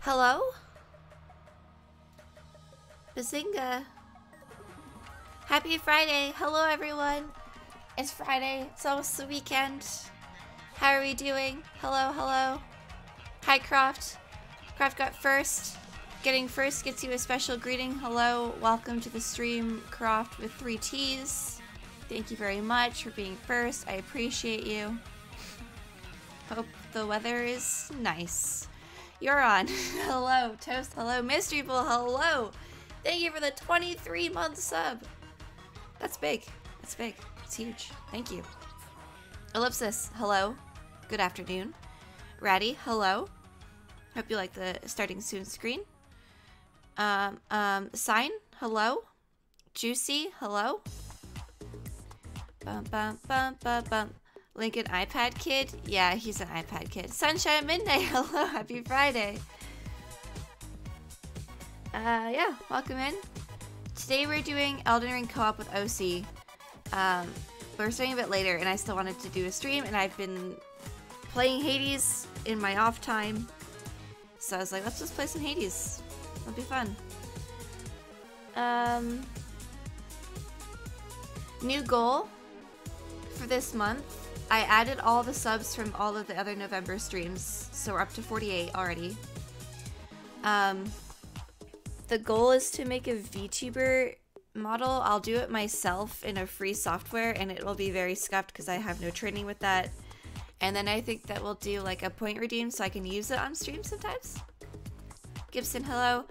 Hello? Bazinga. Happy Friday. Hello, everyone. It's Friday. It's almost the weekend. How are we doing? Hello, hello. Hi, Croft. Croft got first. Getting first gets you a special greeting. Hello, welcome to the stream, Croft with three T's. Thank you very much for being first. I appreciate you. Hope the weather is nice. You're on. hello, Toast. Hello, Mystery Bull. Hello. Thank you for the 23 month sub. That's big. That's big. It's huge. Thank you. Ellipsis. Hello. Good afternoon. Ratty. Hello. Hope you like the starting soon screen. Um, um, Sign. Hello. Juicy. Hello. Bum, bum, bum, bum, bum. Lincoln iPad kid? Yeah, he's an iPad kid. Sunshine Midnight, hello, happy Friday. Uh, yeah, welcome in. Today we're doing Elden Ring co-op with Osie. Um, but we're starting a bit later, and I still wanted to do a stream, and I've been playing Hades in my off time. So I was like, let's just play some Hades. It'll be fun. Um, new goal for this month. I added all the subs from all of the other November streams, so we're up to 48 already. Um, the goal is to make a VTuber model. I'll do it myself in a free software, and it will be very scuffed because I have no training with that. And then I think that we'll do like a point redeem so I can use it on stream sometimes. Gibson, hello.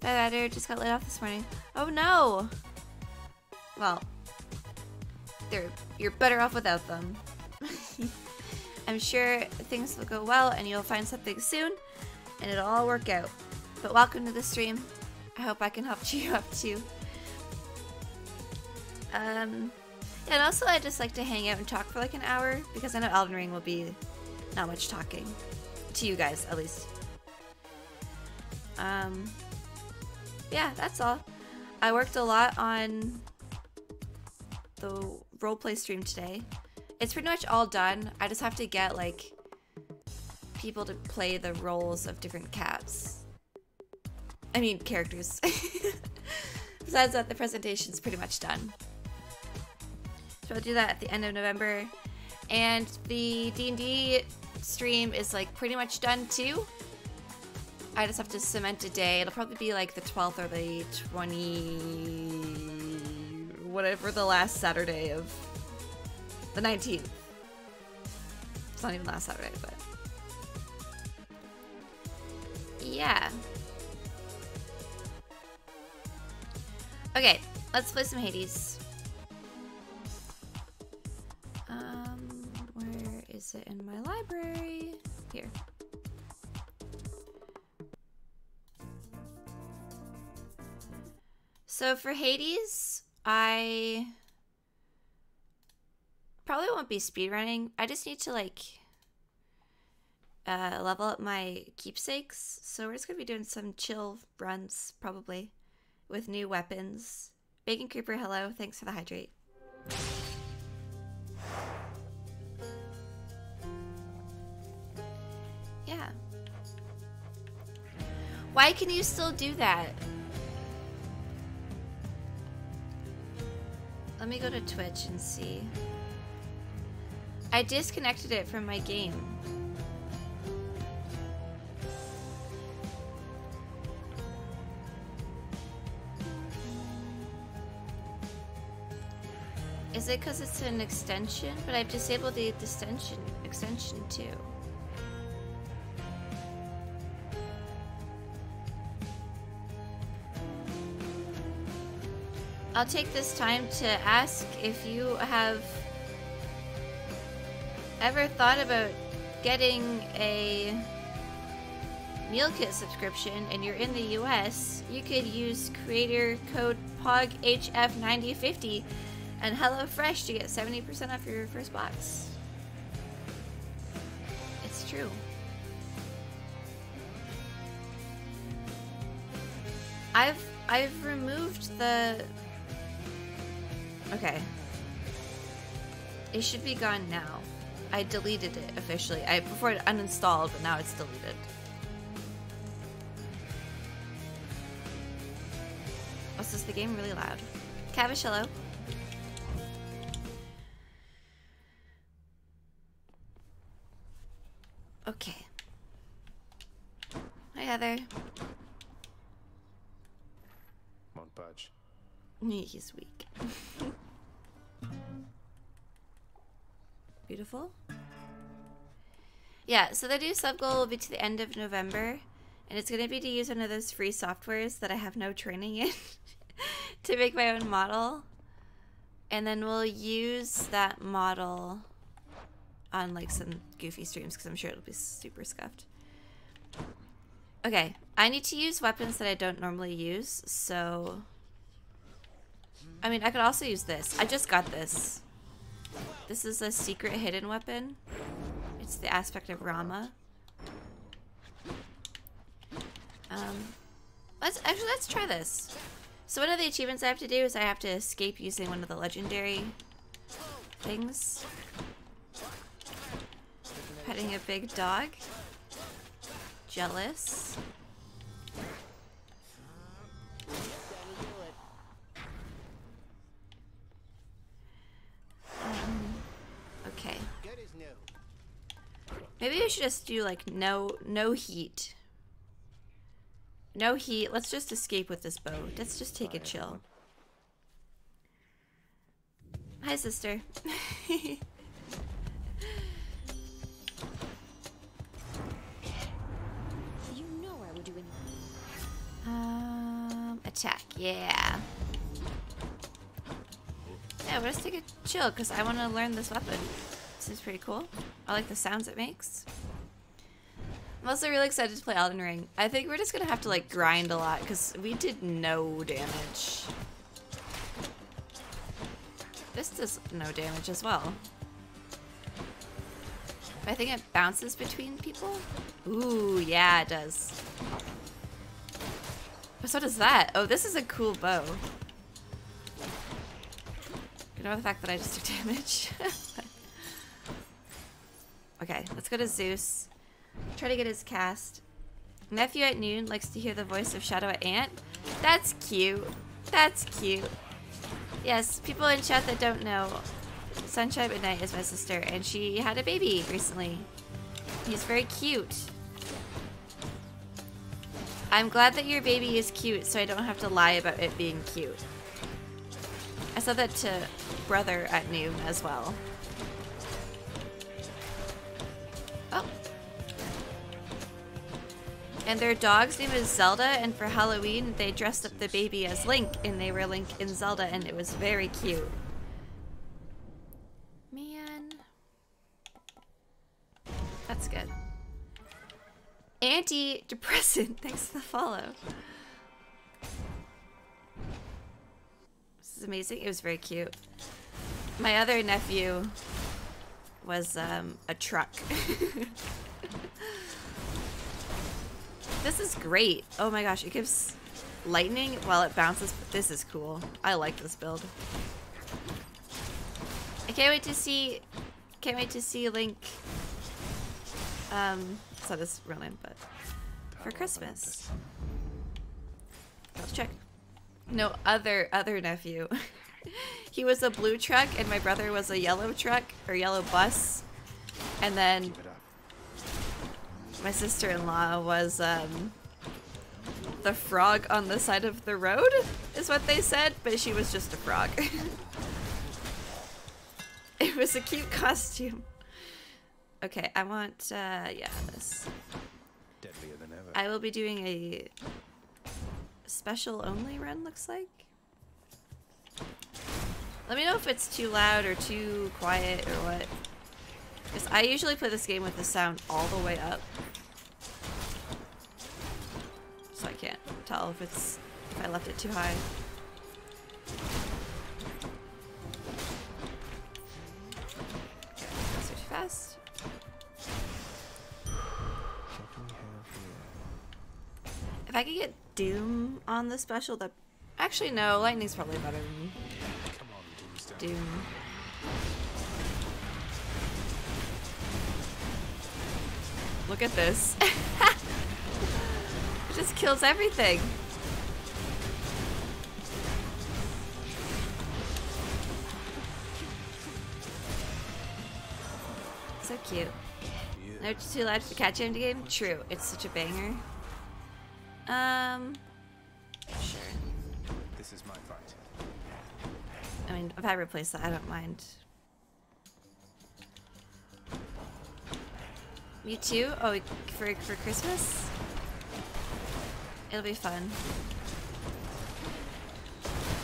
Bad Rider just got laid off this morning. Oh no! Well, they're you're better off without them. I'm sure things will go well and you'll find something soon and it'll all work out. But welcome to the stream. I hope I can help cheer you up too. Um, and also I just like to hang out and talk for like an hour because I know Elden Ring will be not much talking. To you guys, at least. Um, yeah, that's all. I worked a lot on the roleplay stream today. It's pretty much all done. I just have to get like people to play the roles of different cats. I mean, characters. Besides that, the presentation's pretty much done. So I'll do that at the end of November. And the D&D stream is like pretty much done too. I just have to cement a day. It'll probably be like the 12th or the 20... Whatever the last Saturday of... The 19th. It's not even last Saturday, but... Yeah. Okay, let's play some Hades. Um, where is it in my library? Here. So for Hades, I probably won't be speedrunning. I just need to like uh, level up my keepsakes. So we're just gonna be doing some chill runs probably with new weapons. Bacon Creeper, hello. Thanks for the hydrate. Yeah. Why can you still do that? Let me go to Twitch and see. I disconnected it from my game. Is it because it's an extension? But I've disabled the extension extension too. I'll take this time to ask if you have ever thought about getting a meal kit subscription and you're in the US, you could use creator code POGHF9050 and HelloFresh to get 70% off your first box. It's true. I've I've removed the Okay. It should be gone now. I deleted it officially. I before it uninstalled, but now it's deleted. What's this? The game really loud. Cavish. Okay. Hi, Heather. Won't budge. He's weak. Beautiful. Yeah, so the new sub goal will be to the end of November, and it's going to be to use one of those free softwares that I have no training in to make my own model. And then we'll use that model on like some goofy streams because I'm sure it'll be super scuffed. Okay, I need to use weapons that I don't normally use, so... I mean, I could also use this. I just got this. This is a secret hidden weapon. It's the aspect of Rama. Um, let's actually let's try this. So one of the achievements I have to do is I have to escape using one of the legendary things. Petting a big dog. Jealous. Um, okay. Maybe I should just do like no no heat. No heat. Let's just escape with this bow. Let's just take a chill. Hi, sister. You know I would do anything. um, attack. Yeah. Yeah, let's take a chill because I want to learn this weapon. This is pretty cool. I like the sounds it makes. I'm also really excited to play Elden Ring. I think we're just gonna have to like grind a lot because we did no damage. This does no damage as well. I think it bounces between people. Ooh, yeah, it does. But so does that. Oh, this is a cool bow. Ignore the fact that I just took damage. Okay, let's go to Zeus. Try to get his cast. Nephew at noon likes to hear the voice of Shadow at Ant. That's cute. That's cute. Yes, people in chat that don't know, Sunshine Midnight is my sister, and she had a baby recently. He's very cute. I'm glad that your baby is cute, so I don't have to lie about it being cute. I said that to brother at noon as well. Oh. And their dog's name is Zelda, and for Halloween, they dressed up the baby as Link, and they were Link and Zelda, and it was very cute. Man. That's good. Antidepressant, thanks for the follow. This is amazing. It was very cute. My other nephew was um, a truck. this is great. Oh my gosh, it gives lightning while it bounces. This is cool. I like this build. I can't wait to see. Can't wait to see Link. Um, it's not his real but for Christmas. Let's check. No other other nephew. he was a blue truck, and my brother was a yellow truck or yellow bus, and then Keep it up. my sister-in-law was um, the frog on the side of the road, is what they said, but she was just a frog. it was a cute costume. Okay, I want, uh, yeah, this. Deadlier than ever. I will be doing a special only run, looks like. Let me know if it's too loud or too quiet or what. Because I usually play this game with the sound all the way up. So I can't tell if it's if I left it too high. That's too fast. If I could get Doom on the special, that actually no, Lightning's probably better than Tombstone. Doom. Look at this. it just kills everything. So cute. No, too loud to catch him to game? True. It's such a banger. Um, sure. This is my. I mean, if I replace that, I don't mind. Me too? Oh, for, for Christmas? It'll be fun.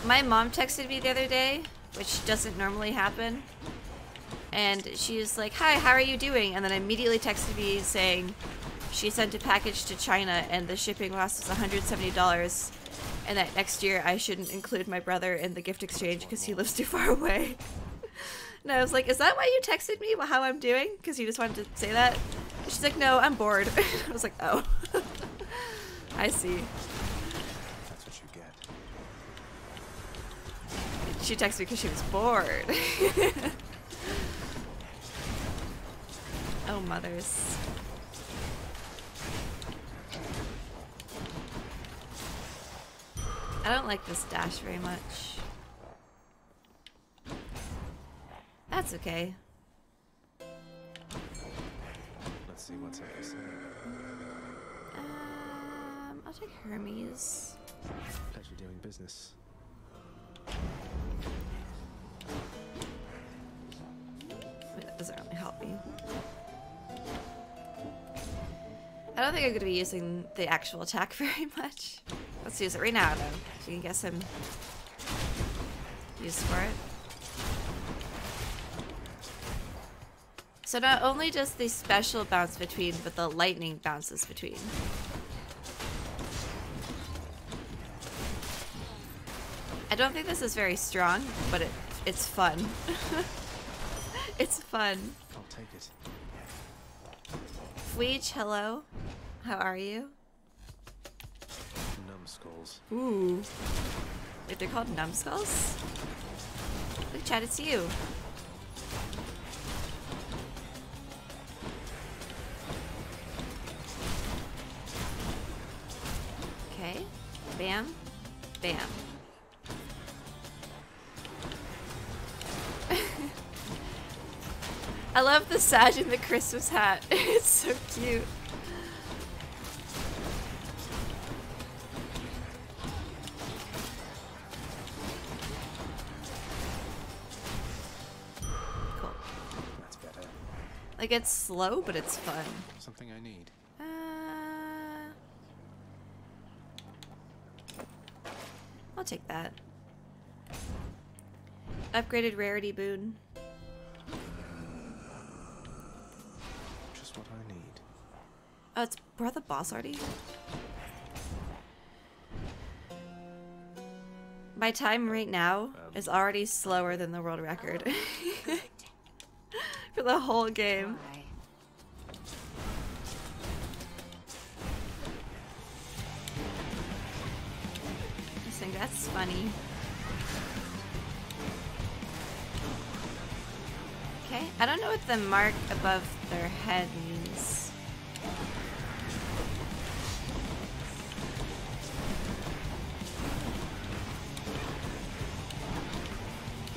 My mom texted me the other day, which doesn't normally happen. And she was like, Hi, how are you doing? And then immediately texted me saying she sent a package to China and the shipping cost was $170 and that next year I shouldn't include my brother in the gift exchange because he lives too far away. and I was like, is that why you texted me about how I'm doing? Because you just wanted to say that? She's like, no, I'm bored. I was like, oh. I see. That's what you get. She texted me because she was bored. oh, mothers. I don't like this dash very much. That's okay. Let's see what's up. Um, I'll take Hermes. Pleasure doing business. Wait, that doesn't really help me. I don't think I'm going to be using the actual attack very much. Let's use it right now, though. So you can get some use for it. So not only does the special bounce between, but the lightning bounces between. I don't think this is very strong, but it it's fun. it's fun. I'll take it. Hello. How are you? Numbskulls. Ooh. Wait, they're called numbskulls? Look, Chad, it's you. Okay. Bam. Bam. I love the Sag in the Christmas hat. it's so cute. Cool. That's better. Like it's slow, but it's fun. Something I need. Uh, I'll take that. Upgraded rarity boon. Just what I need. Oh, it's Brother the boss already? My time right now um, is already slower than the world record. For the whole game. Why? I think that's funny. Okay, I don't know what the mark above their head means.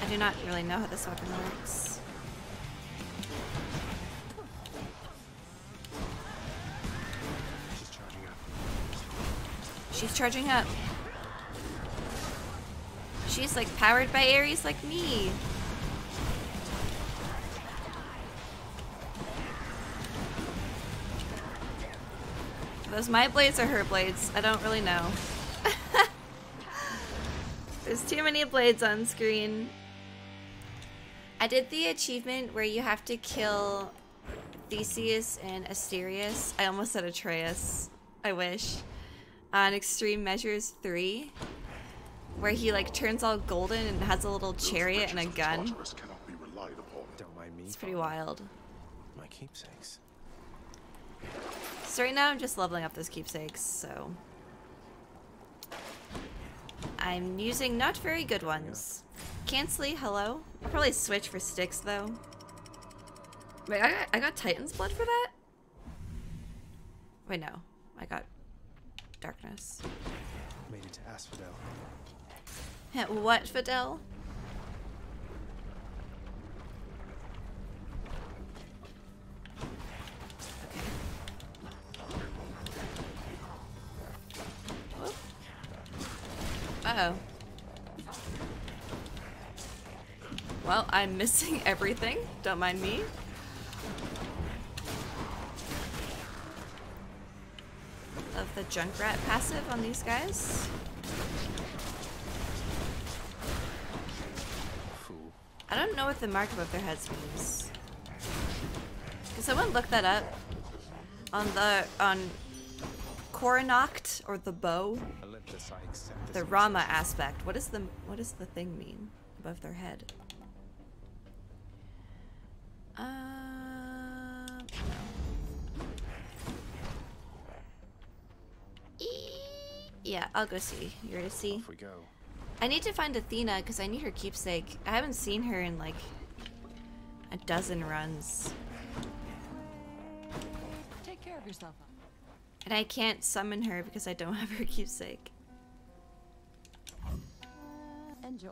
I do not really know how this weapon works. She's charging up. She's charging up. She's like powered by Ares like me. Those my blades or her blades? I don't really know. There's too many blades on screen. I did the achievement where you have to kill Theseus and Asterius. I almost said Atreus. I wish. On Extreme Measures 3. Where he like turns all golden and has a little chariot and a gun. cannot be relied upon. Don't mind me. It's pretty wild. My keepsakes. So right now I'm just leveling up those keepsakes, so I'm using not very good ones. Cansley, hello. I'll probably switch for Styx though. Wait, I got, I got Titan's blood for that? Wait, no. I got darkness. Made it to Asphodel. What, Fidel? Uh oh. Well, I'm missing everything. Don't mind me. Of the Junkrat passive on these guys. I don't know what the mark above their heads means. Can someone look that up? On the on Coronacht or the bow? Olympus, I accept this The Rama aspect. What is the what does the thing mean above their head? Um, no. Yeah, I'll go see. You're to see. Off we go. I need to find Athena because I need her keepsake. I haven't seen her in like a dozen runs. Take care of yourself. And I can't summon her because I don't have her keepsake. Enjoy.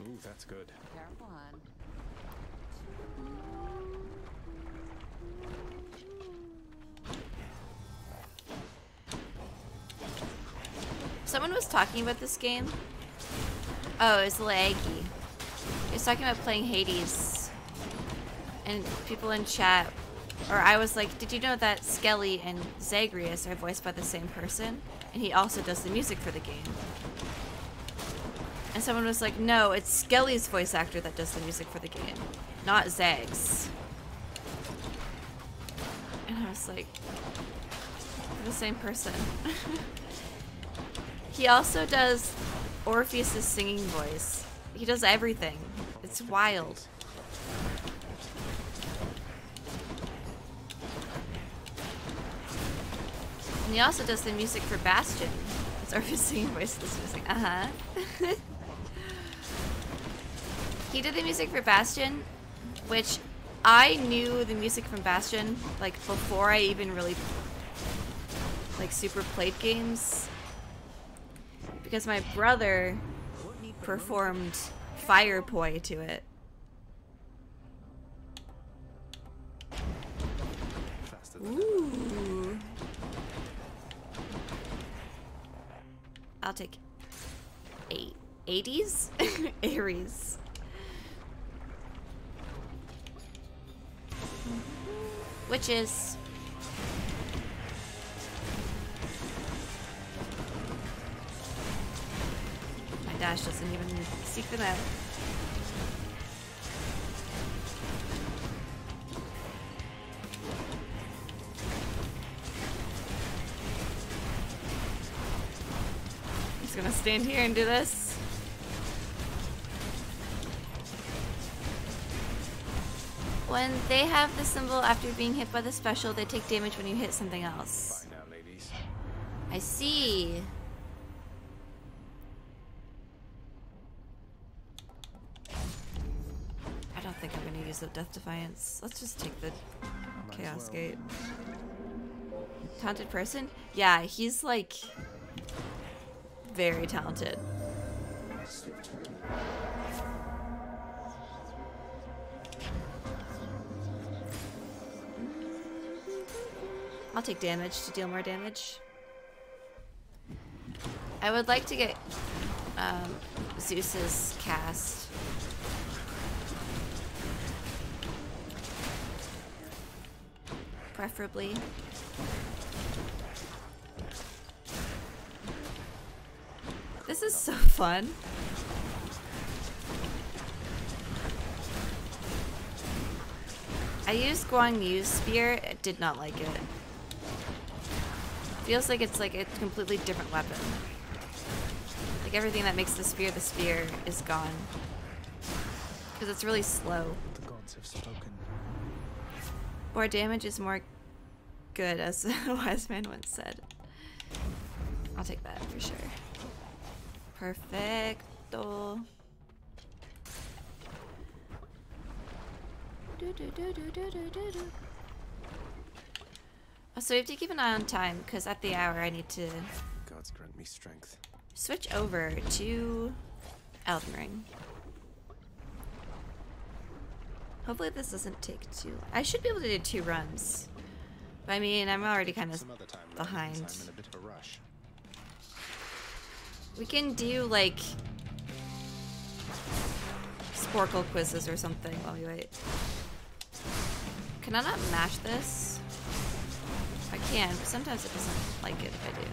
Ooh, that's good. Careful, hon. Someone was talking about this game. Oh, it's laggy. He was talking about playing Hades. And people in chat, or I was like, did you know that Skelly and Zagreus are voiced by the same person? And he also does the music for the game. And someone was like, no, it's Skelly's voice actor that does the music for the game, not Zag's. And I was like, the same person. He also does Orpheus's singing voice. He does everything. It's wild. And he also does the music for Bastion. It's Orpheus singing voice this music. Uh-huh. he did the music for Bastion, which I knew the music from Bastion like before I even really like super played games because my brother performed Fire Poi to it. Ooh. I'll take eight. 80s? Ares. Witches. My dash doesn't even seek them out. Just gonna stand here and do this. When they have the symbol after being hit by the special, they take damage when you hit something else. Now. I see. I don't think I'm gonna use the Death Defiance. Let's just take the Might Chaos well. Gate. Talented person? Yeah, he's like very talented. I'll take damage to deal more damage. I would like to get um, Zeus's cast. Preferably. This is so fun. I used Guan Yu's spear, did not like it. Feels like it's like a completely different weapon. Like everything that makes the spear the spear is gone. Because it's really slow. The gods have spoken. More damage is more good, as a wise man once said. I'll take that for sure. Perfecto. Do, do, do, do, do, do, do, do. Oh, so we have to keep an eye on time, because at the hour I need to Gods grant me strength. switch over to Elden Ring. Hopefully this doesn't take too Long. I should be able to do two runs. But I mean, I'm already kind of Some other time, behind. I'm in a bit of a rush. We can do like Sporcle quizzes or something while we wait. Can I not mash this? I can, but sometimes it doesn't like it if I do.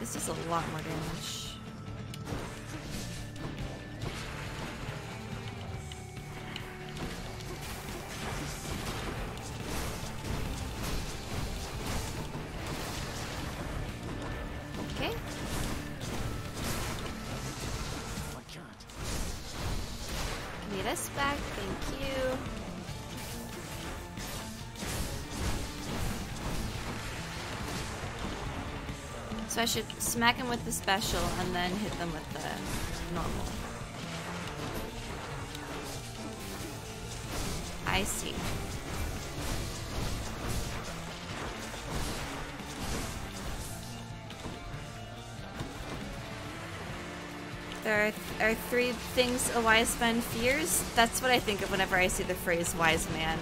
This does a lot more damage. I should smack him with the special and then hit them with the normal. I see. There are, are three things a wise man fears. That's what I think of whenever I see the phrase wise man.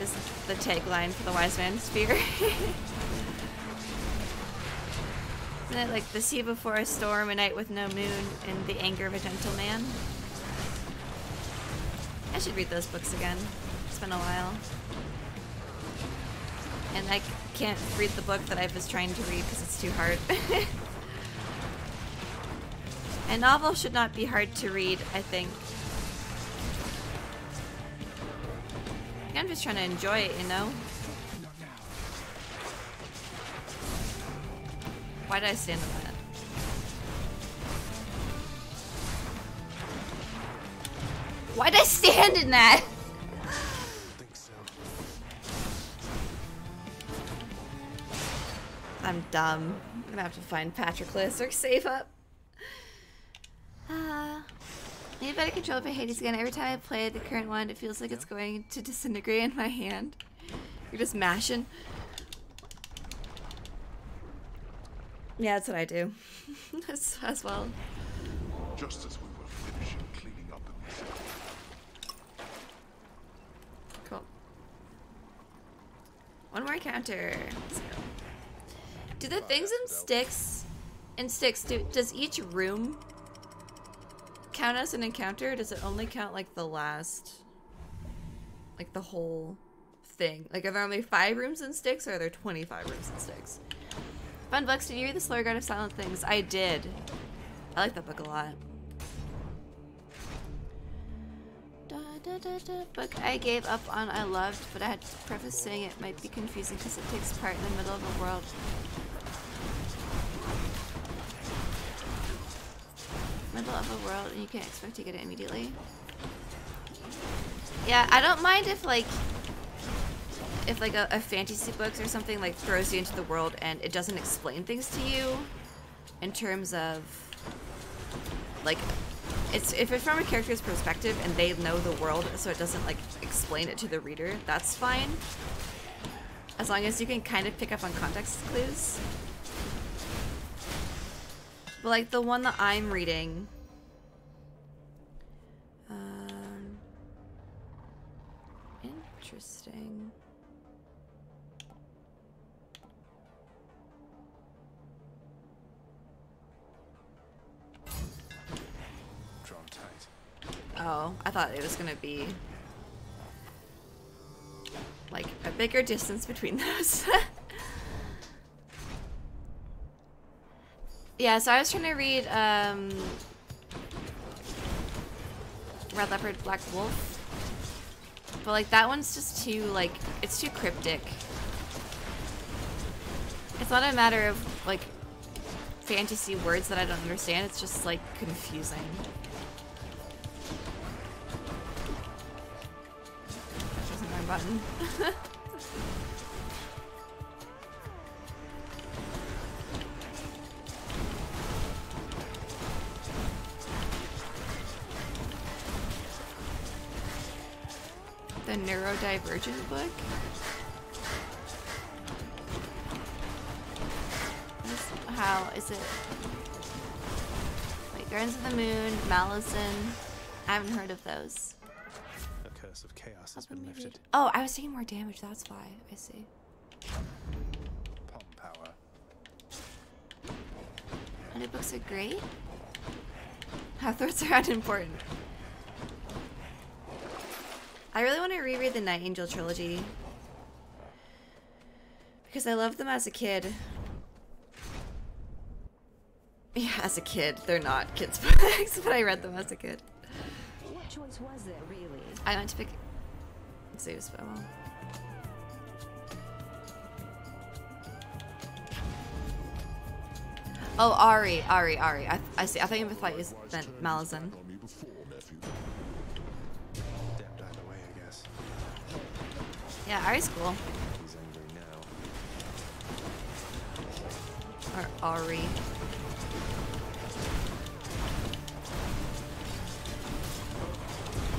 Is the tagline for the wise man's fear. Isn't it like the sea before a storm, a night with no moon, and the anger of a gentleman? I should read those books again. It's been a while. And I can't read the book that I was trying to read because it's too hard. a novel should not be hard to read, I think. I'm just trying to enjoy it, you know? Why did I stand on that? Why did I stand in that? so. I'm dumb. I'm gonna have to find Patroclus or save up. Uh, need better control for Hades again. Every time I play the current one, it feels like it's going to disintegrate in my hand. You're just mashing. Yeah, that's what I do. as, as well. Just as we were finishing cleaning up the city, Cool. One more encounter. Let's go. Do the things in Styx in Styx do does each room count as an encounter? Does it only count like the last like the whole thing? Like are there only five rooms in Styx or are there twenty five rooms in Styx? Fun books, did you read The Slow Regard of Silent Things? I did. I like that book a lot. Da, da, da. Book I gave up on I loved, but I had to preface saying it might be confusing because it takes part in the middle of a world. Middle of a world and you can't expect to get it immediately. Yeah, I don't mind if like if like a, a fantasy books or something like throws you into the world and it doesn't explain things to you in terms of like it's if it's from a character's perspective and they know the world so it doesn't like explain it to the reader that's fine. As long as you can kind of pick up on context clues. But like the one that i'm reading um interesting Oh, I thought it was gonna be like a bigger distance between those. yeah, so I was trying to read um, Red Leopard, Black Wolf, but like that one's just too like it's too cryptic. It's not a matter of like fantasy words that I don't understand. It's just like confusing. My button. the neurodivergent book. How is it? Wait, Guardians of the Moon, Malison. I haven't heard of those. The curse of chaos has been lifted. Oh, I was taking more damage. That's why. I see. Pom power. Other books are great. Hathorns are unimportant. I really want to reread the Night Angel trilogy. Because I loved them as a kid. Yeah, as a kid. They're not kids' books, but I read them as a kid. What choice was there, really? I went to pick Zeus, but well. Oh, Ari, Ari, Ari. I, I see. I think if like is meant Malazan. Yeah, Ari's cool. Or Ari.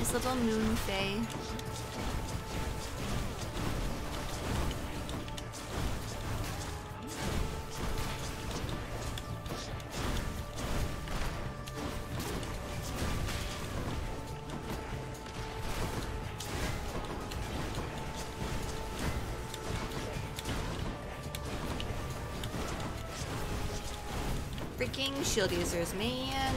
His little moon fae. Freaking shield users, man.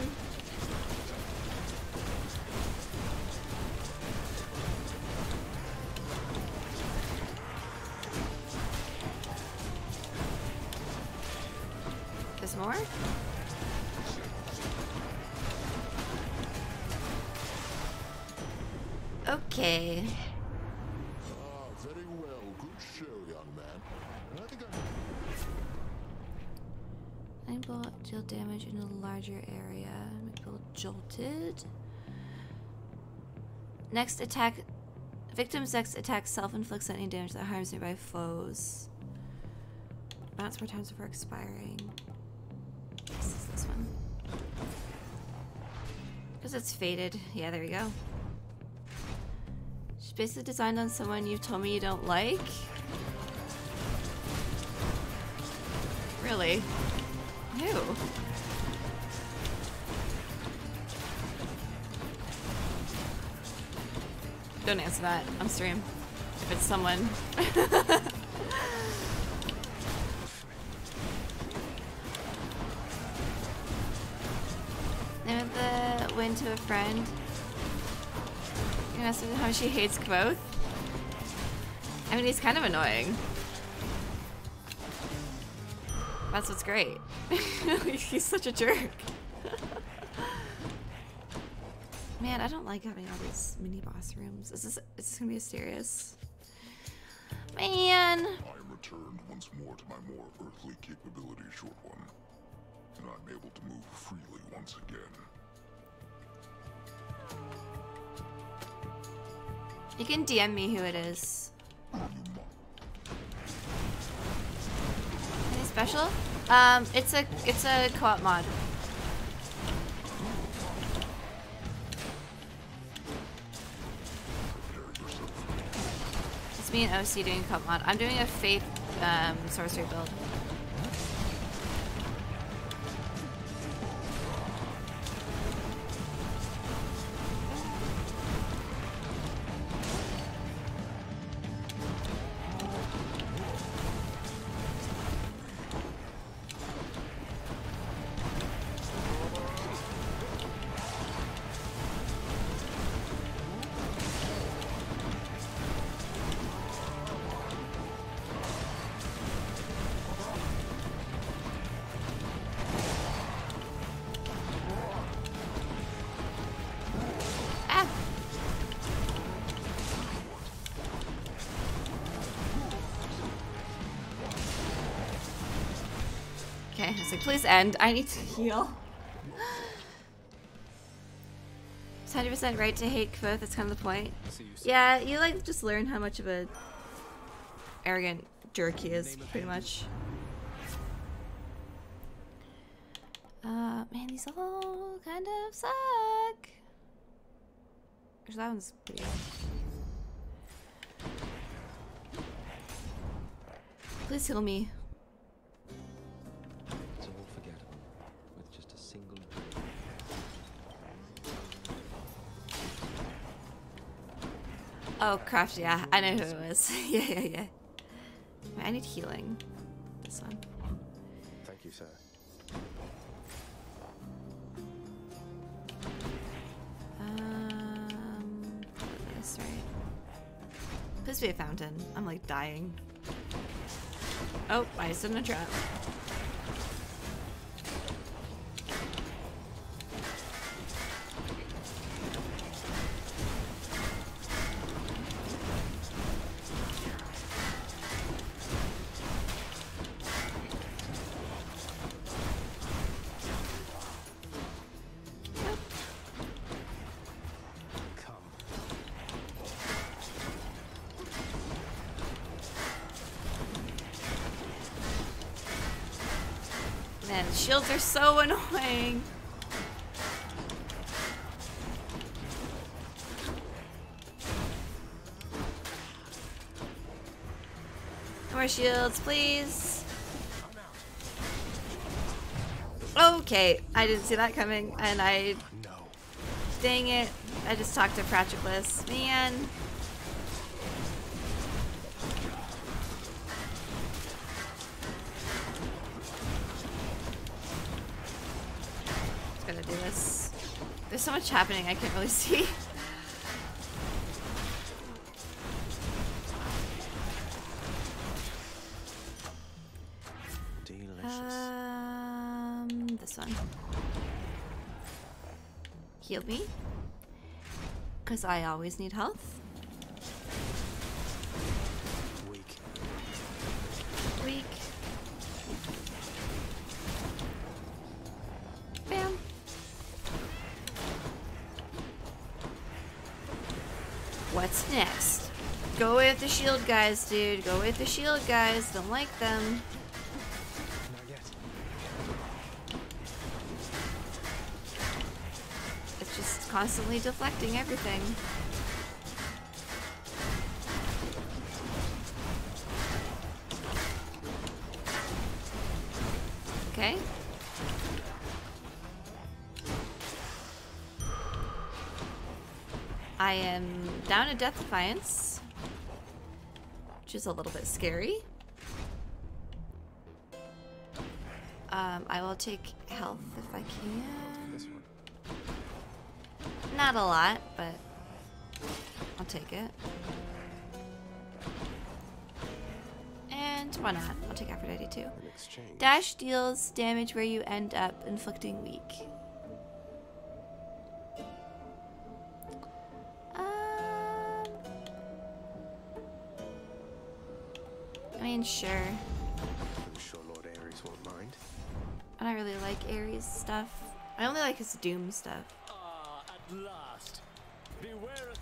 Next attack. Victim's next attack self inflicts any damage that harms nearby foes. Bounce more times before expiring. This is this one. Because it's faded. Yeah, there we go. She's basically designed on someone you've told me you don't like. Really? Who? Don't answer that on stream. If it's someone. Never the win to a friend. You asked how she hates Kvothe. I mean, he's kind of annoying. That's what's great. He's such a jerk. Man, I don't like having all these mini boss rooms. Is this is this gonna be a serious Man. I returned once more to my more earthly capability, short one. And I'm able to move freely once again. You can DM me who it is. Anything special? Um, it's a it's a co-op mod. Me Osie doing co-op mod. I'm doing a Faith um, sorcery build. Okay, I was like, please end. I need to heal. It's 100% right to hate Kvothe, that's kind of the point. Yeah, you like just learn how much of a arrogant jerk he is, pretty much. Uh, man, these all kind of suck. Actually, that one's pretty good. Please heal me. Oh, craft, yeah, I know who it was. yeah, yeah, yeah. I need healing. This one. Thank you, sir. Um, this right. Please be a fountain. I'm like dying. Oh, I stood in a trap. Are so annoying. More shields, please. Okay, I didn't see that coming, and I... Dang it. I just talked to Patroclus. Man. Much happening I can't really see. Delicious. Um, this one. Heal me. Because I always need health. Guys, dude. Go with the shield guys. Don't like them. It's just constantly deflecting everything. Okay. I am down to Death Defiance, which is a little bit scary. Um, I will take health if I can. Not a lot, but I'll take it. And why not? I'll take Aphrodite too. Dash deals damage where you end up inflicting weak. Sure. I'm sure Lord Ares won't mind. I don't really like Ares stuff. I only like his Doom stuff. Ah, at last. Beware of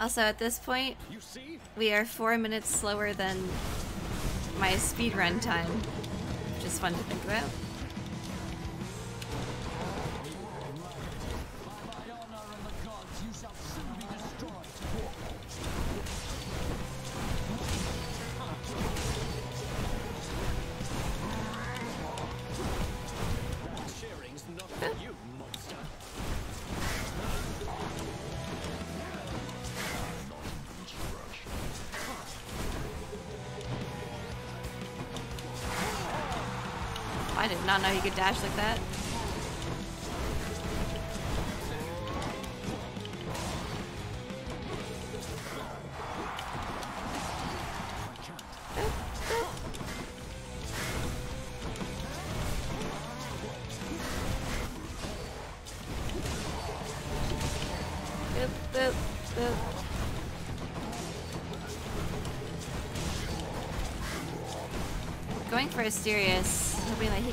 Also, at this point, you see? we are four minutes slower than my speedrun time, which is fun to think about. Could dash like that. Boop,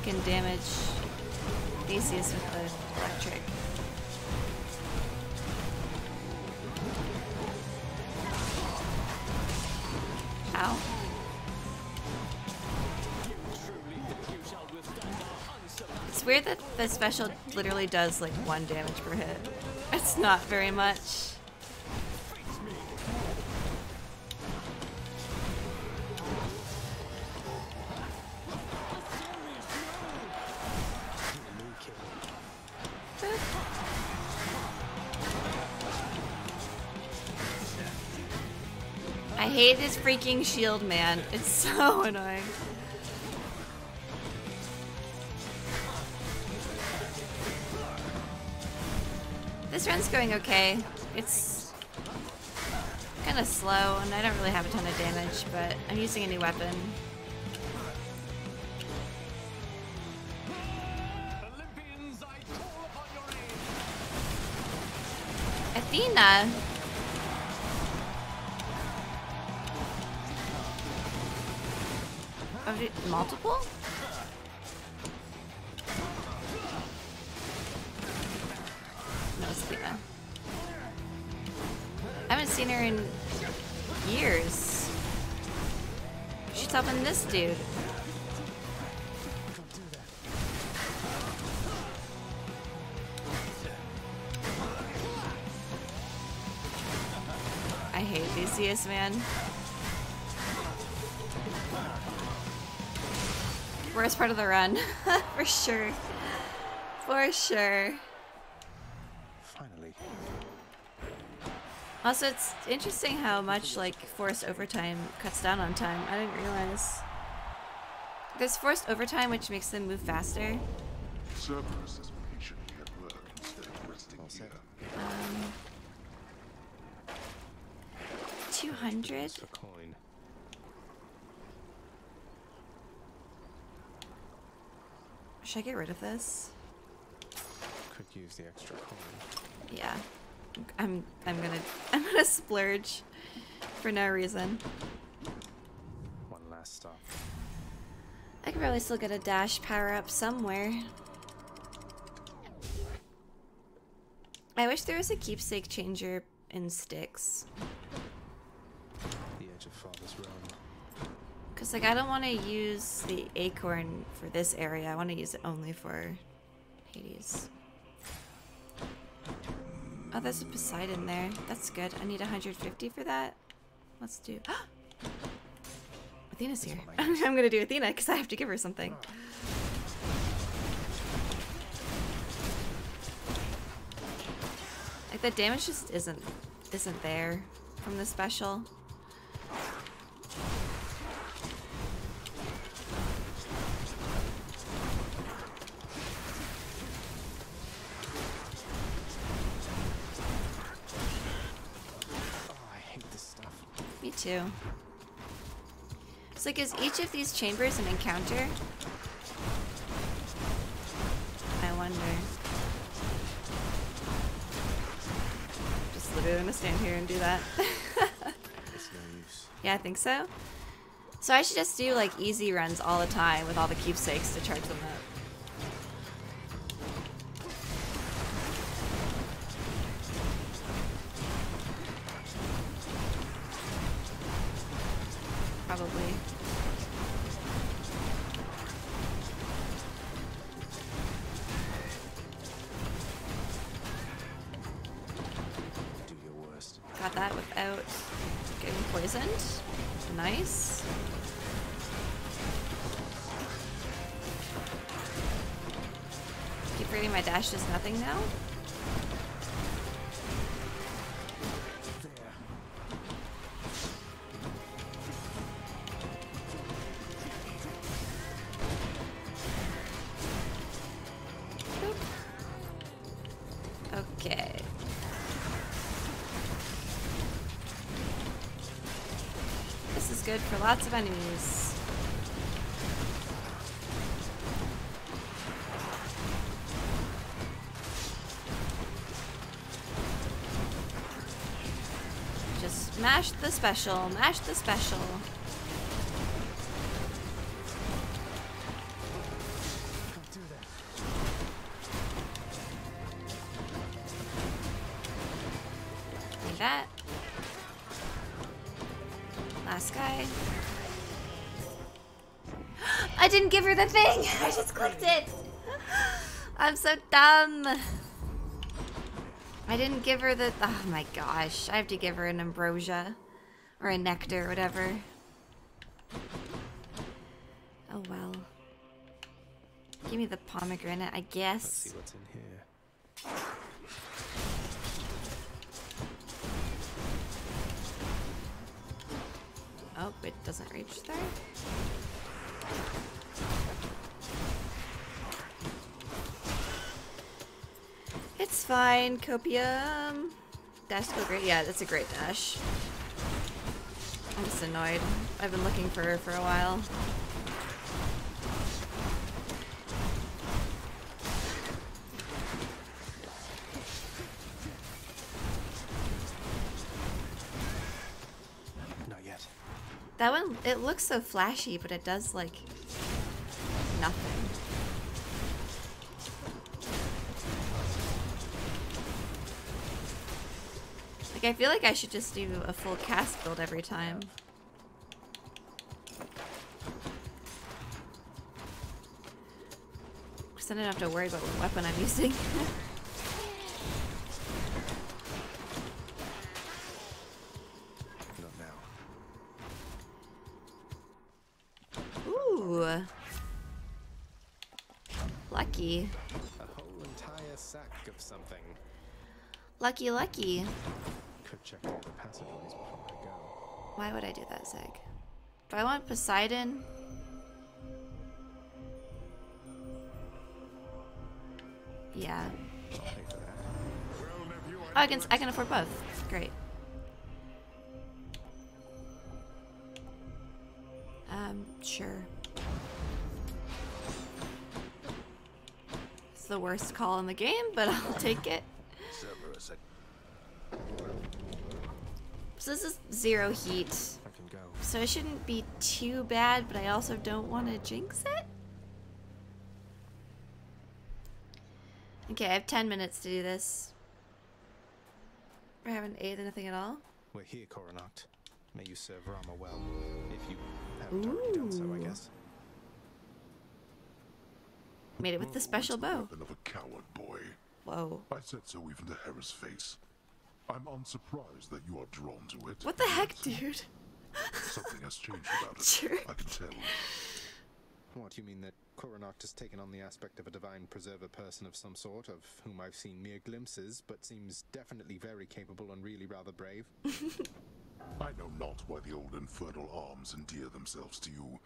can damage Theseus with the electric. Ow. It's weird that the special literally does like one damage per hit. It's not very much. I hate this freaking shield, man. It's so annoying. This run's going okay. It's kind of slow, and I don't really have a ton of damage, but I'm using a new weapon. Athena! multiple? No, it's I haven't seen her in years. She's helping this dude. I hate BCS, man. Worst part of the run. For sure. For sure. Finally. Also, it's interesting how much like forced overtime cuts down on time. I didn't realize. There's forced overtime, which makes them move faster. Cerberus is patiently at work instead of resting here. Um, 200? It's a coin. Should I get rid of this? Could use the extra coin. Yeah. I'm I'm gonna I'm gonna splurge for no reason. One last stop. I could probably still get a dash power up somewhere. I wish there was a keepsake changer in Styx. The edge of Father's realm. Like I don't want to use the acorn for this area. I want to use it only for Hades. Oh, there's a Poseidon there. That's good. I need 150 for that. Let's do. Athena's here. I'm gonna do Athena because I have to give her something. Like the damage just isn't isn't there from the special. Too. So like is each of these chambers an encounter? I wonder. Just literally gonna stand here and do that. It's no use. yeah, I think so. So I should just do like easy runs all the time with all the keepsakes to charge them up. Lots of enemies. Just mash the special, mash the special. Dumb! I didn't give her the. Oh my gosh. I have to give her an ambrosia. Or a nectar, or whatever. Oh well. Give me the pomegranate, I Let's guess. see what's in here. Oh, it doesn't reach there. Fine, copium. Dash go great. Yeah, that's a great dash. I'm just annoyed. I've been looking for her for a while. Not yet. That one, it looks so flashy, but it does like I feel like I should just do a full cast build every time. Because then I don't have to worry about what weapon I'm using. Ooh. Lucky. Lucky, lucky. Could check all the passageways before I go. Why would I do that, Zig? Do I want Poseidon? Yeah. I'll pay for that. Oh, I can I can afford both. Great. Um, sure. It's the worst call in the game, but I'll take it. Cerberus, So this is zero heat. I can go. So it shouldn't be too bad, but I also don't want to jinx it. Okay, I have 10 minutes to do this. I haven't ate anything at all. We're here, Coronacht. May you serve Rama well. If you haven't already done so, I guess. Made it with the special It's bow. of a coward, boy. Whoa. I said so even to Hera's face. I'm unsurprised that you are drawn to it. What the heck, dude? Something has changed about it. Sure. I can tell. What, you mean that Coronacht has taken on the aspect of a divine preserver person of some sort, of whom I've seen mere glimpses, but seems definitely very capable and really rather brave? I know not why the old infernal arms endear themselves to you,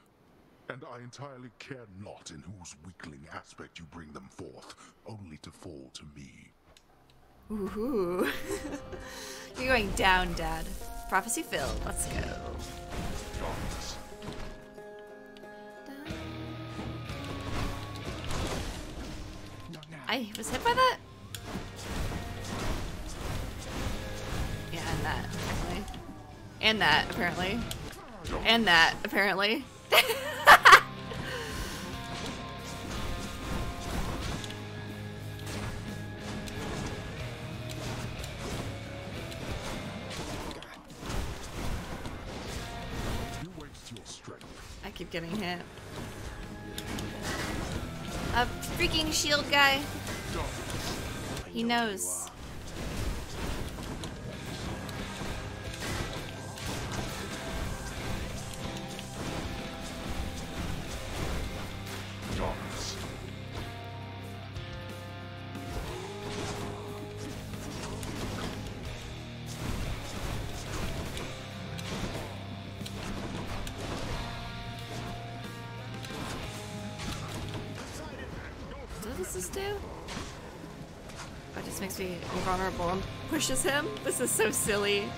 and I entirely care not in whose weakling aspect you bring them forth, only to fall to me. Ooh. You're going down, Dad. Prophecy filled. Let's go. I was hit by that? Yeah, and that, apparently. And that, apparently. And that, apparently. getting hit. A freaking shield guy. He knows. Pushes him. This is so silly.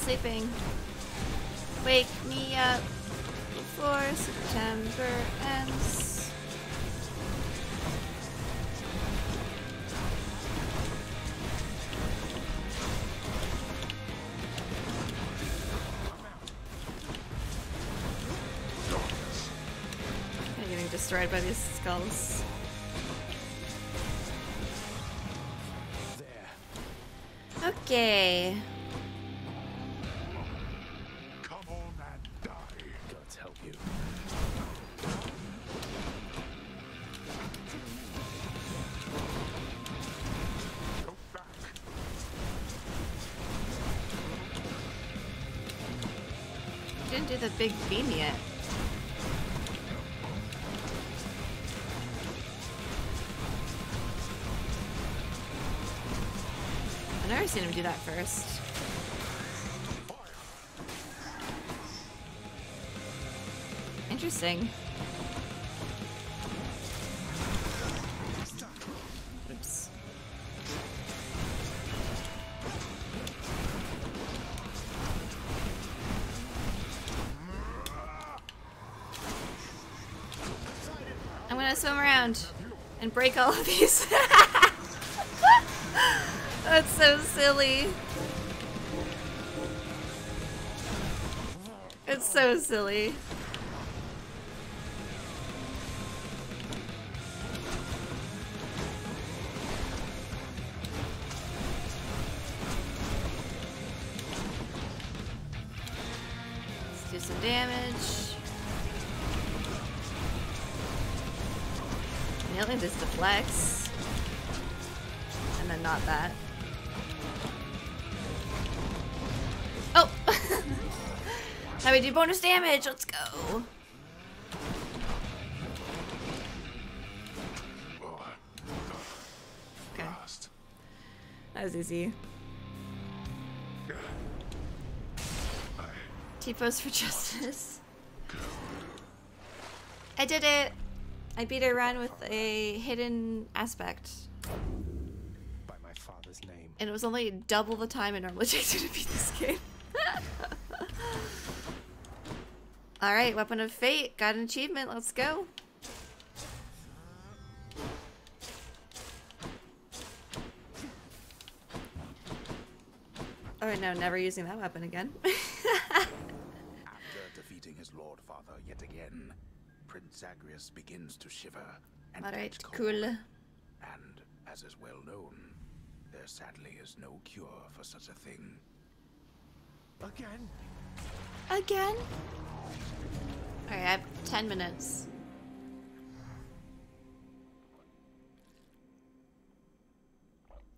Sleeping. Do that first. Interesting. Oops. I'm gonna swim around and break all of these. silly. It's so silly. Bonus damage. Let's go. Okay. That was easy. I T-pose for justice. I did it. I beat a run with a hidden aspect. By my father's name. And it was only double the time it normally takes you to beat this game. Alright, Weapon of Fate. Got an achievement. Let's go. Oh no, never using that weapon again. After defeating his lord father yet again, Prince Zagreus begins to shiver and Alright, cold. cool. And, as is well known, there sadly is no cure for such a thing. Again? Again? Alright, I have 10 minutes.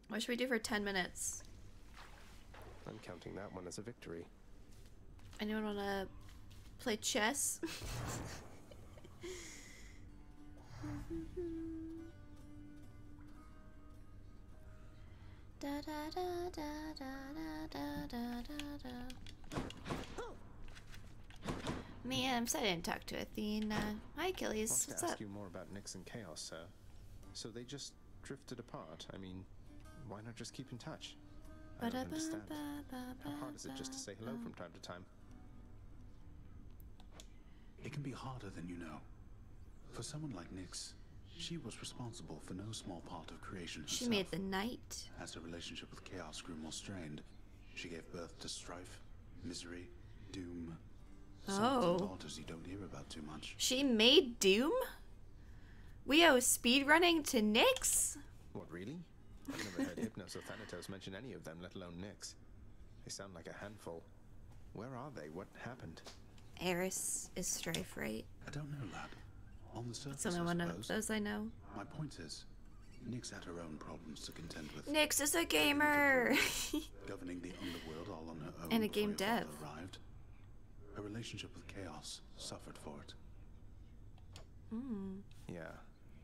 What should we do for 10 minutes? I'm counting that one as a victory. Anyone want to play chess? da da da da da da da da da. Man, I'm sorry I didn't talk to Athena. Hi, Achilles. Want What's to ask up? you more about Nyx and Chaos, sir. So they just drifted apart. I mean, why not just keep in touch? I don't understand. How hard is it just to say hello from time to time? It can be harder than you know. For someone like Nyx, she was responsible for no small part of creation herself. She made the night. As her relationship with Chaos grew more strained, she gave birth to strife, misery, doom. Sons Oh. and you don't hear about too much. She made Doom? We owe speedrunning to Nyx? What, really? I've never heard Hypnos or Thanatos mention any of them, let alone Nyx. They sound like a handful. Where are they? What happened? Eris is strife, right? I don't know, lad. On the surface, It's only one of those I know. My point is, Nyx had her own problems to contend with. Nyx is a gamer! governing the underworld all on her own And a game your dev. Arrived. Her relationship with chaos suffered for it. Hmm. Yeah,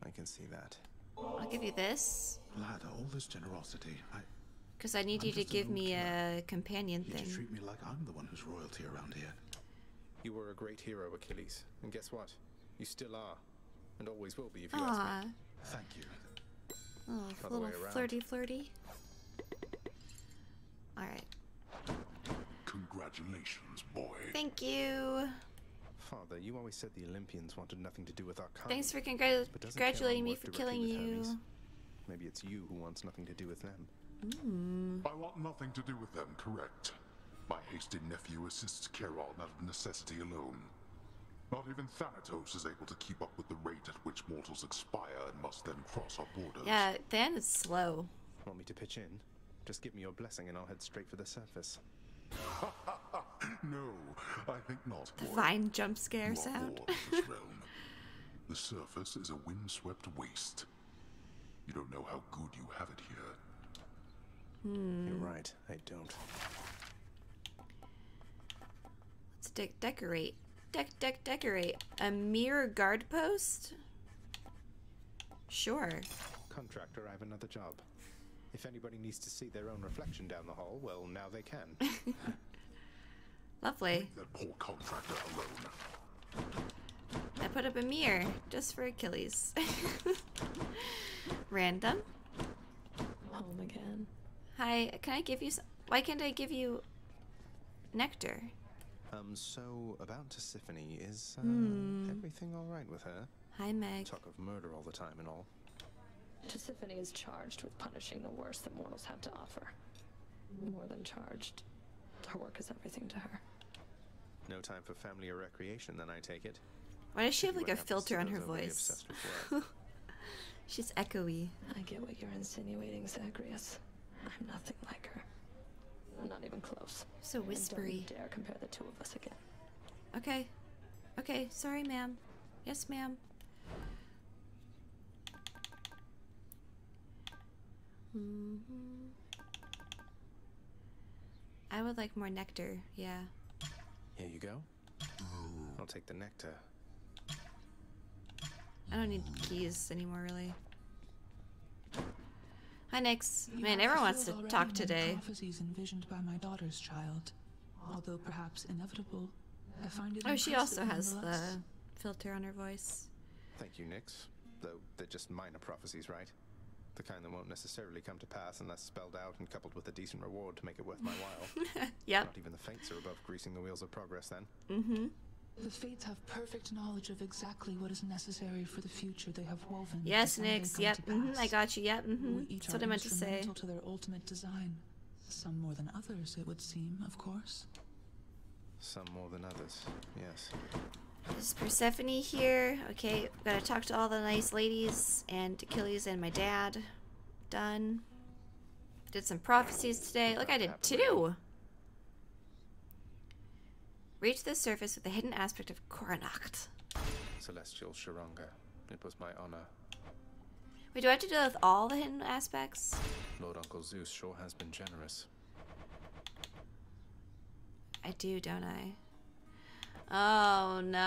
I can see that. I'll give you this. Lad, all this generosity, I Because I need I'm you to give me kid. a companion you thing. just treat me like I'm the one who's royalty around here. You were a great hero, Achilles. And guess what? You still are. And always will be if you ask Aw. me. Thank you. Oh, Other little flirty flirty. Alright. Congratulations, boy. Thank you. Father, you always said the Olympians wanted nothing to do with our kind. Thanks for congrat- congratulating me for killing with you. Hermes? Maybe it's you who wants nothing to do with them. Hmm. I want nothing to do with them, correct? My hasty nephew assists Charon out of necessity alone. Not even Thanatos is able to keep up with the rate at which mortals expire and must then cross our borders. Yeah, Than is slow. Want me to pitch in? Just give me your blessing and I'll head straight for the surface. No, I think not, boy. Fine jump scare You sound. bored of this realm. The surface is a windswept waste. You don't know how good you have it here. Hmm. You're right, I don't. Let's de- decorate. Deck, deck, decorate. A mirror guard post? Sure. Contractor, I have another job. If anybody needs to see their own reflection down the hall, well, now they can. Lovely. That poor contractor alone. I put up a mirror just for Achilles. Random. Home again. Hi, can I give you some? Why can't I give you nectar? um, so about Tisiphone, is uh, Hmm. everything all right with her? Hi, Meg. Talk of murder all the time and all. Tisiphone is charged with punishing the worst that mortals have to offer. More than charged. Her work is everything to her. No time for family or recreation, then I take it. Why does she have like a filter on her voice? obsessed with work. She's echoey. I get what you're insinuating, Zagreus. I'm nothing like her. I'm not even close. So And whispery. Don't dare compare the two of us again. Okay. Okay, sorry, ma'am. Yes, ma'am. Mhm. I would like more nectar, yeah. Here you go. I'll take the nectar. I don't need keys anymore, really. Hi, Nyx. Man, everyone wants to talk today. Prophecies envisioned by my daughter's child, although perhaps inevitable. I find it Oh, she also has the filter on her voice. Thank you, Nyx. Though they're just minor prophecies, right? The kind that won't necessarily come to pass unless spelled out and coupled with a decent reward to make it worth my while. Yep. Not even the fates are above greasing the wheels of progress then. Mm-hmm. The fates have perfect knowledge of exactly what is necessary for the future they have woven. Yes, to Nyx. Yep. to hmm I got you. Yep. Mm -hmm. Each That's what are I meant to say. to their ultimate design. Some more than others, it would seem, of course. Some more than others, yes. Is Persephone here? Okay, gotta talk to all the nice ladies and Achilles and my dad. Done. Did some prophecies today. Look, I did two. Reach the surface with the hidden aspect of Coronacht. Celestial Sharanga. It was my honor. Wait, do I have to deal with all the hidden aspects? Lord Uncle Zeus sure has been generous. I do, don't I? Oh no,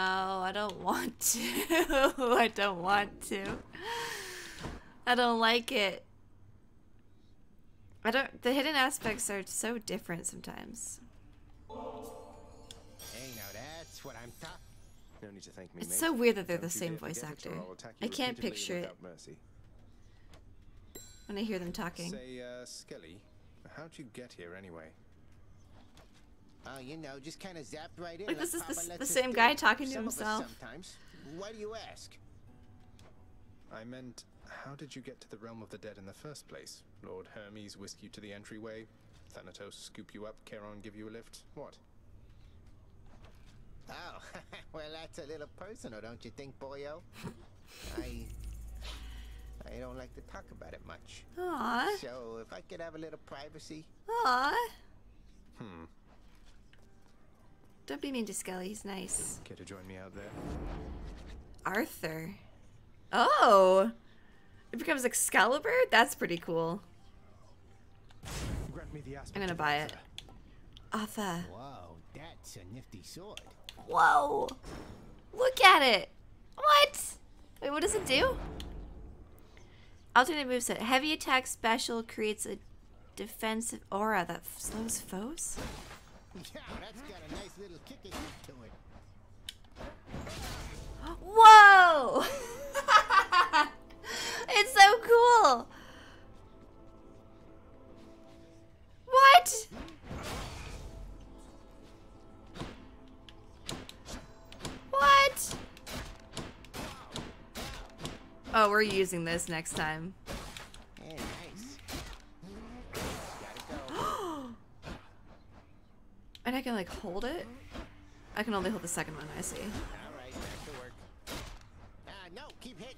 I don't want to. I don't want to. I don't like it. I don't. The hidden aspects are so different sometimes. Hey, now that's what I'm talking. No need to thank me, It's mate. so weird that they're Don't the same voice forget it, or actor. I'll attack you I can't picture it mercy. when I hear them talking. Say, uh, Skelly, how'd you get here anyway? Oh, you know, just kind of zapped right in. Look, this is the the same guy talking to Some of us himself. Sometimes. Why do you ask? I meant, how did you get to the realm of the dead in the first place? Lord Hermes whisk you to the entryway? Thanatos scoop you up? Charon give you a lift? What? Oh, well, that's a little personal, don't you think, boyo? I, I don't like to talk about it much. Aw. So if I could have a little privacy. Aw. Hmm. Don't be mean to Skelly. He's nice. Care to join me out there? Arthur. Oh. It becomes Excalibur? That's pretty cool. Grant me the I'm gonna buy it. Arthur. Arthur. Whoa, that's a nifty sword. Whoa. Look at it. What? Wait, what does it do? Alternate moveset. Heavy attack special creates a defensive aura that slows foes. Yeah, that's got a nice little kick to it. Whoa! it's so cool. What? What? Oh, we're using this next time. Yeah, nice. Gotta go. And I can like hold it? I can only hold the second one, I see. All right, back to work. Ah, no, keep hitting.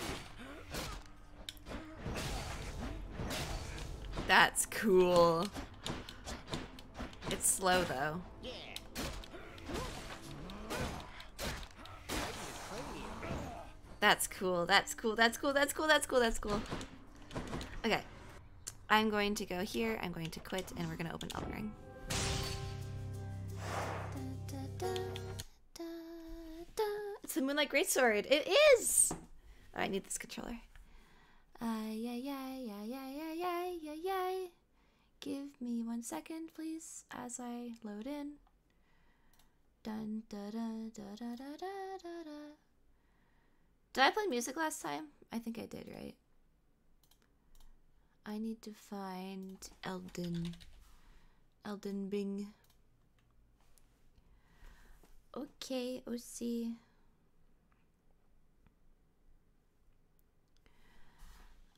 That's cool. It's slow though. Yeah. That's cool. That's cool. That's cool. That's cool. That's cool. That's cool. Okay. I'm going to go here. I'm going to quit, and we're going to open Elden Ring. It's the Moonlight Greatsword. It is. Oh, I need this controller. Ay, ay, ay, ay, ay, ay, ay, ay. Give me one second, please, as I load in. Dun da da da da da da da da. Did I play music last time? I think I did, right? I need to find Elden. Elden Bing. Okay, Osie.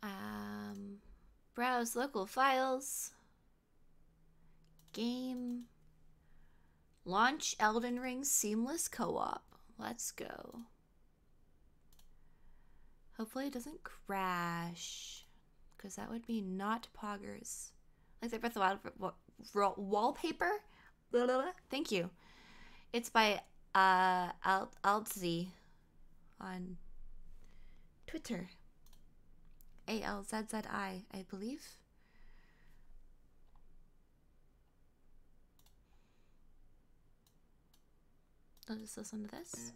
Um, browse local files. Game. Launch Elden Ring Seamless Co op. Let's go. Hopefully it doesn't crash. Because that would be not poggers. Like the Breath of the Wild wa- wa- wallpaper? Blah, blah, blah. Thank you. It's by uh, Alt Altzzy on Twitter. A L Z Z I, I believe. I'll just listen to this.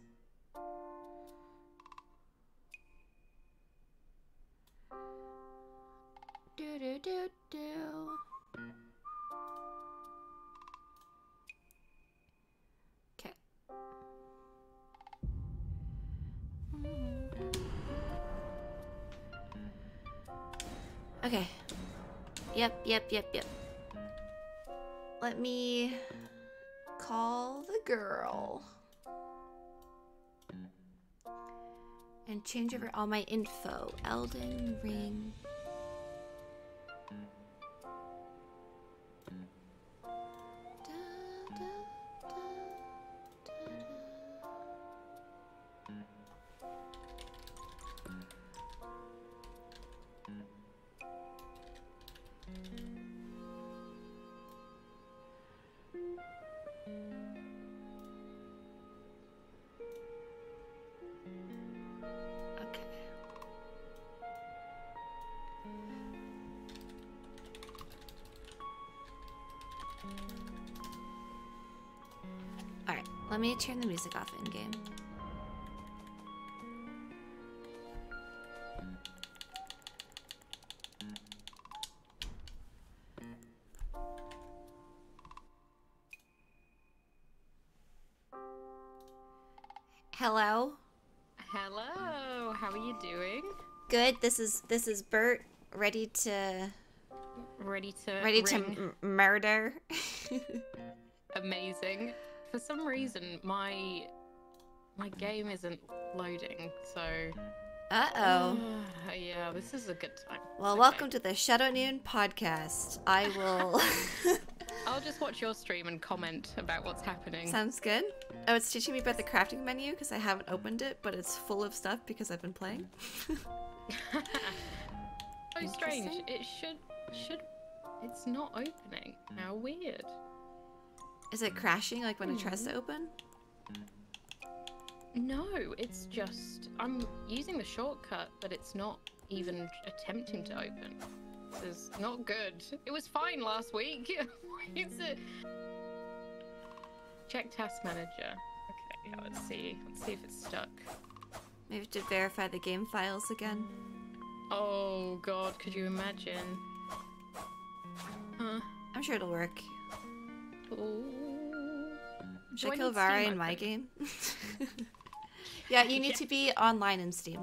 Do do do do. Okay. Mm-hmm. Okay. Yep, yep, yep, yep. Let me call the girl. And change over all my info. Elden Ring. Let me turn the music off in game. Hello? Hello, how are you doing? Good. This is this is Bert ready to Ready to ready to ring? m- murder. Amazing. For some reason, my my game isn't loading, so. Uh-oh. yeah, this is a good time. Well, welcome to the Shadow Noon podcast. I will I'll just watch your stream and comment about what's happening. Sounds good. Oh, it's teaching me about the crafting menu because I haven't opened it, but it's full of stuff because I've been playing. so strange. It should should. It's not opening. How weird. Is it crashing like when it tries to open? No, it's just I'm using the shortcut, but it's not even attempting to open. This is not good. It was fine last week. Why is it? Check task manager. Okay, yeah, let's see. Let's see if it's stuck. Maybe to verify the game files again. Oh god, could you imagine? Huh? I'm sure it'll work. Should Do I kill Varre in my game? yeah, you need Yeah. to be online in Steam.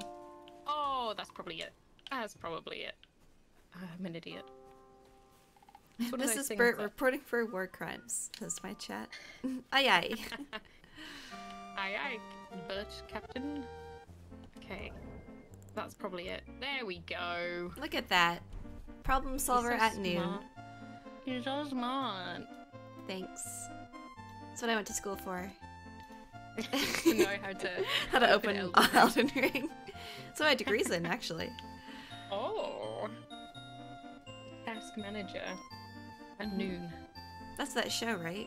Oh, that's probably it. That's probably it. Ah, I'm an idiot. This is Bert that- reporting for war crimes. That's my chat. aye aye. Aye aye, Bert, Captain. Okay, that's probably it. There we go. Look at that. Problem solver so at noon. smart. You're so smart. Thanks. That's what I went to school for. to know how to How to open Elden Ring. Elden Ring. That's what my degree's in, actually. Oh. Task manager. At mm-hmm. noon. That's that show, right?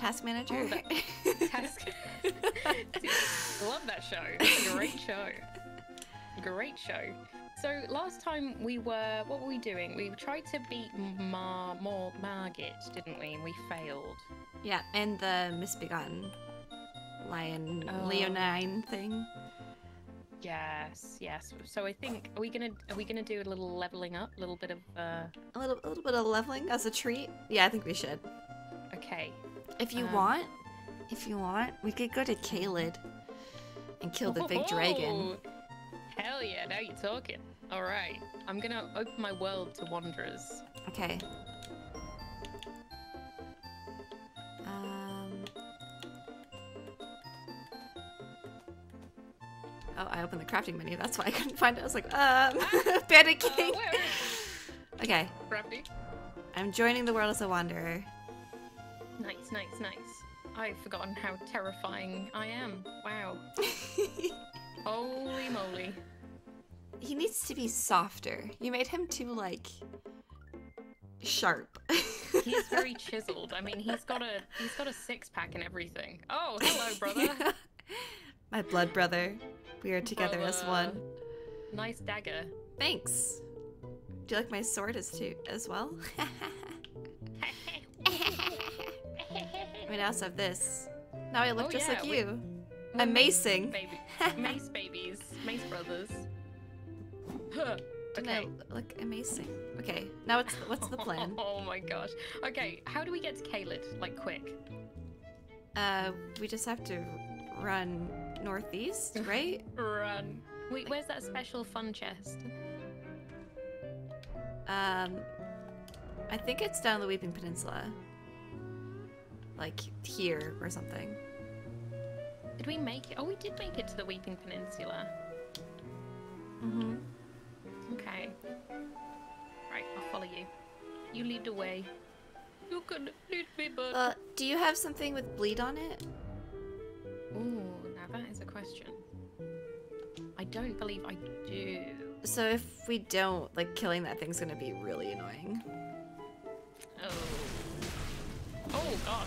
Task Manager? Oh, Task. Love that show. It's a great show. Great show. So last time we were, what were we doing? We tried to beat Mar, more Margit, didn't we? And we failed. yeah, and the Misbegotten Lion Oh. Leonine thing. Yes, yes. So I think are we gonna are we gonna do a little leveling up, a little bit of uh A little, a little bit of leveling as a treat. Yeah, I think we should. okay. If you Um, want, if you want, we could go to Caelid and kill the big dragon. Oh, Hell yeah, now you're talking. Alright. I'm gonna open my world to wanderers. Okay. Um. Oh, I opened the crafting menu. That's why I couldn't find it. I was like, um, panicking. okay, Crafty. I'm joining the world as a wanderer. Nice, nice, nice. I've forgotten how terrifying I am. Wow. Holy moly. He needs to be softer. You made him too like sharp. He's very chiseled. I mean, he's got a he's got a six pack and everything. Oh, hello, brother. My blood brother. We are together as one. nice dagger. Thanks. Do you like my sword as too as well? I mean, I also have this. Now I look Oh, just yeah, like you. We're Amazing. Baby, mace babies, mace brothers. Huh. Don't I Okay. look amazing? Okay, now what's what's the plan? Oh my gosh. Okay, how do we get to Caelid? Like quick. Uh, we just have to run northeast, right? Run. Wait, where's that special fun chest? Um, I think it's down the Weeping Peninsula. Like here or something. Did we make it? Oh, we did make it to the Weeping Peninsula. Mm-hmm. Okay. Right, I'll follow you. You lead the way. You can lead me, but. Uh, do you have something with bleed on it? Ooh, now that is a question. I don't believe I do. So if we don't, like, killing that thing's gonna be really annoying. Oh. Oh gosh.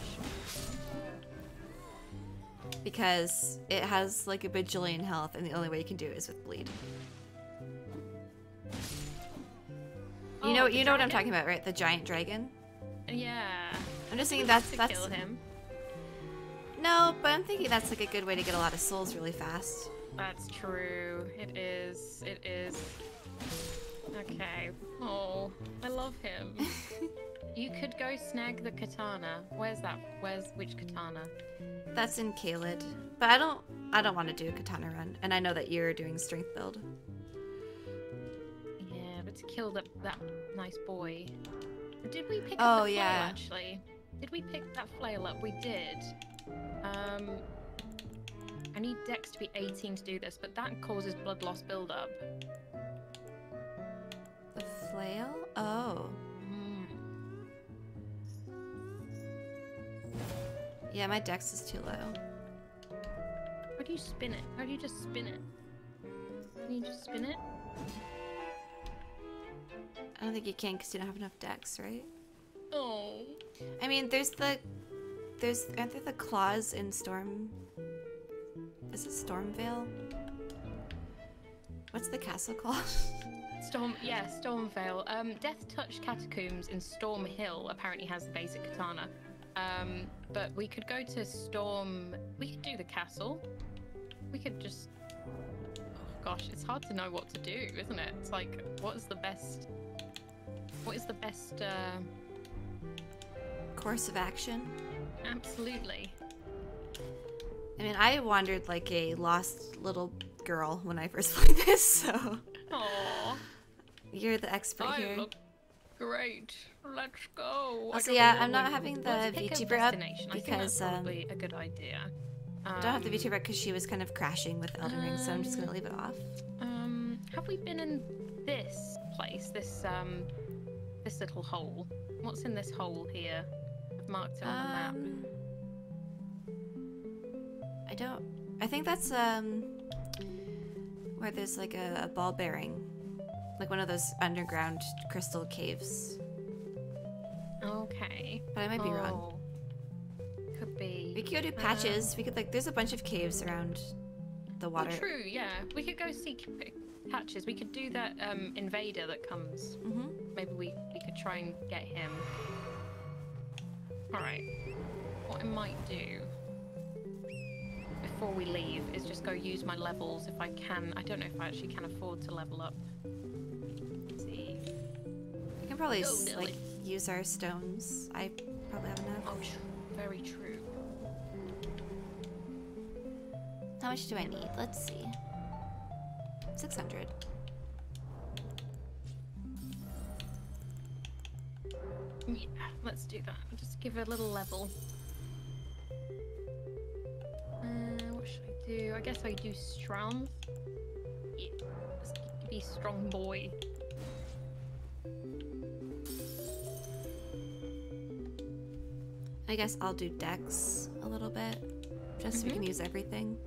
Because it has, like, a bajillion health, and the only way you can do it is with bleed. You Oh, know, you know what I'm talking about, right? The giant dragon. Yeah. I'm just thinking that's that's kill him. no, but I'm thinking that's like a good way to get a lot of souls really fast. That's true. It is. It is. Okay. Oh, I love him. you could go snag the katana. Where's that? Where's which katana? That's in Caelid, but I don't I don't want to do a katana run, and I know that you're doing strength build. To kill that that nice boy. Did we pick Oh, up the flail, yeah. actually? Did we pick that flail up? We did. Um, I need Dex to be 18 to do this, but that causes blood loss buildup. The flail? Oh. Mm. Yeah, my dex is too low. How do you spin it? How do you just spin it? Can you just spin it? I don't think you can because you don't have enough dex, right? Oh. I mean, there's the there's aren't there the claws in Storm? Is it Stormveil? What's the castle called? Storm, yeah, Stormveil. Um, Death Touch Catacombs in Storm Hill apparently has the basic katana. Um, but we could go to Storm. We could do the castle. We could just. Oh gosh, it's hard to know what to do, isn't it? It's like, what is the best? What is the best? Uh, Course of action. absolutely. I mean, I wandered like a lost little girl when I first played this, so Aww. you're the expert I here. great. Let's go. Also, yeah, I'm not having the VTuber up. I because, that's um, a good idea. I don't have the Um, VTuber because she was kind of crashing with Elden Ring, so I'm just gonna leave it off. Um, have we been in this place? This um, this little hole. What's in this hole here? I've marked it on the map. Um, I don't. I think that's um where there's like a, a ball bearing, like one of those underground crystal caves. Okay. But I might be wrong. Oh, Could be. We could go do Uh, patches. We could like. There's a bunch of caves around the Oh, water. true. Yeah, we could go seek p- patches. We could do that um invader that comes. Mm-hmm maybe we, we could try and get him. Alright. What I might do before we leave is just go use my levels if I can. I don't know if I actually can afford to level up. Let's see. We can probably oh, like use our stones. I probably have enough. Oh, tr very true. How much do I need? Let's see. 600. Yeah, let's do that. I'll Just give it a little level. Uh, what should I do? I guess I do strong. Yeah, just be strong boy. I guess I'll do dex a little bit, just so we can use everything.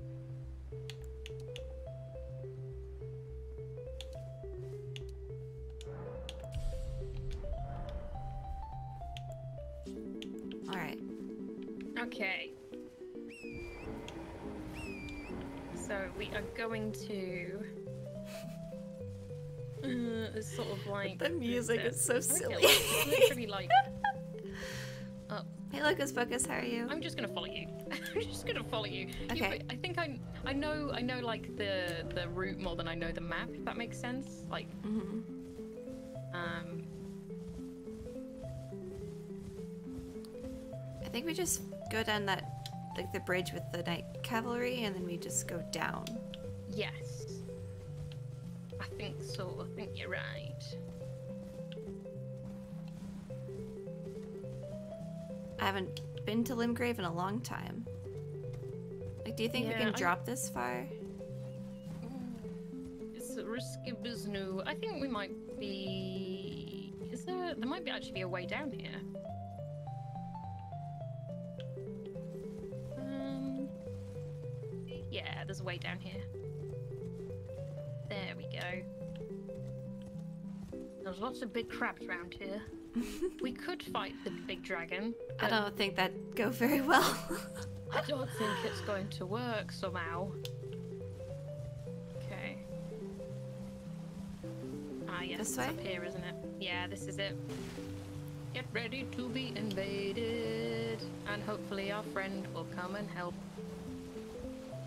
Like The music is so silly. It's literally like. Oh, Hey, Lucas Focus, how are you? I'm just gonna follow you. I'm just gonna follow you. You- Okay. I think I I know I know like the the route more than I know the map. If that makes sense. Like. hmm Um. I think we just go down that, like the bridge with the night cavalry, and then we just go down. Yes. I think so. I think you're right. I haven't been to Limgrave in a long time. Like, do you think we can I'm- drop this far? It's a risky business. I think we might be. Is there? There might be actually be a way down here. Um. Yeah, there's a way down here. There we go. There's lots of big crabs around here. We could fight the big dragon. I don't think that'd go very well. I don't think it's going to work somehow. Okay. Ah, yes, This it's way? up here, isn't it? Yeah, this is it. Get ready to be invaded, and hopefully our friend will come and help.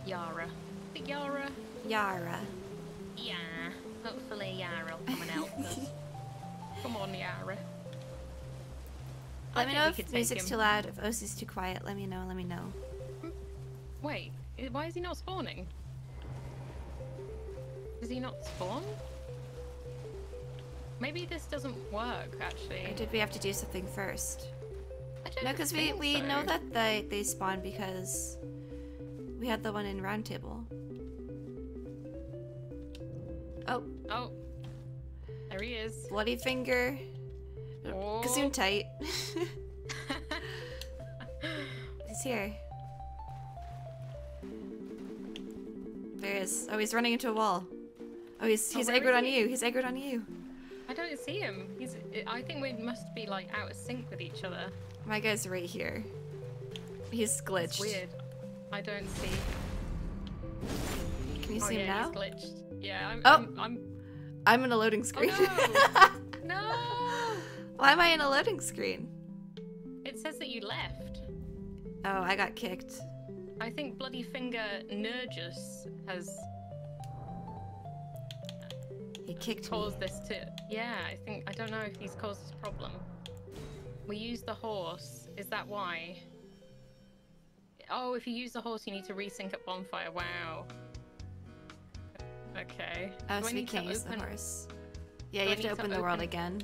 Yura. Yura. Yura. Yeah. Hopefully Yura will come and help us. Come on, Yura. I Let me know if music's too loud, if Osie's too quiet. Let me know, let me know. Mm. Wait, why is he not spawning? Does he not spawn? Maybe this doesn't work, actually. Or did we have to do something first? I don't No, because we, we know that they, they spawn because we had the one in Roundtable. Oh, Oh. There he is. Bloody Finger. Oh. Kazoon tight. He's here. There he is. Oh, he's running into a wall. Oh, he's Oh, he's is aggroed on you. He's aggroed on you. I don't see him. He's. I think we must be like out of sync with each other. My guy's right here. He's glitched. It's weird. I don't see. Can you oh, see him yeah, now? He's glitched. Yeah, I'm. Oh. I'm. I'm I'm in a loading oh screen. no! no! Why am I in a loading screen? It says that you left. Oh, I got kicked. I think Bloody Finger Nerijus has He kicked me. caused this to. Yeah, I think. I don't know if he's caused this problem. We used the horse. Is that why? Oh, if you use the horse, you need to resync at bonfire. Wow. Okay. Oh, Do so we can't use the horse. Yeah, Do you I have to need to open the world again.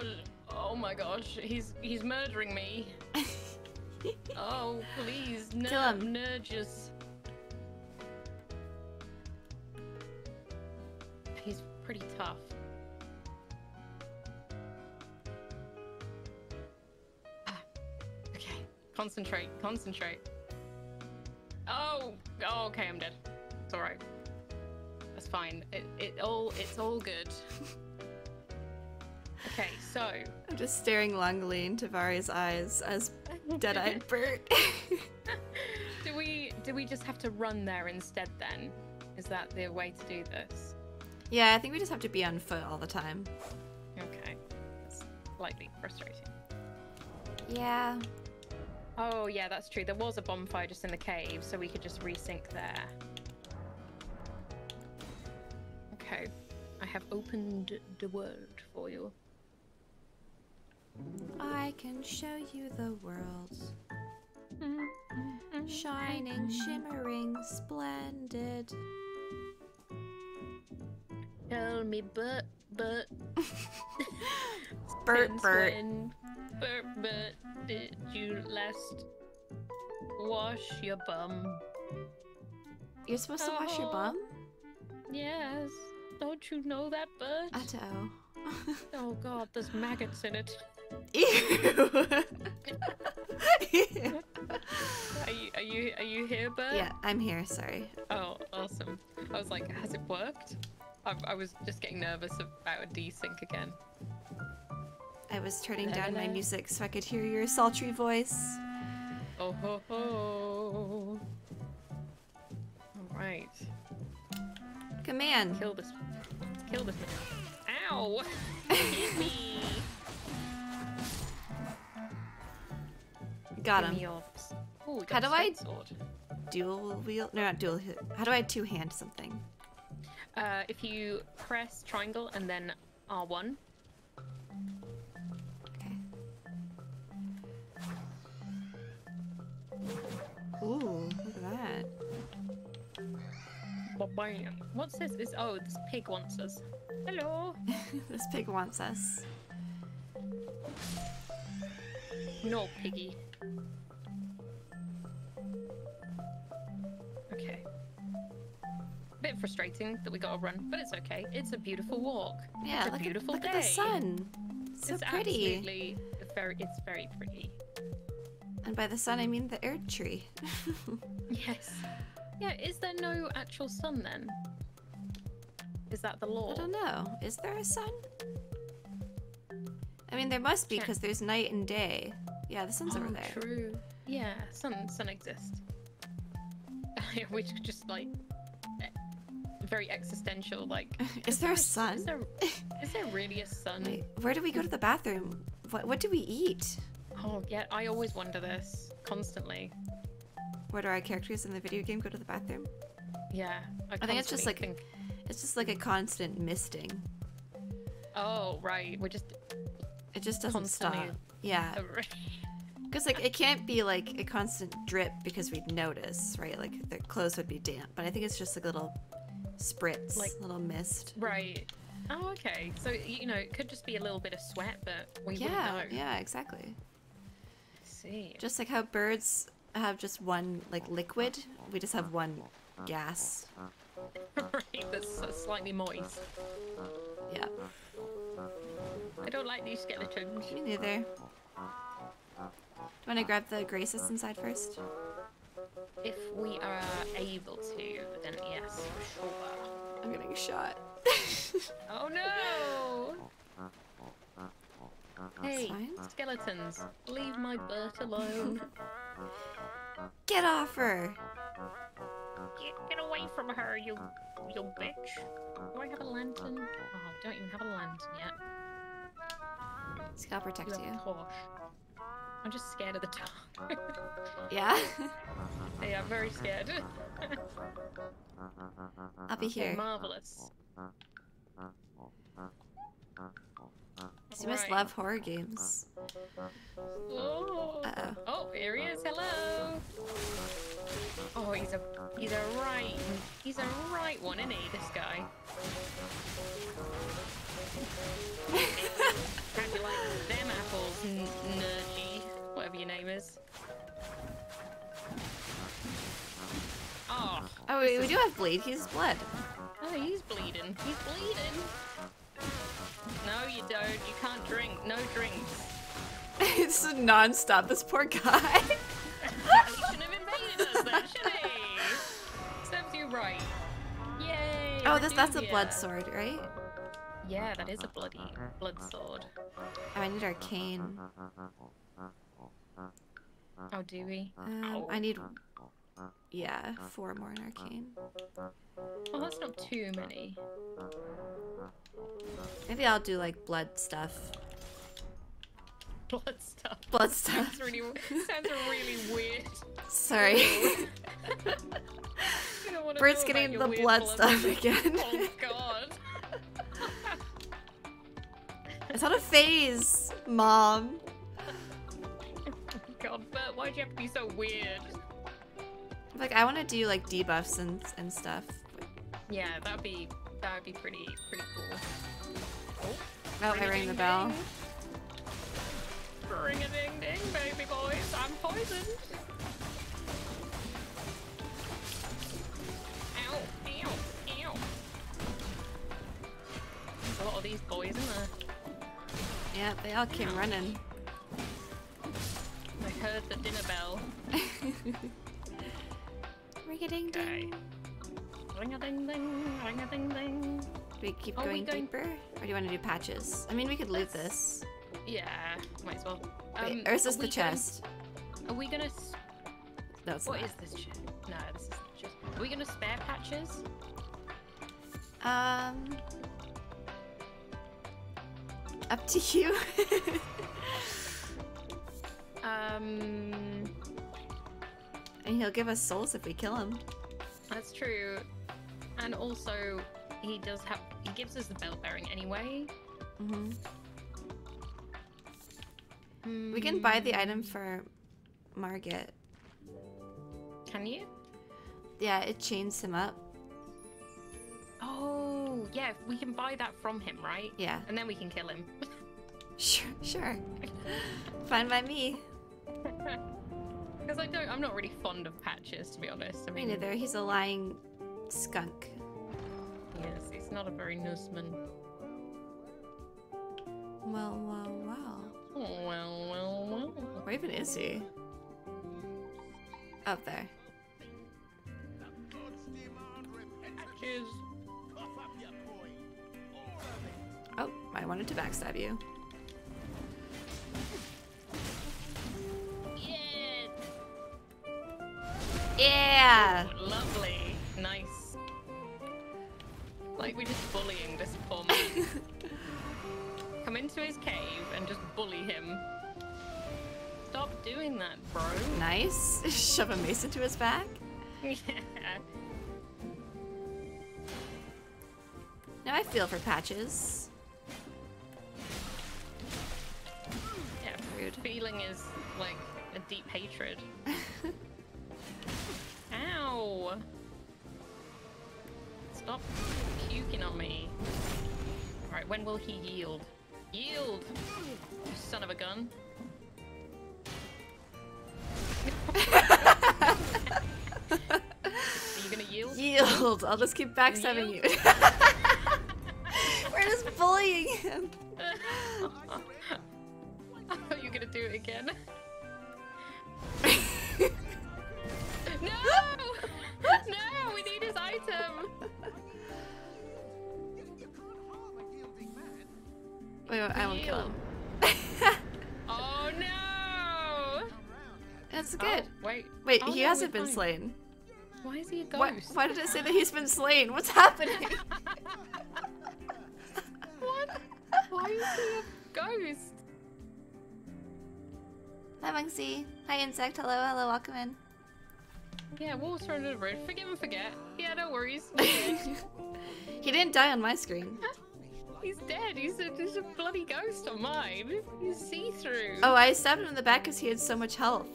God! Oh my gosh! He's he's murdering me. oh please, no, Kill him. Nerijus. He's pretty tough. Ah, okay, concentrate, concentrate. Oh, oh, okay, I'm dead. It's all right. That's fine. It, it all, it's all good. okay, so I'm just staring longingly into Varre's eyes as dead-eyed Bert. do we do we just have to run there instead then? Is that the way to do this? yeah, I think we just have to be on foot all the time. Okay. That's slightly frustrating. Yeah. Oh yeah, that's true. There was a bonfire just in the cave, so we could just resync there. Okay. I have opened the world for you. I can show you the world. Shining, shimmering, splendid. Tell me, but but Bert, Bert. Bert, Bert, did you last wash your bum? You're supposed to wash your Oh. bum? Yes. Don't you know that, Bert? Atto. Oh God, there's maggots in it. Ew. Are you are you are you here, Bert? yeah, I'm here, sorry. Oh, awesome. I was like, has it worked? I, I was just getting nervous about a desync again. I was turning down my music so I could hear your sultry voice. Oh ho ho. Alright. Command. Kill this. Kill this. Ow! Got him. me your- Ooh, got How do I sword. dual wheel? No, not dual. wheel. How do I two hand something? Uh, if you press triangle and then R1, Okay. Ooh, look at that. Ba-bam. What's this? Is oh, this pig wants us. Hello. this pig wants us. No, piggy. Okay. Bit frustrating that we gotta run, but it's okay. It's a beautiful walk. Yeah, it's a beautiful at, look day. at the sun. So it's pretty. absolutely very. It's very pretty. And by the sun, I mean the Erd tree. Yes. Yeah. Is there no actual sun then? Is that the law? I don't know. Is there a sun? I mean, there must be because there's night and day. Yeah, the sun's over Oh, there. True. Yeah, sun sun exists. Which just like very existential. Like, Is there a sun? Is sun? there, is there really a sun? Wait, where do we go to the bathroom? What What do we eat? Oh yeah, I always wonder this constantly. Where do our characters in the video game go to the bathroom? Yeah, I, I think it's just like think, it's just like a constant misting. oh right, we're just It just doesn't stop. Yeah, because like it can't be like a constant drip because we'd notice, right? Like the clothes would be damp, but I think it's just like a little spritz, Like- little mist. right. Oh okay, so you know it could just be a little bit of sweat, but we yeah, wouldn't know. yeah, exactly. see. Just like how birds have just one like liquid, we just have one gas. right, that's slightly moist. Yeah, I don't like these skeletons. me neither. Do you want to grab the Graces inside first? If we are able to, then yes, for sure. I'm getting shot. Oh no! Hey, skeletons, leave my Bert alone. Get off her! Get, get away from her, you you bitch. Do I have a lantern? Oh, I don't even have a lantern yet. It's gotta protect you. I'm just scared of the dark. Yeah? yeah, I'm very scared. I'll be here. marvelous. You must Right. love horror games. Oh. Uh-oh. Oh, here he is. Hello. Oh, he's a he's a right he's a right one, isn't he? This guy. apples, n- Nergy? Whatever your name is. Ah. Oh, Oh, we, we do have bleed. He's blood. oh, he's bleeding. He's bleeding. No, you don't. You can't drink. No drinks. it's non-stop. This poor guy. he shouldn't have invaded us then, should he? Serves you right. Yay! oh, this that's a blood sword, right? Yeah, that is a bloody blood sword. Oh, I need arcane. Oh, do we? Um, I need, yeah, four more in arcane. Oh, that's not too many. Maybe I'll do like blood stuff. Blood stuff. Blood stuff. Sounds really, sounds really weird. Sorry. Bert's getting the blood weird stuff again. Oh god. It's not a phase, mom. God, Bert, why'd you have to be so weird? Like I want to do like debuffs and and stuff. Yeah, that'd be that would be pretty pretty cool. Oh, I rang the bell. Ring a ding ding, baby boys, I'm poisoned. A lot of these boys, isn't there? Yeah, they all came running. I heard the dinner bell. Ring a ding ding. Ring a ding ding, ring a ding ding. Do we keep Are we going, going- deeper? Or do you want to do patches? I mean, we could loot this. Yeah, might as well. Wait, Um, or is this the going- chest? Are we gonna? No, it's What not. is this chest? No, this is chest. Are we gonna spare patches? Um, up to you. Um, and he'll give us souls if we kill him. that's true. And also, he does have. He gives us the Bell Bearing anyway. hmm We can buy the item for Margit. Can you? Yeah, it chains him up. Oh, yeah. We can buy that from him, right? Yeah. And then we can kill him. Sure, sure. Fine by me. Because I don't. I'm not really fond of patches, to be honest. I Me mean, neither. He's a lying skunk. Yes, he's not a very nice man. Well, well, well. Oh, well, well, well. Where even is he? Up there. Patches. I wanted to backstab you. Yeah. Yeah! Lovely. Nice. Like we're just bullying this poor man. Come into his cave and just bully him. Stop doing that, bro. Nice. Shove a mace into his back. yeah. Now I feel for patches. Rude. Feeling is like a deep hatred. Ow! Stop puking on me. Alright, when will he yield? Yield! You son of a gun. Are you gonna yield? Yield! I'll just keep backstabbing you. We're just bullying him. Thought you gonna do it again. no! No! We need his item! Wait, wait, I won't kill him. Oh no! That's good. Oh, wait. Wait, Oh, he no, hasn't been fine. slain. Why is he a Why, ghost? why did it say that he's been slain? What's happening? What? Why is he a ghost? Hi, Monksy. Hi, Insect. Hello, hello, welcome in. Yeah, water under the bridge. Forgive and forget. Yeah, no worries. He didn't die on my screen. he's dead. He's a, he's a bloody ghost on mine. He's see-through. Oh, I stabbed him in the back because he had so much health.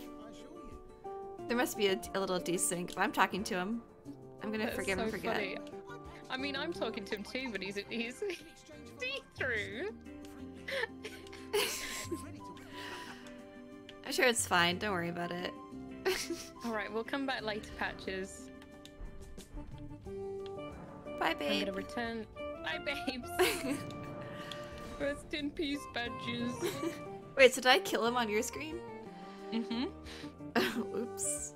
There must be a, a little desync. If I'm talking to him, I'm gonna That's forgive and forget. funny. I mean, I'm talking to him too, but he's he's see-through. I'm sure it's fine. Don't worry about it. All right, we'll come back later, patches. Bye, babe. I'm gonna return. Bye, babes. Rest in peace, badges. Wait, so did I kill him on your screen? mm-hmm. Oops.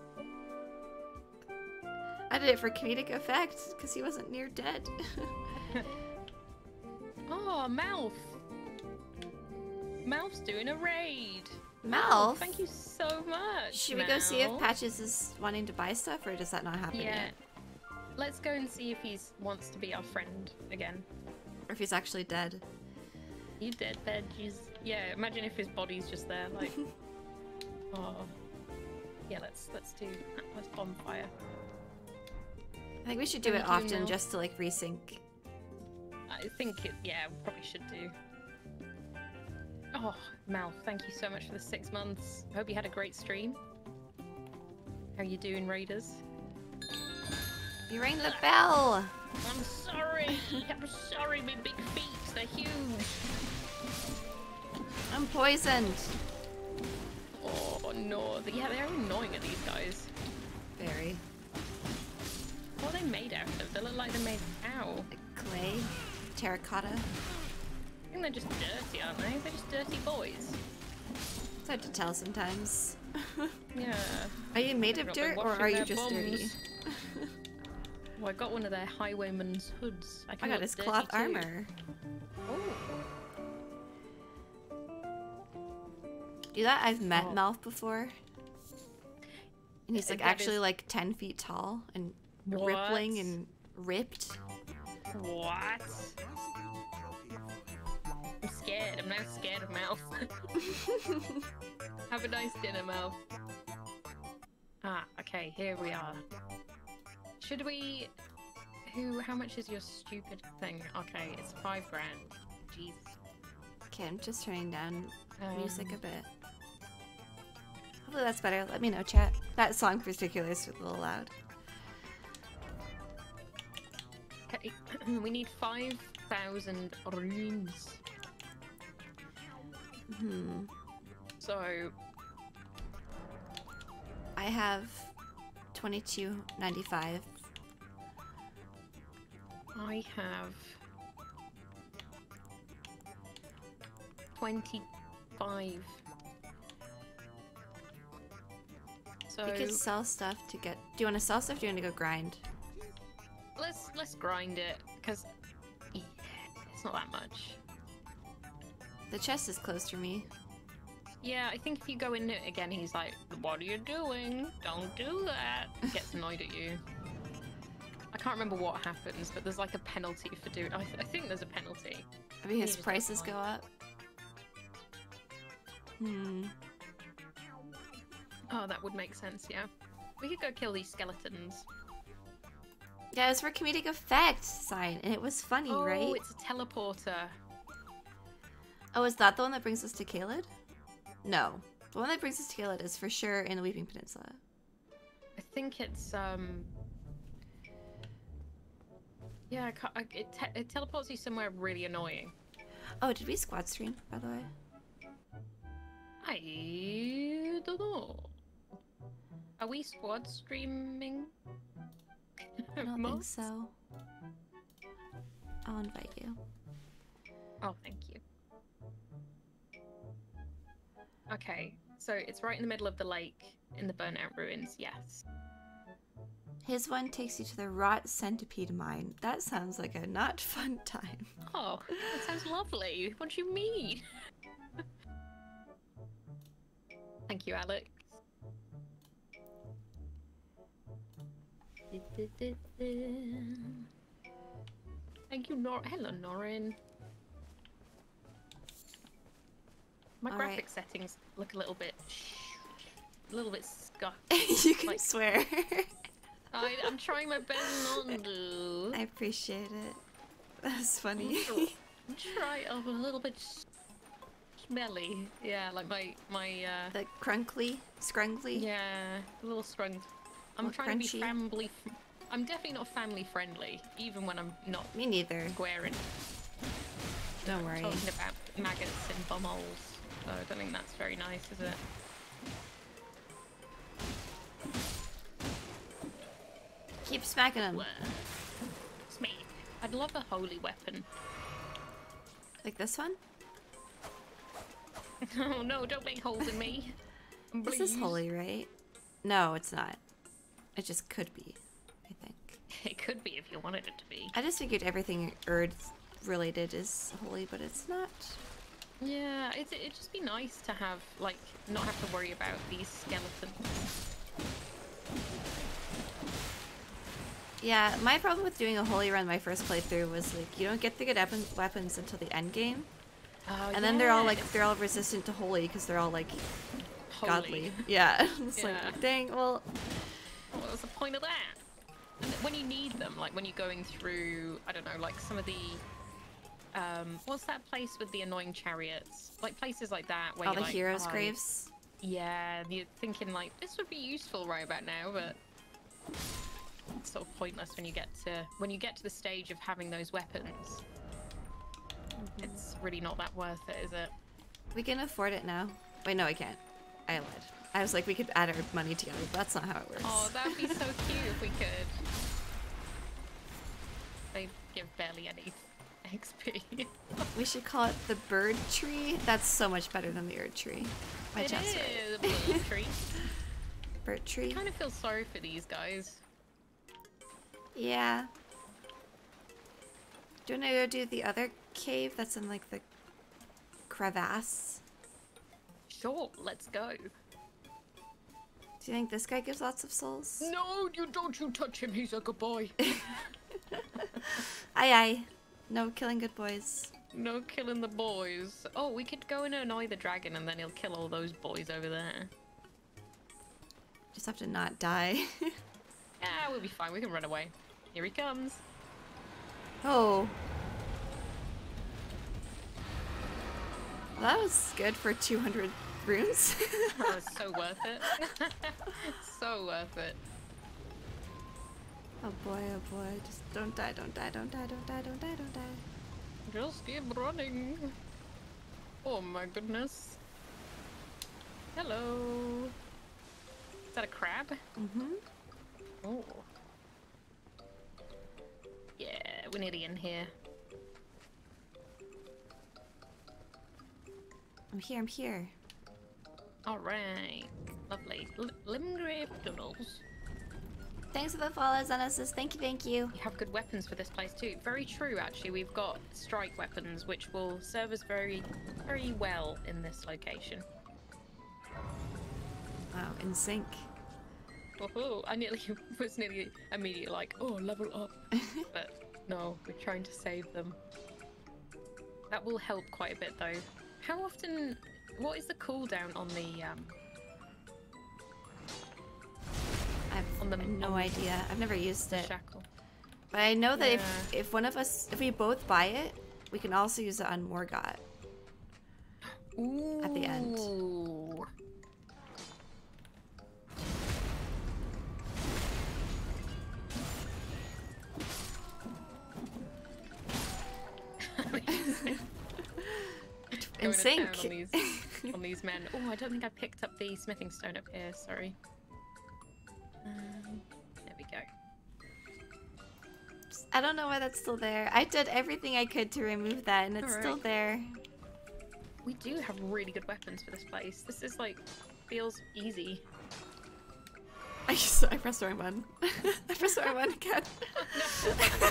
I did it for comedic effect because he wasn't near dead. Oh, Mouth. Mouth's doing a raid. Mouth? thank you so much. Should we go see if Patches is wanting to buy stuff, or does that not happen Yeah. yet? Let's go and see if he wants to be our friend again. Or if he's actually dead? You dead badges. Yeah, imagine if his body's just there, like. oh. Yeah, let's let's do let's bonfire. I think we should do it often just to like resync. I think it. Yeah, we probably should do. Oh, Mal, thank you so much for the six months. Hope you had a great stream. How you doing, Raiders? You rang the bell! I'm sorry. I'm sorry, my big feet. They're huge. I'm poisoned! Oh no. Yeah, they're annoying at these guys. Very. What are they made out of? They look like they're made. Ow. Clay? Terracotta? Think they're just dirty, aren't they? They're just dirty boys. It's hard to tell sometimes. Yeah. Are you made of dirt or are you just dirty? bums. Well, I got one of their highwayman's hoods. I, I got his cloth too. armor. Oh. You know that I've met Oh. Malf before? And he's Uh, like actually is- like 10 feet tall and rippling and ripped. What? I'm scared. I'm now scared of Mouth. Have a nice dinner, Mouth. Ah, okay, here we are. Should we... Who? How much is your stupid thing? Okay, it's five grand. Jesus. Okay, I'm just turning down music a Um, bit. Hopefully that's better. Let me know, chat. That song in particular is a little loud. Okay, we need 5,000 runes. Hmm. So, I have 22.95. I have 25. So We could sell stuff to get. Do you want to sell stuff? Or do you want to go grind? let's let's grind it because it's not that much. The chest is closed for me. Yeah, I think if you go in it again, he's like, "What are you doing? Don't do that." Gets annoyed at you. I can't remember what happens, but there's like a penalty for doing. I, I think there's a penalty. Maybe You his prices go up. Hmm. Oh, that would make sense. Yeah, we could go kill these skeletons. Yeah, it was for comedic effect sign, and it was funny, oh, right? Oh, it's a teleporter. Oh, is that the one that brings us to Caelid? No. The one that brings us to Caelid is for sure in the Weeping Peninsula. I think it's um. Yeah, I I- it, te- it teleports you somewhere really annoying. Oh, did we squad stream, by the way? I don't know. Are we squad streaming? I don't think so. I'll invite you. Oh, thank you. Okay, so it's right in the middle of the lake in the burnout ruins. Yes. His one takes you to the Rot Centipede Mine. That sounds like a not fun time. Oh, that sounds lovely. What do you mean? Thank you, Alex. Thank you, Nor. Hello, Norin. My All graphic right. settings look a little bit, a little bit scuffed. you can Like- swear. I, I'm trying my best not to. I appreciate it. That's funny. Try oh, a little bit smelly. Yeah, like my my. uh the crunkly, scrungly. Yeah, a little scrung. I'm trying to be family. I'm definitely not family friendly, even when I'm not Me neither. squaring. Don't worry. Talking about maggots and bumholes. So I don't think that's very nice, is it? Keep smacking him. Smack. I'd love a holy weapon. Like this one? oh no! Don't make holes in me. This is holy, right? No, it's not. It just could be, I think. It could be if you wanted it to be. I just figured everything Erd related is holy, but it's not. Yeah, it, it'd just be nice to have, like, not have to worry about these skeletons. Yeah, my problem with doing a holy run my first playthrough was like you don't get the good weapons until the end game, Oh, and then they're all like they're all resistant to holy because they're all like Holy. godly. Yeah, it's Yeah. like dang. Well, What was the point of that? And when you need them, like when you're going through, I don't know, like some of the, um, what's that place with the annoying chariots? Like places like that where all the like, heroes' "Oh, graves. Yeah, you're thinking like this would be useful right about now, but it's sort of pointless when you get to when you get to the stage of having those weapons. It's really not that worth it, is it? We can afford it now. Wait, no, I can't. I lied. I was like, we could add our money together. But that's not how it works. Oh, that'd be so cute if we could. They give barely any XP. We should call it the bird tree. That's so much better than the Erd tree. My It is right. blue tree. Bird tree. I kind of feel sorry for these guys. Yeah. Do you want to go do the other cave that's in like the crevasse? Sure, let's go. Do you think this guy gives lots of souls? No, you don't you touch him, he's a good boy. Aye aye. No killing good boys. no killing the boys. Oh, we could go and annoy the dragon and then he'll kill all those boys over there. Just have to not die. Yeah, we'll be fine, we can run away. Here he comes. oh. That was good for 200 runes. That was so worth it. so worth it. Oh boy, oh boy. Just don't die, don't die, don't die, don't die, don't die, don't die. Just keep running. Oh my goodness. Hello. Is that a crab? Mm-hmm. Oh. Yeah, we need in here. I'm here, I'm here. Alright. Lovely. L Limgrave tunnels. Thanks for the follow, Zenesis. Thank you, thank you. We have good weapons for this place too. Very true, actually. We've got strike weapons, which will serve us very, very well in this location. Wow, in sync. Oh, I nearly was nearly immediately like, oh, level up. but no, we're trying to save them. That will help quite a bit though. How often? What is the cooldown on the um? I've On the- no idea. I've never used it. shackle? But I know that if, Yeah. if one of us, if we both buy it, we can also use it on Morgott. Ooh. At the end. In sync. On these, on these men. Oh, I don't think I picked up the smithing stone up here. Sorry. Um, there we go. I don't know why that's still there. I did everything I could to remove that, and it's still there. We do have really good weapons for this place. This is like feels easy. I just, I pressed the wrong button. I pressed the wrong button again.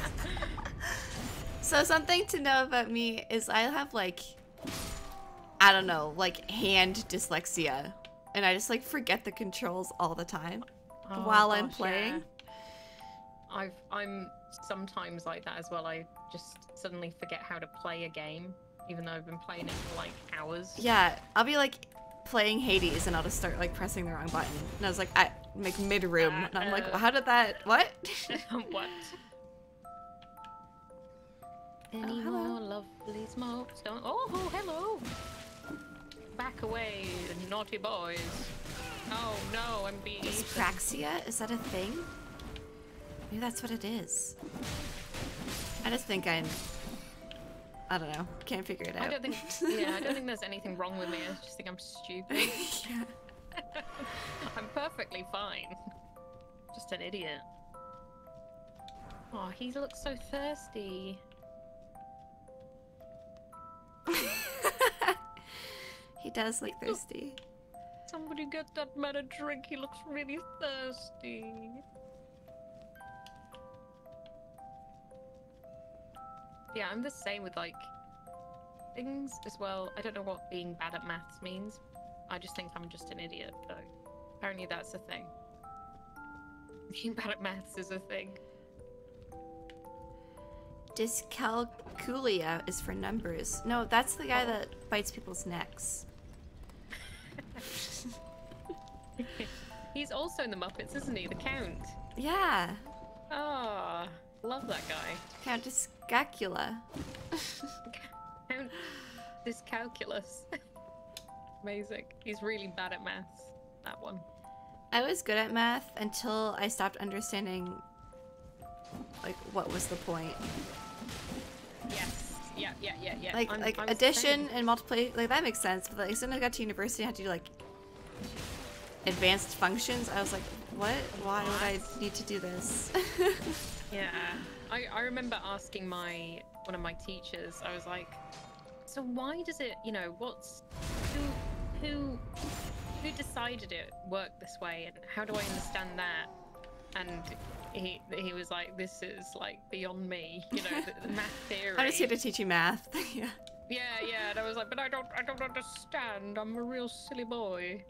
so something to know about me is I have like, I don't know, like hand dyslexia, and I just like forget the controls all the time Oh, while I'm playing. yeah. I've I'm sometimes like that as well. I just suddenly forget how to play a game, even though I've been playing it for like hours. Yeah, I'll be like playing Hades and I'll just start like pressing the wrong button. And I was like, I make mid room, and I'm like, Uh, how did that? What? what? Any Oh, more lovely smokes? Don't. Oh, oh, hello. Back away, naughty boys. Oh no, I'm being. Dyspraxia? Is that a thing? Maybe that's what it is. I just think I'm. I don't know. Can't figure it out. I don't think. Yeah, I don't think there's anything wrong with me. I just think I'm stupid. I'm perfectly fine. Just an idiot. Oh, he looks so thirsty. he does look thirsty. Somebody get that man a drink. He looks really thirsty. Yeah, I'm the same with like things as well. I don't know what being bad at maths means. I just think I'm just an idiot, though. Apparently, that's a thing. Being bad at maths is a thing. Dyscalculia is for numbers. No, that's the guy that bites people's necks. He's also in the Muppets, isn't he? The Count. Yeah, Ah, love that guy. Count Dyscalcula. Count Dyscalculus. Amazing. He's really bad at maths. That one. I was good at math until I stopped understanding, like, what was the point. Yes. Yeah, yeah, yeah, yeah. Like, I'm- like I was the addition same. and multiply, like that makes sense. But like, as soon as I got to university, I had to do like advanced functions. I was like, what? Why would I need to do this? Yeah. I, I remember asking my one of my teachers, I was like, so why does it you know, what's who who who decided it worked this way and how do I understand that? And he he was like, "This is like beyond me," you know, the, the math theory. I'm just here to teach you math. yeah. Yeah, yeah, and I was like, "But I don't, I don't understand. I'm a real silly boy."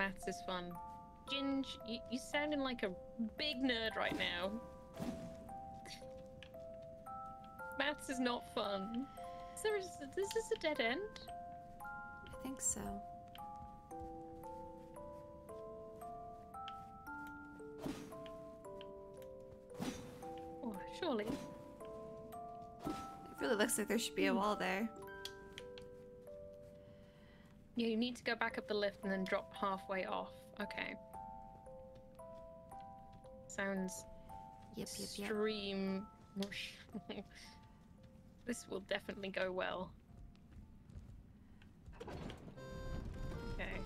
Maths is fun. Ginge, you, you sounding like a big nerd right now. Maths is not fun. Is there, is, is this a dead end? I think so. Oh, surely. It really looks like there should be a hmm. wall there. Yeah, you need to go back up the lift and then drop halfway off. Okay. Sounds Yep, yep, yep. extreme. this will definitely go well. Okay.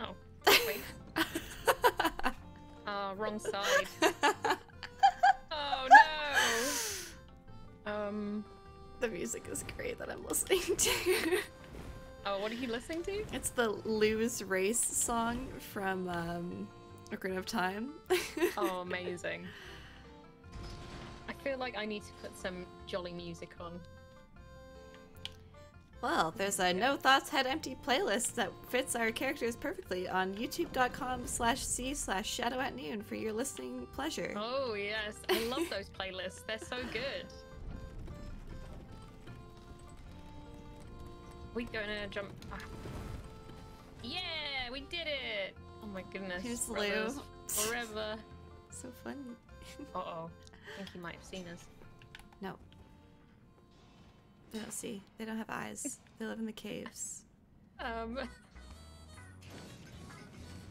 Oh, wait. oh, wrong side. Um. The music is great that I'm listening to. Oh, what are you listening to? it's the Lose Race song from um, Ocarina of Time. Oh, amazing. I feel like I need to put some jolly music on. Well, there's a No Thoughts Head Empty playlist that fits our characters perfectly on youtube.com slash c slash shadow at noon for your listening pleasure. Oh, yes. I love those playlists. They're so good. We gonna jump. Ah. Yeah, we did it! Oh my goodness. Here's brothers Lou. Forever. So funny. Uh oh. I think he might have seen us. No. They don't see. They don't have eyes. They live in the caves. Um.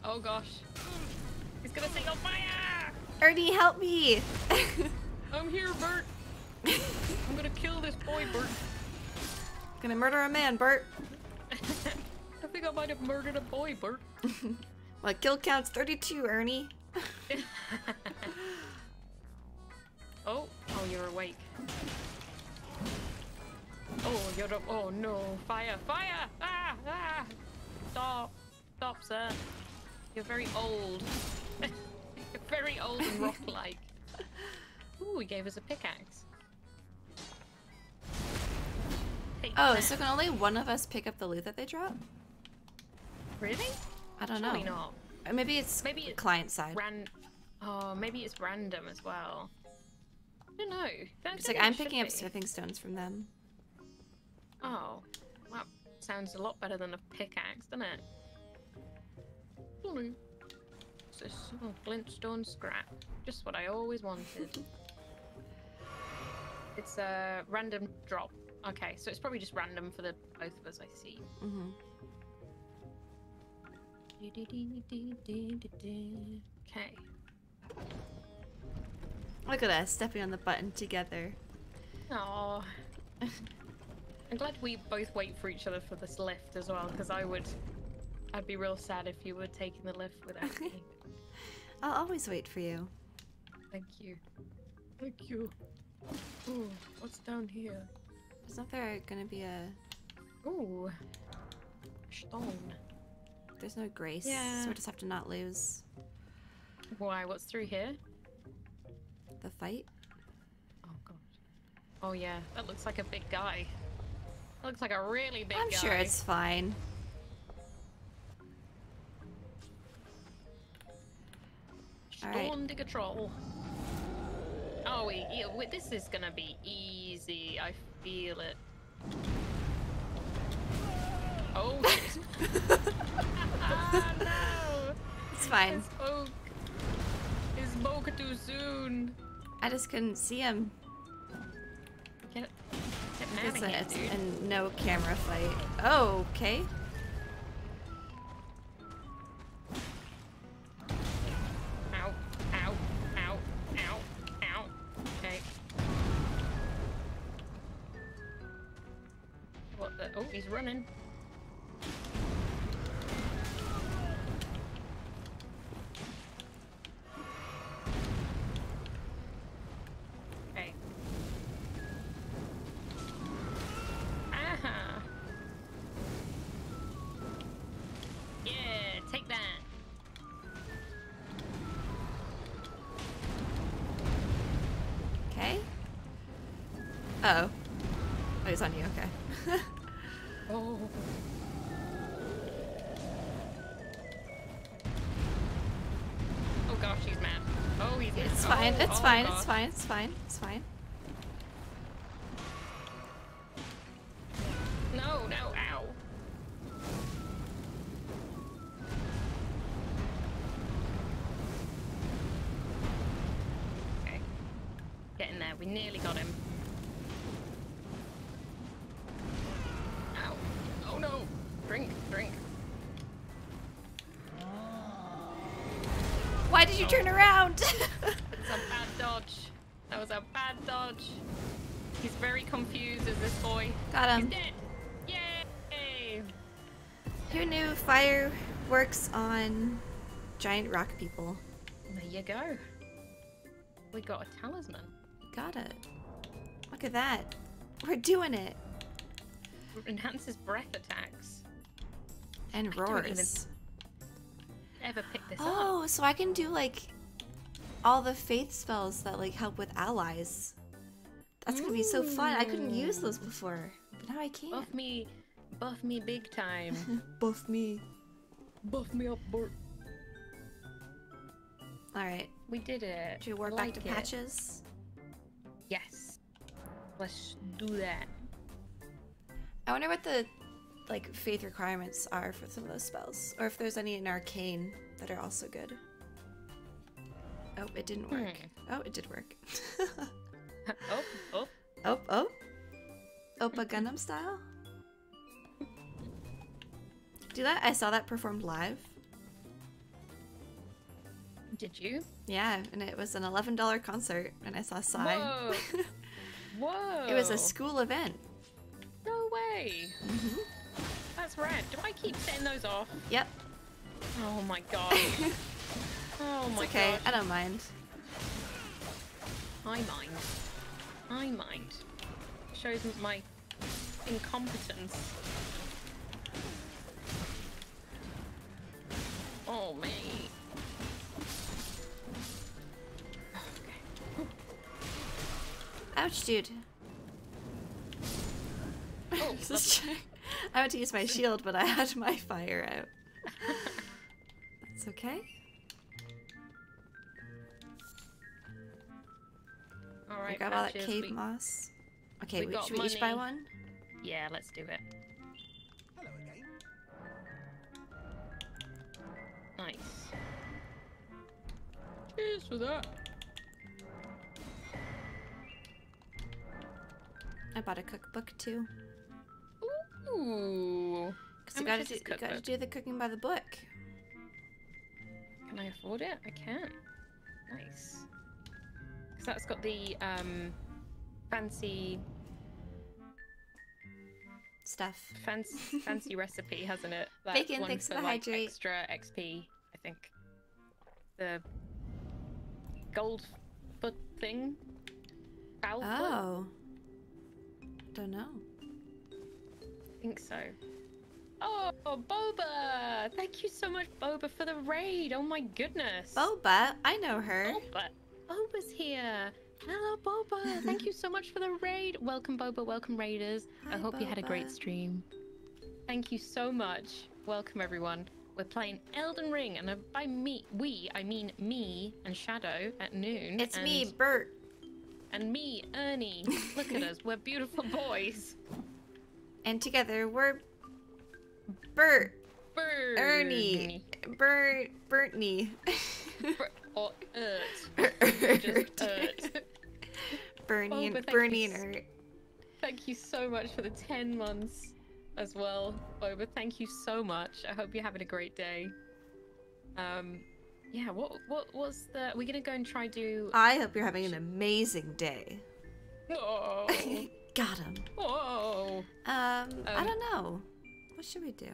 Oh gosh. He's gonna say, "Oh fire!" Ernie, help me! I'm here, Bert. I'm gonna kill this boy, Bert. Gonna murder a man, Bert. I think I might have murdered a boy, Bert. My kill count's 32, Ernie. Oh, oh, you're awake. Oh, you're up. Oh no, fire, fire! Ah, ah! Stop, stop, sir. You're very old. you're very old and rock-like. Ooh, he gave us a pickaxe. Oh, so can only one of us pick up the loot that they drop? really? I don't Surely know. not. Uh, maybe it's Maybe client side. Ran. Oh, maybe it's random as well. I don't know. That It's like I'm picking up smithing stones from them. Oh, that sounds a lot better than a pickaxe, doesn't it? Blue. What's this? Oh, glintstone scrap. Just what I always wanted. it's a random drop. Okay, so it's probably just random for the both of us, I see. Mm-hmm. Okay. Look at us stepping on the button together. Oh. I'm glad we both wait for each other for this lift as well, because I would. I'd be real sad if you were taking the lift without me. I'll always wait for you. Thank you. Thank you. Ooh, what's down here? Isn't there gonna be a? Ooh, stone. There's no grace, Yeah. so we just have to not lose Why? What's through here? the fight. Oh god. Oh yeah, that looks like a big guy. That looks like a really big guy. I'm guy. sure it's fine. Alright. Stone digger troll. Oh, we, yeah, this is gonna be easy. I feel it. Oh ah, no! It's fine. I spoke. I spoke too soon. I just couldn't see him. Get, get It's a, it's a no camera fight. Oh, okay. Running. It's fine. Oh, It's oh, fine. gosh. Giant rock people? There you go. We got a talisman. Got it. Look at that. We're doing it. Enhances breath attacks. And I don't even roars. Ever pick this up? Oh, so I can do like all the faith spells that like help with allies. That's gonna be so fun. I couldn't use those mm. before, but now I can. Buff me, buff me big time. Buff me. buff me up, Bert. All right. We did it. Should we warp Like back to it. patches? Yes. Let's do that. I wonder what the like faith requirements are for some of those spells, or if there's any in arcane that are also good. Oh, it didn't hmm. work. Oh, it did work. oh, oh. oh, oh. Opa mm-hmm. Gangnam style. Do that? I saw that performed live. Did you? Yeah, and it was an eleven dollar concert, and I saw Psy. Whoa. Whoa. it was a school event. No way. Mm-hmm. That's rad. Do I keep setting those off? Yep. Oh my god. oh It's my okay. god. I don't mind. I mind. I mind. Shows my incompetence. Oh me. Ouch, dude. Oh, Just. I went to use my shield, but I had my fire out. That's okay. All I right. grab all that cave we- moss. Okay, we we, got should we each buy one? Yeah, let's do it. Nice. Cheers for that. I bought a cookbook too. Ooh. Cause How you gotta do, you gotta do the cooking by the book. Can I afford it? I can. Nice. Because that's got the um, fancy, Stuff. fancy, fancy recipe, hasn't it? That Bacon, one thanks for the like hydrate. extra XP, I think. The gold foot thing. Fowl foot? Don't know. I think so. Oh, Boba! Thank you so much, Boba, for the raid. Oh my goodness. Boba, I know her. Boba. Boba's here. Hello, Boba. Thank you so much for the raid. Welcome, Boba. Welcome, Raiders. I Hi, hope you had a great stream. Thank you so much. Welcome, everyone. We're playing Elden Ring, and by me, we, I mean me and Shadow at noon. It's me, Bert. And me, Ernie. Look at us. We're beautiful boys. And together we're Bert, Bird. Ernie, Bert, Bertney. Or Ert. Just Ert. Bernie and Boba, thank Bernie you and Ert. Thank you so much for the 10 months as well, Boba. Thank you so much. I hope you're having a great day. Um, yeah, what what was the... We're going to go and try do... I hope you're having an amazing day. Oh, Got him. oh. Um, I Um, don't know. What should we do?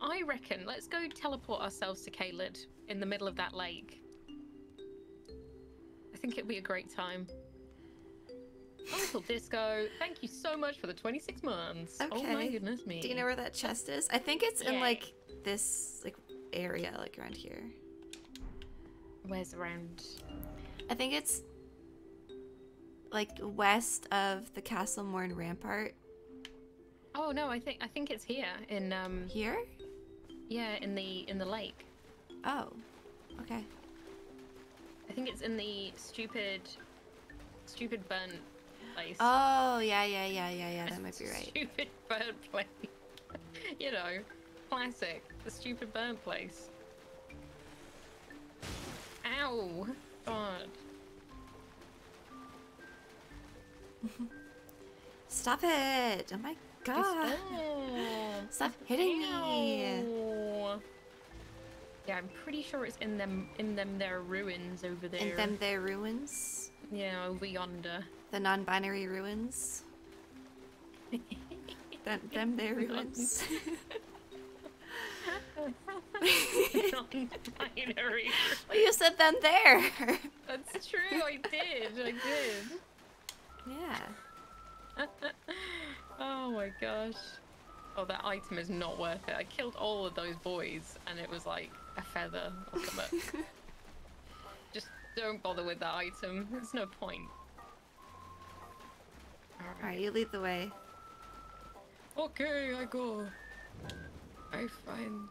I reckon let's go teleport ourselves to Caelid in the middle of that lake. I think it'd be a great time. Uncle Disco, thank you so much for the 26 months. Oh my goodness me. Do you know where that chest is? I think it's in like this like area, like around here. Where's around? I think it's like west of the Castle Morne Rampart. Oh no, I think I think it's here in um Here? yeah in the in the lake. Oh, okay. I think it's in the stupid, stupid burnt place. Oh, yeah, yeah, yeah, yeah, yeah. That might be right. Stupid burnt place. you know, classic. The stupid burnt place. Ow! God. Stop it! Oh my god! Stop hitting me! Yeah, I'm pretty sure it's in them in them their ruins over there. In them their ruins, Yeah, over yonder. the non-binary ruins. them, them their ruins. Non-binary. well, you said them there. That's true. I did. I did. yeah. oh my gosh. Oh, that item is not worth it. I killed all of those boys, and it was like a feather or something. Just don't bother with that item. There's no point. All right, you lead the way. Okay, I go. I find.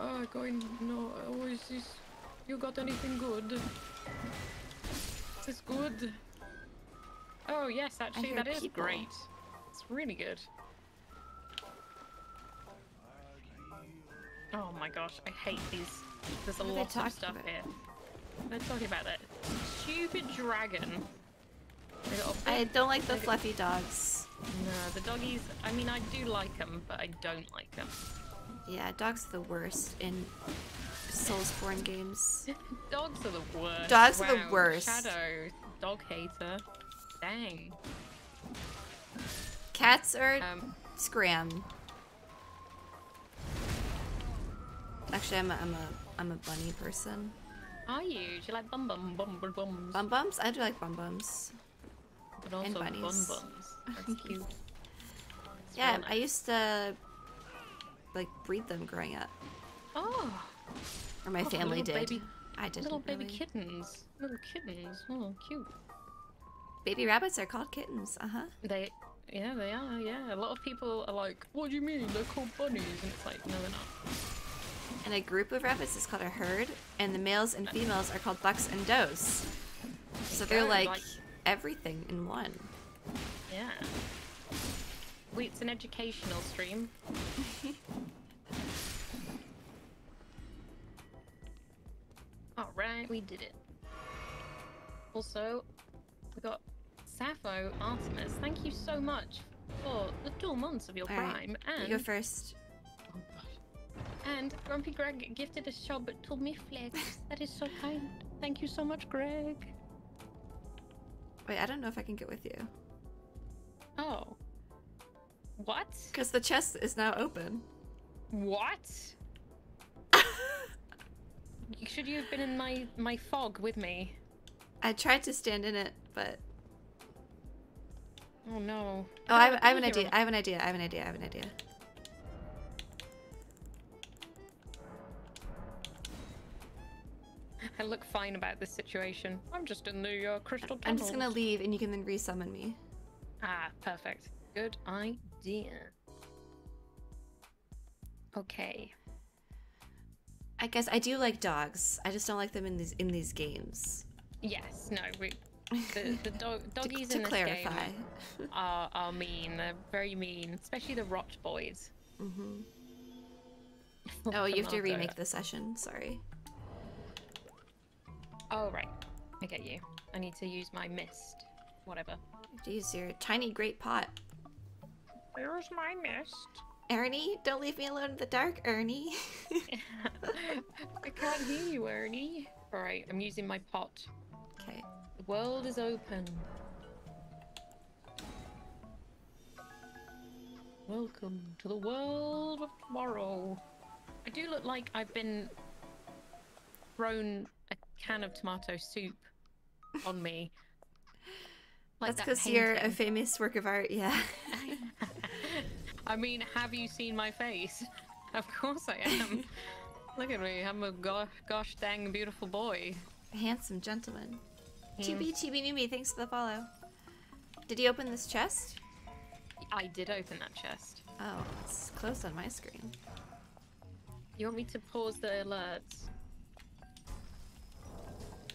Oh, going. No, oh, is this. You got anything good? Is this good? Oh, yes, actually, that is people. great. It's really good. Oh my gosh, I hate these. There's a What lot of stuff about? here. They're talking about that stupid dragon. They got a I don't like the fluffy dogs. No, the doggies. I mean, I do like them, but I don't like them. Yeah, dogs are the worst in Soulsborne games. Dogs are the worst. Dogs are the worst. Shadow, dog hater. Dang. Cats are Um, scram. Actually, I'm a, I'm a I'm a bunny person. are you? Do you like bum bum bum bum bums? Bum bums? I do like bum bums. but also and bun bunnies. bums. That's cute. Yeah, really I used to like breed them growing up, Oh, or my Oh, family did. baby- I didn't. little baby really. kittens. Little kittens. Oh, cute. Baby rabbits are called kittens. Uh huh. They, yeah, they are. Yeah, a lot of people are like, "What do you mean? They're called bunnies?" And it's like, no, they're not. And a group of rabbits is called a herd, and the males and females are called bucks and does. So they're like, like- everything in one. Yeah. It's an educational stream. Alright, we did it. Also, we got Sappho Artemis. Thank you so much for the two months of your All right, prime. you And go first. and Grumpy Greg gifted a sub to me flex. that is so kind. Thank you so much, Greg. Wait, I don't know if I can get with you Oh. What? because the chest is now open. What? You should you have been in my my fog with me? I tried to stand in it, but Oh no. oh, I have, I have an idea. I have an idea. I have an idea. I have an idea. I look fine about this situation. I'm just in the uh, crystal tunnels. I'm just gonna leave, and you can then resummon me. Ah, perfect. Good idea. Okay. I guess I do like dogs. I just don't like them in these in these games. Yes. No. We. The, the dog, doggies to in this clarify. game are, are mean. They're very mean, especially the Rot boys. hmm Oh, you have to remake the session. Sorry. Oh right, I get you. I need to use my mist. Whatever. You have to use your tiny great pot. Where's my mist? Ernie, don't leave me alone in the dark, Ernie. I can't hear you, Ernie. Alright, I'm using my pot. Okay. The world is open. Welcome to the world of tomorrow. I do look like I've been thrown a can of tomato soup on me. Like That's that because you're a famous work of art. Yeah. I mean, have you seen my face? Of course I am. Look at me, I'm a go- gosh dang beautiful boy. Handsome gentleman. Mm. TB TB Numi, thanks for the follow. Did you open this chest? I did open that chest. Oh, it's closed on my screen. You want me to pause the alerts?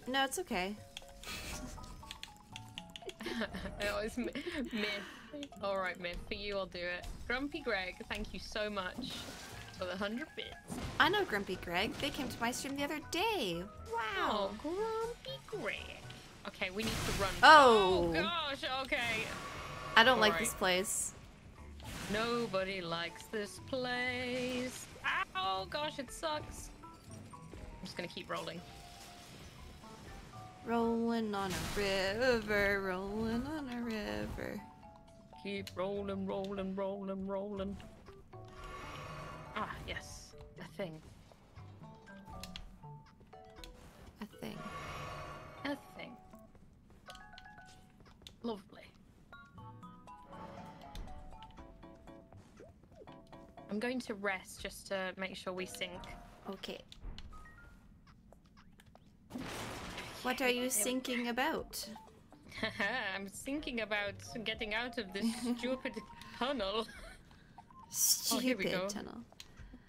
No, it's okay. oh, it's myth. All right, myth. For you, I'll do it. Grumpy Greg, thank you so much for the hundred bits. I know Grumpy Greg. They came to my stream the other day. Wow, oh, Grumpy Greg. Okay, we need to run. Oh. oh gosh. Okay. I don't like Alright. this place. Nobody likes this place. Ow, gosh, it sucks. I'm just gonna keep rolling. Rolling on a river, rolling on a river. Keep rolling, rolling, rolling, rolling. Ah, yes, a thing, A thing. a thing. Lovely. I'm going to rest just to make sure we sync. Okay. What are you thinking about? I'm thinking about getting out of this stupid tunnel. Oh, here we Stupid go. tunnel.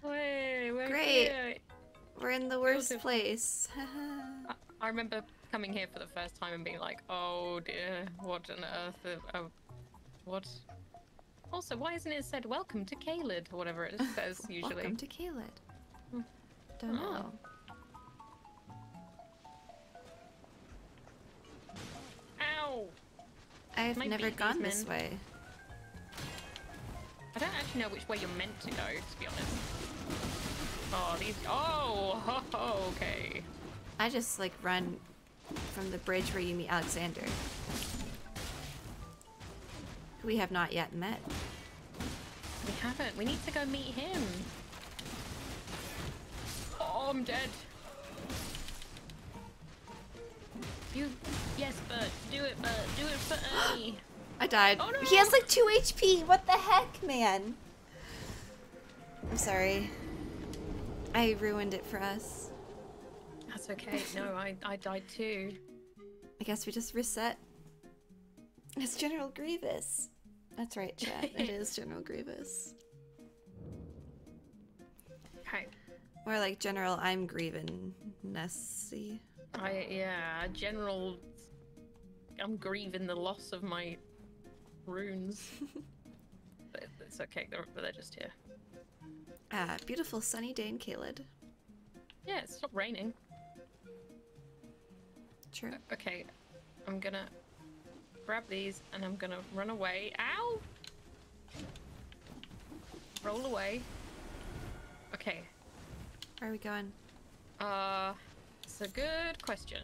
Hey, we're Great. here. We're in the worst Beautiful. place. I, I remember coming here for the first time and being like, oh dear, what on earth? Uh, oh, what? Also, why isn't it said welcome to or whatever it says usually? Welcome to Caelid. Hmm. Don't Aw. know. I've Might never gone this men. way. I don't actually know which way you're meant to go, to be honest. Oh, these. Oh, okay. I just like run from the bridge where you meet Alexander. Who we have not yet met. We haven't. We need to go meet him. Oh, I'm dead. You. Yes, Bert. Do it, Bert. Do it for Ernie. I died. Oh, no. He has like 2 HP. What the heck, man? I'm sorry. I ruined it for us. That's okay. No, I, I died too. I guess we just reset. It's General Grievous. That's right, chat. it is General Grievous. Okay. Or like General I'm Grievin Nessie. I yeah, general. I'm grieving the loss of my runes. but it's okay. They're, they're just here. Ah, beautiful sunny day in Caelid. Yeah, it's not raining. True. Okay, I'm gonna grab these and I'm gonna run away. Ow! Roll away. Okay. Where are we going? Uh, it's a good question.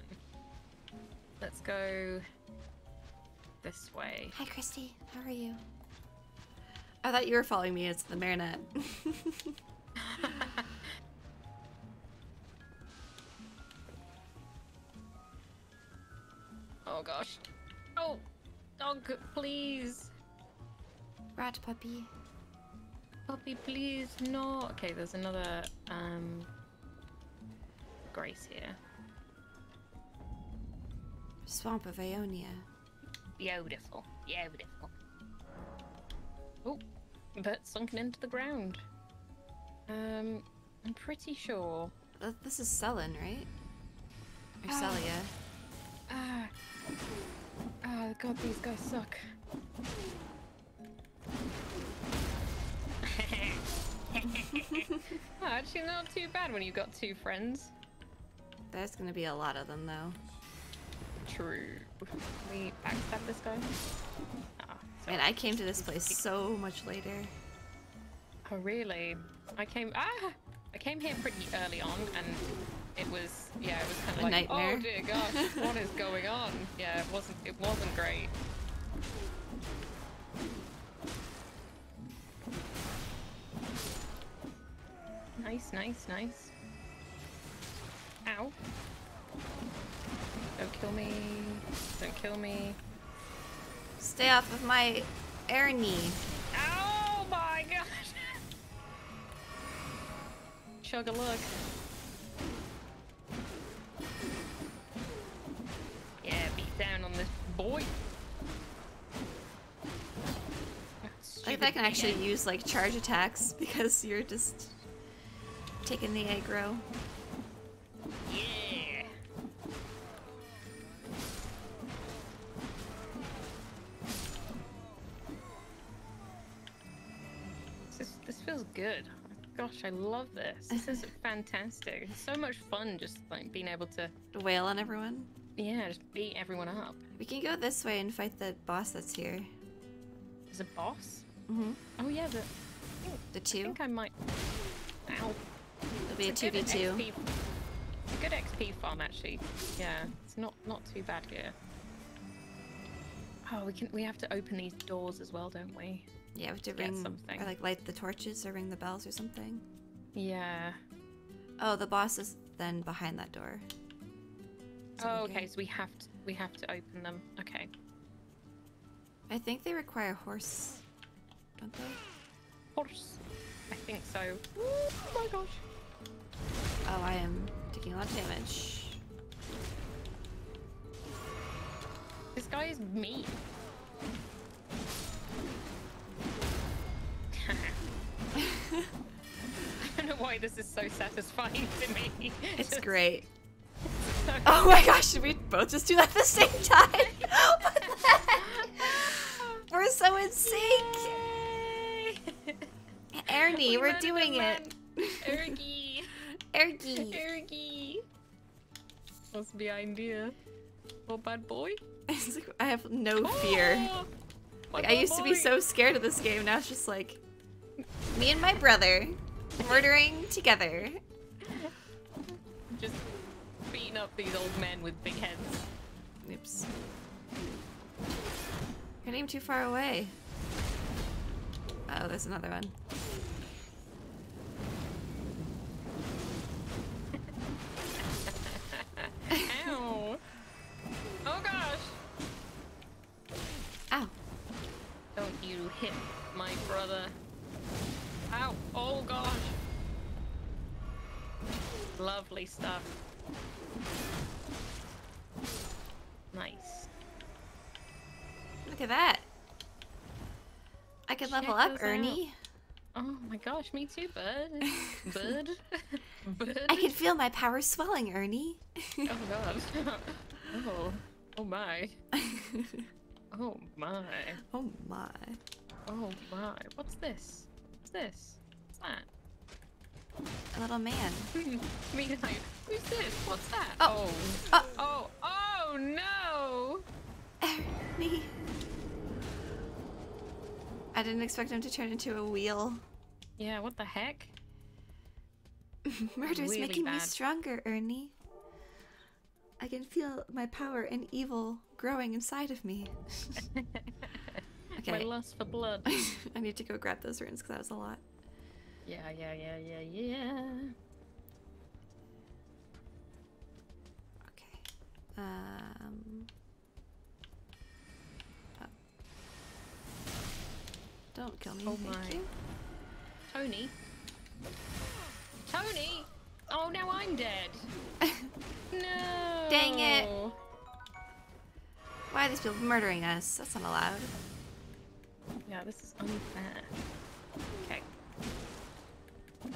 Let's go this way. Hi, Christy. How are you? I thought you were following me. It's the Marinette. Oh gosh. Oh, dog, please. Rat puppy. Puppy, please, no. Okay, there's another, um, Grace here. Swamp of Aeonia. Beautiful, beautiful. Oh, but sunken into the ground. Um, I'm pretty sure. This is Sullen, right? Or Ah. Sellia. Ah, ah, God, these guys suck. oh, actually, not too bad when you've got two friends. There's gonna be a lot of them, though. True. Can we backstab this guy? Ah, Man, I came to this place so much later. Oh, really? I came. Ah! I came here pretty early on, and it was yeah, it was kind of A like nightmare. oh dear gosh, what is going on? Yeah, it wasn't it wasn't great. Nice, nice, nice. Ow! Don't kill me! Don't kill me! Stay off of my Ernie. Oh my gosh! Chug a lug. Yeah, beat down on this boy. I think that can actually use like charge attacks because you're just taking the aggro. Yeah. This, this feels good. Gosh, I love this. This is fantastic. It's so much fun just like being able to, Wail on everyone. yeah, just beat everyone up. We can go this way and fight the boss that's here. There's a boss? Mm-hmm. Oh yeah, the The I two. think I might. Ow. It'll be a two v two. Good XP farm actually. Yeah, it's not not too bad here. Oh, we can we have to open these doors as well, don't we? Yeah, we have to Get ring something. or like light the torches or ring the bells or something. Yeah. Oh, the boss is then behind that door. Oh, okay. So we have to we have to open them. Okay. I think they require horse, don't they? Horse. I think so. Oh my gosh. Oh, I am taking a lot of damage. This guy is mean. I don't know why this is so satisfying to me. It's Just great. so- Oh my gosh, did we both just do that at the same time? What the heck? We're so in sync. Ernie, We we're doing it. Ergy. Ergy. Ergy. What's the idea? Oh, bad boy? I have no fear. Oh, Like I used to be so scared of this game. Now it's just like me and my brother murdering together. Just beating up these old men with big heads. Oops. You're not too far away. Oh, there's another one. Ow. Oh gosh. Ow. Don't you hit my brother. Ow. Oh gosh. Lovely stuff. Nice. Look at that. I can level up, Ernie. out. Oh my gosh, me too, bud. bud. bud. I can feel my power swelling, Ernie. Oh god. oh. Oh my. Oh my. oh my. Oh my. What's this? What's this? What's that? A little man. Me like, who's this? What's that? Oh. Oh. Oh. Oh, oh no. Ernie. I didn't expect him to turn into a wheel. Yeah, what the heck? Murder's Really making me stronger, Ernie. I can feel my power and evil growing inside of me. okay. My lust for blood. I need to go grab those runes because that was a lot. yeah, yeah, yeah, yeah, yeah. Okay. Um. Don't kill me. Oh my. you. Tony? Tony? Oh, now I'm dead. no. Dang it. Why are these people murdering us? That's not allowed. Yeah, this is unfair. Okay. Right.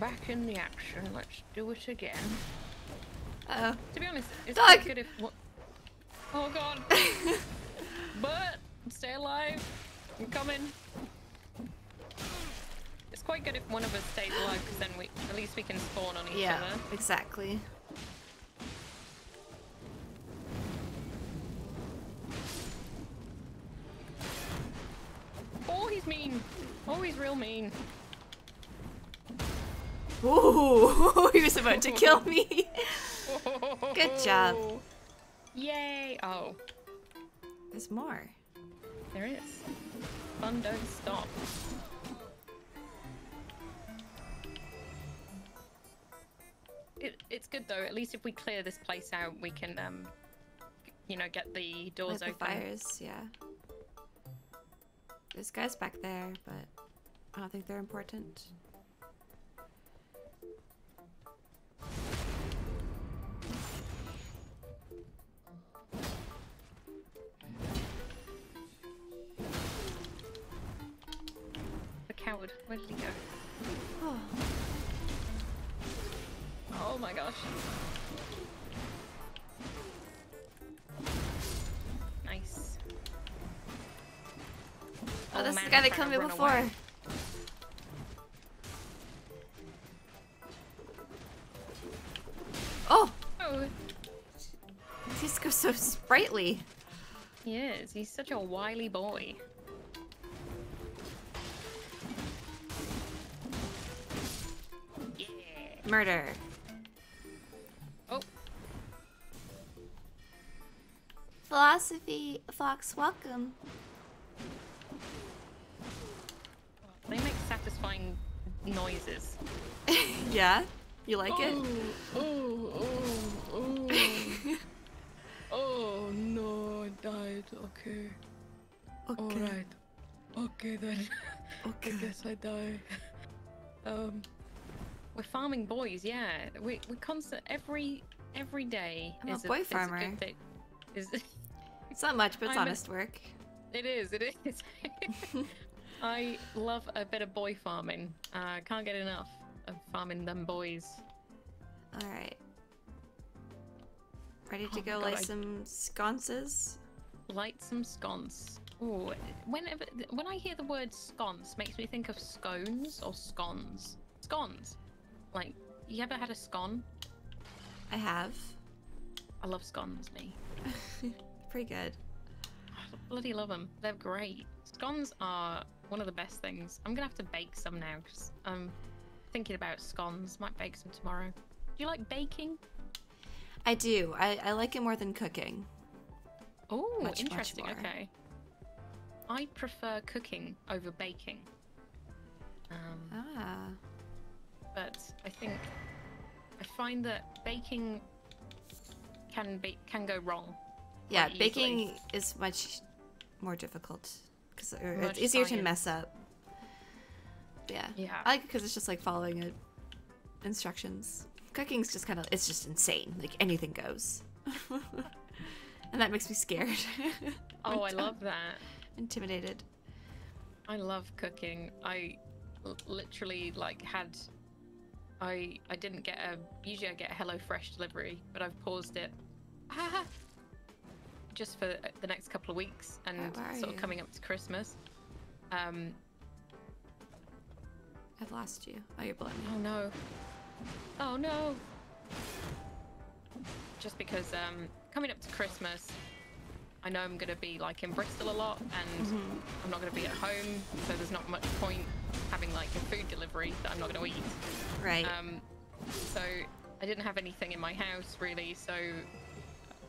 Back in the action. Let's do it again. Uh To be honest, it's Dog! quite good if. What? Oh god. but stay alive. I'm coming. It's quite good if one of us stays alive because then we at least we can spawn on each yeah, other. exactly. Oh, he's mean. Oh, he's real mean. Ooh, he was about to kill me. Good job. Yay! Oh, There's more. there is. Fun don't stop. It, it's good though. At least if we clear this place out, we can, um, you know, get the doors the open. fires, yeah. There's guys back there, but I don't think they're important. Where did he go? Oh. Oh my gosh. Nice. Oh, this is man, the guy that killed me before. away. Oh! Oh, He so sprightly. he is. He's such a wily boy. Murder. Oh, Philosophy Fox, welcome. they make satisfying noises. yeah? You like it? Oh, oh, oh. oh no, I died. Okay. Okay. Alright. Okay then. Okay. I guess I die. Um We're farming boys, yeah. We we constant every every day I'm a is boy is farmer. good day. Is It's not much, but it's I'm a- honest work. it is, it is. I love a bit of boy farming. I uh, can't get enough of farming them boys. Alright. Ready to Oh go God, I- some sconces? Light some scones. Ooh, whenever when I hear the word sconce, makes me think of scones or scones. Scones. Like, you ever had a scone? I have. I love scones, me. Pretty good. I bloody love them. They're great. Scones are one of the best things. I'm gonna have to bake some now because I'm thinking about scones. Might bake some tomorrow. Do you like baking? I do. I, I like it more than cooking. Oh, Much, much interesting. Okay. I prefer cooking over baking. Um, Ah. But I think I find that baking can be can go wrong. Yeah, baking easily. is much more difficult because it's easier to mess up. Yeah. Yeah. I like it because it's just like following it, instructions. Cooking's just kind of it's just insane. Like anything goes, and that makes me scared. Oh, I love that. Intimidated. I love cooking. I l- literally like had. I I didn't get a. Usually I get a HelloFresh delivery, but I've paused it. Just for the next couple of weeks and sort of you? coming up to Christmas. Um. I've lost you. Oh, you're me. Oh no. Oh no. Just because um coming up to Christmas, I know I'm gonna be like in Bristol a lot and Mhm. I'm not gonna be at home, so there's not much point having like a food delivery that I'm not gonna eat. Right. Um so I didn't have anything in my house really, so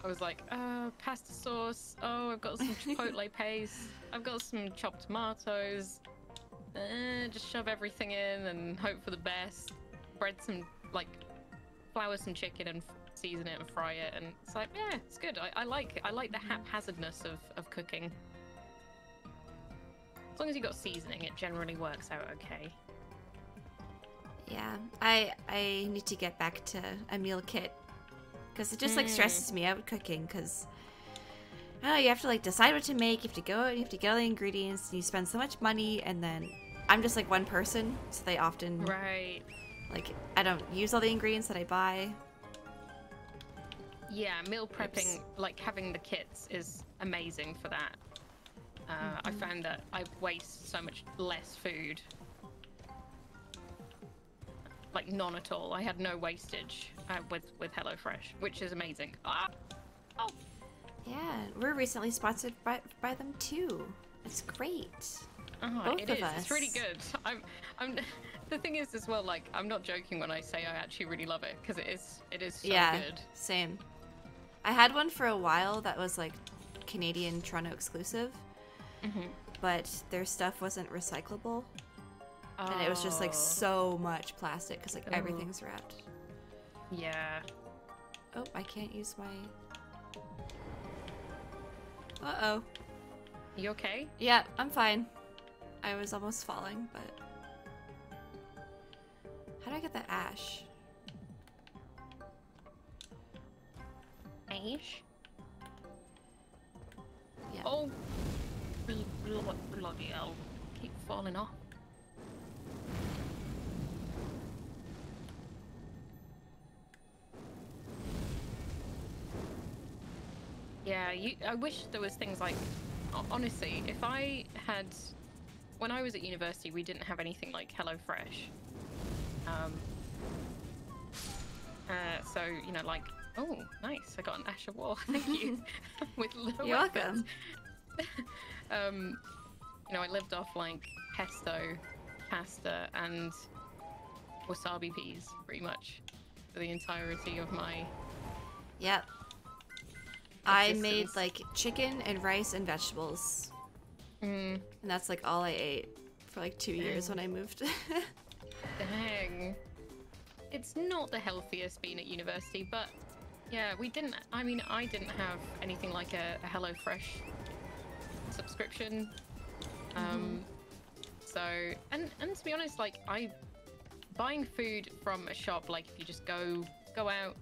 I was like, oh, pasta sauce. Oh, I've got some chipotle paste. I've got some chopped tomatoes. Eh, just shove everything in and hope for the best. Bread some like flour some chicken and f- season it and fry it, and it's like yeah, it's good. I, I like I like the haphazardness of of cooking. As long as you've got seasoning, it generally works out okay. Yeah, I I need to get back to a meal kit because it just like Mm. stresses me out cooking because I don't know you have to like decide what to make. You have to go, you have to get all the ingredients, and you spend so much money, and then I'm just like one person, so they often Right. like I don't use all the ingredients that I buy. Yeah, meal prepping, like having the kits, is amazing for that. Uh, I found that I waste so much less food. Like none at all. I had no wastage uh, with with HelloFresh, which is amazing. Ah! Oh, Yeah, we're recently sponsored by by them too. It's great. oh, Both it of is. It's really good. I'm, I'm. The thing is, as well, like I'm not joking when I say I actually really love it because it is. It is so yeah, good. same. I had one for a while that was like Canadian Toronto exclusive, Mhm. but their stuff wasn't recyclable. And it was just like Oh. so much plastic because like Ooh. everything's wrapped. Yeah. Oh, I can't use my. Uh oh. You okay? Yeah, I'm fine. I was almost falling, but. How do I get the ash? Ash? Yeah. Oh, Bloody hell. Keep falling off. Yeah, you, I wish there was things like... Honestly, if I had... When I was at university, we didn't have anything like HelloFresh. Um, uh, so, you know, like... Oh, nice. I got an Ash of War. Thank you. With You're weapons. welcome. um, you know, I lived off like pesto, pasta, and wasabi peas, pretty much, for the entirety of my Yep. I made like chicken and rice and vegetables. Mm. And that's like all I ate for like two years when I moved. Dang. It's not the healthiest being at university, but yeah, we didn't. I mean, I didn't have anything like a, a HelloFresh subscription. Um, so, and and to be honest, like I buying food from a shop, like if you just go go out,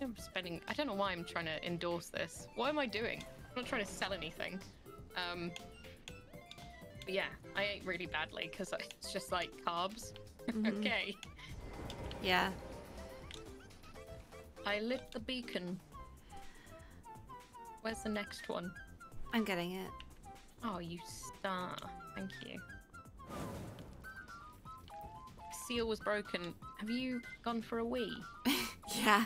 I'm spending. I don't know why I'm trying to endorse this. What am I doing? I'm not trying to sell anything. Um, yeah, I ate really badly because it's just like carbs. Mhm. okay. yeah. I lit the beacon. Where's the next one? I'm getting it. Oh, you star. Thank you. Seal was broken. Have you gone for a wee? Yeah.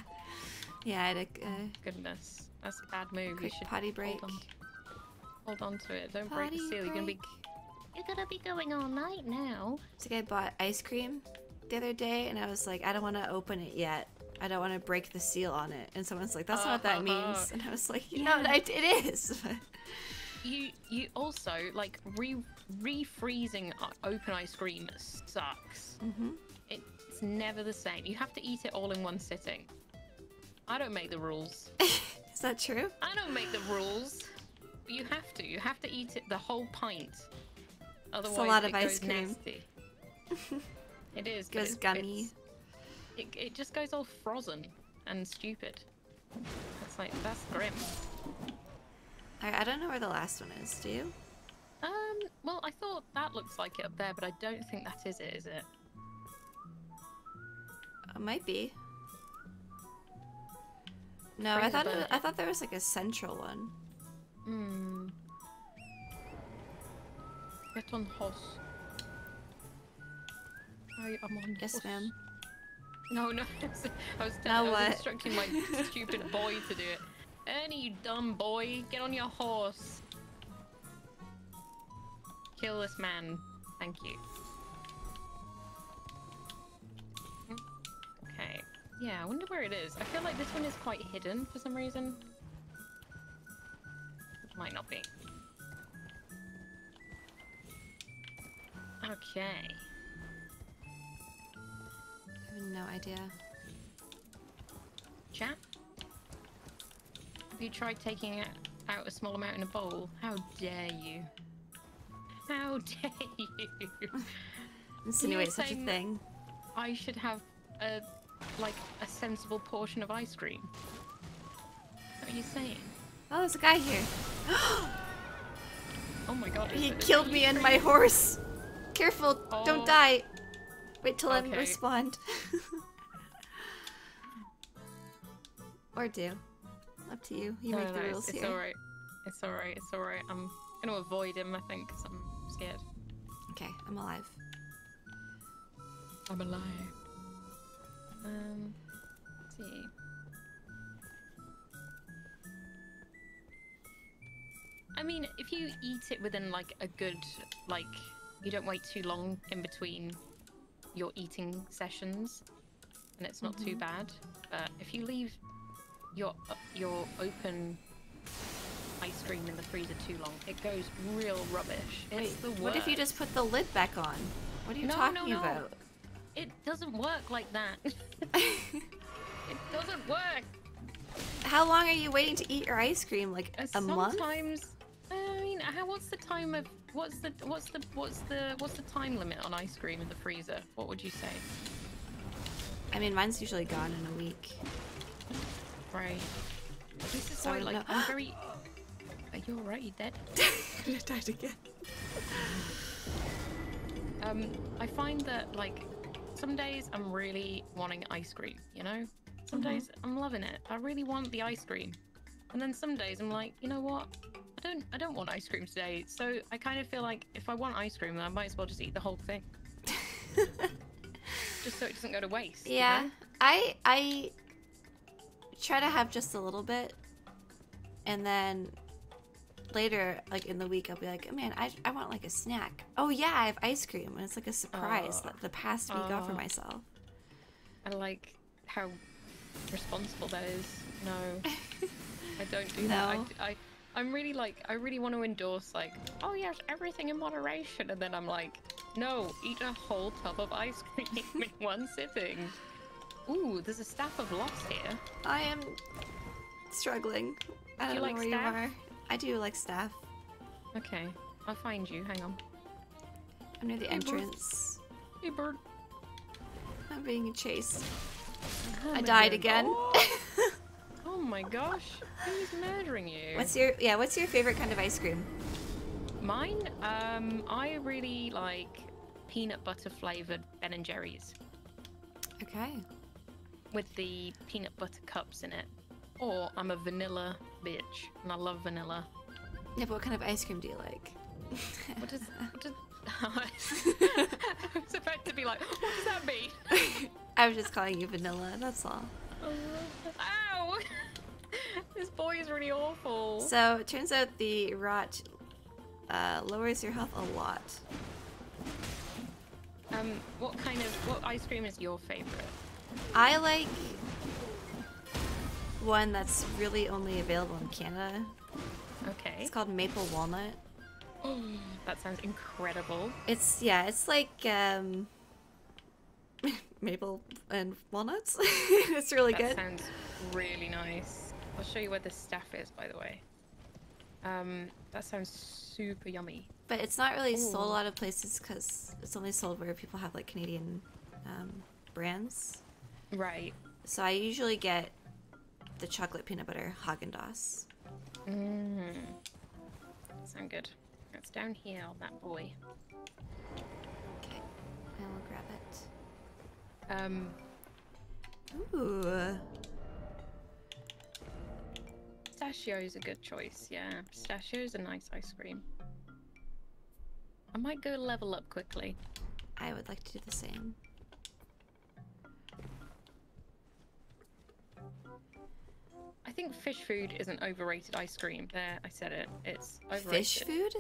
Yeah, I had a uh, Goodness, that's a bad move. you should potty break. Hold on, hold on to it. Don't break the Potty seal. You're gonna be. You're gonna be going all night now. It's like I bought ice cream the other day and I was like, I don't want to open it yet. I don't want to break the seal on it. And someone's like, that's not what that means. And I was like, you Yeah. it is. You you also like re refreezing open ice cream sucks. mm-hmm. It's never the same. You have to eat it all in one sitting. I don't make the rules. Is that true? I don't make the rules. You have to. You have to eat it the whole pint. Otherwise, lot it of ice cream. nasty. it is. but Goes it's- gummy. it's- It, it just goes all frozen and stupid. It's like that's grim. I, I don't know where the last one is. Do you? Um. Well, I thought that looks like it up there, but I don't think that is it. Is it? It might be. No, I thought it, Burger. I thought there was like a central one. Hmm. Get on horse. I am on Yes, ma'am. No, no. I was, I was instructing my stupid boy to do it. Ernie, you dumb boy, get on your horse. Kill this man. Thank you. Okay. Yeah, I wonder where it is. I feel like this one is quite hidden for some reason. It might not be. Okay. I have no idea. Chat? Have you tried taking out a small amount in a bowl? How dare you? How dare you? Insinuate such a thing. I should have a like a sensible portion of ice cream. What are you saying? Oh, there's a guy here. Oh my god. He killed me and my horse. Careful, Oh. don't die. Wait till I respond. or do. Up to you. You No, make no, the it's- rules it's, here. alright. It's alright. It's alright. I'm gonna avoid him. I think 'cause I'm scared. Okay, I'm alive. I'm alive. Um, let's see. I mean, if you eat it within like a good, like, you don't wait too long in between your eating sessions, and it's not too Mhm. bad. But if you leave your your open ice cream in the freezer too long, it goes real rubbish. It's the worst. What if you just put the lid back on? What are you No, talking no, no. about? It doesn't work like that. it doesn't work. How long are you waiting to eat your ice cream? Like Uh, a month? Sometimes, I mean, how? What's the time of? What's the? What's the? What's the? What's the time limit on ice cream in the freezer? What would you say? I mean, mine's usually gone in a week. Right. This is So why, like. I'm very. Are you alright? You dead? I died again. Um, I find that like some days I'm really wanting ice cream. You know, some Mhm. days I'm loving it. I really want the ice cream, And then some days I'm like, you know what? I don't I don't want ice cream today. So I kind of feel like if I want ice cream, then I might as well just eat the whole thing. just so it doesn't go to waste. you Yeah, know? I I try to have just a little bit, and then later, like in the week, I'll be like, oh, man, I, I want like a snack. Oh yeah, I have ice cream, and it's like a surprise. Oh. like the past week got for Oh. myself. I like how responsible that is. No, I don't do No. that. I, I, I'm really like, I really want to endorse like, oh yes, everything in moderation, and then I'm like, no, eat a whole tub of ice cream in one sitting. Ooh, there's a staff of loss here. I am struggling. I Do don't you know like where staff? you are. I do like staff. Okay, I'll find you. Hang on. I'm near the Hey, bird. entrance. Hey, bird. I'm being chased. Oh I died God. again. Oh my gosh, who's murdering you? what's your yeah? What's your favorite kind of ice cream? Mine, um, I really like peanut butter flavored Ben and Jerry's Okay. With the peanut butter cups in it. Or I'm a vanilla bitch, and I love vanilla. Yeah, but what kind of ice cream do you like? What does, what does I was about to be like, what does that mean? I was just calling you vanilla. That's all. Ow! this boy is really awful. So it turns out the rot uh, lowers your health a lot. Um, what kind of what ice cream is your favorite? I like one that's really only available in Canada. Okay. It's called maple walnut. that sounds incredible. It's yeah, it's like um maple and walnuts. it's really good. that good. sounds really nice. I'll show you where the staff is, by the way. Um, that sounds super yummy. But it's not really sold a lot of places because it's only sold where people have like Canadian um, brands. Right. So I usually get the chocolate peanut butter Haagen Dazs. Mm. Sound good. That's down here that boy. Okay, I will grab it. Um, Ooh, pistachio is a good choice. Yeah, pistachio is a nice ice cream. I might go level up quickly. I would like to do the same. Think fish food is an overrated ice cream. There, I said it. It's overrated. Fish food?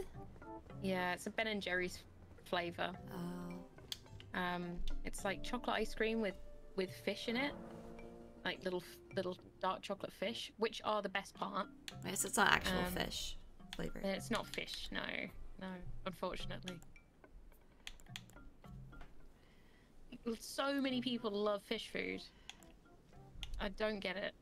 Yeah, it's a Ben and Jerry's flavor. Oh, Um, it's like chocolate ice cream with with fish in it, like little little dark chocolate fish, which are the best part. yes, it's not actual Um, fish flavor. And it's not fish, no, no, unfortunately. So many people love fish food. I don't get it.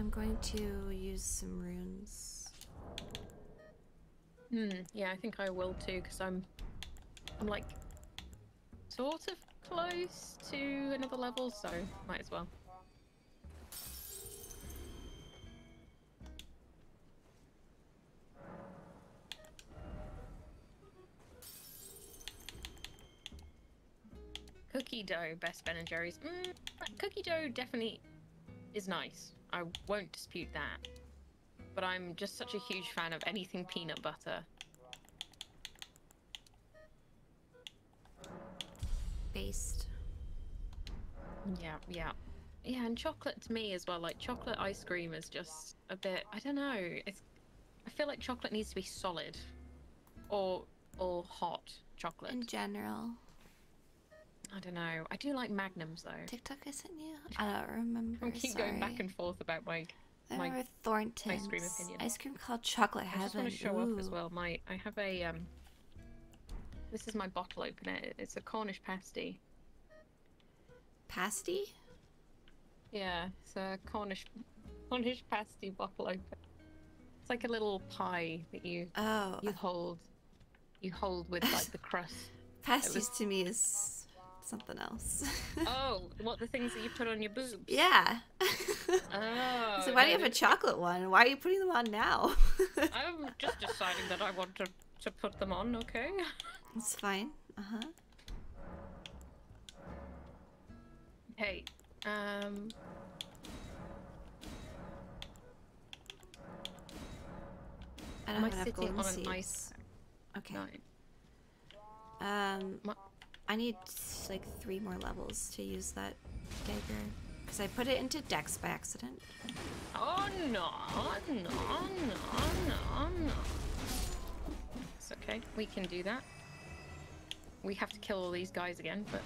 I'm going to use some runes. Hmm. Yeah, I think I will too, because I'm, I'm like, sort of close to another level, so might as well. Cookie dough, best Ben and Jerry's. Mm, cookie dough definitely is nice. I won't dispute that. But I'm just such a huge fan of anything peanut butter. Based. Yeah, yeah. Yeah, and chocolate to me as well. Like chocolate ice cream is just a bit I don't know. It's I feel like chocolate needs to be solid. Or or hot chocolate. In general. I don't know. I do like magnums though. TikTok I sent you? I don't remember. I keep sorry. going back and forth about my I my Thornton's ice cream opinion. Ice cream called Chocolate I just want to show off as well. My I have a um. This is my bottle opener. It's a Cornish pasty. Pasty? Yeah, it's a Cornish Cornish pasty bottle opener. It's like a little pie that you Oh, you hold you hold with like the crust. pasties to me is something else. oh, what the things that you put on your boobs? yeah. Oh. so why do you have a chocolate one? Why are you putting them on now? I'm just deciding that I want to to put them on. Okay. It's fine. Uh huh. Hey. Um. I Am don't I have sitting on an seeds. ice? Okay. No. Um, I need like three more levels to use that dagger because I put it into Dex by accident. Oh no, no, no, no, no. It's okay. We can do that. We have to kill all these guys again, but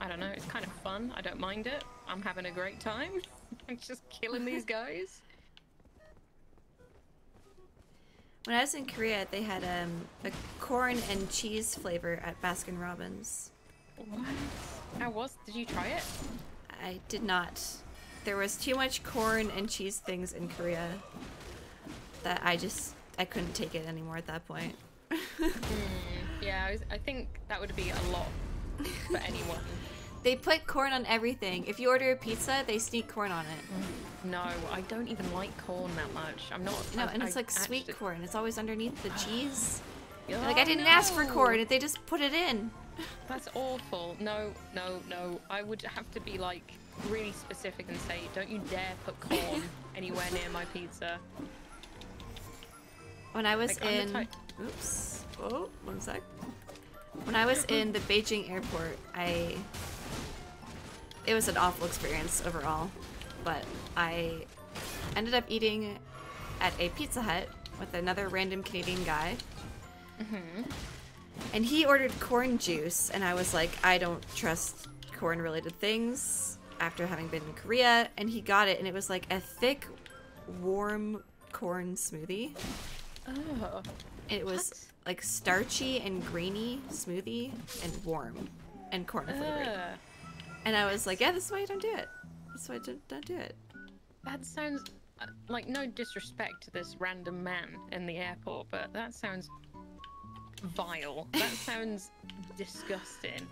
I don't know. It's kind of fun. I don't mind it. I'm having a great time. I'm just killing these guys. When I was in Korea, they had um, a corn and cheese flavor at Baskin Robbins. What? How was? Did you try it? I did not. There was too much corn and cheese things in Korea that I just I couldn't take it anymore at that point. Hmm, yeah, I, was, I think that would be a lot for anyone. They put corn on everything. If you order a pizza, they sneak corn on it. No, I don't even like corn that much. I'm not. No, I- and it's I like sweet actually- corn. It's always underneath the cheese. Oh, like I didn't ask for no. corn. They just put it in. That's awful. No, no, no. I would have to be like really specific and say, don't you dare put corn anywhere near my pizza. When I was Like, in, oops, oh, one sec. When I was in the Beijing airport, I, it was an awful experience overall, but I ended up eating at a Pizza Hut with another random Canadian guy, Mm-hmm. and he ordered corn juice, and I was like, I don't trust corn-related things after having been in Korea, and he got it, and it was like a thick, warm corn smoothie. Oh. It was like starchy and grainy smoothie and warm and corn flavored. Ugh. And I was like, yeah, this is why you don't do it. That's why I don't, don't do it. That sounds uh, like no disrespect to this random man in the airport, but that sounds vile. That sounds disgusting.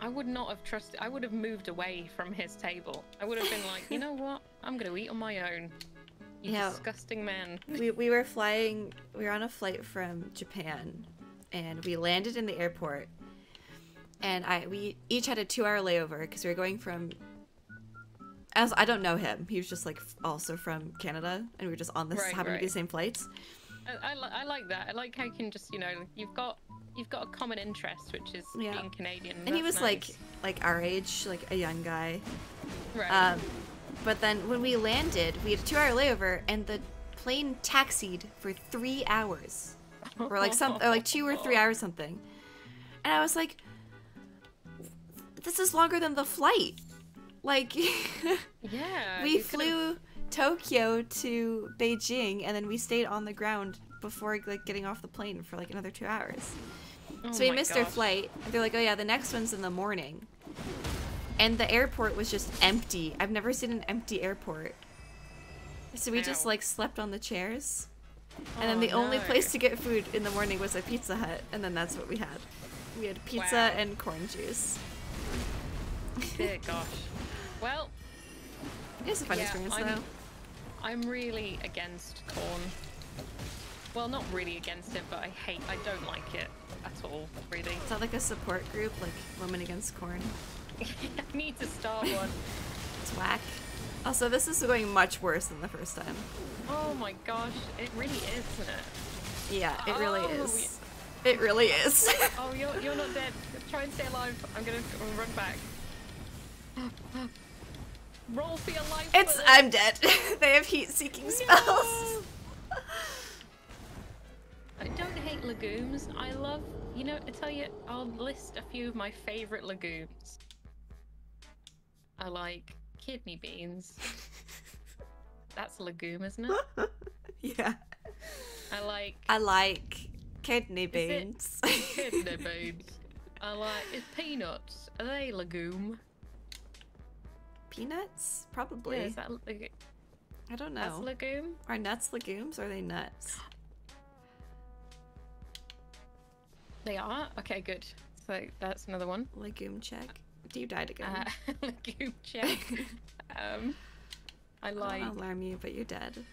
I would not have trusted. I would have moved away from his table. I would have been like, you know what? I'm gonna eat on my own. You Yeah. disgusting man. we, we were flying, we were on a flight from Japan and we landed in the airport. And I we each had a two hour layover because we were going from. As I don't know him, he was just like also from Canada, and we were just on this Right, happened to be the same flights. I, I, li- I like that. I like how you can just, you know, you've got you've got a common interest, which is Yeah. being Canadian. and he That's was like like our age, like a young guy. Right. Um, but then when we landed, we had a two-hour layover, and the plane taxied for three hours, or like some, or like two or three hours something. And I was like, "This is longer than the flight." Like, yeah. we flew Tokyo to Beijing, and then we stayed on the ground before like getting off the plane for like another two hours. Oh so we missed our flight. They're like, "Oh yeah, the next one's in the morning." And the airport was just empty. I've never seen an empty airport. So we just like slept on the chairs. And then Oh, the only place to get food in the morning was a Pizza Hut, and then that's what we had. We had pizza Wow. and corn juice. Dear gosh. Well, It was a fun yeah, experience I'm, though. I'm really against corn. Well, not really against it, but I hate. I don't like it at all. Really. Is that like a support group, like Women Against Corn? I need to start one. It's whack. Also, this is going much worse than the first time. Oh my gosh, it really is, isn't it? Yeah, it really Oh, is. It really is. Oh, you're you're not dead. Try and stay alive. I'm gonna run back. Roll for your life. it's. I'm dead. they have heat-seeking spells. I don't hate legumes. I love, you know, I tell you, I'll list a few of my favorite legumes. I like kidney beans. That's a legume, isn't it? yeah. I like I like kidney beans. kidney beans. I like is peanuts. Are they legume? Peanuts? Probably. Yeah, is that leg- I don't know. that's legume? Are nuts legumes? Or are they nuts? They are. Okay, good. So that's another one. Legume check. Do you died again. Uh, legume check. um, I I don't like. alarm you, but you're dead.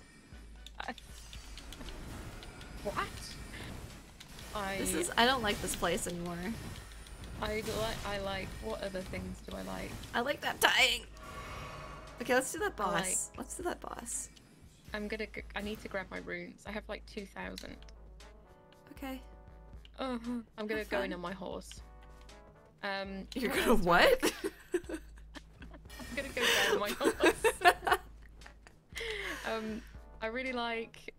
What? I This is. I don't like this place anymore. I like I like what other things do I like? I like that dying. Okay, let's do that boss. like- Let's do that boss. I'm gonna I need to grab my runes. I have like two thousand. Okay. Uh huh. I'm gonna go in on my horse. Um You're gonna what? I'm gonna go down on my horse. um I really like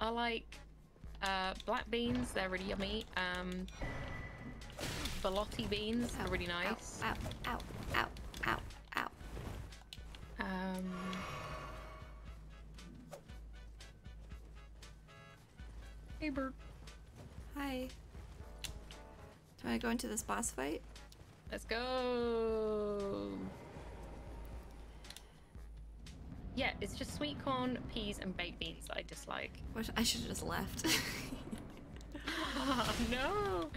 I like uh black beans, they're really yummy. Um Borlotti beans are really nice. Ow! Ow! Ow! Ow! Ow! Um Hey bird. Hi. Do I go into this boss fight? Let's go. Yeah, it's just sweet corn, peas, and baked beans that I dislike. Which I should have just left. Oh, no.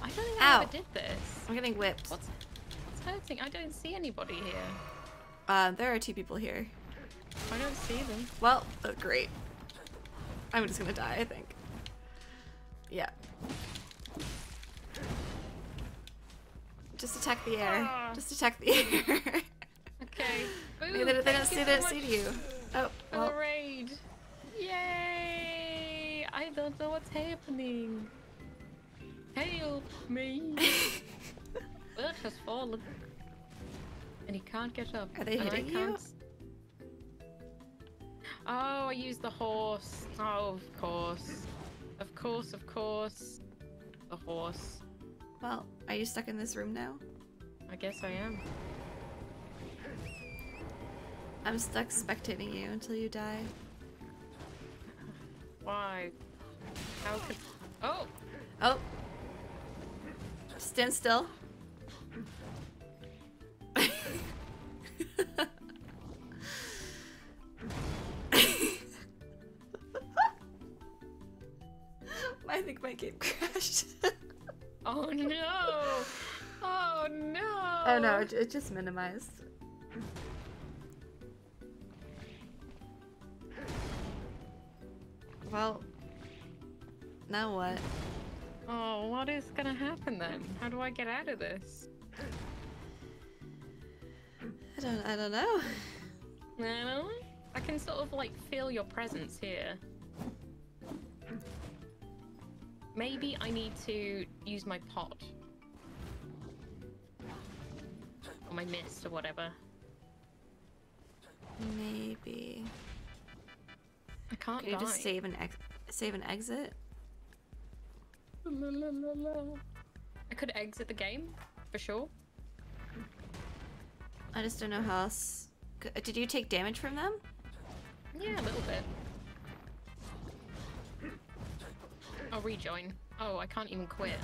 I don't think Ow. I ever did this. I'm getting whipped. What's, what's hurting? I don't see anybody here. Uh, there are two people here. I don't see them. Well, oh, great. I'm just gonna die, I think. Yeah. Just attack the air. Ah. Just attack the air. Okay. Boo, they, they don't see, they so don't see much you. Oh, well. the raid. Yay! I don't know what's happening. Help me. Earth has fallen. And he can't get up. Are they and hitting you? Oh, I used the horse. Oh, of course. Of course, of course. The horse. Well, are you stuck in this room now? I guess I am. I'm stuck spectating you until you die. Why? How could. Oh! Oh! Stand still. I think my game crashed. Oh no! Oh no! oh no, it, it just minimized. Well, now what? Oh, what is gonna happen then? How do I get out of this? Don't, I don't know. I don't know. I can sort of like feel your presence here. Maybe I need to use my pot. Or my mist or whatever. Maybe. I can't Can you die. just save and ex- save and exit? I could exit the game, for sure. I just don't know how else. Did you take damage from them? Yeah, a little bit. I'll rejoin. Oh, I can't even quit.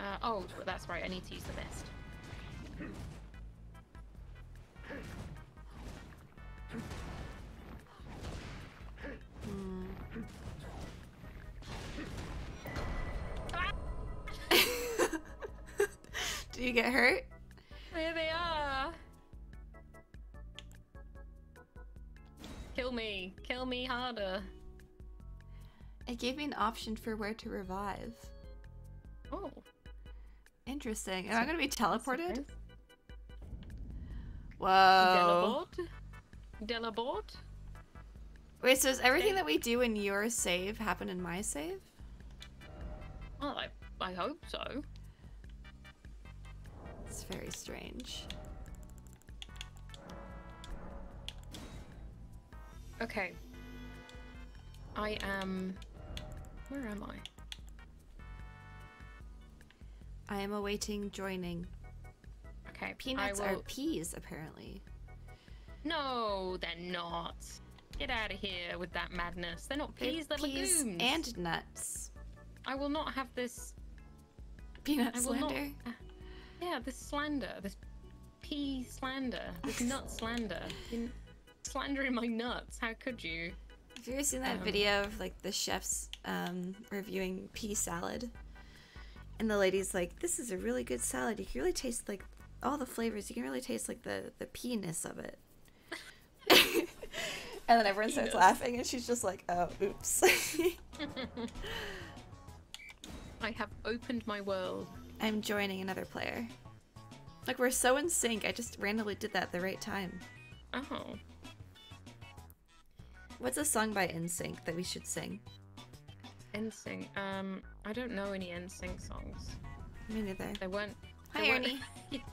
Uh, oh, that's right, I need to use the mist. Do you get hurt? There they are! Kill me! Kill me harder! It gave me an option for where to revive. Oh. Interesting. Am I gonna be teleported? Whoa. Delabort? Delabort? Wait, so does everything that we do in your save happen in my save? Well, I, I hope so. It's very strange. Okay. I am. Where am I? I am awaiting joining. Okay. Peanuts I are peas, apparently. No, they're not. Get out of here with that madness. They're not They're peas, they're peas legumes. and nuts. I will not have this. Peanut I will not- slander. uh, yeah, this slander, this pea slander, this nut slander. Slandering my nuts. How could you? Have you ever seen that Um, video of like the chefs um, reviewing pea salad? And the lady's like, "This is a really good salad. You can really taste like all the flavors. You can really taste like the the pea-ness of it." and then everyone starts laughing, and she's just like, "Oh, oops." I have opened my world. I'm joining another player. Like we're so in sync. I just randomly did that at the right time. Oh. What's a song by NSYNC that we should sing? NSYNC. Um, I don't know any NSYNC songs. Me neither. They weren't. Hi, they weren't- Ernie.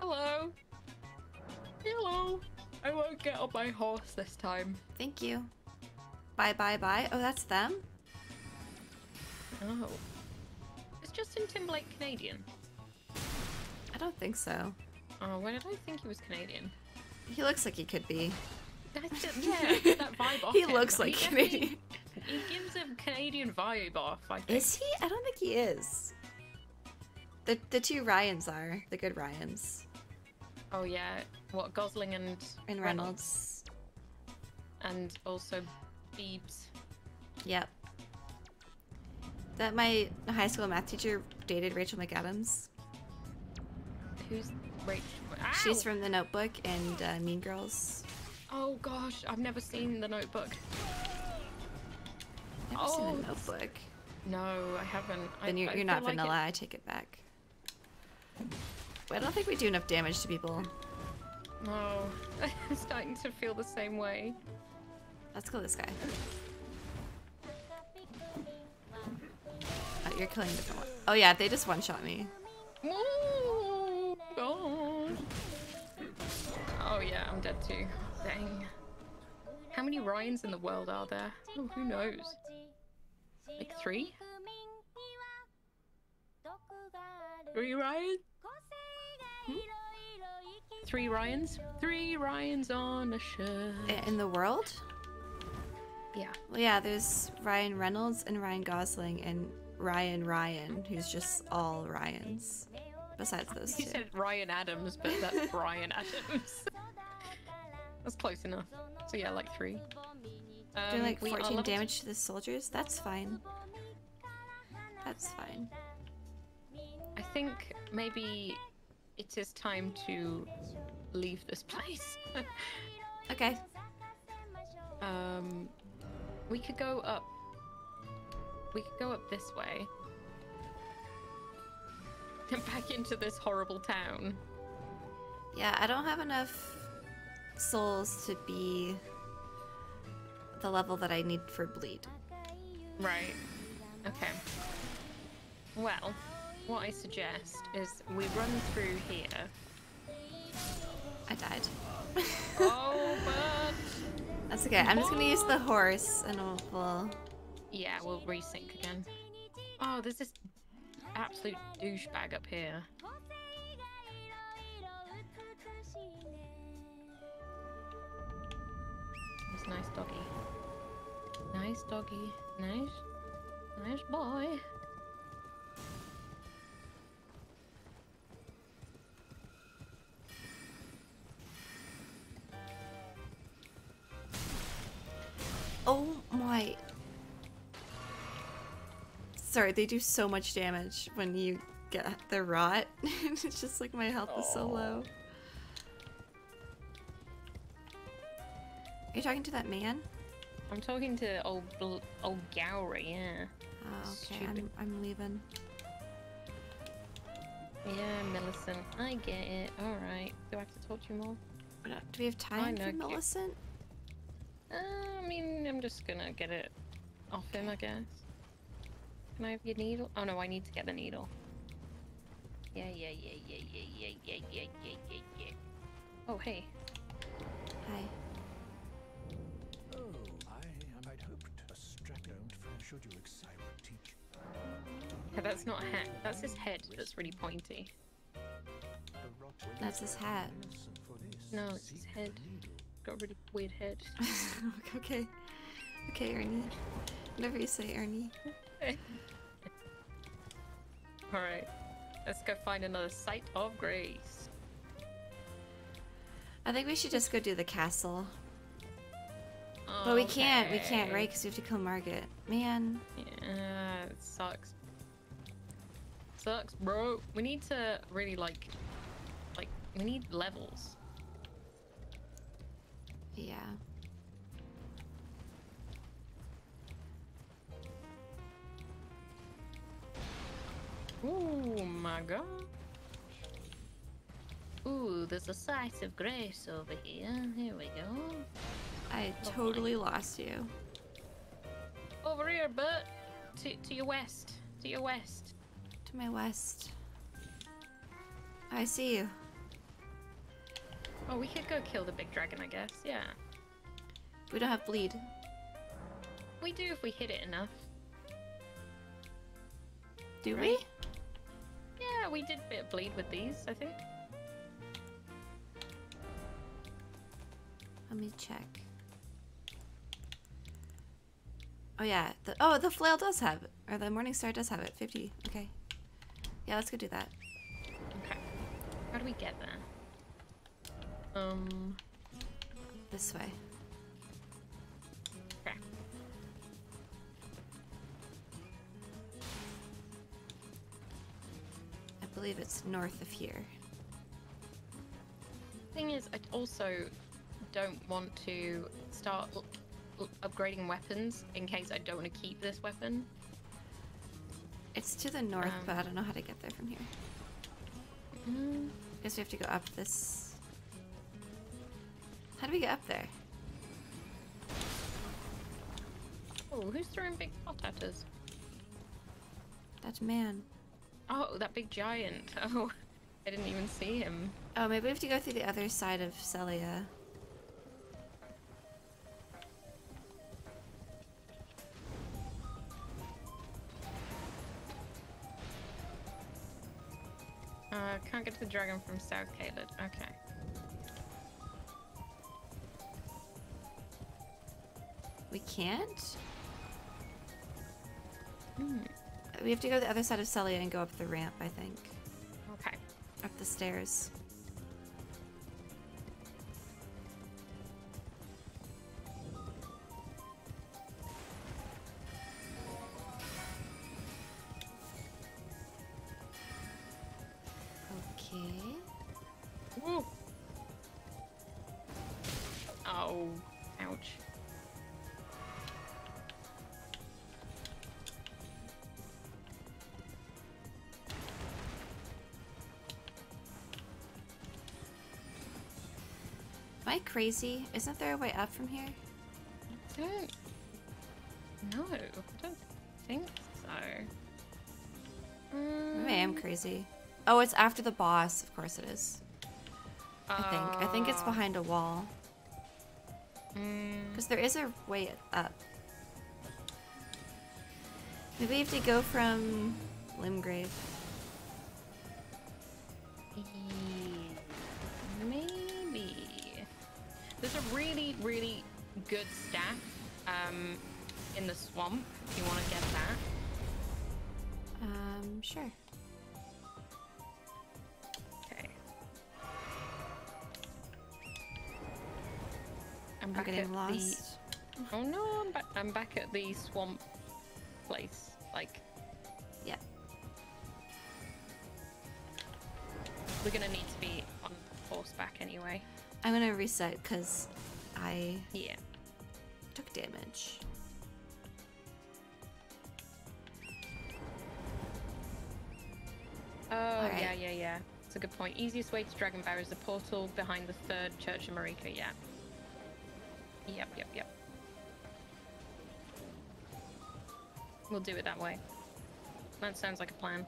Hello. Hello. I won't get on my horse this time. Thank you. Bye bye bye. Oh, that's them? Oh. Is Justin Timberlake Canadian? I don't think so. Oh, why did I think he was Canadian? He looks like he could be. That's just, yeah, that vibe off He him. looks like definitely- Canadian. He gives a Canadian vibe off, I think. Is he? I don't think he is. The the two Ryans are the good Ryans. Oh yeah, what Gosling and And Reynolds. and also Beebs. Yep. That my high school math teacher dated Rachel McAdams. Who's Rachel? She's from The Notebook and uh, Mean Girls. Oh gosh, I've never seen The Notebook. Never seen Oh, The Notebook. No, I haven't. Then you're, I you're not like it- vanilla. I take it back. But I don't think we do enough damage to people. No, I'm starting to feel the same way. Let's kill this guy. Oh, you're killing different one. Oh yeah, they just one shot me. Oh god. Oh yeah, I'm dead too. Dang. How many Ryans in the world are there? Oh, who knows? Like three? Three Ryans? Hmm? Three Ryans? Three Ryans on a shirt. In the world? Yeah. Well, yeah, there's Ryan Reynolds and Ryan Gosling and Ryan Ryan, who's just all Ryans. Besides those You two. said Ryan Adams, but that's Bryan Adams. That's close enough. So yeah, like three. Doing Um, like 14 damage to the soldiers? That's fine. That's fine. I think maybe it is time to leave this place. Okay. um, we could go up. We could go up this way. And back into this horrible town. Yeah, I don't have enough souls to be the level that I need for bleed. Right. Okay. Well, what I suggest is we run through here. I died. oh, but That's okay. I'm just gonna use the horse and we'll, yeah, we'll resync again. Oh, there's this absolute douchebag up here. This nice doggy. Nice doggy. Nice. Nice boy. Oh my. Sorry, they do so much damage when you get the rot. it's just like my health is so low. Are you talking to that man? I'm talking to old old Gowry, yeah. Oh, okay. I'm, I'm leaving. Yeah, Millicent. I get it. Alright. Do I have to talk to you more? Do we have time for. Millicent? Uh, I mean, I'm just gonna get it off him, I guess. Can I have your needle? Oh no, I need to get the needle. Yeah, yeah, yeah, yeah, yeah, yeah, yeah, yeah, yeah, yeah, yeah. Oh, hey. Hi. Should you excite teach. Yeah, that's not a hat. That's his head that's really pointy. That's his hat. No, it's his head. Got a really weird head. okay. Okay, Ernie. Whatever you say, Ernie. Alright. Let's go find another site of grace. I think we should just go do the castle. Oh, but we can't, we can't, right? Because we have to kill Margaret. Man. Yeah, it sucks. Sucks, bro. We need to really, like, like, we need levels. Yeah. Oh my god. Ooh, there's a sight of grace over here. Here we go. I totally lost you. Over here, Bert. To, to your west. To your west. To my west. I see you. Oh, we could go kill the big dragon, I guess. Yeah. We don't have bleed. We do if we hit it enough. Do Right? Yeah, we did a bit of bleed with these, I think. Let me check. Oh yeah. The, oh, the flail does have. Or the morning star does have it. 50. Okay. Yeah, let's go do that. Okay. How do we get there? Um. This way. Okay. I believe it's north of here. Thing is, I also don't want to start upgrading weapons in case I don't want to keep this weapon. It's to the north, Um, but I don't know how to get there from here. Mm. Guess we have to go up this. How do we get up there? Oh, who's throwing big pot at us? That man. Oh, that big giant. Oh, I didn't even see him. Oh, maybe we have to go through the other side of Sellia. The dragon from South Caelid. Okay. We can't? Hmm. We have to go to the other side of Sellia and go up the ramp, I think. Okay. Up the stairs. Crazy? Isn't there a way up from here? I don't. No, I don't think so. Maybe I am crazy. Oh, it's after the boss. Of course it is. I think. I think it's Ah. behind a wall. Mm, Because there is a way up. Maybe we have to go from Limgrave. Good staff um, in the swamp if you want to get that. Um, sure. Okay. I'm back getting at lost. the. Oh no, I'm back. I'm back at the swamp place. Like, Yeah. we're gonna need to be on horseback anyway. I'm gonna reset because I Yeah. It's a good point. Easiest way to Dragonbarrow is the portal behind the third Church of Marika. Yeah. Yep, yep, yep. We'll do it that way. That sounds like a plan.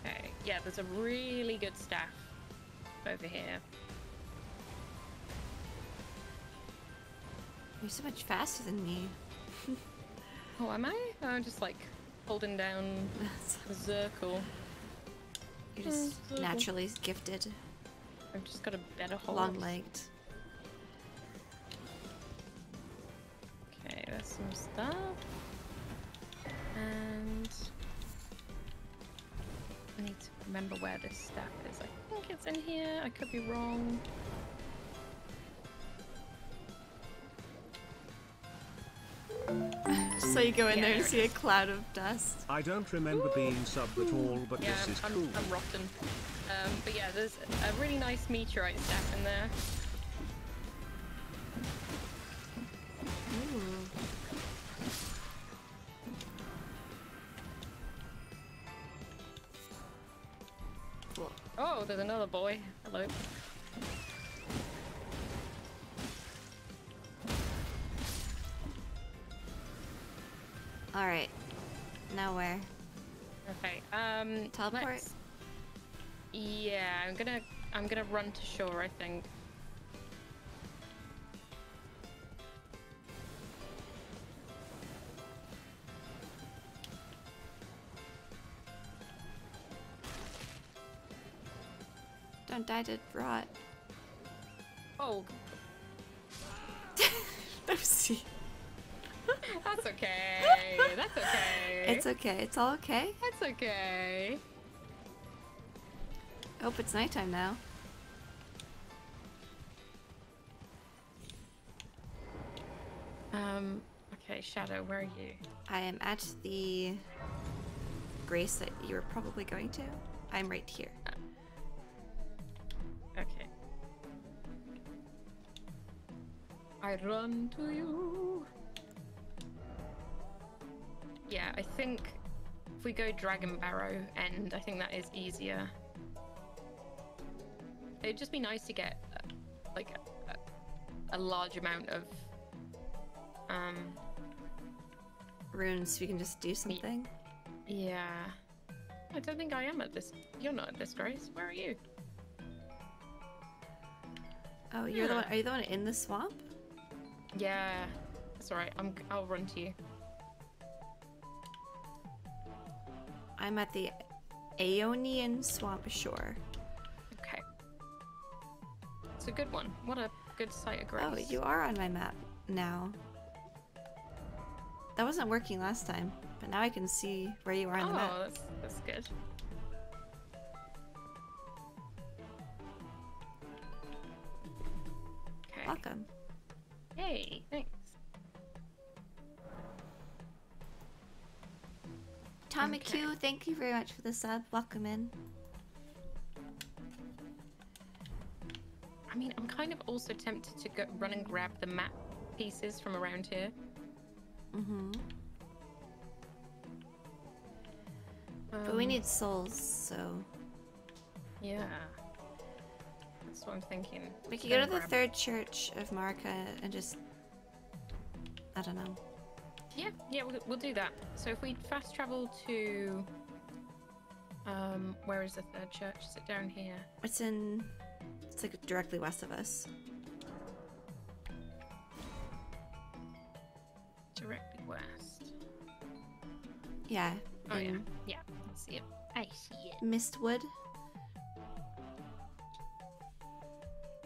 Okay. Yeah, there's a really good staff over here. You're so much faster than me. Oh, am I? I'm just like holding down the circle. You're just naturally gifted. I've just got a better hold. Long legged. Okay, there's some stuff. And I need to remember where this stuff is. I think it's in here. I could be wrong. So you go in yeah, there and see a cloud of dust. I don't remember Ooh. being subbed at all, but yeah, this is I'm, cool. I'm rotten. Um, but yeah, there's a really nice meteorite stack in there. Ooh. Oh, there's another boy. I'm gonna run to shore. I think. Don't die to rot. Oh, Oopsie. that's okay. That's okay. It's okay. It's all okay. It's okay. Hope it's nighttime now. Shadow, where are you? I am at the grace that you were probably going to. I'm right here. Okay. I run to you. Yeah, I think if we go Dragonbarrow end, I think that is easier. It'd just be nice to get uh, like a, a large amount of um Runes, we can just do something. yeah. I don't think I am at this. You're not at this, Grace. Where are you? Oh, you're the Hmm. one. Are you the one in the swamp? Yeah, that's all right. I'm. I'll run to you. I'm at the Aeonian Swamp Shore. Okay. It's a good one. What a good sight of grace. Oh, you are on my map now. That wasn't working last time, but now I can see where you are on oh, the map. Oh, that's that's good. Okay. Welcome. Hey, thanks. Tommy Okay. Q, thank you very much for the sub. Welcome in. I mean, I'm kind of also tempted to go run and grab the map pieces from around here. Mm-hmm. But we Um, need souls, so Yeah. That's what I'm thinking. we could Go go to the grab- third church of Marika and just I don't know. Yeah, yeah, we'll, we'll do that. So if we fast travel to, um, where is the third church? Is it down here? It's in it's like directly west of us. Directly west. Yeah. Oh yeah, yeah. I see it. I see it. Mistwood.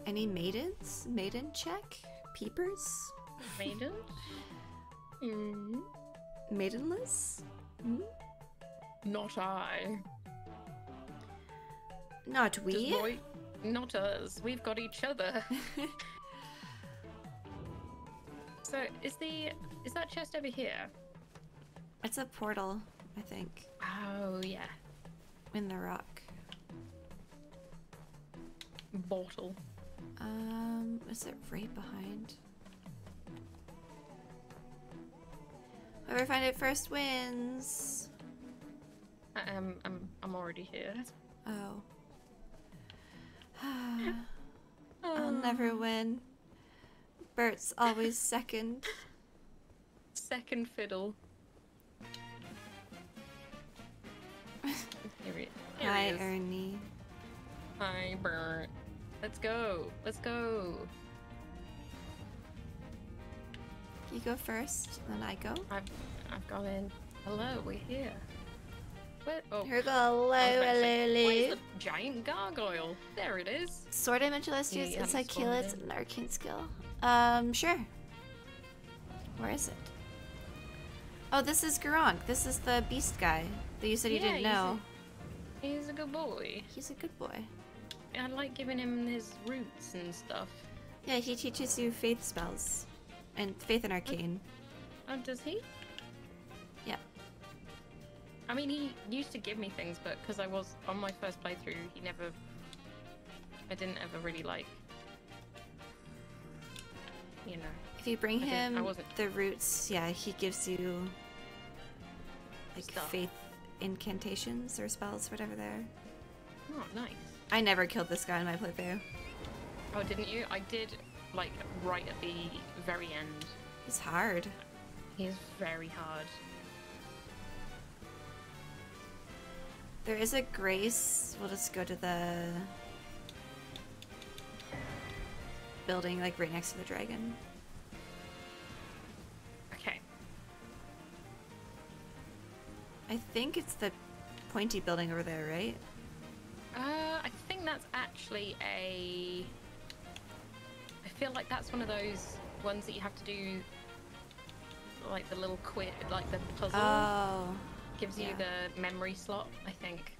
Any maidens? Maiden check? Peepers? Maiden. Mm. Maidenless? Hmm? Not I. Not we. not us. We've got each other. so is the is that chest over here? It's a portal, I think, Oh yeah, in the rock. bottle. Um, is it right behind? Whoever find it first wins. I am. I'm. I'm already here. Oh. I'll never win. Bert's always second. Second fiddle. Here he, here Hi, he is. Ernie. Hi, Bert. Let's go. Let's go. You go first, then I go. I've I've got in. Hello, we're here. What? Oh, Here we go. Hello, was hello, Where's hello. the giant gargoyle? There it is. Sword Dimensionalist Yeah, use you haven't Inside spawned Keylets and Arcane Skill. Um, sure. Where is it? Oh, this is Gurranq. This is the beast guy that you said you Yeah, didn't he's a- know. He's a good boy. He's a good boy. I like giving him his roots and stuff. Yeah, he teaches you faith spells. And faith and arcane. Oh, does he? Yeah. I mean, he used to give me things, but because I was on my first playthrough, he never. I didn't ever really like. You know. If you bring I him the roots, yeah, he gives you like Stuff. faith incantations or spells, whatever they're. Oh, nice. I never killed this guy in my playthrough. Oh, didn't you? I did, like, right at the very end. He's hard. He is very hard. There is a grace. We'll just go to the building, like right next to the dragon. Okay. I think it's the pointy building over there, right? Uh, I think that's actually a. I feel like that's one of those ones that you have to do, like the little quiz, like the puzzle. Oh. Gives you the memory slot, I think.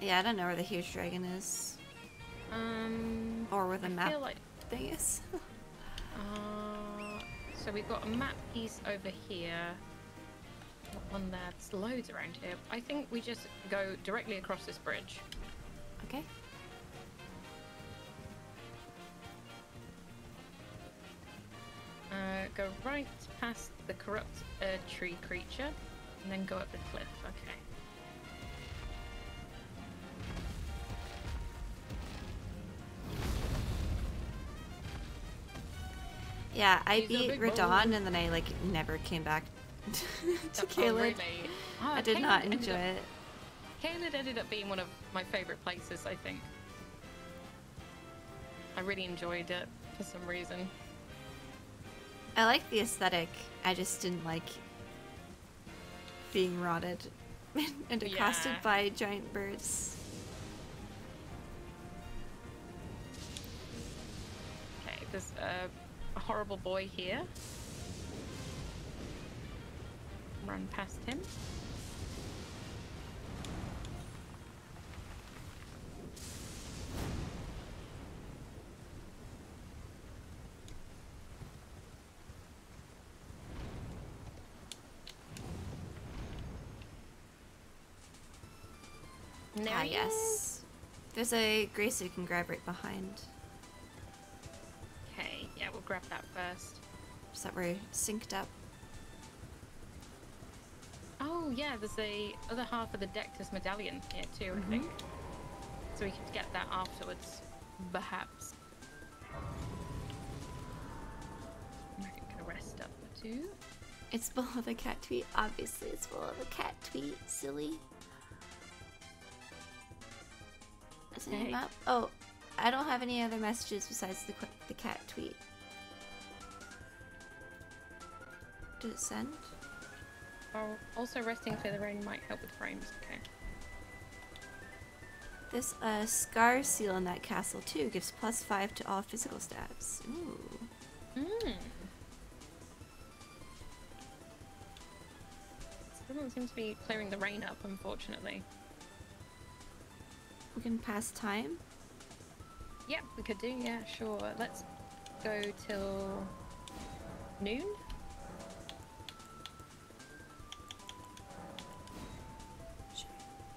Yeah, I don't know where the huge dragon is. Um. Or where the I map like thing is. Uh, so we've got a map piece over here. One. There's loads around here. I think we just go directly across this bridge. okay. Uh, go right past the corrupt uh, tree creature, and then go up the cliff. Okay. Yeah, I He's beat Radahn and then I like never came back to Oh, Oh, I did Caelid not enjoy up- it. Caelid ended up being one of my favourite places, I think. I really enjoyed it for some reason. I like the aesthetic. I just didn't like being rotted and accosted Yeah. by giant birds. Okay, there's a, uh, a horrible boy here. Run past him. There ah, yes. There's a grace you can grab right behind. Okay, yeah, we'll grab that first. Just that we're synced up. Oh yeah, there's a other half of the Dectus medallion here too, I think. Mm-hmm. So we could get that afterwards, perhaps. Right, gonna rest up too. It's below the cat tweet. Obviously, it's below the cat tweet. Silly. Is up? Oh, I don't have any other messages besides the the cat tweet. Did it send? Oh, also resting clear the rain might help with frames. Okay. This uh, scar seal in that castle too gives plus five to all physical stats. Ooh. Hmm. Doesn't seem to be clearing the rain up, unfortunately. We can pass time. Yep, we could do. Yeah, sure. Let's go till noon.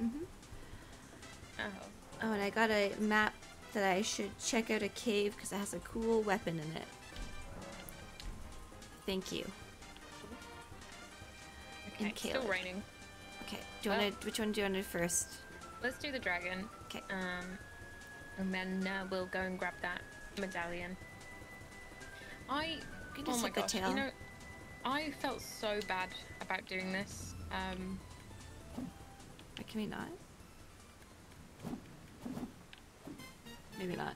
Mm-hmm. Oh. Oh, and I got a map that I should check out a cave because it has a cool weapon in it. Thank you. Okay, it's still raining. Okay, do you Well- want to? Which one do you want to do first? Let's do the dragon. Okay. Um, and then uh, we'll go and grab that medallion. I. oh my gosh! You know, I felt so bad about doing this. Um, Can we not? Maybe not.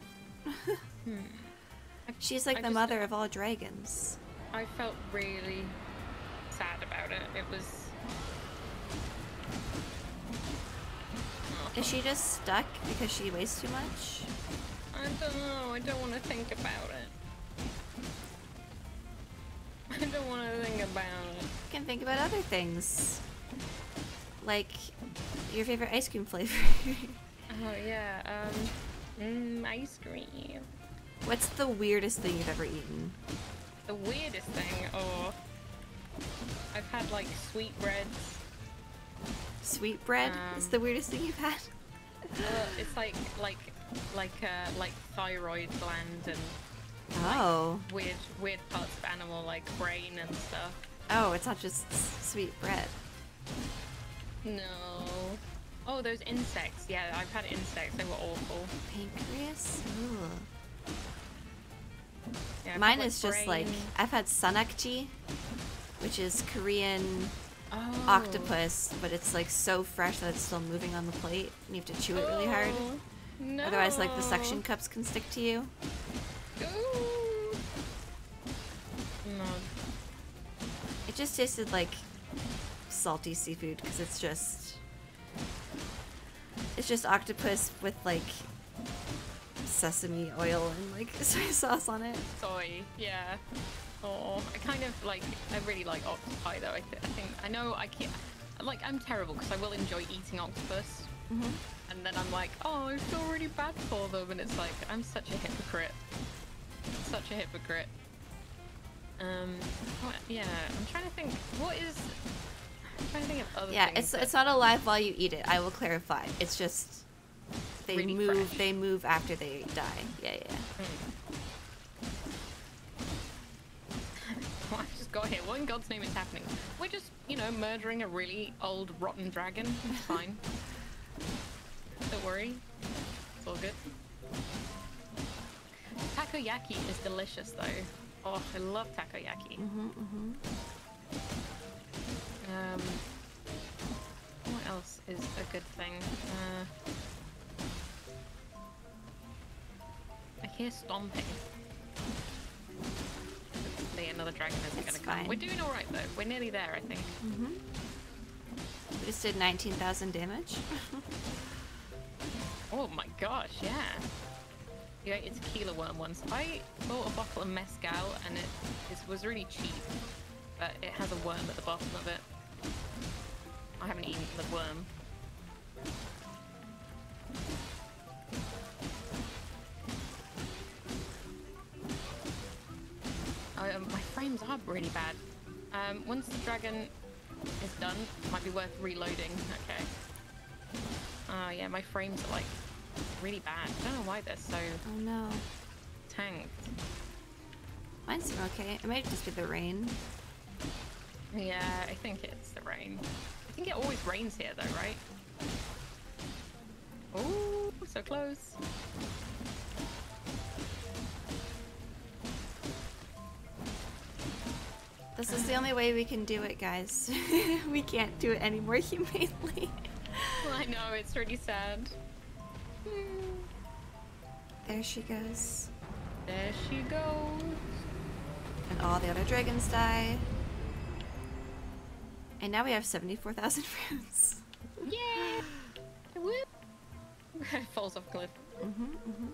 hmm. She's like I the just- mother of all dragons. I felt really sad about it. It was. Is she just stuck because she weighs too much? I don't know. I don't want to think about it. I don't want to think about it. You can think about other things. Like your favorite ice cream flavor. Oh yeah. Um. Mm, ice cream. What's the weirdest thing you've ever eaten? The weirdest thing, or I've had like sweet sweetbreads. Sweet bread is Um, the weirdest thing you've had. Well, it's like like like uh like thyroid gland and Oh. weird weird parts of animal like brain and stuff. Oh, it's not just sweet bread. No. Oh, those insects. Yeah, I've had insects. They were awful. Pancreas? Ooh. Yeah, Mine is just like. I've had sannakji, which is Korean Oh. octopus, but it's like so fresh that it's still moving on the plate. and You have to chew it really hard. Oh, No. Otherwise, like the suction cups can stick to you. Ooh. No. It just tasted like salty seafood because it's just it's just octopus with like sesame oil and like soy sauce on it. Soy. Yeah. Oh, I kind of like. I really like octopi though. I, th- I think I know I can't. Like I'm terrible because I will enjoy eating octopus, Mhm. and then I'm like, oh, I feel really bad for them, and it's like I'm such a hypocrite. Such a hypocrite. Um. What, yeah. I'm trying to think. What is? Yeah, it's it's not alive while you eat it. I will clarify. It's just they Really move. fresh. They move after they die. Yeah, yeah. I've just got here. What in God's name is happening? We're just, you know, murdering a really old, rotten dragon. It's fine. Don't worry. It's all good. Takoyaki is delicious, though. Oh, I love takoyaki. Mhm, mhm. Um, what else is a good thing? Uh, I hear stomping. Hopefully another dragon isn't going to come. We're doing all right though. We're nearly there, I think. Mhm. We just did nineteen thousand damage. Oh my gosh, yeah. Yeah, it's a tequila worm once. I bought a bottle of mezcal and it, it was really cheap, but it has a worm at the bottom of it. I haven't eaten the worm. Oh, um, my frames are really bad. Um, once the dragon is done, it might be worth reloading. Okay. Oh yeah, my frames are like really bad. I don't know why they're so oh no. tanked. Mine seem okay. It might just be the rain. Yeah, I think it's the rain. I think it always rains here though, right? Oh, so close. This is the only way we can do it, guys. we can't do it any more humanely. Well, I know, it's really sad. There she goes. There she goes. And all the other dragons die. And now we have 74,000 runes. Yeah! Woo! Falls off cliff. Mm-hmm, mm-hmm.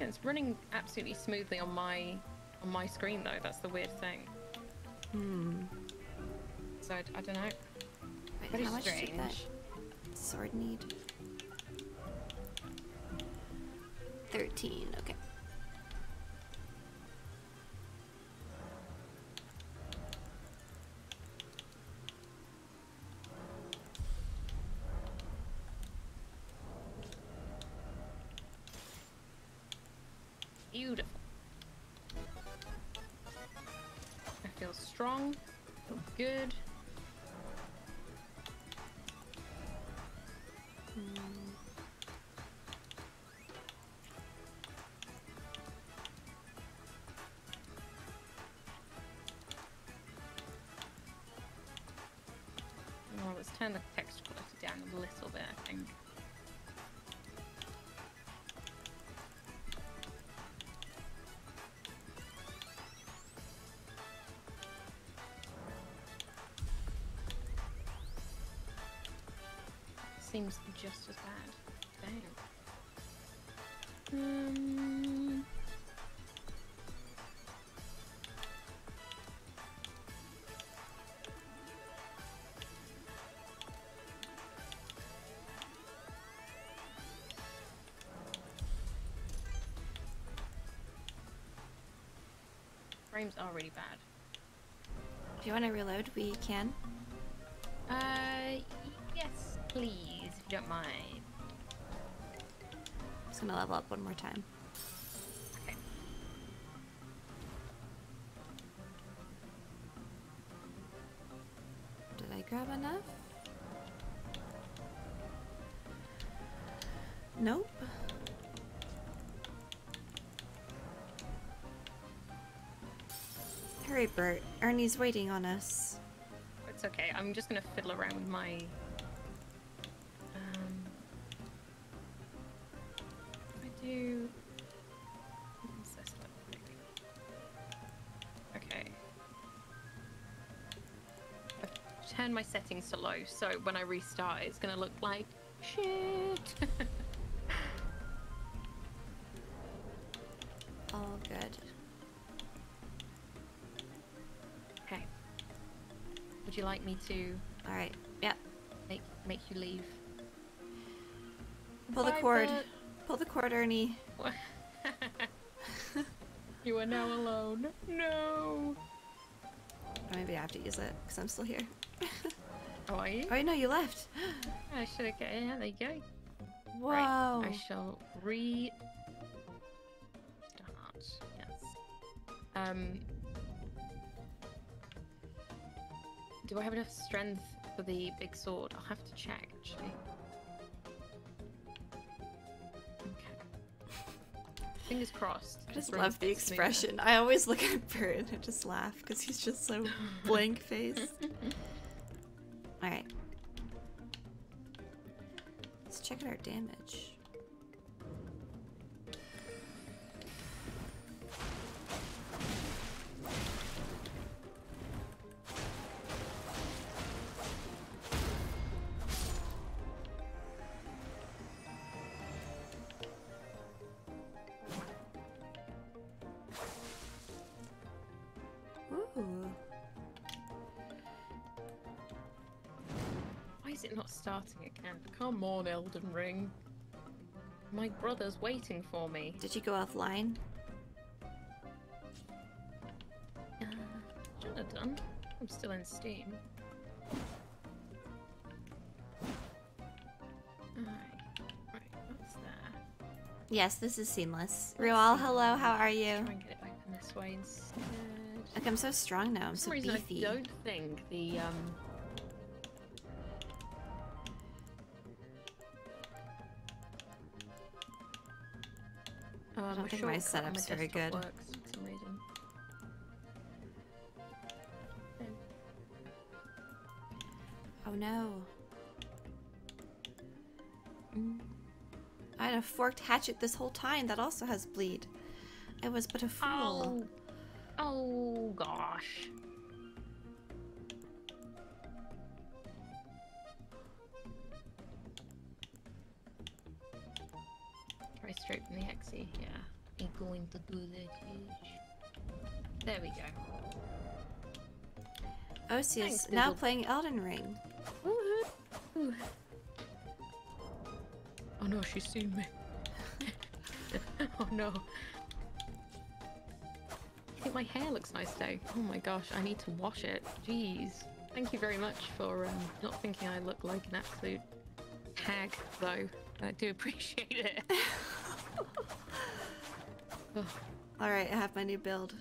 Yeah, it's running absolutely smoothly on my on my screen though. That's the weird thing. Hmm. So I, I don't know. Wait, how much did that sword need? 13, okay. Beautiful. I feel strong. Feel good. Seems just as bad. Um, frames are really bad. If you want to reload, we can. don't mind. I'm just gonna level up one more time. Okay. Did I grab enough? Nope. Hurry, Bert. Ernie's waiting on us. It's okay. I'm just gonna fiddle around with my settings to low, so when I restart, it's gonna look like shit. All good. okay. Would you like me to All right. Yep. make make you leave? Pull the cord. Pull the cord, Ernie. You are now alone. No. Maybe I have to use it because I'm still here. Oh. Oh, no, you left. I should have. Yeah, there you go. Whoa. Right, I shall re. Start. Yes. Um. Do I have enough strength for the big sword? I'll have to check actually. Fingers crossed. I just love the gets smoother. expression. I always look at Bert and I just laugh because he's just so blank faced. starting again? Come on, Elden Ring. My brother's waiting for me. Did you go offline? Uh, done. I'm still in Steam. Alright. Right, what's there? Yes, this is seamless. Rual, hello, how are you? Try and get it open this way instead. Like, I'm so strong now. I'm so beefy. I don't think the um. I my setup's very good. Works for some reason. Oh no. Mm. I had a forked hatchet this whole time that also has bleed. I was but a fool. Oh, Osius Thanks, now playing Elden Ring. Ooh. Oh no, she's seen me. oh no. I think my hair looks nice today. Oh my gosh, I need to wash it. Jeez. Thank you very much for um, not thinking I look like an absolute hag, though. I do appreciate it. Alright, I have my new build.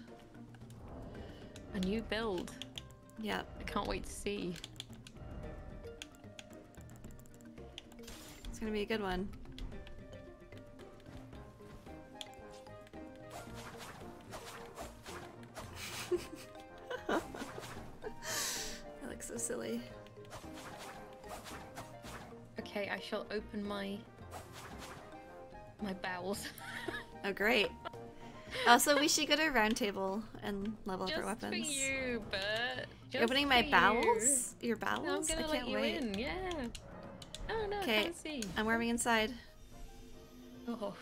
a new build. Yep. I can't wait to see. It's gonna be a good one. that looks so silly. Okay, I shall open my my bowels. Oh, great. Also, we should go to a round table and level up our weapons. Just for you, Bert. You're opening my for you. bowels? Your bowels? I'm gonna I can't you wait. in. Yeah. Oh no, Okay, can't see. I'm warming inside. Oh,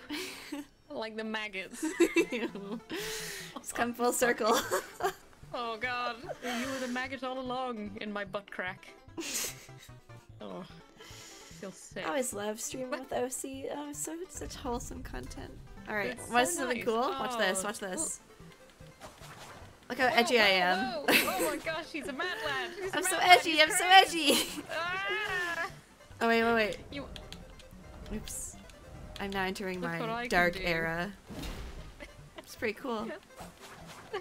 like the maggots. It's come full circle. oh god, you were the maggot all along in my butt crack. Oh, feel sick. I always love streaming with Osie. Oh, it's so such wholesome content. All right, It's watch so something nice. cool. Watch this. Oh, Watch this. Look how edgy I am. Whoa, oh my gosh, he's a mad lad. I'm so mad lad, edgy. I'm so edgy. Ah. Oh wait, wait, wait. You- Oops. I'm now entering Look my dark era. It's pretty cool.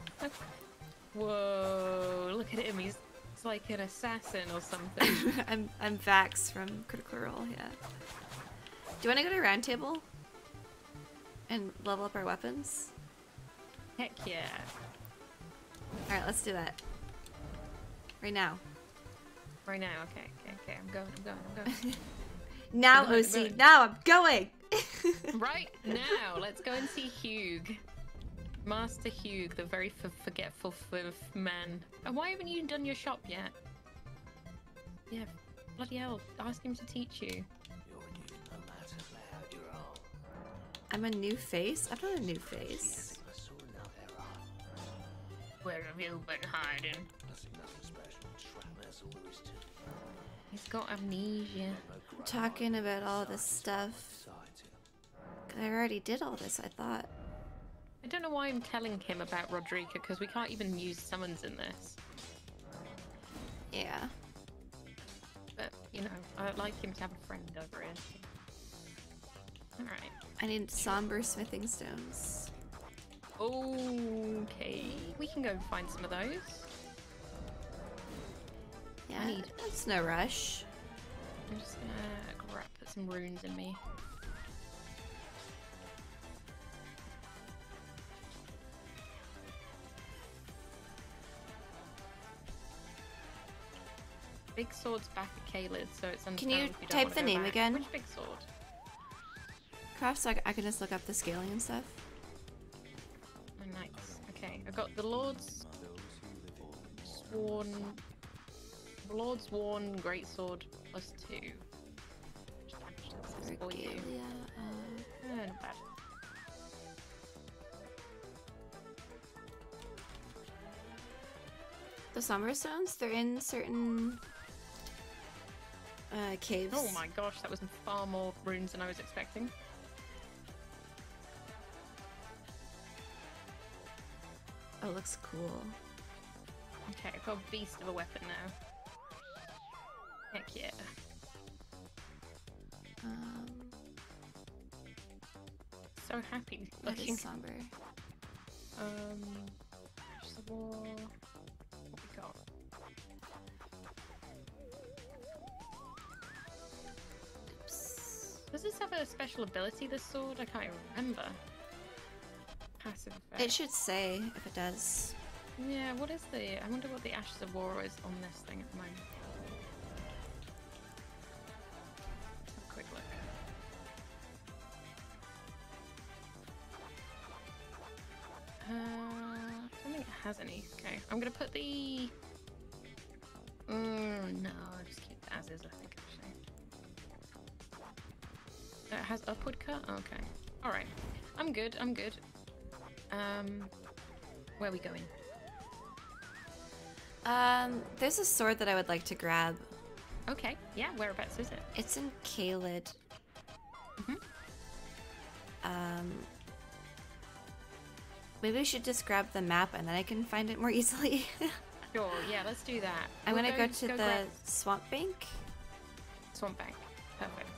Whoa, look at him. He's It's like an assassin or something. I'm I'm Vax from Critical Role. Yeah. Do you want to go to round table and level up our weapons? Heck yeah. All right, let's do that. Right now. Right now, okay, okay, okay. I'm going, I'm going, I'm going. Now, Go ahead, Osie. go ahead. Now I'm going. right now, let's go and see Hugh. Master Hugh, the very f- forgetful f- man. And why haven't you done your shop yet? Yeah, bloody hell. Ask him to teach you. I'm a new face. I'm not a new face. Where have you been hiding? He's got amnesia. I'm talking about all this stuff. I already did all this. I thought. I don't know why I'm telling him about Rodrigo because we can't even use summons in this. Yeah. But, you know, I'd like him to have a friend over here. Alright. I need somber smithing stones. Okay. We can go find some of those. Yeah. need- That's no rush. I'm just gonna grab put some runes in me. Big sword's back at Caelid, so it's Can you don't type the name back. again? Which big sword? Craft so I I can just look up the scaling and stuff. I've got the Lord's Sworn. Lord's Worn Greatsword plus two. For you. Uh, not bad. The Somber stones. They're in certain uh, caves. Oh my gosh, that was far more runes than I was expecting. Oh, it looks cool. Okay, I've got a beast of a weapon now. Heck yeah. Um, So happy looking. is somber. Um, Ashes of War. What we got? Oops. Does this have a special ability, this sword? I can't even remember. Passive effect. It should say if it does. Yeah, what is the... I wonder what the Ashes of War is on this thing at the moment. A quick look. Uh, I don't think it has any. Okay, I'm gonna put the... Mm, no, I'll just keep it as is, I think, actually. It has upward cut? Okay. Alright. I'm good, I'm good. Um, where are we going? Um, there's a sword that I would like to grab. Okay, yeah, whereabouts is it? It's in Caelid. Mhm. Um, maybe we should just grab the map and then I can find it more easily. Sure, yeah, let's do that. I'm We'll gonna go, to the grab swamp bank. Swamp Bank. Perfect.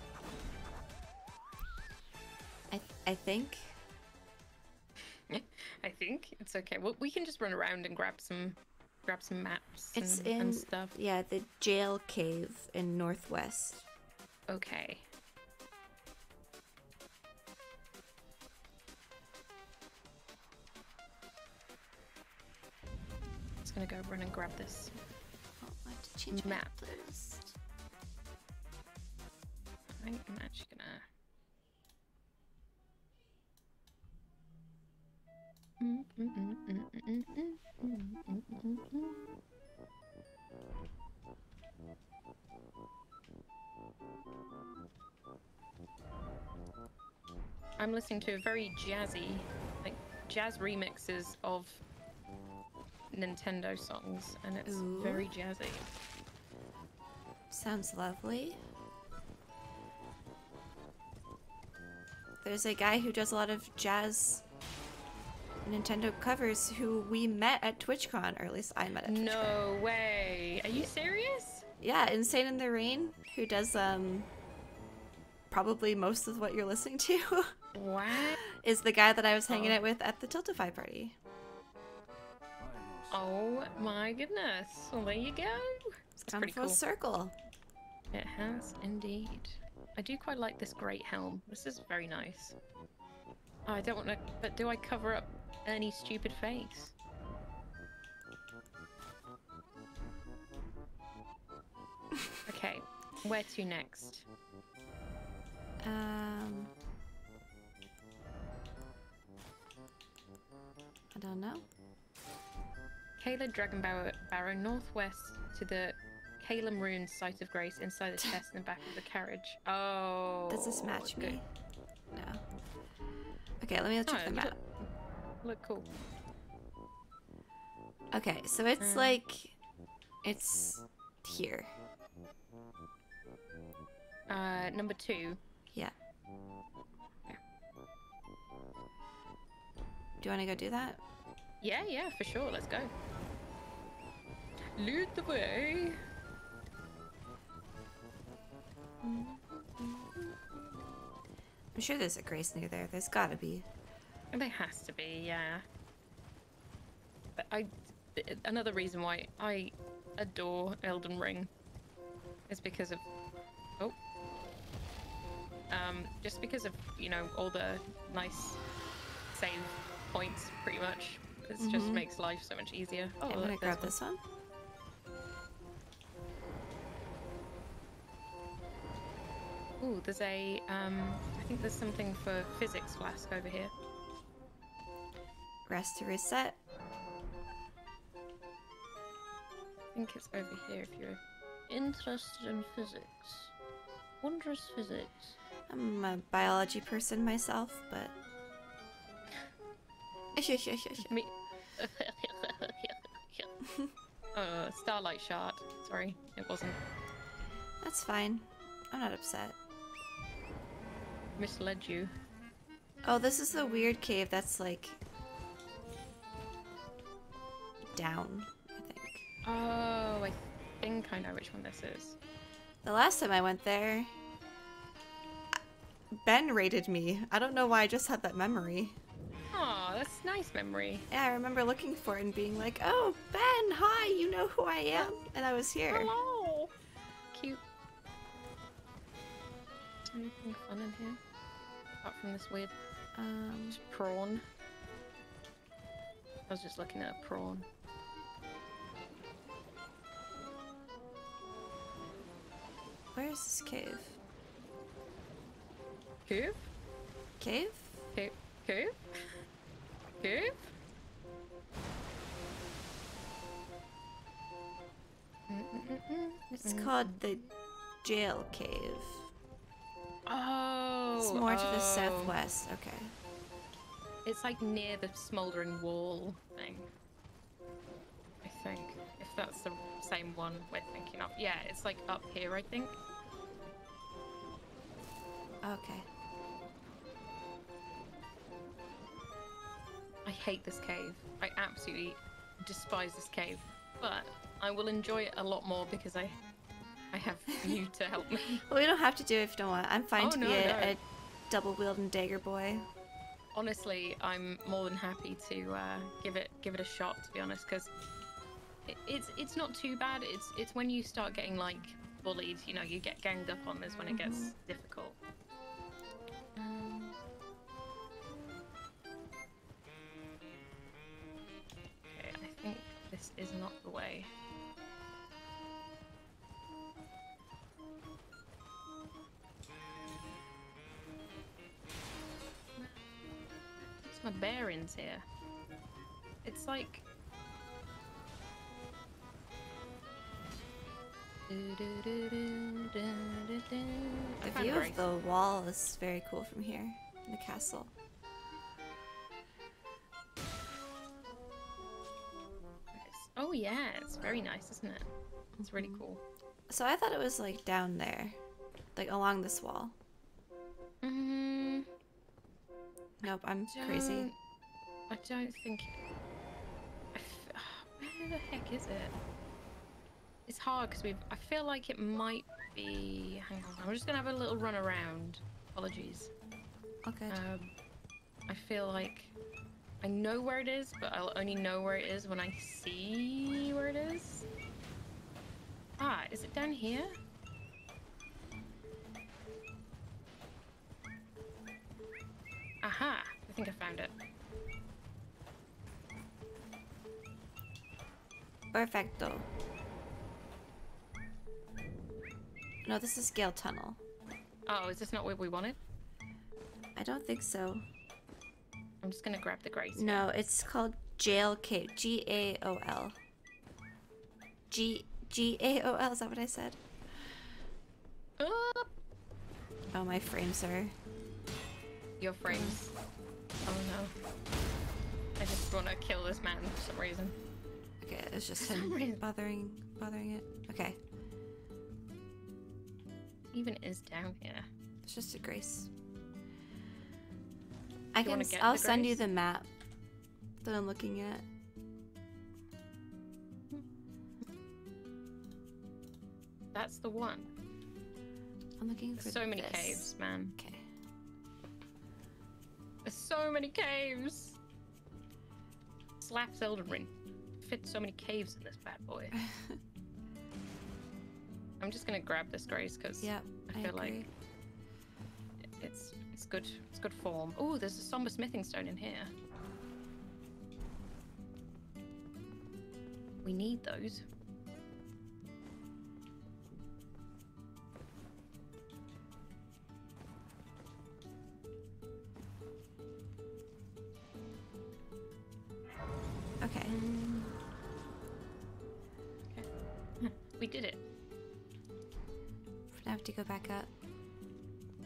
I th- I think. I think it's okay. Well, we can just run around and grab some, grab some maps It's and, in and stuff. yeah the Gaol Cave in northwest. Okay. Just gonna go run and grab this Oh, I have to change map. I I'm actually gonna. I'm listening to a very jazzy, like jazz remixes of Nintendo songs, and it's Ooh. very jazzy. Sounds lovely. There's a guy who does a lot of jazz Nintendo covers who we met at TwitchCon, or at least I met at TwitchCon. No way! Are you serious? Yeah, Insane in the Rain, who does um probably most of what you're listening to, What? is the guy that I was hanging out with at the Tiltify party. Oh my goodness. Well, there you go. It's come full cool. circle. It has indeed. I do quite like this great helm. This is very nice. Oh, I don't want to, but do I cover up any stupid face? Okay, where to next? Um, I don't know. Caelid Dragon Barrow, Barrow northwest to the Caelem Ruins site of grace inside the chest in the back of the carriage. Oh. Does this match good. me? No. Okay, let me check Oh, the map. Look- cool. Okay, so it's Um, like it's here. Uh, number two. Yeah. Do you want to go do that? Yeah, yeah, for sure. Let's go. Lead the way. I'm sure there's a grace near there. There's gotta be. There has to be, yeah. But I, another reason why I adore Elden Ring is because of, oh, um, just because of you know all the nice save points, pretty much. It just Mhm. makes life so much easier. Oh, Okay, I'm gonna grab this one. Ooh, there's a, um, I think there's something for physics flask over here. Rest to reset. I think it's over here if you're interested in physics. Wondrous physics. I'm a biology person myself, but. Me. uh, Starlight Shard. Sorry, it wasn't. That's fine. I'm not upset. Misled you. Oh, this is the weird cave that's like down. I think. Oh, I think I know which one this is. The last time I went there, Ben rated me. I don't know why I just had that memory. Oh, that's nice memory. Yeah, I remember looking for it and being like, "Oh, Ben, hi, you know who I am," and I was here. Hello. Cute. Anything fun in here? Apart from this weird Um, prawn. I was just looking at a prawn. Where is this cave? Cave? Cave? Cave? Cave? Cave? It's called the Gaol Cave. Oh. It's more to the oh. southwest. Okay. It's like near the smouldering wall thing. I think. If that's the same one we're thinking of. Yeah, it's like up here, I think. Okay. I hate this cave. I absolutely despise this cave. But I will enjoy it a lot more because I I have you to help me. Well, we don't have to do it if you don't want. I'm fine Oh, to no, be a, no. a double wielding dagger boy. Honestly, I'm more than happy to uh, give it give it a shot. To be honest, because it, it's it's not too bad. It's it's when you start getting like bullied, you know, you get ganged up on. Is when it gets Mhm. difficult. The found view Grace. of the wall is very cool from here, in the castle. Oh yeah, it's very nice, isn't it? It's really cool. So I thought it was like down there, like along this wall. Mm, Nope, I'm crazy. I don't think. I Where the heck is it? It's hard because we. I feel like it might be. Hang on, I'm just gonna have a little run around. Apologies. Okay. Um, I feel like I know where it is, but I'll only know where it is when I see where it is. Ah, is it down here? Aha! I think I found it. Perfecto. No, this is Gale Tunnel. Oh, is this not where we wanted? I don't think so. I'm just gonna grab the grace. No, it's called Gaol Cave. G A O L. G G A O L. Is that what I said? Oh, my frames are. Your frames. Oh no. I just want to kill this man for some reason. Okay, it's just him bothering bothering it. Okay, Even is down here. it's just a grace. I You can. I'll send you the map that I'm looking at. That's the one. I'm looking for There's so many this. caves, man. Okay. There's so many caves. Slaps Elden Ring. Fit so many caves in this bad boy. I'm just gonna grab this grace because Yep, I I feel like it's it's good it's good form. Oh, there's a somber smithing stone in here. We need those. Okay. okay. We did it. I have to go back up.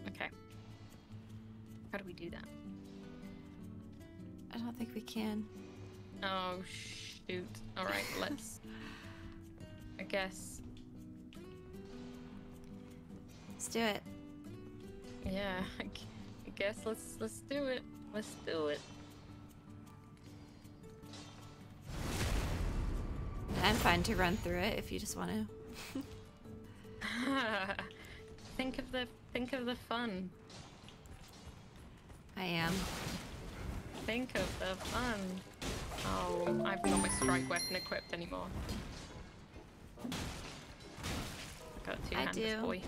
Okay. How do we do that? I don't think we can. Oh shoot. Alright, let's I guess Let's do it. yeah, I I guess let's let's do it. Let's do it. I'm fine to run through it if you just want to. think of the think of the fun. I am. Think of the fun. Oh, I've not my strike weapon equipped anymore. Got two I do. boy.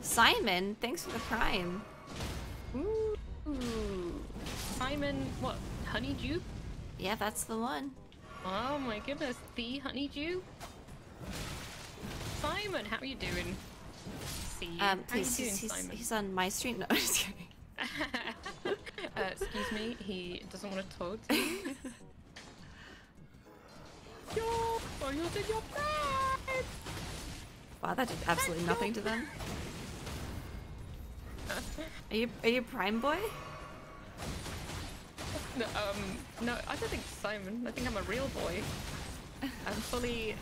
Simon, thanks for the prime. Ooh. Simon, what? Honeydew? Yeah, that's the one. Oh my goodness, the honeydew? Simon, how are you doing? See you. Um, how you doing, he's, he's, on my stream. No, I'm just kidding. uh, excuse me, he doesn't want to talk to you. Yo, are you in your bed? Wow, that did absolutely nothing to them. Are you are you Prime Boy? No, um, no, I don't think Simon. I think I'm a real boy. I'm fully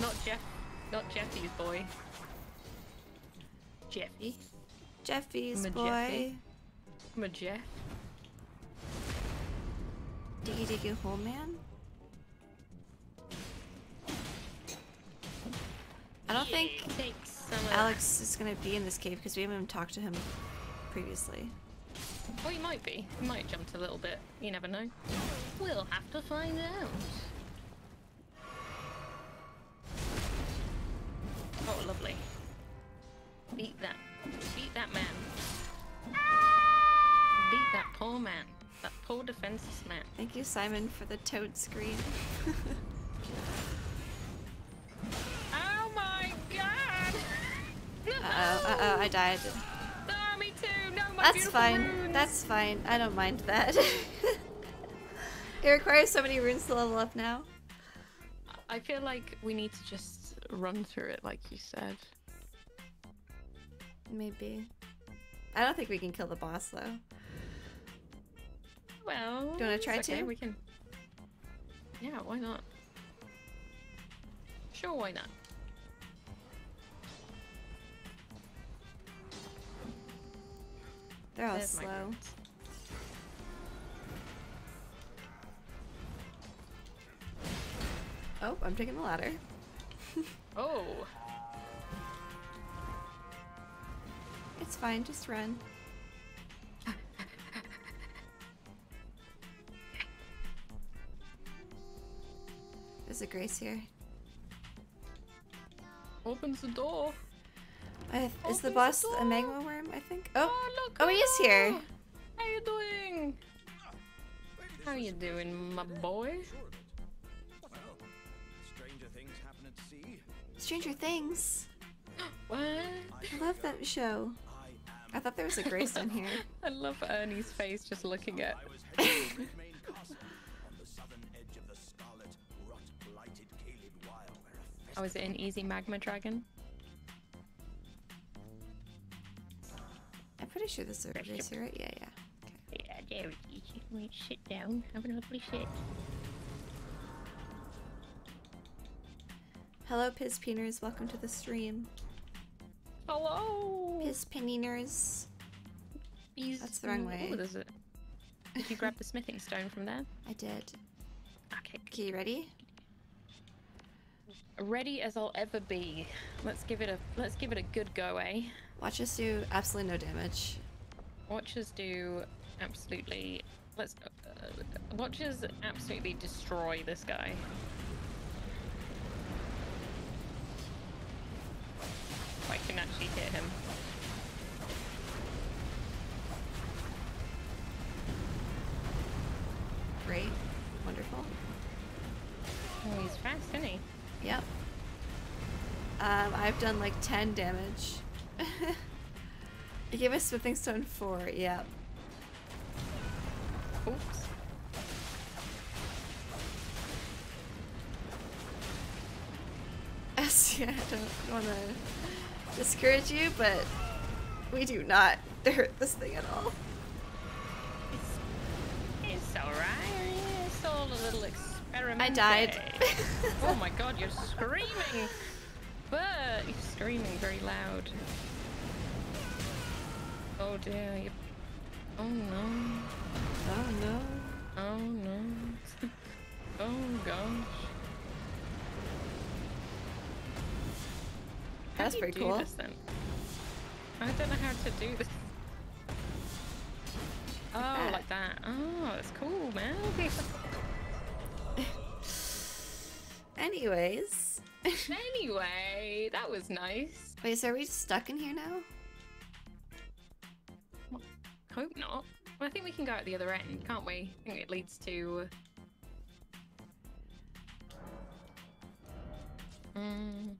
not Jeff, not Jeffy's boy. Jeffy. Jeffy's I'm a boy. Jeffy. I'm a Jeff. Diggy Diggy Hole Man? I don't think Take some of Alex is gonna be in this cave because we haven't even talked to him previously. Well, he might be. He might have jumped a little bit. You never know. We'll have to find out. Oh, lovely. Beat that. Beat that man. Beat that poor man. That poor defenseless man. Thank you, Simon, for the toad screen. Oh my god! Uh oh, uh oh, I died. Oh, me too! No, my That's fine. runes! That's fine. I don't mind that. it requires so many runes to level up now. I feel like we need to just run through it like you said. Maybe. I don't think we can kill the boss though. Well, Do you wanna try okay, to? We can. Yeah, why not? Sure, why not? They're all There's slow. Oh, I'm taking the ladder. Oh, It's fine, just run. There's a Grace here. Opens the door. I, is the boss the a magma worm? I think. Oh, ah, look, oh, he is here. Ah, how you doing? How you doing, my boy? Stranger things happen at sea. Stranger Things. What? I love that show. I thought there was a Grace in here. I love Ernie's face just looking at. On the southern edge of the scarlet, rot-blighted Caelid Wild, where a Oh, is it an easy magma dragon? I'm pretty sure this is a Grace right? Yeah, yeah. Yeah, there it is. Wait, sit down. Have a lovely sit. Hello, Piz Peeners. Welcome to the stream. Hello. Piz Peeners. He's, That's the wrong way. Oh, there's a... Did you grab the smithing stone from there? I did. Okay. Okay, you ready? Ready as I'll ever be. Let's give it a let's give it a good go, eh? Watch us do absolutely no damage. Watch us do absolutely. Let's uh, watch absolutely destroy this guy. I can actually hit him. Great. Wonderful. Oh, he's fast, isn't he? Yep. Um, I've done like 10 damage. I gave a smithing stone 4, yep. Oops. yeah, I don't want to discourage you, but we do not hurt this thing at all. It's alright. It's all a little experiment. I died. Eh? oh my god, you're screaming! But you're screaming very loud. Oh dear. You... Oh no. Oh no. Oh no. oh gosh. How That's pretty cool. This? I don't know how to do this. Oh, that. like that. Oh, that's cool, man. Anyways. anyway, that was nice. Wait, so are we stuck in here now? Hope not. Well, I think we can go out the other end, can't we? I think it leads to. Mm.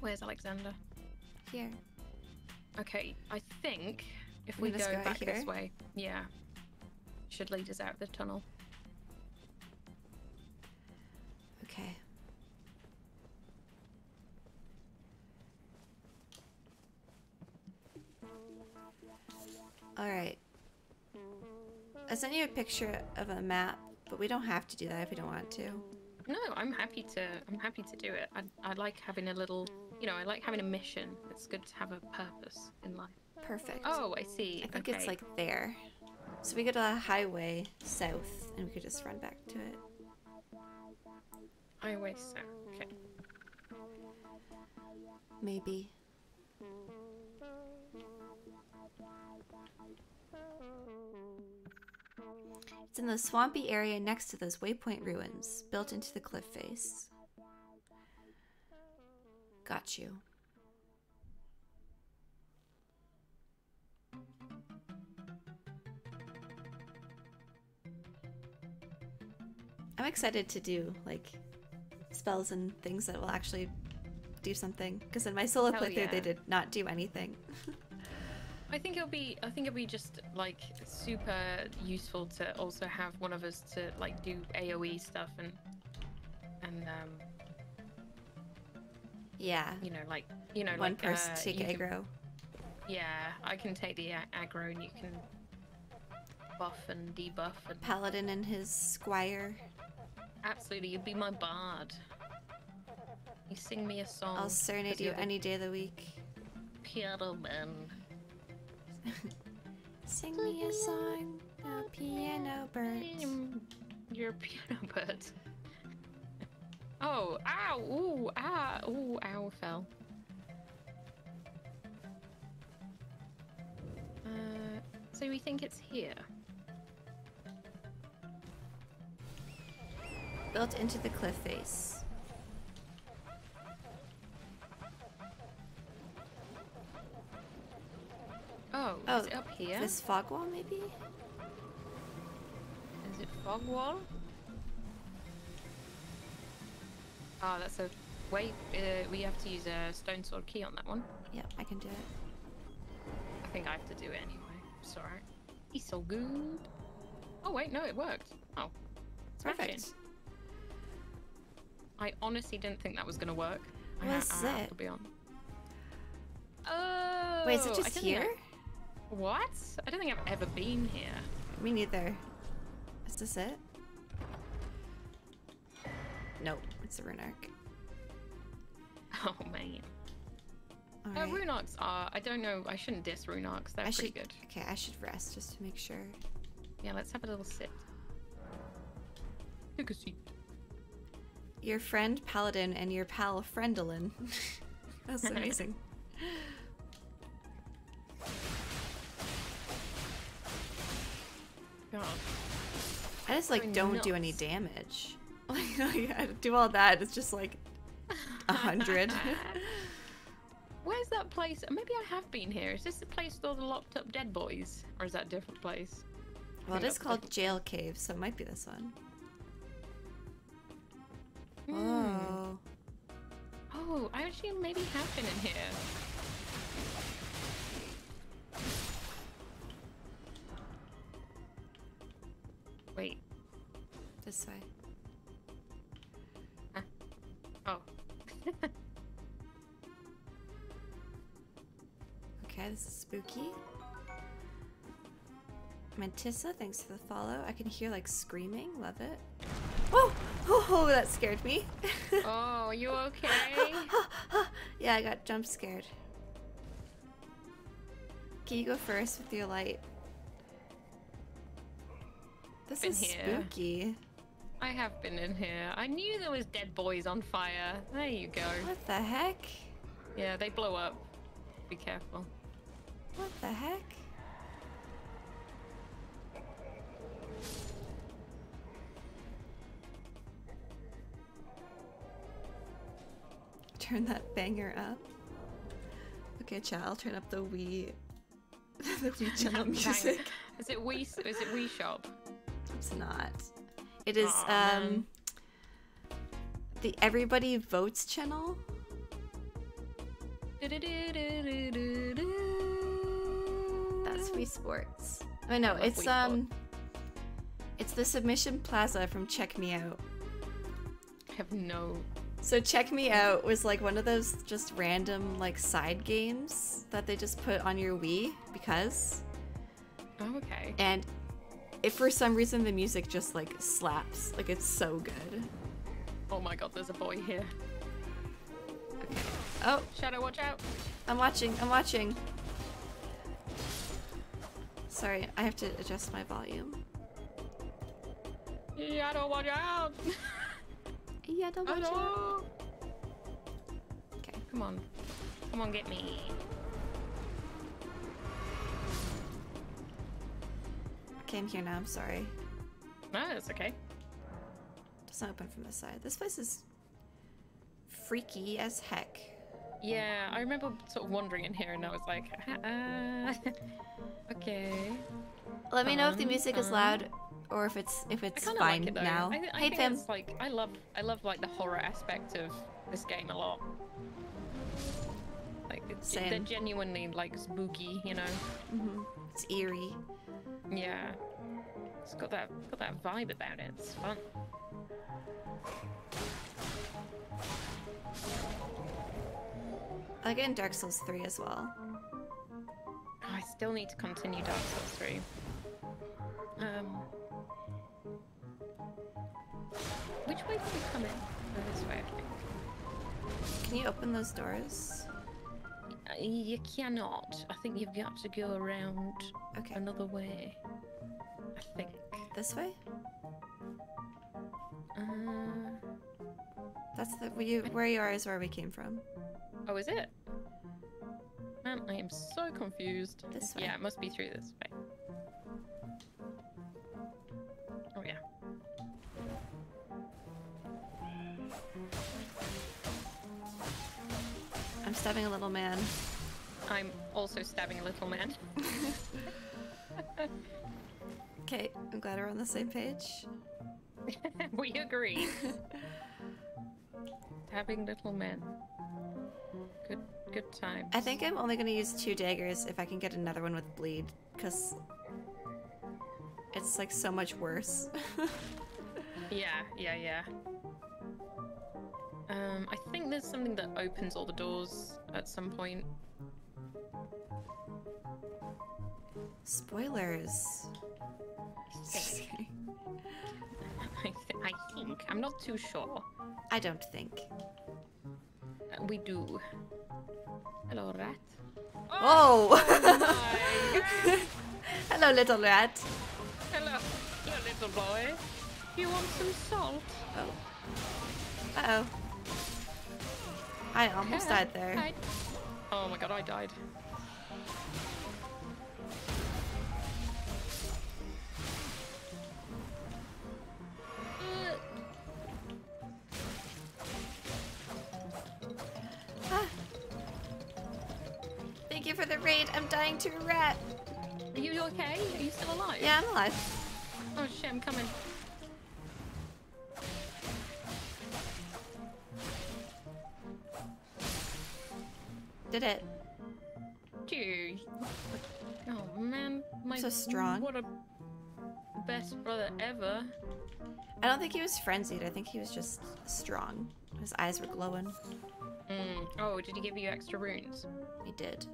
Where's Alexander? Here. Okay, I think if We we go go back this way, yeah, should lead us out of the tunnel. Okay. Alright. I sent you a picture of a map, but we don't have to do that if we don't want to. No, I'm happy to. I'm happy to do it. I, I like having a little, you know, I like having a mission. It's good to have a purpose in life. Perfect. Oh, I see. I think okay. it's like there. So we go to the highway south and we could just run back to it. highway south. Okay. Maybe. It's in the swampy area next to those waypoint ruins, built into the cliff face. Got you. I'm excited to do like spells and things that will actually do something. Because in my solo Hell playthrough, yeah. they did not do anything. I think it'll be. I think it'll be just like super useful to also have one of us to like do AOE stuff and and um yeah. you know like you know One like person uh, take you can- aggro. yeah, I can take the aggro and you can buff and debuff and Paladin and his squire. absolutely you'd be my bard. You sing me a song. I'll serenade you any day of the week. piano man. Sing me a song, a piano bird. You're a piano bird. Oh, ow, ooh, ah, ooh, ow, fell. Uh, so we think it's here. built into the cliff face. Oh, Oh, is it up here? This fog wall, maybe? Is it fog wall? Oh, that's a wait. Uh, we have to use a stone sword key on that one. Yep, I can do it. I think I have to do it anyway. It's alright. He's so good. Oh wait, no, it worked. Oh, Perfect. smashing. I honestly didn't think that was gonna work. I What ha- is I it? to be on. Oh. Wait, is it just don't I- here? What? I don't think I've ever been here. Me neither. Is this it? Nope, it's a rune arc. Oh man. Uh, Alright. rune arcs are. I don't know. I shouldn't diss rune arcs. They're I pretty should, good. Okay, I should rest just to make sure. Yeah, let's have a little sit. Take a seat. Your friend Paladin and your pal Friendolin. That's amazing. God. I just like don't do any damage. Like, do all that. It's just like a hundred. Where's that place? Maybe I have been here. Is this the place with all the locked up dead boys? Or is that a different place? Well, it is think is called Gaol Cave, so it might be this one. Hmm. Oh. Oh, I actually maybe have been in here. Wait. This way. Oh. Okay, this is spooky. Mantissa, thanks for the follow. I can hear like screaming. Love it. Oh, oh, oh that scared me. oh, you okay? yeah, I got jump scared. Can you go first with your light? This Been is here. spooky. I have been in here. I knew there was dead boys on fire. There you go. What the heck? Yeah, they blow up. Be careful. What the heck? Turn that banger up. Okay, chat, I'll turn up the Wii the Wii channel music. Is it Wii? Is it Wii Shop? It's not. It is Aw, um man. the Everybody Votes channel. That's Wii Sports. Oh no, love it's Wii um it's the Submission Plaza from Check Mii Out. I have no. So Check Mii Out was like one of those just random like side games that they just put on your Wii because Oh, okay. and if for some reason the music just like slaps. Like it's so good. Oh my god, there's a boy here. Oh, Shadow, watch out. I'm watching. I'm watching. Sorry, I have to adjust my volume. Shadow, watch out. Yeah, don't watch out. Okay. Come on. Come on, get me. I'm here now. I'm sorry. No, it's okay. Doesn't open from this side. This place is freaky as heck. Yeah, I remember sort of wandering in here and I was like, uh, okay. Let me know if the Fun, music is loud or if it's if it's fine like it now. I, I hey think Pim. it's like I love I love like the horror aspect of this game a lot. Like it's, they're genuinely like spooky, you know. hmm It's eerie. Yeah. It's got that got that vibe about it. It's fun. I get in Dark Souls 3 as well. Oh, I still need to continue Dark Souls 3. Um Which way did we come in? Oh, this way, I think. Can you open those doors? You cannot. I think you've got to go around Okay. another way. I think. This way? Uh, That's the where you where you are is where we came from. oh, is it? Man, I am so confused. This way. Yeah, it must be through this way. Stabbing a little man. I'm also stabbing a little man. Okay, I'm glad we're on the same page. we agree. stabbing little men. Good, good time. I think I'm only gonna use two daggers if I can get another one with bleed, because it's like so much worse. Yeah, yeah, yeah. Um, I think there's something that opens all the doors at some point. Spoilers. I, th- I think. I'm not too sure. I don't think. Uh, we do. Hello, rat. Oh! my Hello, little rat. Hello, hello, little boy. You want some salt? Oh. Uh oh. I almost died there. I- Oh my god, I died. Ah. Thank you for the raid. I'm dying to a rat. Are you okay? Are you still alive? Yeah, I'm alive. Oh shit, I'm coming. Did it. Dude. Oh man, my So strong. What a best brother ever. I don't think he was frenzied. I think he was just strong. His eyes were glowing. Mm. Oh, did he give you extra runes? He did.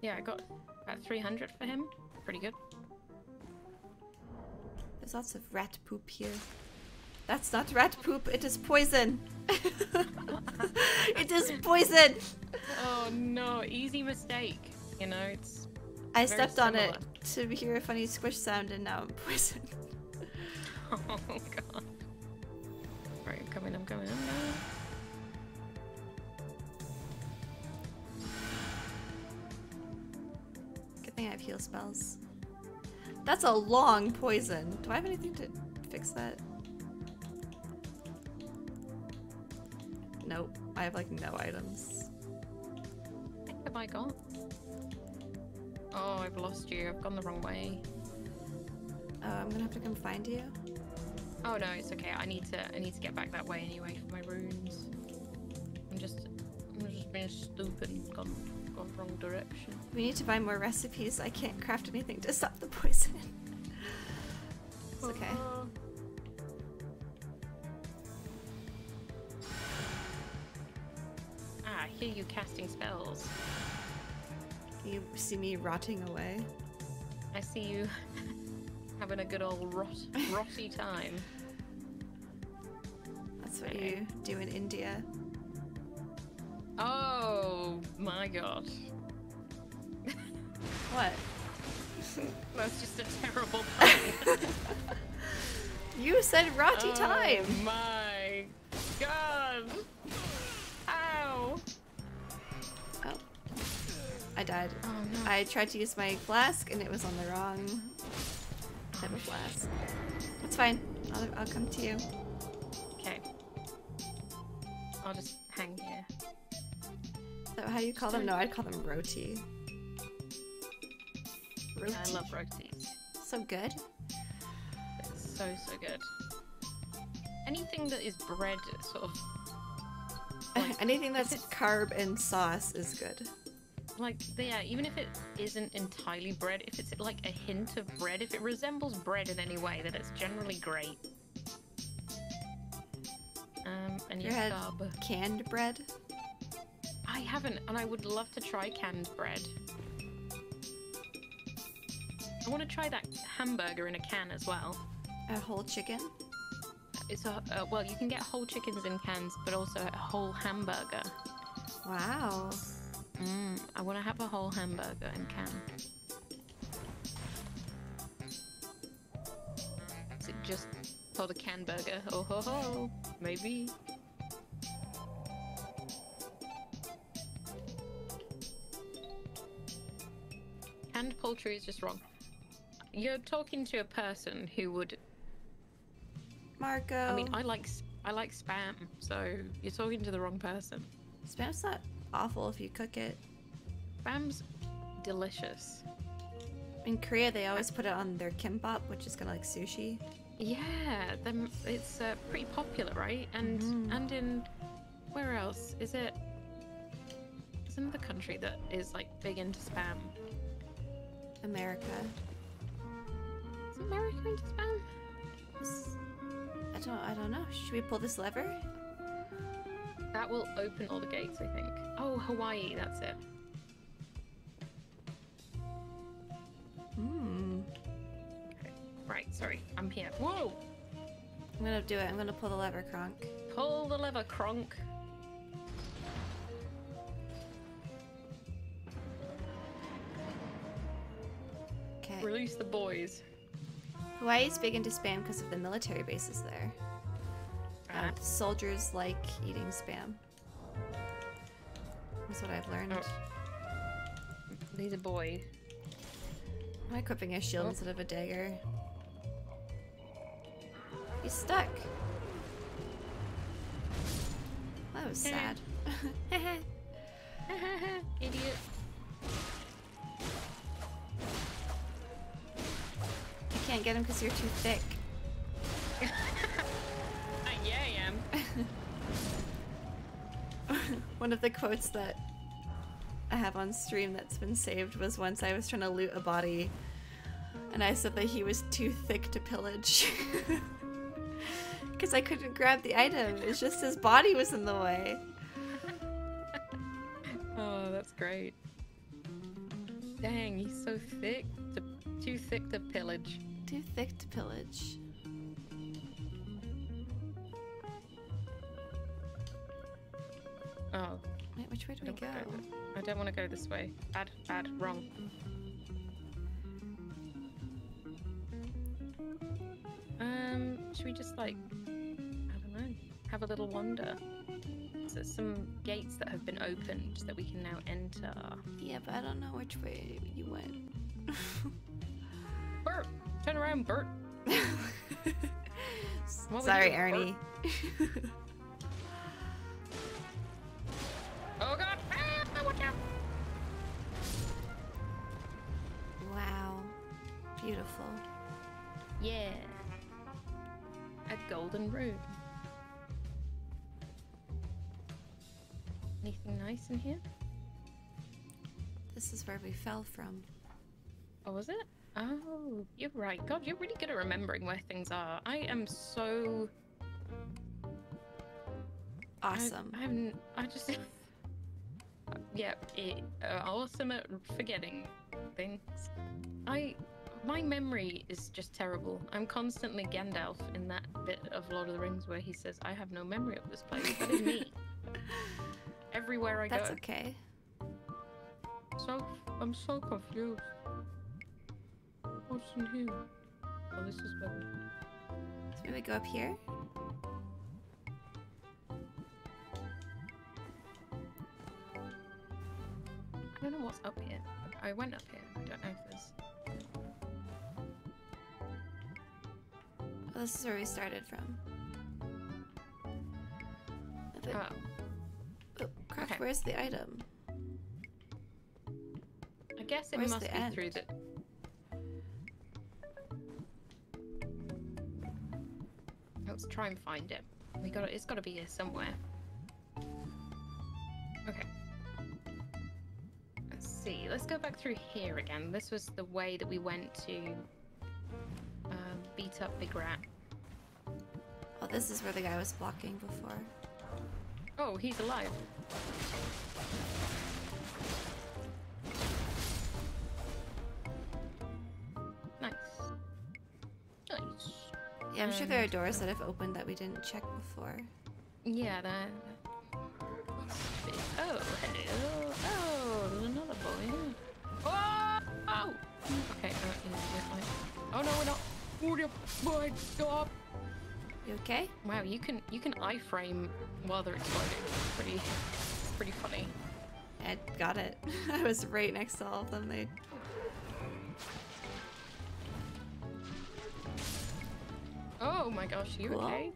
Yeah, I got about 300 for him. Pretty good. There's lots of rat poop here. That's not rat poop, it is poison. It is poison. Oh no, easy mistake. You know, it's. I stepped on it to hear a funny squish sound and now I'm poisoned. Oh god. Right, I'm coming, I'm coming. Oh, no. Good thing I have heal spells. That's a long poison. Do I have anything to fix that? Nope. I have like no items. What have I got? Oh, I've lost you. I've gone the wrong way. Oh, I'm gonna have to come find you. Oh no, it's okay. I need to. I need to get back that way anyway for my runes. I'm just. I'm just being stupid and gone, gone wrong direction. We need to buy more recipes. I can't craft anything to stop the poison. it's okay. Ah, I hear you casting spells. You see me rotting away. I see you having a good old rot, rotty time. That's what Okay. you do in India. Oh my god. What? That's just a terrible pun. You said rotty oh time. my god. I died. Oh no. I tried to use my flask and it was on the wrong type of flask. That's fine. I'll, I'll come to you. Okay. I'll just hang here. Is that how you call them? No, I'd call them roti. Roti. I love rotis. So good. It's so so good. Anything that is bread, sort of Anything that's carb and sauce is good. Like yeah, even if it isn't entirely bread, if it's like a hint of bread, if it resembles bread in any way, then it's generally great. Um, and You had sub. canned bread? I haven't, and I would love to try canned bread. I want to try that hamburger in a can as well. A whole chicken? It's a uh, well, you can get whole chickens in cans, but also a whole hamburger. Wow. Mm, I want to have a whole hamburger in can. Is it just called a can burger? Oh ho ho, maybe. Canned poultry is just wrong. You're talking to a person who would. Marco. I mean, I like I like spam, so you're talking to the wrong person. Spam's not awful if you cook it. Spam's delicious. In Korea, they always put it on their kimbap, which is kind of like sushi. Yeah, them, it's uh, pretty popular, right? And Mm-hmm. and in where else is it? There's another country that is like big into spam. America. Is America into spam? I don't. I don't know. Should we pull this lever? That will open all the gates, I think. Oh, Hawaii, that's it. Hmm. Right, sorry, I'm here. Whoa! I'm gonna do it. I'm gonna pull the lever, Kronk. Pull the lever, Kronk. Okay. Release the boys. Hawaii's big into spam because of the military bases there. Ah. Uh, soldiers like eating spam. That's what I've learned. Oh. These are boys. I'm equipping a shield Oh. instead of a dagger. He's stuck. That was sad. Idiot. I can't get him because you're too thick. Uh, yeah, I am. One of the quotes that I have on stream that's been saved was once I was trying to loot a body and I said that he was too thick to pillage. Because I couldn't grab the item. It's just his body was in the way. Oh, that's great. Dang, he's so thick. To, too thick to pillage. Too thick to pillage. Oh. Wait, which way do I we don't go? I don't want to go this way. Bad, bad, wrong. Um, should we just like, I don't know, have a little wander? So there's some gates that have been opened that we can now enter. Yeah, but I don't know which way you went. Bert, turn around, Bert. What Sorry, Ernie. Oh god! Ah, watch out! wow. Beautiful. Yeah. A golden room. Anything nice in here? This is where we fell from. Oh, was it? Oh, you're right. God, you're really good at remembering where things are. I am so Awesome. I, I'm. I just. yeah, it, uh, awesome at forgetting things. I. My memory is just terrible. I'm constantly Gandalf in that bit of Lord of the Rings where he says, "I have no memory of this place." That is me. Everywhere I That's go. That's okay. So I'm so confused. What's in here? Oh, this is better. So maybe go up here? I don't know what's up here. I went up here. I don't know if there's. Oh, this is where we started from. Oh, oh, crap, okay. where's the item? I guess it Where's must be end? through the. Let's try and find it. We got it. It's got to be here somewhere. Okay. Let's see. Let's go back through here again. This was the way that we went to um, beat up Big Rat. Oh, this is where the guy was blocking before. Oh, he's alive. Nice. Nice. Yeah, I'm sure there are Um, doors that have opened that we didn't check before. Yeah, that. Oh, hello. Oh, there's another boy. Oh! oh! Okay, uh, yeah, yeah, fine. Oh no, we're not. Oh, boy, stop! You okay? Wow, you can you can iframe while they're exploding. It's pretty, it's pretty funny. I got it. I was right next to all of them. They. Oh my gosh, you Cool. okay?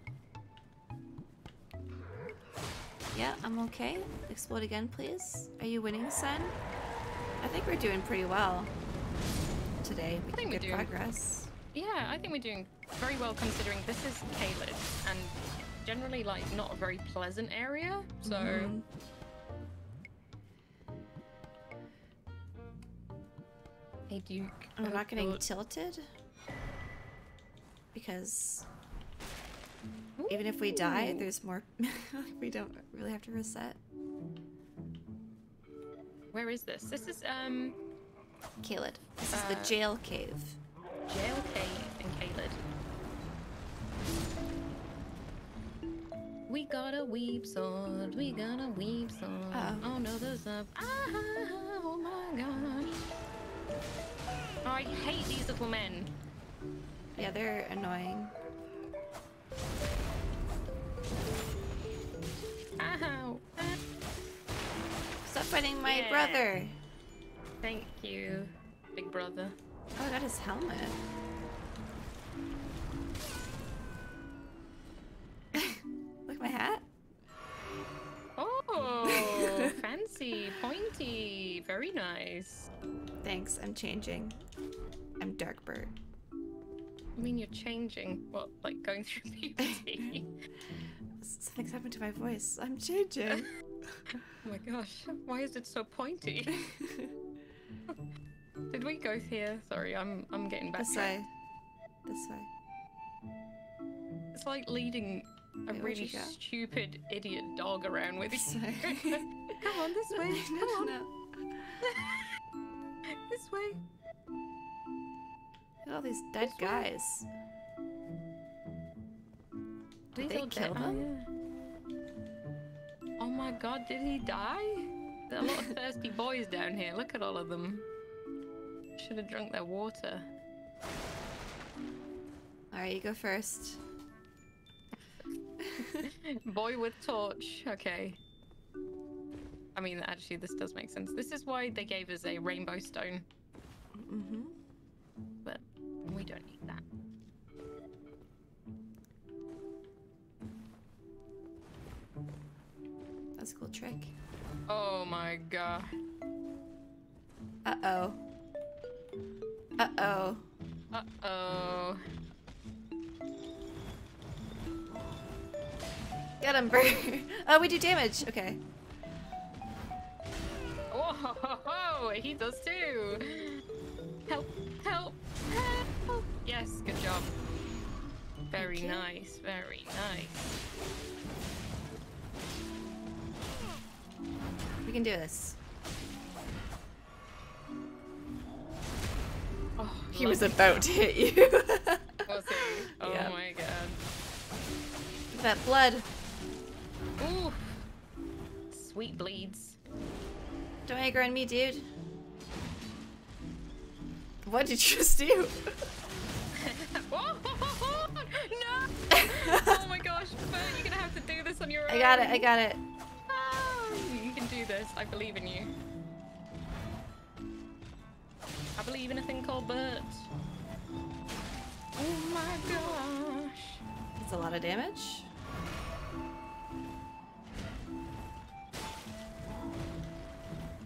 Yeah, I'm okay. Explode again, please. Are you winning, Sen? I think we're doing pretty well today. I think we're doing- progress. Yeah, I think we're doing very well considering this is Caelid and generally like not a very pleasant area. So Mhm. Hey Duke. I'm not getting God. tilted because even if we die, there's more. we don't really have to reset. Where is this? This is um Caelid. This is the Uh, Gaol Cave. Gaol Cave in Caelid. We got a weep sword. We got a weep sword. Oh. Oh no, there's a. Ah, oh my gosh. Oh, I hate these little men. Yeah, they're annoying. Ow. Stop fighting my Yeah. brother. Thank you, big brother. Oh, I got his helmet. Look, at my hat. Oh, fancy, pointy, very nice. Thanks, I'm changing. I'm dark Darkbird. I mean, you're changing. What, like going through puberty? Something's happened to my voice. I'm changing. Oh my gosh, why is it so pointy? Did we go here? Sorry, I'm I'm getting back. this way. This way. It's like leading a Wait, really stupid idiot dog around with you. Come on, this way. No, Come no, on, no. this way. Look at all these dead This way. guys. Did These they kill dead- them? Oh, yeah. Oh my god, did he die? There are a lot of thirsty boys down here. Look at all of them. Should have drunk their water. Alright, you go first. Boy with torch. Okay. I mean, actually, this does make sense. This is why they gave us a rainbow stone, Mm-hmm. but we don't That's a cool trick. Oh my god. Uh-oh. Uh-oh. Uh oh. Get him, Bert. oh, we do damage. Okay. Oh, he does too. Help, help, help. Yes, good job. Very nice, very nice. We can do this. Oh, He was about to hit you. He? Oh Yeah. my god. that blood. Ooh. Sweet bleeds. Don't aggro on me, dude. What did you just do? Oh, no! oh my gosh, Bert, you're gonna have to do this on your own. I got it, I got it. You can do this. I believe in you. I believe in a thing called Bert. Oh my gosh. It's a lot of damage.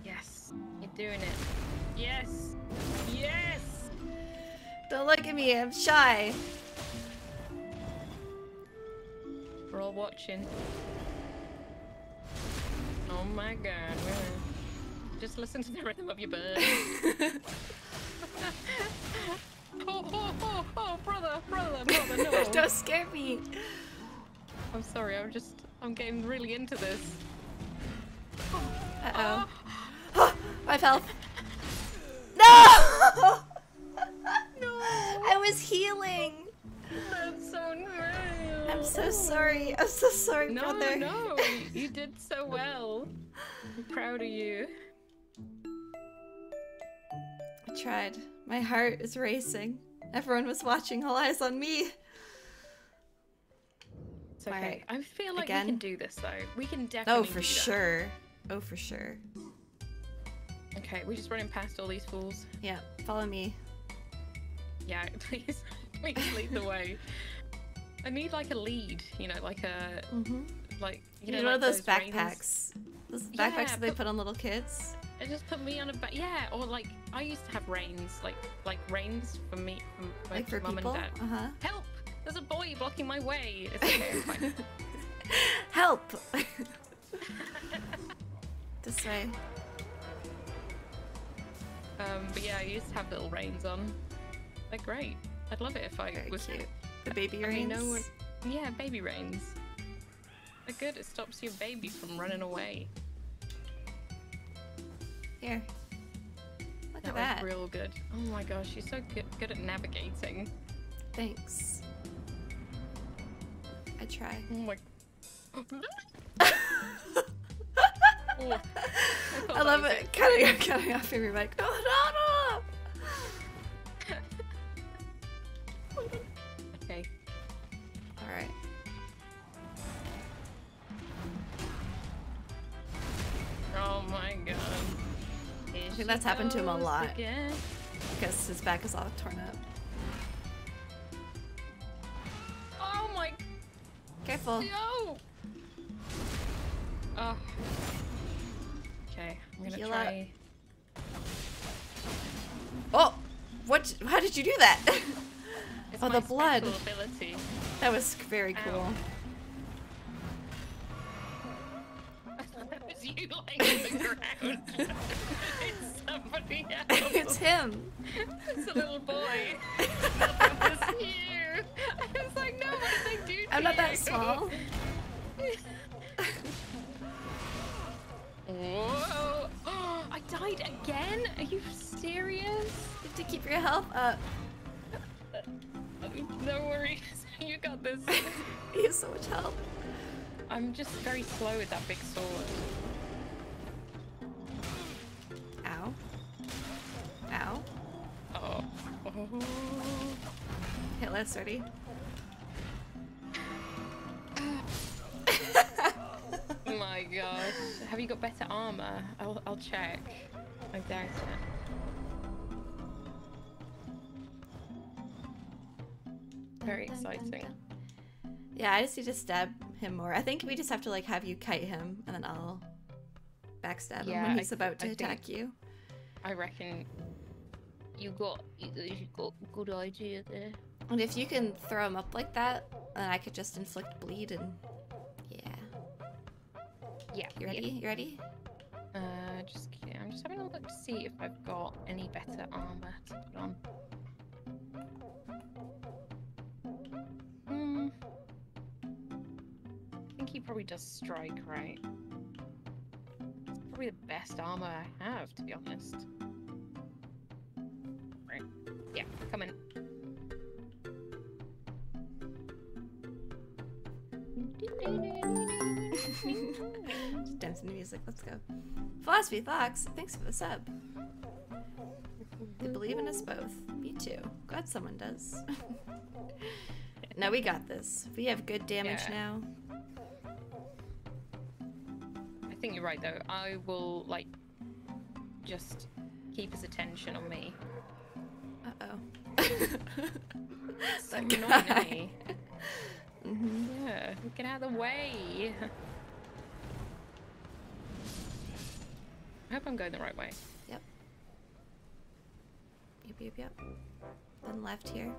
Yes, you're doing it. Yes. Yes. Don't look at me, I'm shy. We're all watching. Oh my god. Just listen to the rhythm of your bird. oh, oh, oh, oh, brother, brother, brother, no. Don't scare me. I'm sorry, I'm just, I'm getting really into this. Uh-oh. Five health. No! no! I was healing. That's so nice. I'm so sorry. I'm so sorry, No, brother. no, you- you did so well. I'm proud of you. I tried. My heart is racing. Everyone was watching, all eyes on me. It's okay. Alright, I feel like again? we can do this though. We can oh, definitely. Oh, for do that. sure. Oh, for sure. Okay, we're just running past all these fools. Yeah, follow me. Yeah, please, please lead the way. I need like a lead, you know, like a Mm-hmm. like You, know, know like those reins? backpacks? Those Yeah, backpacks that they put- on little kids? It just put me on a back. Yeah, or like I used to have reins, like like reins for me, from my Like for mum people? and dad. Uh-huh. Help! There's a boy blocking my way. It's okay. Fine. Help! this way. Um, but yeah, I used to have little reins on. They're great. I'd love it if I Very was cute. The baby I reins? Yeah, baby reins. They're good. It stops your baby from running away. Here. Look that at that. was real good. Oh my gosh, she's so good, good at navigating. Thanks. I try. Oh my. Oh, thought I love it. Cutting, cutting off your mic. No, no, no. Okay. All right. Oh my god. Here I think that's happened to him a goes lot again. because his back is all torn up. Oh my. Careful. No. Oh. Okay, I'm gonna Heal up. try. Oh, what? How did you do that? It's oh, the blood. ability. That was very cool. that was you laying on the ground. it's somebody else. it's him. It's a little boy. It's you. I was like, no, what did they do to I'm not that small. Whoa! I died again? Are you serious? You have to keep your health up. No worries, you got this. You have so much help. I'm just very slow with that big sword. Ow. Ow. Oh. oh. Hit less already. my gosh. Have you got better armor? I'll, I'll check. I doubt it. Very exciting. Yeah, I just need to stab him more. I think we just have to like have you kite him, and then I'll backstab him Yeah, when I- he's about to I attack you. I reckon you got you got good idea there. And if you can throw him up like that, then I could just inflict bleed and yeah. Yeah. You ready? You ready? Uh, just kidding. I'm just having a look to see if I've got any better armor to put on. I think he probably does strike, right? It's probably the best armor I have, to be honest. Right. Yeah, come in. Just dancing to music. Let's go. Philosophy Fox, thanks for the sub. They believe in us both. Me too. Glad someone does. no, we got this. We have good damage Yeah. now. I think you're right, though. I will, like, just keep his attention on me. Uh oh. So annoying, isn't hmm Yeah, get out of the way. I hope I'm going the right way. Yep. Yep, yep, yep. Then left here.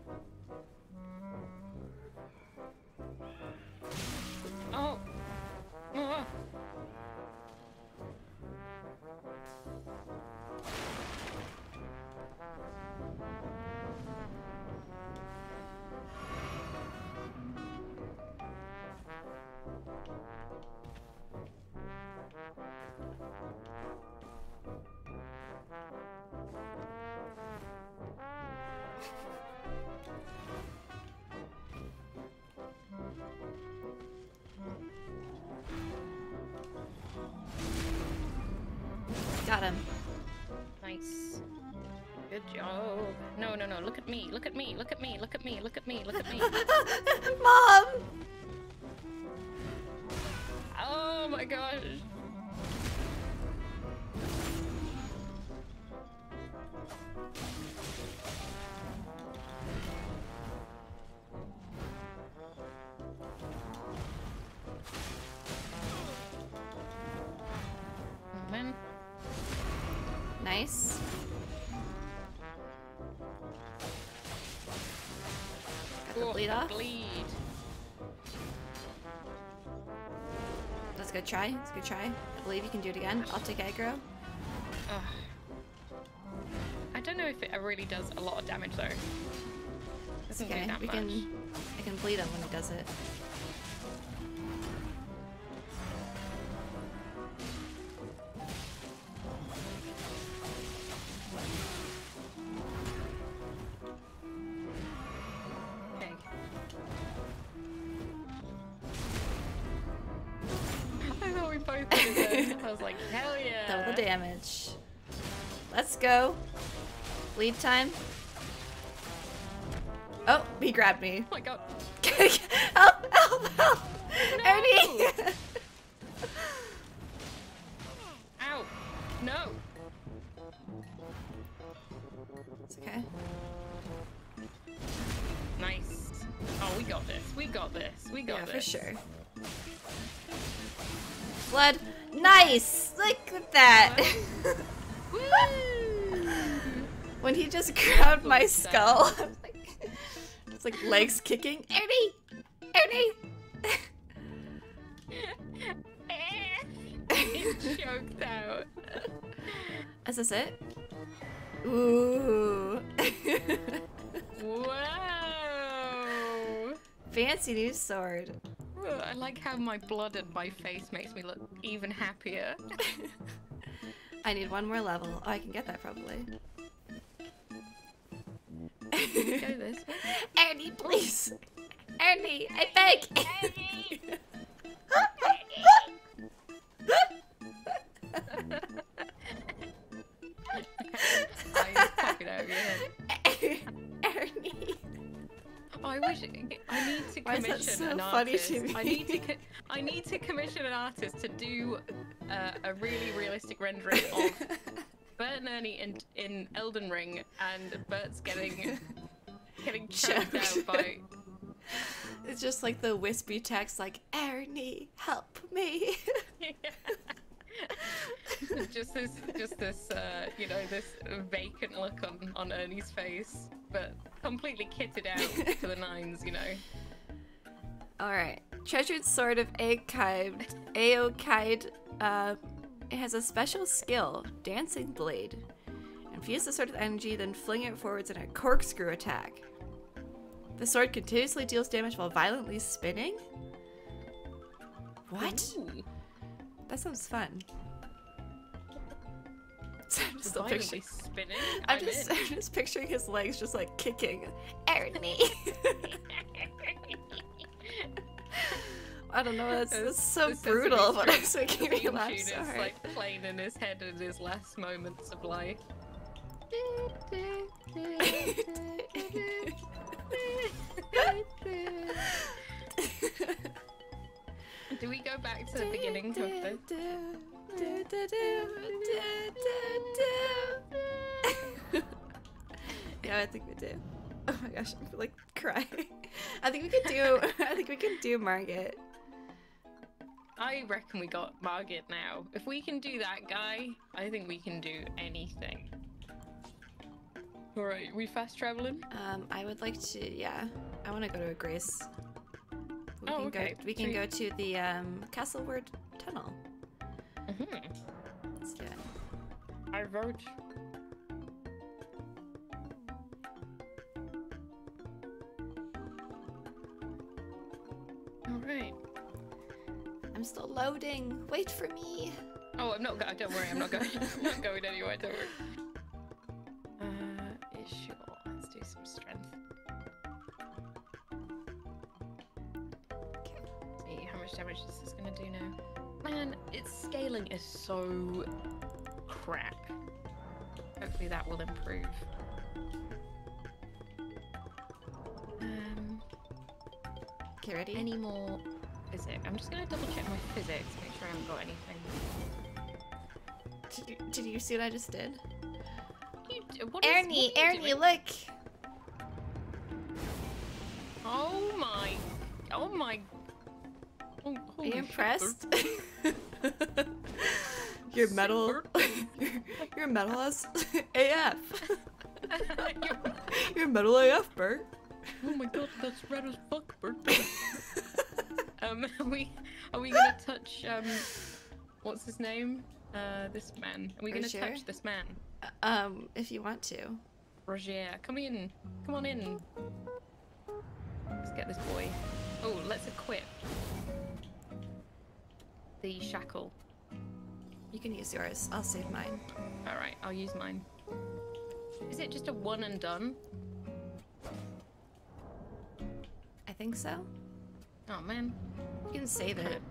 Oh. Uh. Nice. Good job. No, no, no. Look at me. Look at me. Look at me. Look at me. Look at me. Look at me. Mom! oh my gosh. Nice. Got the bleed off. Bleed. That's a good try. That's a good try. I believe you can do it again. I'll take aggro. Ugh. I don't know if it really does a lot of damage though. It's okay. that We much. can I can bleed him when he does it. Time. Oh, he grabbed me. Oh my god. skull. it's like legs kicking. Ernie! Ernie! Choked out. Is this it? Ooh. Whoa! Fancy new sword. Ugh, I like how my blood and my face makes me look even happier. I need one more level. Oh, I can get that probably. Go this. Ernie, please! Ernie, I beg! Eyes popping out of your head. Ernie. Oh, I wish I need to commission so an artist. to I need to I need to commission an artist to do uh, a really realistic rendering of Bert and Ernie in in Elden Ring, and Bert's getting getting choked out by. It's just like the wispy text, like, Ernie, help me. just this, just this, uh, you know, this vacant look on on Ernie's face, but completely kitted out to the nines, you know. Alright. Treasured Sword of Aokide. Aokide, uh, it has a special skill, Dancing Blade. Infuse the sword with energy, then fling it forwards in a corkscrew attack. The sword continuously deals damage while violently spinning? What? Ooh, That sounds fun. I'm just still violently picturing. spinning. I'm I'm just, in. I'm just picturing his legs just like kicking. Ernie! I don't know, that's, that's so this brutal, but Street it's making me theme laugh so hard. like playing in his head in his last moments of life. Do we go back to the beginning of the? yeah, I think we do. Oh my gosh, I'm like crying. I think we could do. I think we can do Margit. I reckon we got Margit now. If we can do that guy, I think we can do anything. All right, we fast traveling. Um, I would like to. Yeah, I want to go to a Grace. We Oh, can okay, Go, we can go to the um, Castleward Tunnel. Mm-hmm. Let's do it. I vote. All right. I'm still loading. Wait for me. Oh, I'm not. going. don't worry, I'm not going. I'm not going anywhere. Don't worry. Uh, yeah, sure. Let's do some strength. See how much damage this is gonna do now. Man, its scaling is so crap. Hopefully that will improve. Um, Okay, ready? any more physics? I'm just gonna double check my physics, make sure I haven't got anything. Did you, did you see what I just did? You d- what is- Ernie, what Ernie, doing? look. Oh my! Oh my! Oh, Are you shit, impressed? You're metal. you're, you're metal as AF. you're metal AF, Bert. Oh my god, that's red as fuck, Bert. Um, are we are we gonna touch um, what's his name? Uh, this man. Are we gonna Roger? touch this man? Um, if you want to. Roger, come in. Come on in. Let's get this boy. Oh, let's equip the shackle. You can use yours. I'll save mine. All right, I'll use mine. Is it just a one and done? I think so. Oh man, You can save it.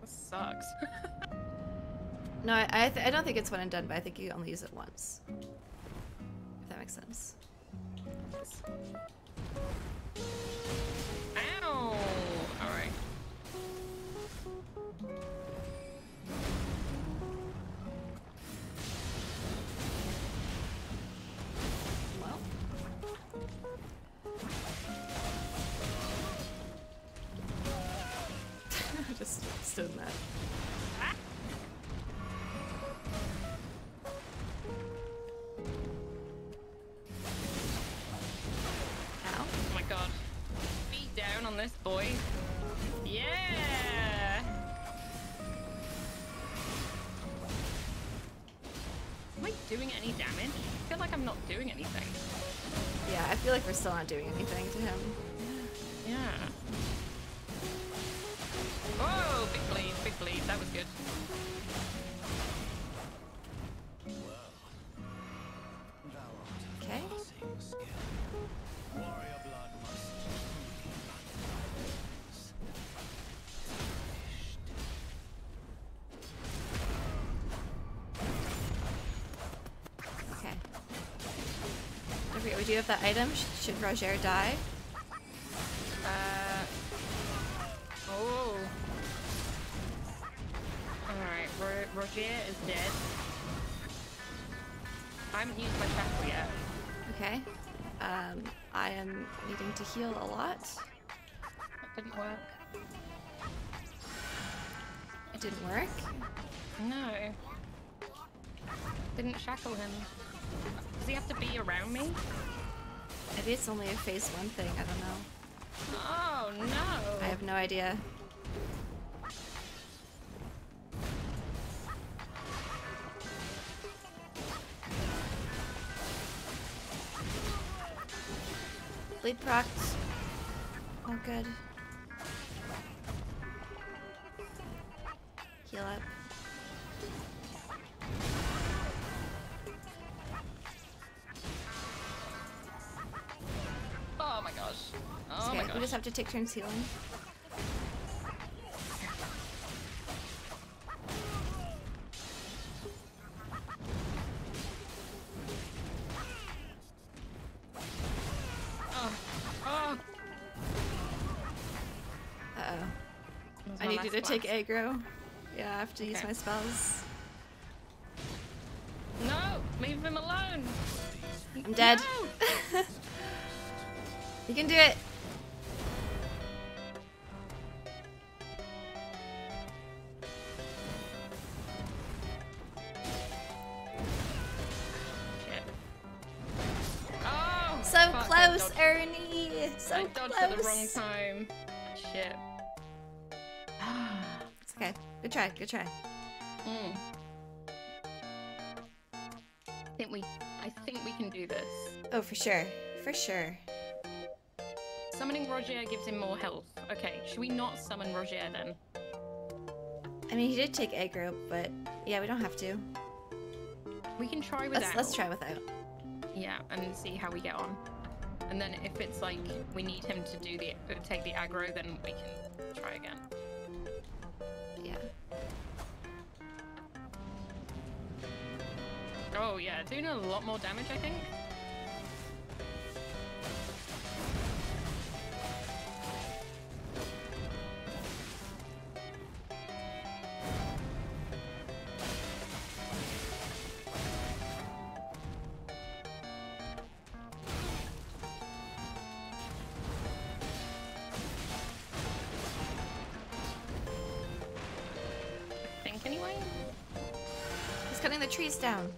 that sucks. No, I I, th- I don't think it's one and done, but I think you only use it once. If that makes sense. We're still not doing anything Don't forget, we do have that item. Sh- Should Roger die? Uh. Oh. Alright, Ro- Roger is dead. I haven't used my shackle yet. Okay. Um, I am needing to heal a lot. That didn't work. It didn't work. No. Didn't shackle him. Does he have to be around me? Maybe it's only a phase one thing. I don't know. Oh no! I have no idea. Bleed proc. Oh, good. Heal up. Take turns healing. Oh. Oh. Uh oh. I need you to take aggro. Yeah, I have to use my spells. No! Leave him alone! I'm dead. No! You can do it. Try. Good try. Mm. I think we I think we can do this. Oh, for sure. For sure. Summoning Roger gives him more health. Okay, should we not summon Roger then? I mean, he did take aggro, but yeah, we don't have to. We can try without. Let's let's try without. Yeah, and see how we get on. And then if it's like we need him to do the take the aggro, then we can try again. Oh yeah, doing a lot more damage, I think. Think anyway. It's cutting the trees down.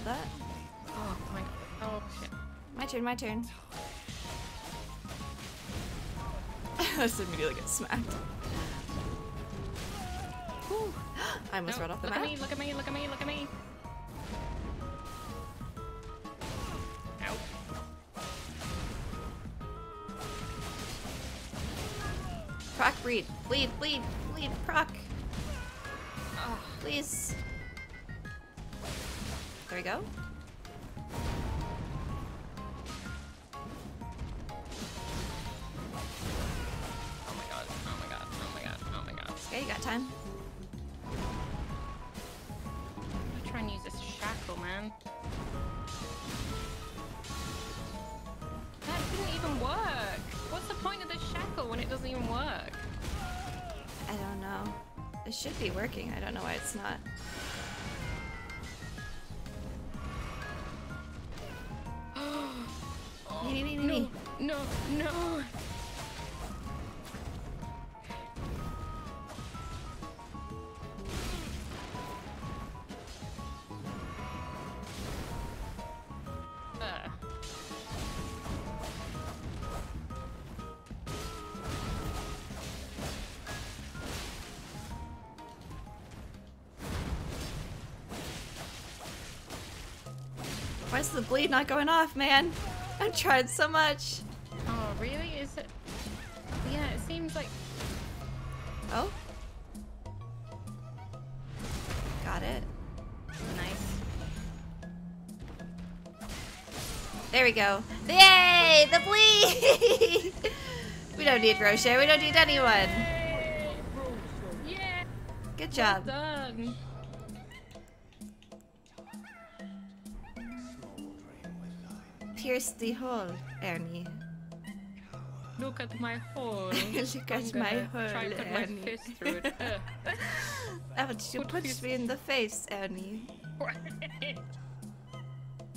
I that. Oh my. Oh shit. My turn, my turn. I just immediately get smacked. Whew. I almost No, rolled off the look map. at me, look at me, look at me, look at me. Ow. Proc breed. Bleed, bleed, bleed, proc. Why is the bleed not going off, man? I've tried so much. Oh, really? Is it? Yeah, it seems like. Oh? Got it. Nice. There we go. Yay! The bleed! we don't need Rocher. We don't need anyone. Yeah. Good job. The hole, Ernie. Look at my hole. Look at my hole, Try put my Ernie. fist through it. Haven't you punched me in the face, Ernie?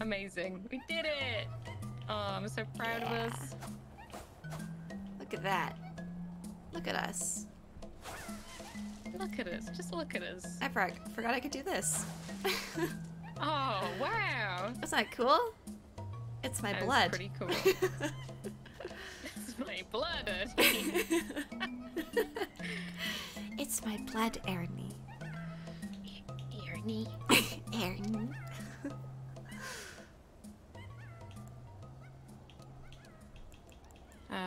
Amazing. We did it. Oh, I'm so proud of us. Look at that. Look at us. Look at us. Just look at us. I forgot I could do this. Oh, wow. Isn't that cool? It's my That blood. pretty cool. It's my blood. It's my blood, Ernie. Ernie. Ernie.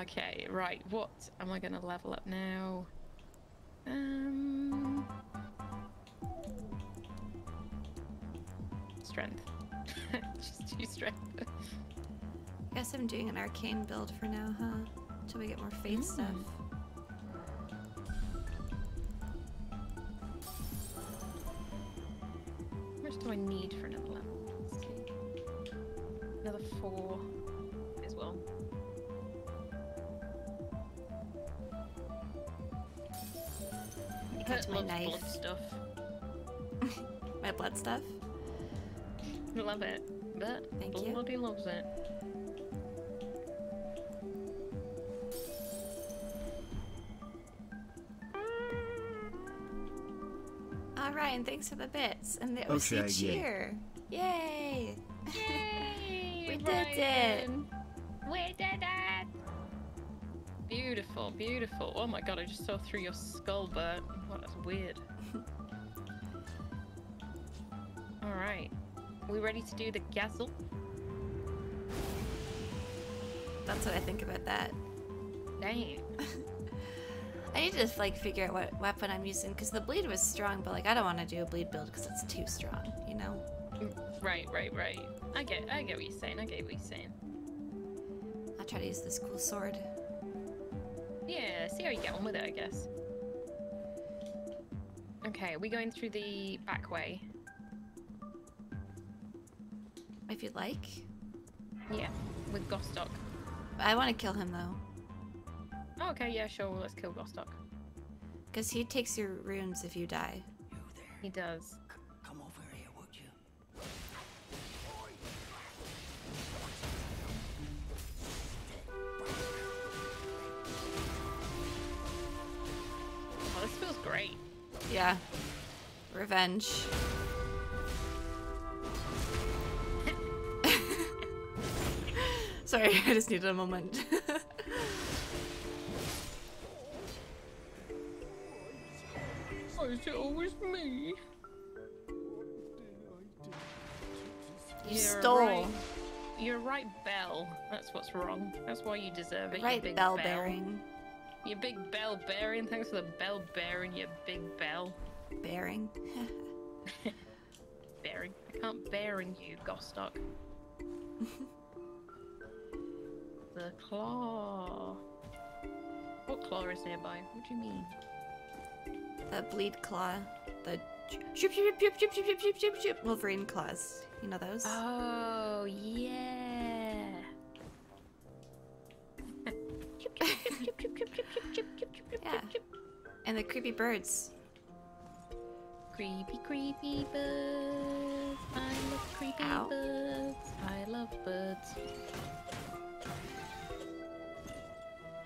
Okay, right. What am I gonna level up now? Um, strength. Just do strength. Guess I'm doing an arcane build for now, huh? Till we get more faith hmm. stuff. How much do I need for another level? Let's see. Another four as well. Cut my knife. blood stuff. My blood stuff. Love it. But Thank you. bloody loves it. All right, and thanks for the bits and the OC Okay, yay. cheer. Yay! Yay! We did it. We did it! Beautiful, beautiful. Oh my god, I just saw through your skull, Bert. What, that's weird. Alright. We ready to do the gazzle? That's what I think about that. Damn. I need to like figure out what weapon I'm using because the bleed was strong, but like I don't want to do a bleed build because it's too strong, you know. Mm, right, right, right. I get I get what you're saying, I get what you're saying. I'll try to use this cool sword. Yeah, see how you get on with it, I guess. Okay, are we going through the back way? If you'd like. Yeah, with Gostoc. I want to kill him though. Oh, okay, yeah, sure. Well, let's kill Gostoc. Because he takes your runes if you die. He does. Come over here, would you? Oh, this feels great. Yeah. Revenge. Sorry, I just needed a moment. Oh, is it always me? You You're stole. Right. You're right, Bell. That's what's wrong. That's why you deserve it. you Right, big bell bearing. You big bell bearing. Thanks for the bell bearing, you big bell. Bearing. Bearing. I can't bearing you, Gostoc. the claw. What claw is nearby? What do you mean? the bleed claw. The shoop shoop shoop shoop shoop shoop shoop shoop Wolverine claws. You know those? Oh, yeah. yeah. And the creepy birds. Creepy, creepy birds. I love creepy Ow. birds. I love birds.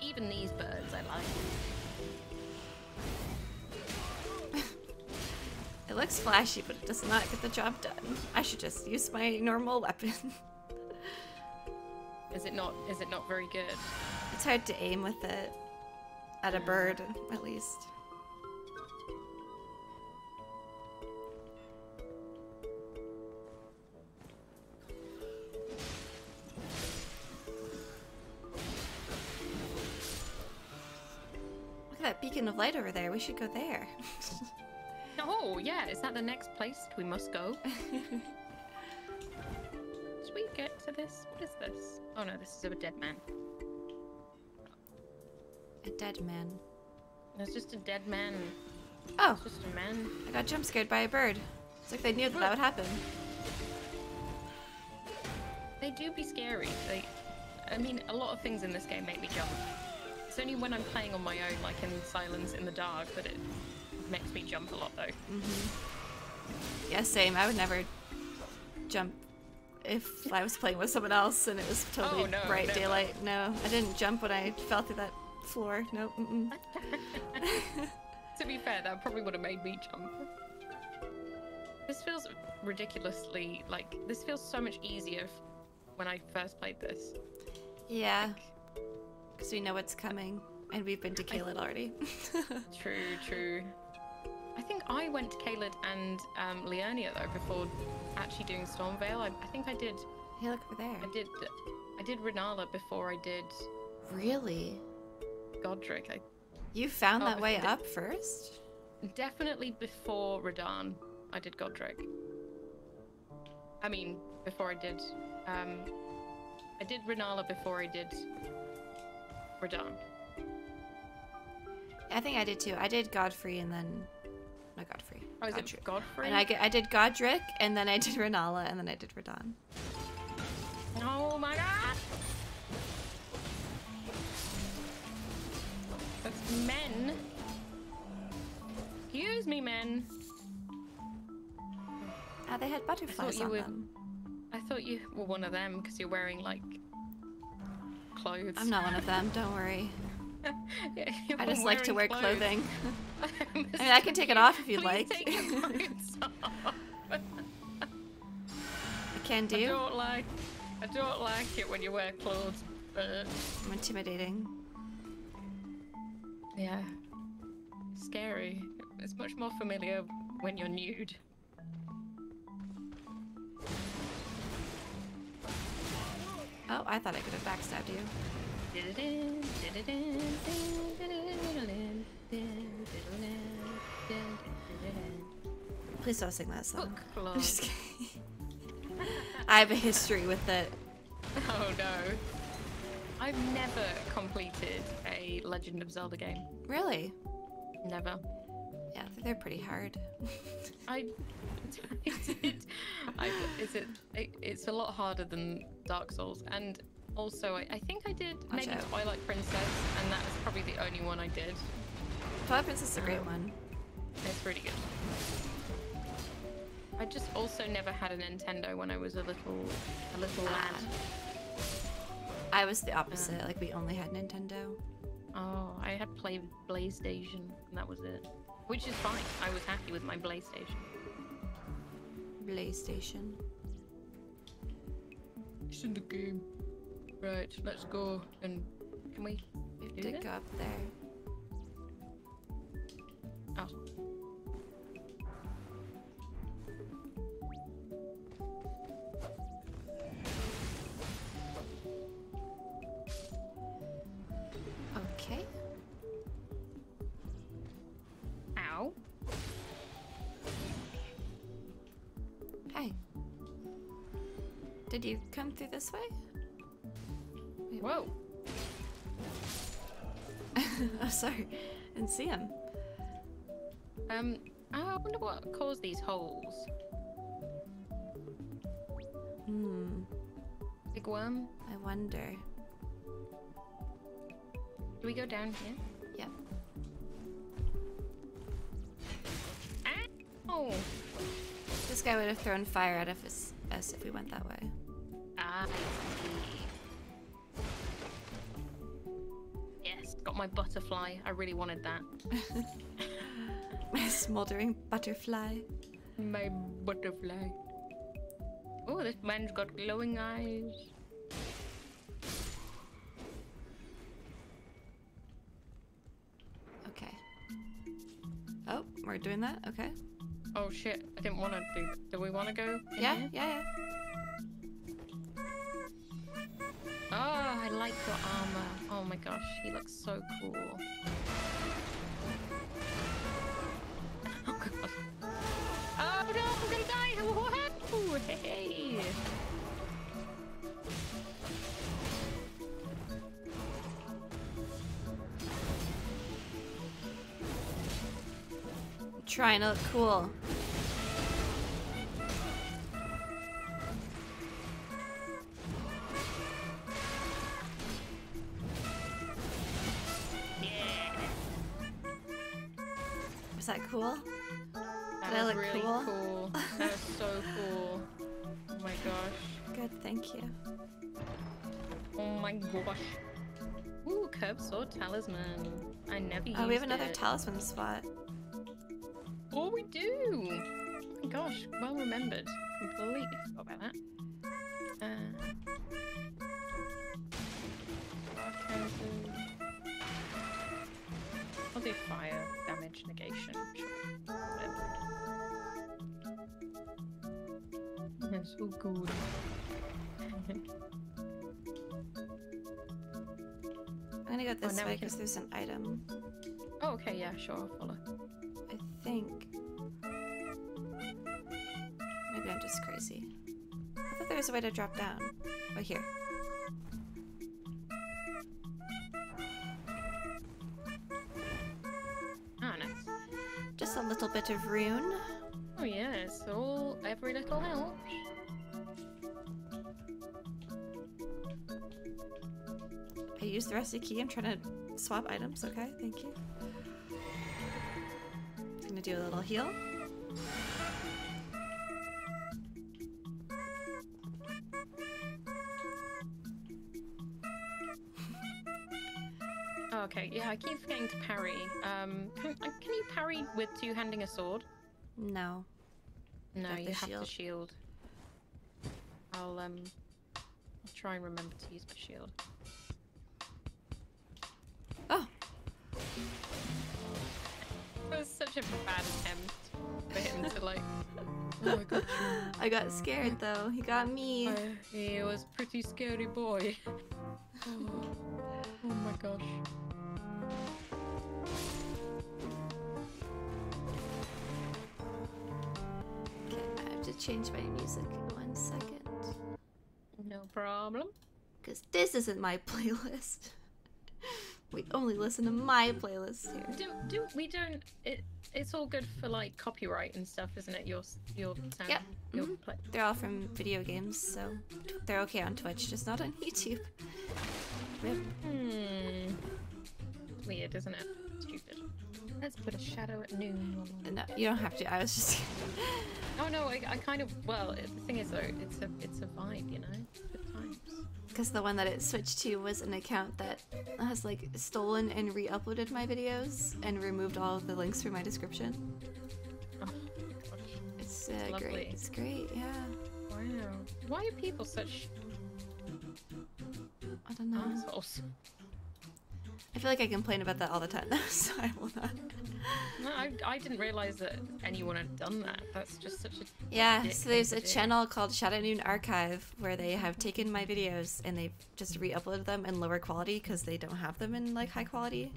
Even these birds I like. It looks flashy, but it does not get the job done. I should just use my normal weapon. Is it not? Is it not very good? it's hard to aim with it. At a bird, at least. That beacon of light over there. We should go there. Oh, yeah. Is that the next place we must go? Should we get to this? What is this? Oh no, this is a dead man. a dead man. It's just a dead man. Oh, It's just a man. I got jump scared by a bird. It's like they knew that that would happen. They do be scary. They, I mean, a lot of things in this game make me jump. It's only when I'm playing on my own, like in silence in the dark, that it makes me jump a lot, though. Mm-hmm. Yeah, same. I would never jump if I was playing with someone else and it was totally Oh, no, bright never. daylight. No, I didn't jump when I fell through that floor. No. To be fair, that probably would have made me jump. This feels ridiculously like this feels so much easier when I first played this. yeah, because we know what's coming, and we've been to Caelid already. True, true. I think I went to Caelid and um, Liurnia though before actually doing Stormveil. I, I think I did. hey, look over there. I did. I did Renala before I did Really? Godrick. I You found Oh, that way up first? definitely before Radahn, I did Godrick. I mean, before I did. Um, I did Renala before I did Radahn. I think I did too. I did Godfrey and then not Godfrey. Oh, is Godrick. it Godfrey? And I, I did Godrick, and then I did Renala, and then I did Radahn. Oh my god! That's men. Excuse me, men. Ah, they had butterflies you on were- them. I thought you were one of them because you're wearing like clothes. I'm not one of them. Don't worry. Yeah, I just like to wear clothes. clothing. I mean, I can take it off if you'd like. take your clothes off. I can do. I do. don't like. I don't like it when you wear clothes. But I'm intimidating. yeah, scary. It's much more familiar when you're nude. Oh, I thought I could have backstabbed you. Please don't sing that song. I'm just kidding. I have a history with it. Oh no. I've never completed a Legend of Zelda game. Really? Never. Yeah, they're pretty hard. I, I did. I, is it, it? It's a lot harder than Dark Souls, and also I, I think I did Watch maybe out. Twilight Princess, and that was probably the only one I did. Twilight Princess is a great one. It's really good. I just also never had a Nintendo when I was a little, a little ah. lad. I was the opposite. Like we only had Nintendo. Oh, I had play PlayStation, and that was it. Which is fine. I was happy with my PlayStation. PlayStation. It's in the game. Right, let's go. And can we We have do to this? go up there. Oh. Did you come through this way? Wait, Whoa. oh, sorry. Didn't see him. Um, I wonder what caused these holes. Hmm. Big worm? I wonder. Do we go down here? Yep. Ow! This guy would have thrown fire at us if we went that way. I see. Yes, got my butterfly. I really wanted that. My smoldering butterfly. My butterfly. Oh, this man's got glowing eyes. Okay. Oh, we're doing that? Okay. Oh shit, I didn't want to do. Do we want to go? Yeah, here? yeah, yeah. Oh, I like your armor. Oh my gosh, he looks so cool. Oh god. Oh no, I'm gonna die! Woohoo! Hey! Trying to look cool. Cool? That Did I look really cool? cool. That was so cool. Oh my gosh. Good, thank you. Oh my gosh. Ooh, curved sword talisman. I never used Oh, we have another it. talisman spot. Oh, we do. Oh my gosh, well remembered. Completely forgot about that. Uh. I'll do fire damage negation. Sure. Whatever. That's so oh good. I'm gonna go this oh, now way because can- there's an item. oh, okay, yeah, sure, I'll follow. I think. Maybe I'm just crazy. I thought there was a way to drop down. Oh, here. A little bit of rune. Oh yes, all every little helps. I used the rusty key. I'm trying to swap items. Okay, thank you. I'm gonna do a little heal. Oh, okay, yeah, I keep forgetting to parry. Um, can, uh, can you parry with two-handing a sword? No. No, you have shield. to shield. I'll um, I'll try and remember to use my shield. Oh. It was such a bad attempt for him to like. Oh my god. I got oh, scared though. He got me. He was pretty scary boy. Oh, oh my gosh. Okay, I have to change my music in one second. No problem. Because this isn't my playlist. we only listen to my playlist here. Do, do we don't it it's all good for like copyright and stuff, isn't it? Your your sound. Yep. Your mhm. play. They're all from video games, so they're okay on Twitch, just not on YouTube. Yep. Hmm. Weird, isn't it? Stupid. Let's put a shadow at noon. No, you don't have to. I was just. Oh no, I, I kind of well. The thing is though, it's a it's a vibe, you know. Good times. Because the one that it switched to was an account that has like stolen and re-uploaded my videos and removed all of the links from my description. It's uh, great. It's great. Yeah. Wow. Why are people such I don't know. assholes? I feel like I complain about that all the time, so I will not. No, I, I didn't realize that anyone had done that. That's just such a Yeah, so there's a do. channel called Shadow Noon Archive where they have taken my videos and they've just re-uploaded them in lower quality because they don't have them in like high quality.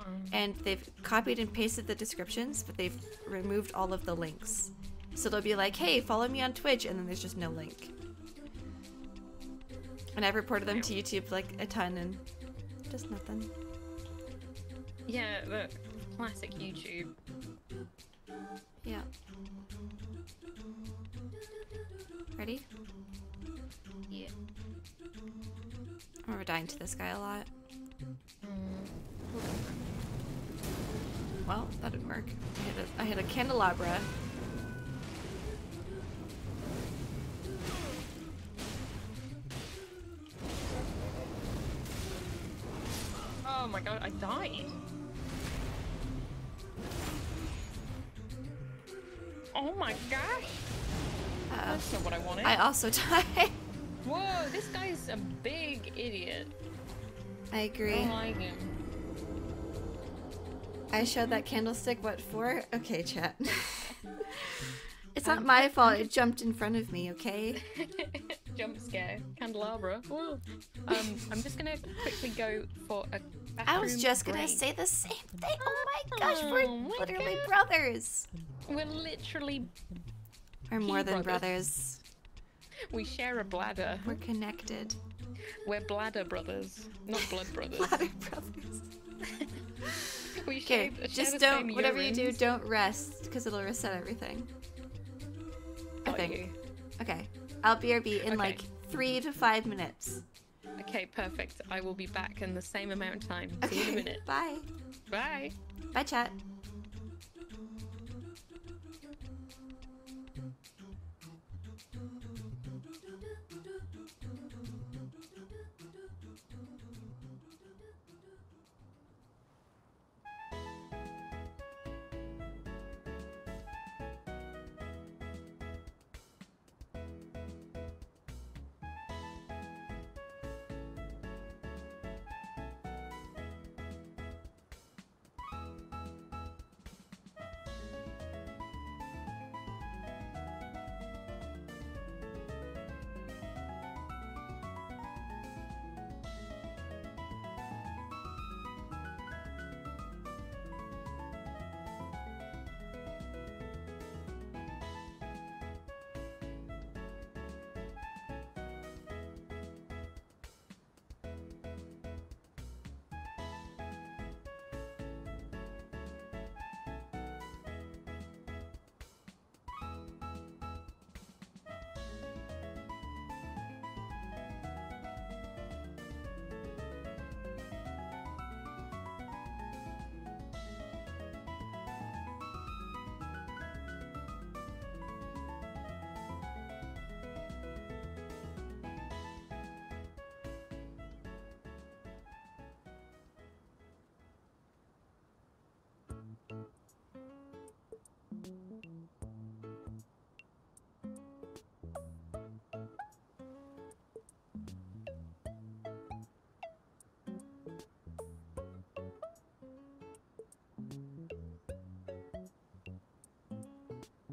Um, And they've copied and pasted the descriptions, but they've removed all of the links. So they'll be like, "Hey, follow me on Twitch," and then there's just no link. And I've reported them to YouTube like a ton, and just nothing. yeah, the classic YouTube. Yeah. Ready? Yeah. I remember dying to this guy a lot. Mm. Well, that didn't work. I hit a, I hit a candelabra. Oh my god, I died. Oh my gosh. Uh, That's not what I wanted. I also died. Whoa, this guy's a big idiot. I I agree. don't like him. I showed that candlestick what for? Okay, chat. it's not Um, my fault. It jumped in front of me. Okay. Jump scare. Candelabra. Whoa. Um, I'm just gonna quickly go for a I was bathroom just gonna say the same thing. Oh my gosh, Oh we're my literally God. brothers. We're literally. We're more than brothers. brothers. We share a bladder. We're connected. We're bladder brothers, not blood brothers. Bladder brothers. we share, Okay, share just the don't. same Whatever you do, don't rest because it'll reset everything. I think. you. Okay, I'll BRB in Okay. like three to five minutes. Okay, perfect. I will be back in the same amount of time. See you in a minute. Bye. Bye. Bye, chat.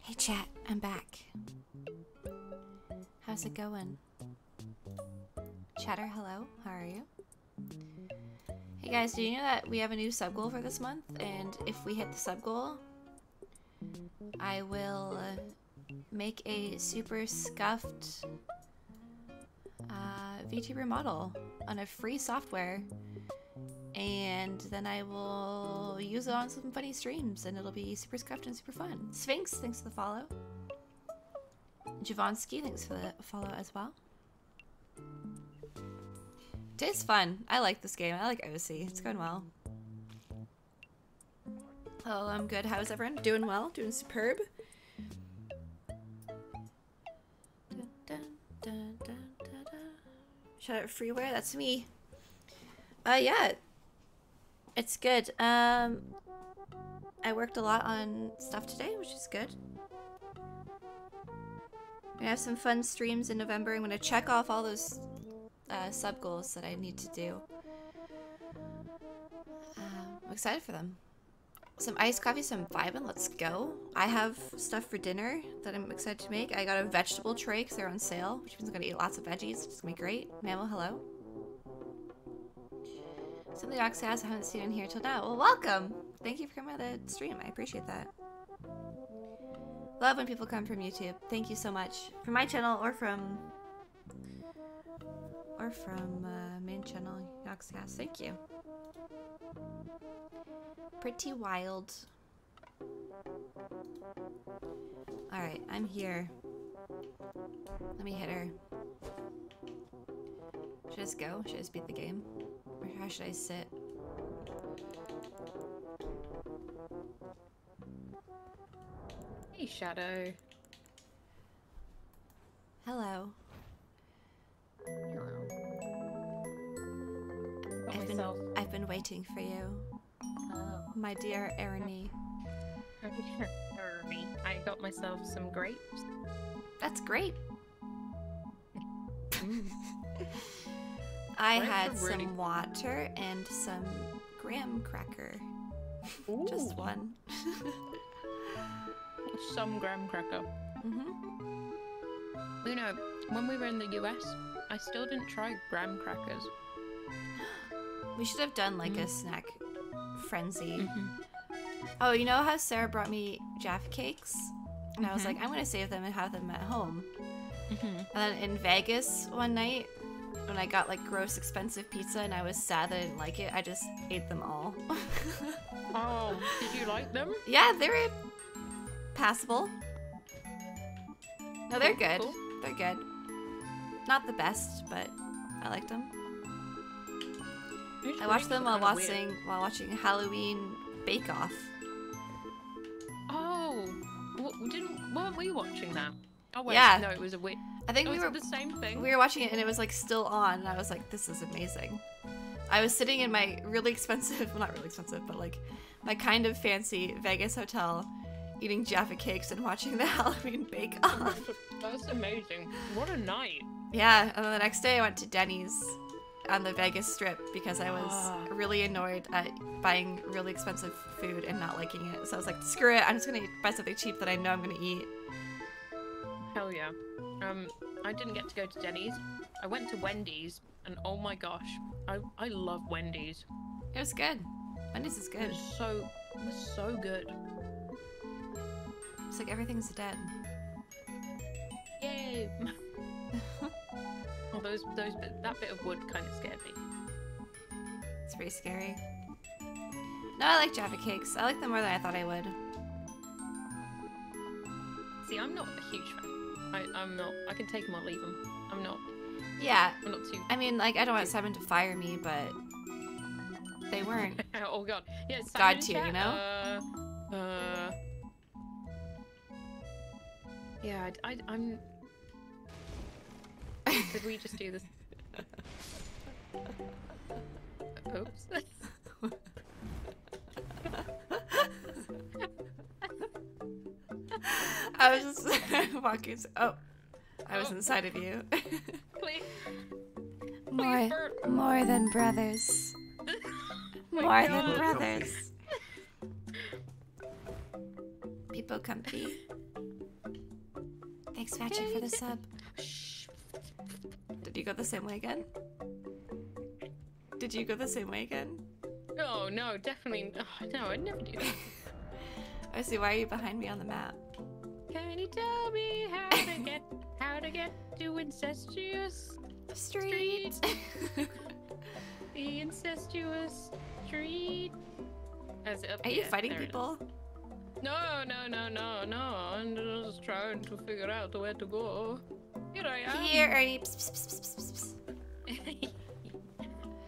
Hey chat, I'm back. How's it going? Chatter, hello. How are you? Hey guys, do you know that we have a new sub goal for this month? And if we hit the sub goal, I will uh, make a super scuffed uh, VTuber model on a free software. And then I will use it on some funny streams, and it'll be super scuffed and super fun. Sphinx, thanks for the follow. Javonsky, thanks for the follow as well. Is fun. I like this game. I like Osie. It's going well. Oh, I'm good. How's everyone? Doing well? Doing superb? Freeware. That's me. Uh, yeah. It's good. Um, I worked a lot on stuff today, which is good. I have some fun streams in November. I'm gonna check off all those uh, sub goals that I need to do. Um, I'm excited for them. Some iced coffee, some vibin', let's go. I have stuff for dinner that I'm excited to make. I got a vegetable tray because they're on sale, which means I'm gonna eat lots of veggies. It's gonna be great. Mammo, hello. Something Oxy has I haven't seen in here till now. Well, welcome! Thank you for coming to the stream. I appreciate that. Love when people come from YouTube. Thank you so much. From my channel or from... Or from uh, main channel, Yogscast. Thank you. Pretty wild. Alright, I'm here. Let me hit her. Should I just go? Should I just beat the game? Or how should I sit? Hey, Shadow. Hello. Hello. I've been. I've been waiting for you. My dear Ernie. Ernie. I got myself some grapes. That's great. I Grapes had some really- water and some graham cracker. Just one. Some graham cracker. hmm You know, when we were in the US, I still didn't try graham crackers. We should have done like a Mm. snack frenzy. Mm-hmm. Oh, you know how Sarah brought me Jaffa cakes? And I was Mhm. like, I'm gonna save them and have them at home. Mm-hmm. And then in Vegas one night, when I got like gross expensive pizza and I was sad that I didn't like it, I just ate them all. Oh, did you like them? yeah, they were passable. No, they're good. cool. They're good. Not the best, but I liked them. I watched them while Kinda weird. watching while watching Halloween Bake Off. Oh, w- didn't weren't we watching that? Oh wait, Yeah. no, it was a weird. I think oh, we were the same thing. We were watching it and it was like still on, and I was like, "This is amazing." I was sitting in my really expensive, well, not really expensive, but like my kind of fancy Vegas hotel, eating Jaffa cakes and watching the Halloween Bake Off. That's amazing. What a night. yeah, and then the next day I went to Denny's on the Vegas Strip because I was Ah. really annoyed at buying really expensive food and not liking it. So I was like, "Screw it! I'm just gonna buy something cheap that I know I'm gonna eat." Hell yeah. Um, I didn't get to go to Denny's. I went to Wendy's, and oh my gosh, I I love Wendy's. It was good. Wendy's is good. It was so it was so good. It's like everything's dead. Yay! those those bit, that bit of wood kind of scared me. It's pretty scary. No, I like Jaffa cakes. I like them more than I thought I would. See, I'm not a huge fan. I, I'm not. I can take them or leave them. I'm not. Yeah. I'm not too. I mean, like, I don't want Simon to fire me, but they weren't. oh god. Yeah. Simon God tier, you know? Uh. uh yeah. I, I, I'm. Did we just do this? Oops. I was just walking. s- Oh, I was oh. inside of you. Please. more, more than brothers. My more God. than brothers. People comfy. Thanks, Magic, for the sub. Did you go the same way again? Did you go the same way again? No, no, definitely. Oh, no, I'd never do that. I see. Why are you behind me on the map? Can you tell me how to get how to get to incestuous street? the incestuous street. As up Are you yeah, fighting people? No, no, no, no, no. I'm just trying to figure out where to go. Here I am. Here are you. Psst, psst, psst.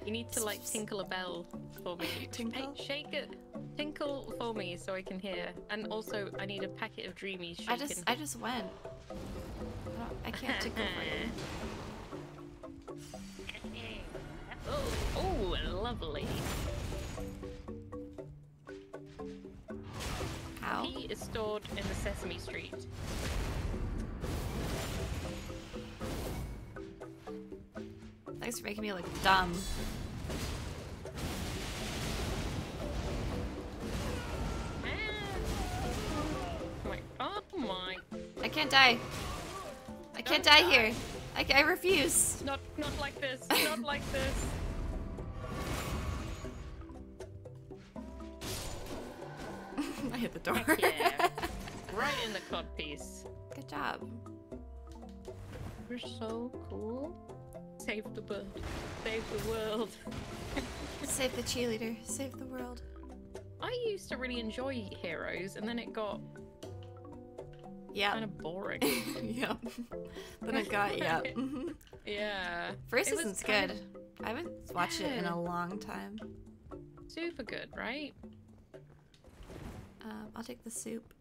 You need to like tinkle a bell for me. Tinkle? Hey, shake it. Tinkle for me so I can hear. And also, I need a packet of dreamies shaken. I just, I just went. I, I can't tickle for you. oh, oh, lovely. Ow. Is stored in the Sesame Street. Thanks for making me look dumb. Oh my, oh. I can't die. I can't die here. I, I refuse. Not, not like this. Not like this. I hit the door. Yeah. right in the cod piece. Good job. We're so cool. Save the bird. Save the world. Save the cheerleader. Save the world. I used to really enjoy Heroes, and then it got Yeah. kind of boring. yep. Then it got yep. Mhm. yeah. First It season's good. I haven't watched it in a long time. of Super good, right? Um, I'll take the soup.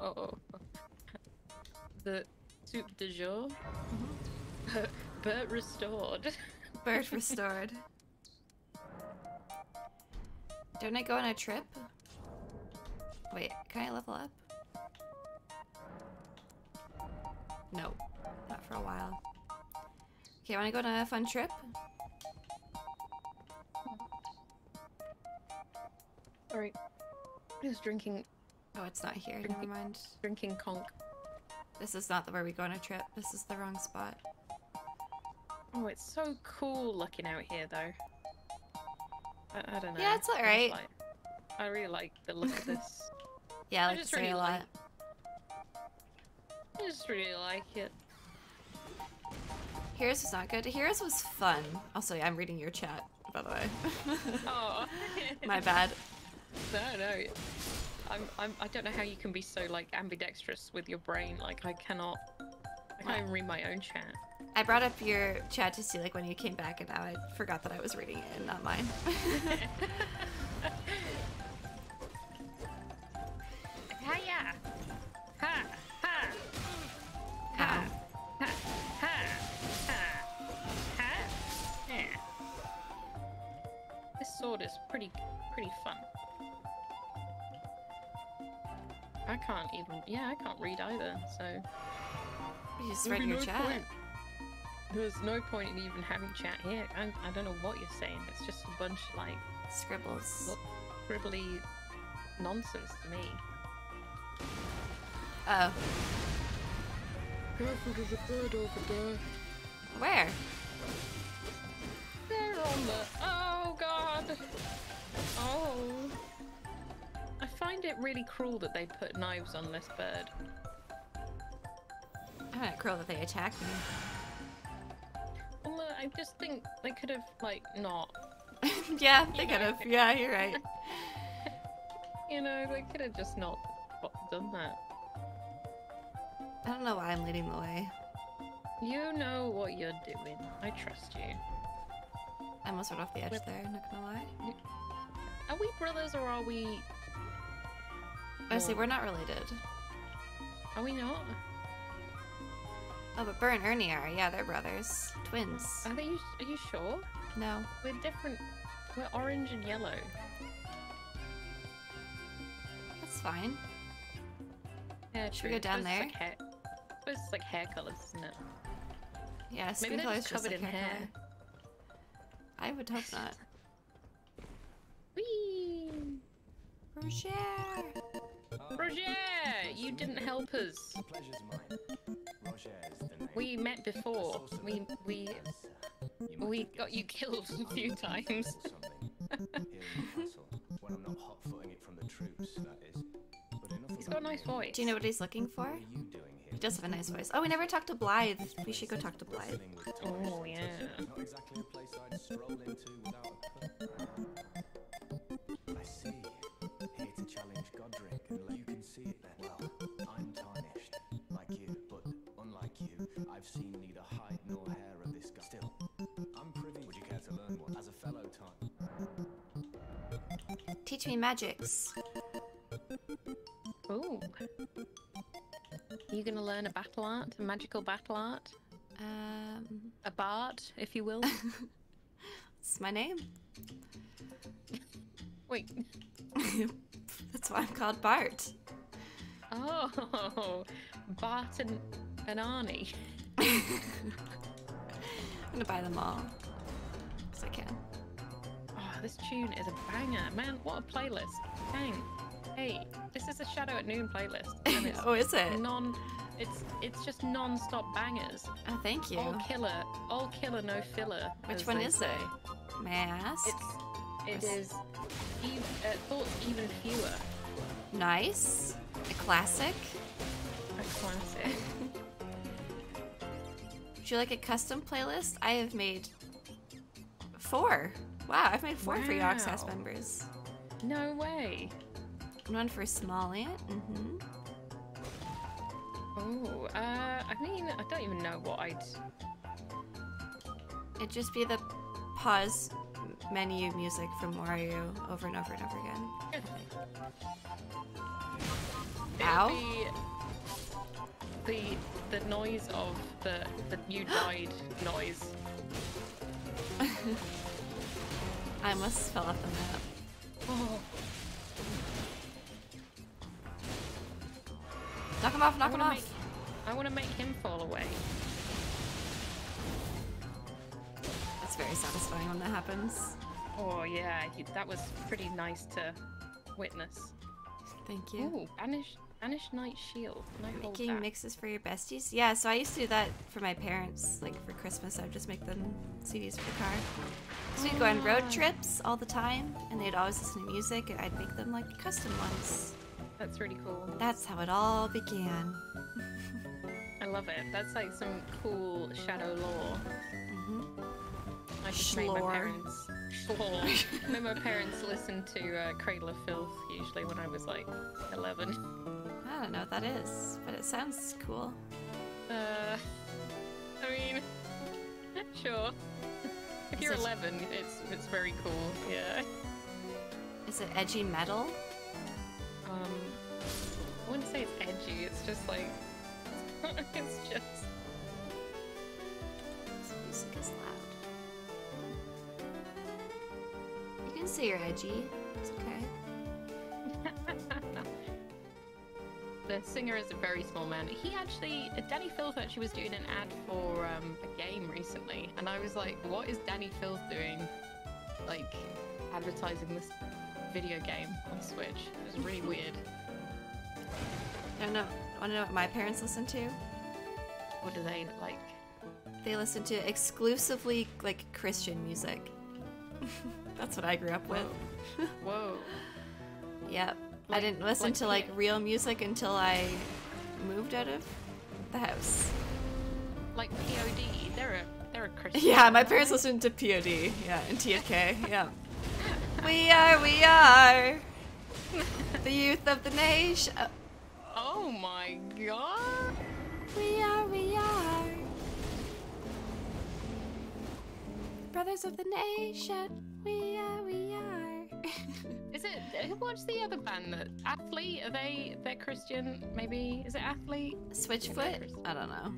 Oh. The soup de jour. Mm-hmm. Bird restored. Bird restored. Don't I go on a trip? Wait, can I level up? No, not for a while. Okay, wanna go on a fun trip? Alright. Just drinking Oh, it's not here. Never Drinking- mind. drinking conch. This is not the way we go on a trip. This is the wrong spot. Oh, it's so cool looking out here, though. I, I don't know. Yeah, it's alright. like- I really like the look of this. Yeah, I like just really a lot. like- I just really like it. Heroes was not good. Heroes was fun. Also, yeah, I'm reading your chat, by the way. Oh. My bad. No, no. I'm, I'm, I don't know how you can be so like ambidextrous with your brain. Like I cannot. I can't even read my own chat. I brought up your chat to see like when you came back, and now I forgot that I was reading it and not mine. Hiya! Ha! Ha! Ow. Ha! Ha! Ha! Ha! Yeah. This sword is pretty, pretty fun. I can't even. Yeah, I can't read either. So. You just read your no chat. point. There's no point in even having chat here. I, I don't know what you're saying. It's just a bunch of like Scribbles. scribbly nonsense to me. Oh. Careful, there's a bird over there. Where? They're on the. Oh god. Oh. I find it really cruel that they put knives on this bird. I'm not cruel that they attacked me. Well, I just think they could have like not. yeah, they could have. Yeah, you're right. You know, they could have just not done that. I don't know why I'm leading the way. You know what you're doing. I trust you. I almost went off the edge there, not gonna lie. Are we brothers or are we? Honestly, Well- we're not related. Are we not? Oh, but Burr and Ernie are. Yeah, they're brothers. Twins. Are they? Are you sure? No. We're different. We're orange and yellow. That's fine. Yeah, Should we go down there? Like hair, it's like hair colors, isn't it? Yeah, Maybe skin they're color's just just covered like in hair hair. I would hope not. Whee! Roger! Roger, you didn't help us. Pleasure's mine. Roger is the name. We met before. We we we got you killed a few times. Here in Newcastle, when I'm not hot-footing it from the troops, that is. He's got a nice voice. Do you know what he's looking for? What are you doing here? He does have a nice voice. Oh, we never talked to Blythe. We should go talk to Blythe. Bristling with Oh tourists. yeah. And you can see it then. Well, I'm tarnished, like you, but unlike you, I've seen neither hide nor hair of this guy. Still, I'm privy. Would you care to learn one? As a fellow time. Teach me magics. Ooh. You gonna learn a battle art, a magical battle art, Um, a bard, if you will? it's my name. Wait. That's why I'm called Bart. Oh, Bart and, and Arnie. I'm gonna buy them all. Because I can. Oh, this tune is a banger, man! What a playlist! Dang. Hey, this is a Shadow at Noon playlist, Oh, is it? non. It's it's just non-stop bangers. Oh, thank you. All killer, all killer, no filler. Which one is say. it? May I ask? It's it is uh, thoughts even fewer. Nice. A classic. A classic. Would you like a custom playlist? I have made four. Wow, I've made four for you Access members. No way. One for Smallant. Mm-hmm. Oh, uh, I mean, I don't even know what I'd. It'd just be the pause menu music from Mario over and over and over again. Ow. the the noise of the the you died noise. I must fell off the map. Oh, Knock him off, knock him off. make- I want to make him fall away. It's very satisfying when that happens. Oh yeah, that was pretty nice to witness. Thank you. Ooh, banish banish night shield. Making mixes for your besties? Yeah, so I used to do that for my parents. Like for Christmas, I would just make them CDs for the car. So we'd go on road Ah. trips all the time, and they'd always listen to music, and I'd make them like custom ones. That's really cool. That's how it all began. I love it. That's like some cool shadow lore. I just made my parents. Schlore. Made my parents listen to uh, Cradle of Filth usually when I was like 11. I don't know what that is, but it sounds cool. Uh, I mean, sure. If Is you're it- 11, it's it's very cool. Yeah. Is it edgy metal? Um, I wouldn't say it's edgy. It's just like it's just. This music is loud. You can say you're edgy. It's okay. The singer is a very small man. He actually, Dani Filth actually was doing an ad for um, a game recently, and I was like, "What is Dani Filth doing? Like, advertising this video game on Switch?" It was really weird. I don't know. Want to know what my parents listen to? What do they like? They listen to exclusively like Christian music. That's what I grew up with. Whoa. Yep. I didn't listen like to like real music until I moved out of the house. Like POD, they're a they're a Christian. Yeah, my parents listened to POD. Yeah, and TFK. Yeah. we are, we are the youth of the nation. Uh, Oh my god! We are, we are. Brothers of the nation. We are, we are. Is it who watched the other band that athlete? Are they they're Christian? Maybe is it athlete? Switchfoot? I don't know.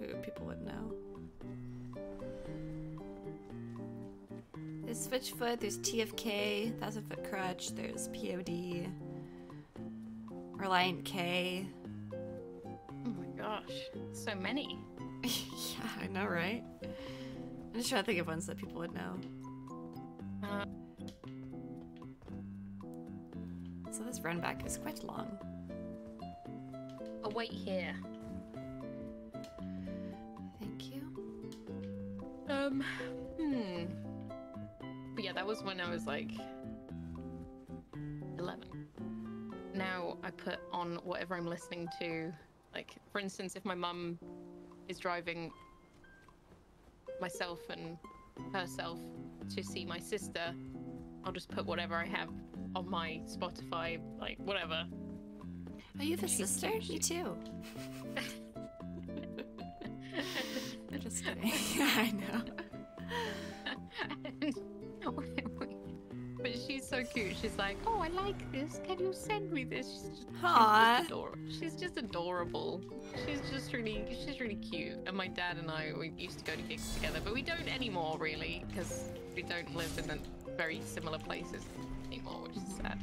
Who people would know. There's Switchfoot, there's TFK, Thousand Foot Krutch, there's POD, Relient K. Oh my gosh, so many. yeah, I know, right? I'm just trying to think of ones that people would know. Uh, So this run back is quite long. I'll wait here. Thank you. Um, hmm. But yeah, that was when I was like 11. Now I put on whatever I'm listening to. Like, for instance, if my mum is driving myself and herself to see my sister, I'll just put whatever I have on my Spotify, like whatever. Are you the sister? Me too. Just kidding. yeah, I know. but she's so cute. She's like, "Oh, I like this. Can you send me this?" She's just, she's just, she's just adorable. She's just really, she's really cute. And my dad and I, we used to go to gigs together, but we don't anymore, really, because we don't live in very similar places anymore, which is sad.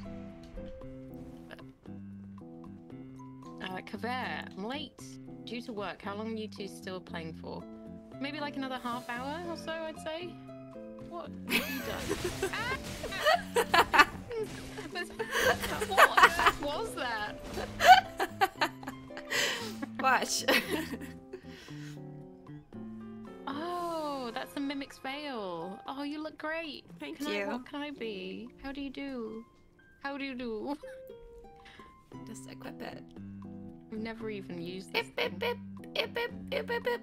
Uh, Kaveh, I'm late due to work. How long are you two still playing for? Maybe like another half hour or so, I'd say. What have you done? Ah! what was that? Watch. Oh, that's the Mimic's Veil. Oh, you look great. Thank Can I- you. what can I be? How do you do? How do you do? Just equip it. I've never even used this. Ip, ip, ip, ip, ip, ip, ip, ip.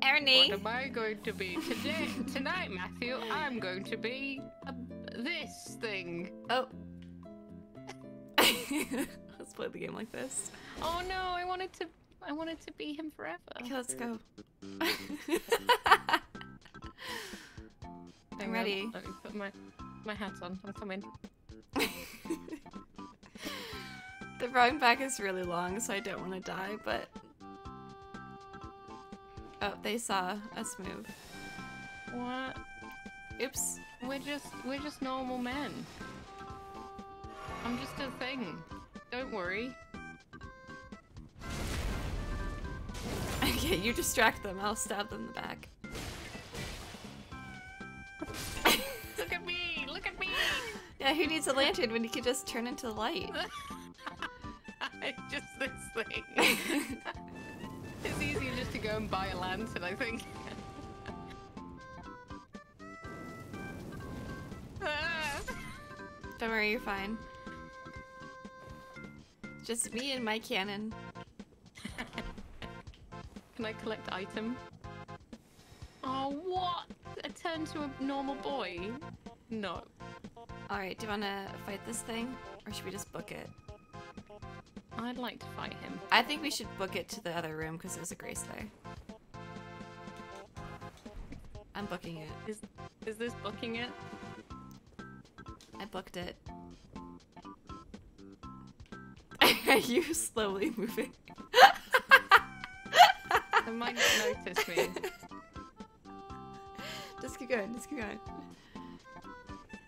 What am I going to be today? Tonight, Matthew, I'm going to be a, this thing. Oh. Let's play the game like this. Oh no, I wanted to. I wanted to be him forever. Okay, let's go. I'm ready. Let me put my my hat on. I'm coming. The run back is really long, so I don't want to die, but. Oh, they saw us move. What? Oops. We're just we're just normal men. I'm just a thing. Don't worry. Okay, you distract them. I'll stab them in the back. Look at me! Look at me! Yeah, who needs a lantern when you can just turn into light? just this thing. it's easier just to go and buy a lantern, I think. Don't worry, you're fine. Just me and my cannon. Can I collect item? Oh, what? I turned to a normal boy? No. Alright, do you want to fight this thing? Or should we just book it? I'd like to fight him. I think we should book it to the other room because there's a grace there. I'm booking it. Is is this booking it? I booked it. Are you slowly moving? They might not notice me. Just keep going, just keep going.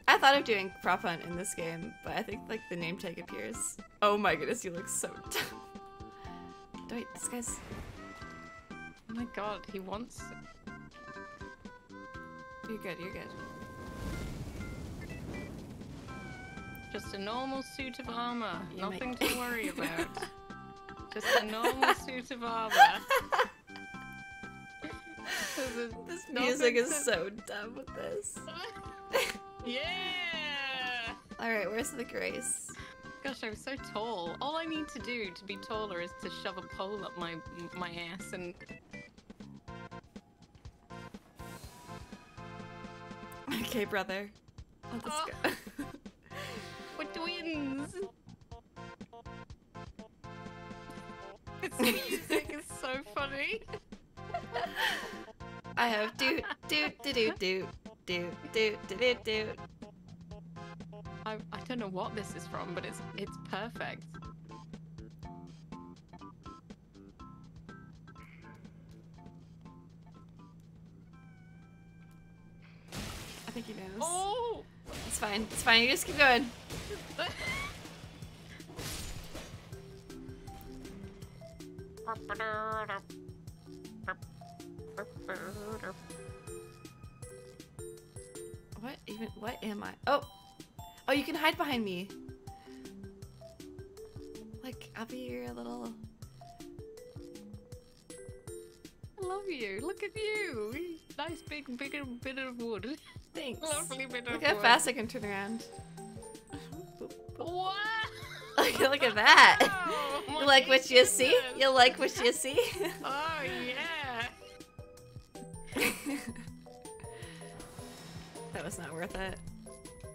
I thought of doing prop hunt in this game, but I think like the name tag appears. Oh my goodness, you look so dumb. Wait, this guy's Oh my god, he wants. you're good, you're good. Just a normal suit of armor. You Nothing make- to worry about. Just a normal suit of armor. This music is so dumb with this. Yeah! Alright, where's the grace? Gosh, I'm so tall. All I need to do to be taller is to shove a pole up my my ass and. Okay, brother. Let us oh. go. We're twins! This music is so funny. I have do do do do do do do do do do. I, I don't know what this is from, but it's it's perfect. I think he knows. Oh! It's fine. It's fine. You just keep going. What even? What am I? Oh, oh! You can hide behind me. Like I'll be your little. I love you. Look at you. Nice big, bigger bit of wood. Thanks. Lovely bit of Look how wood. fast I can turn around. What? Look, look at that. Oh, you like what you see? You like what you see? Oh yeah. that was not worth it.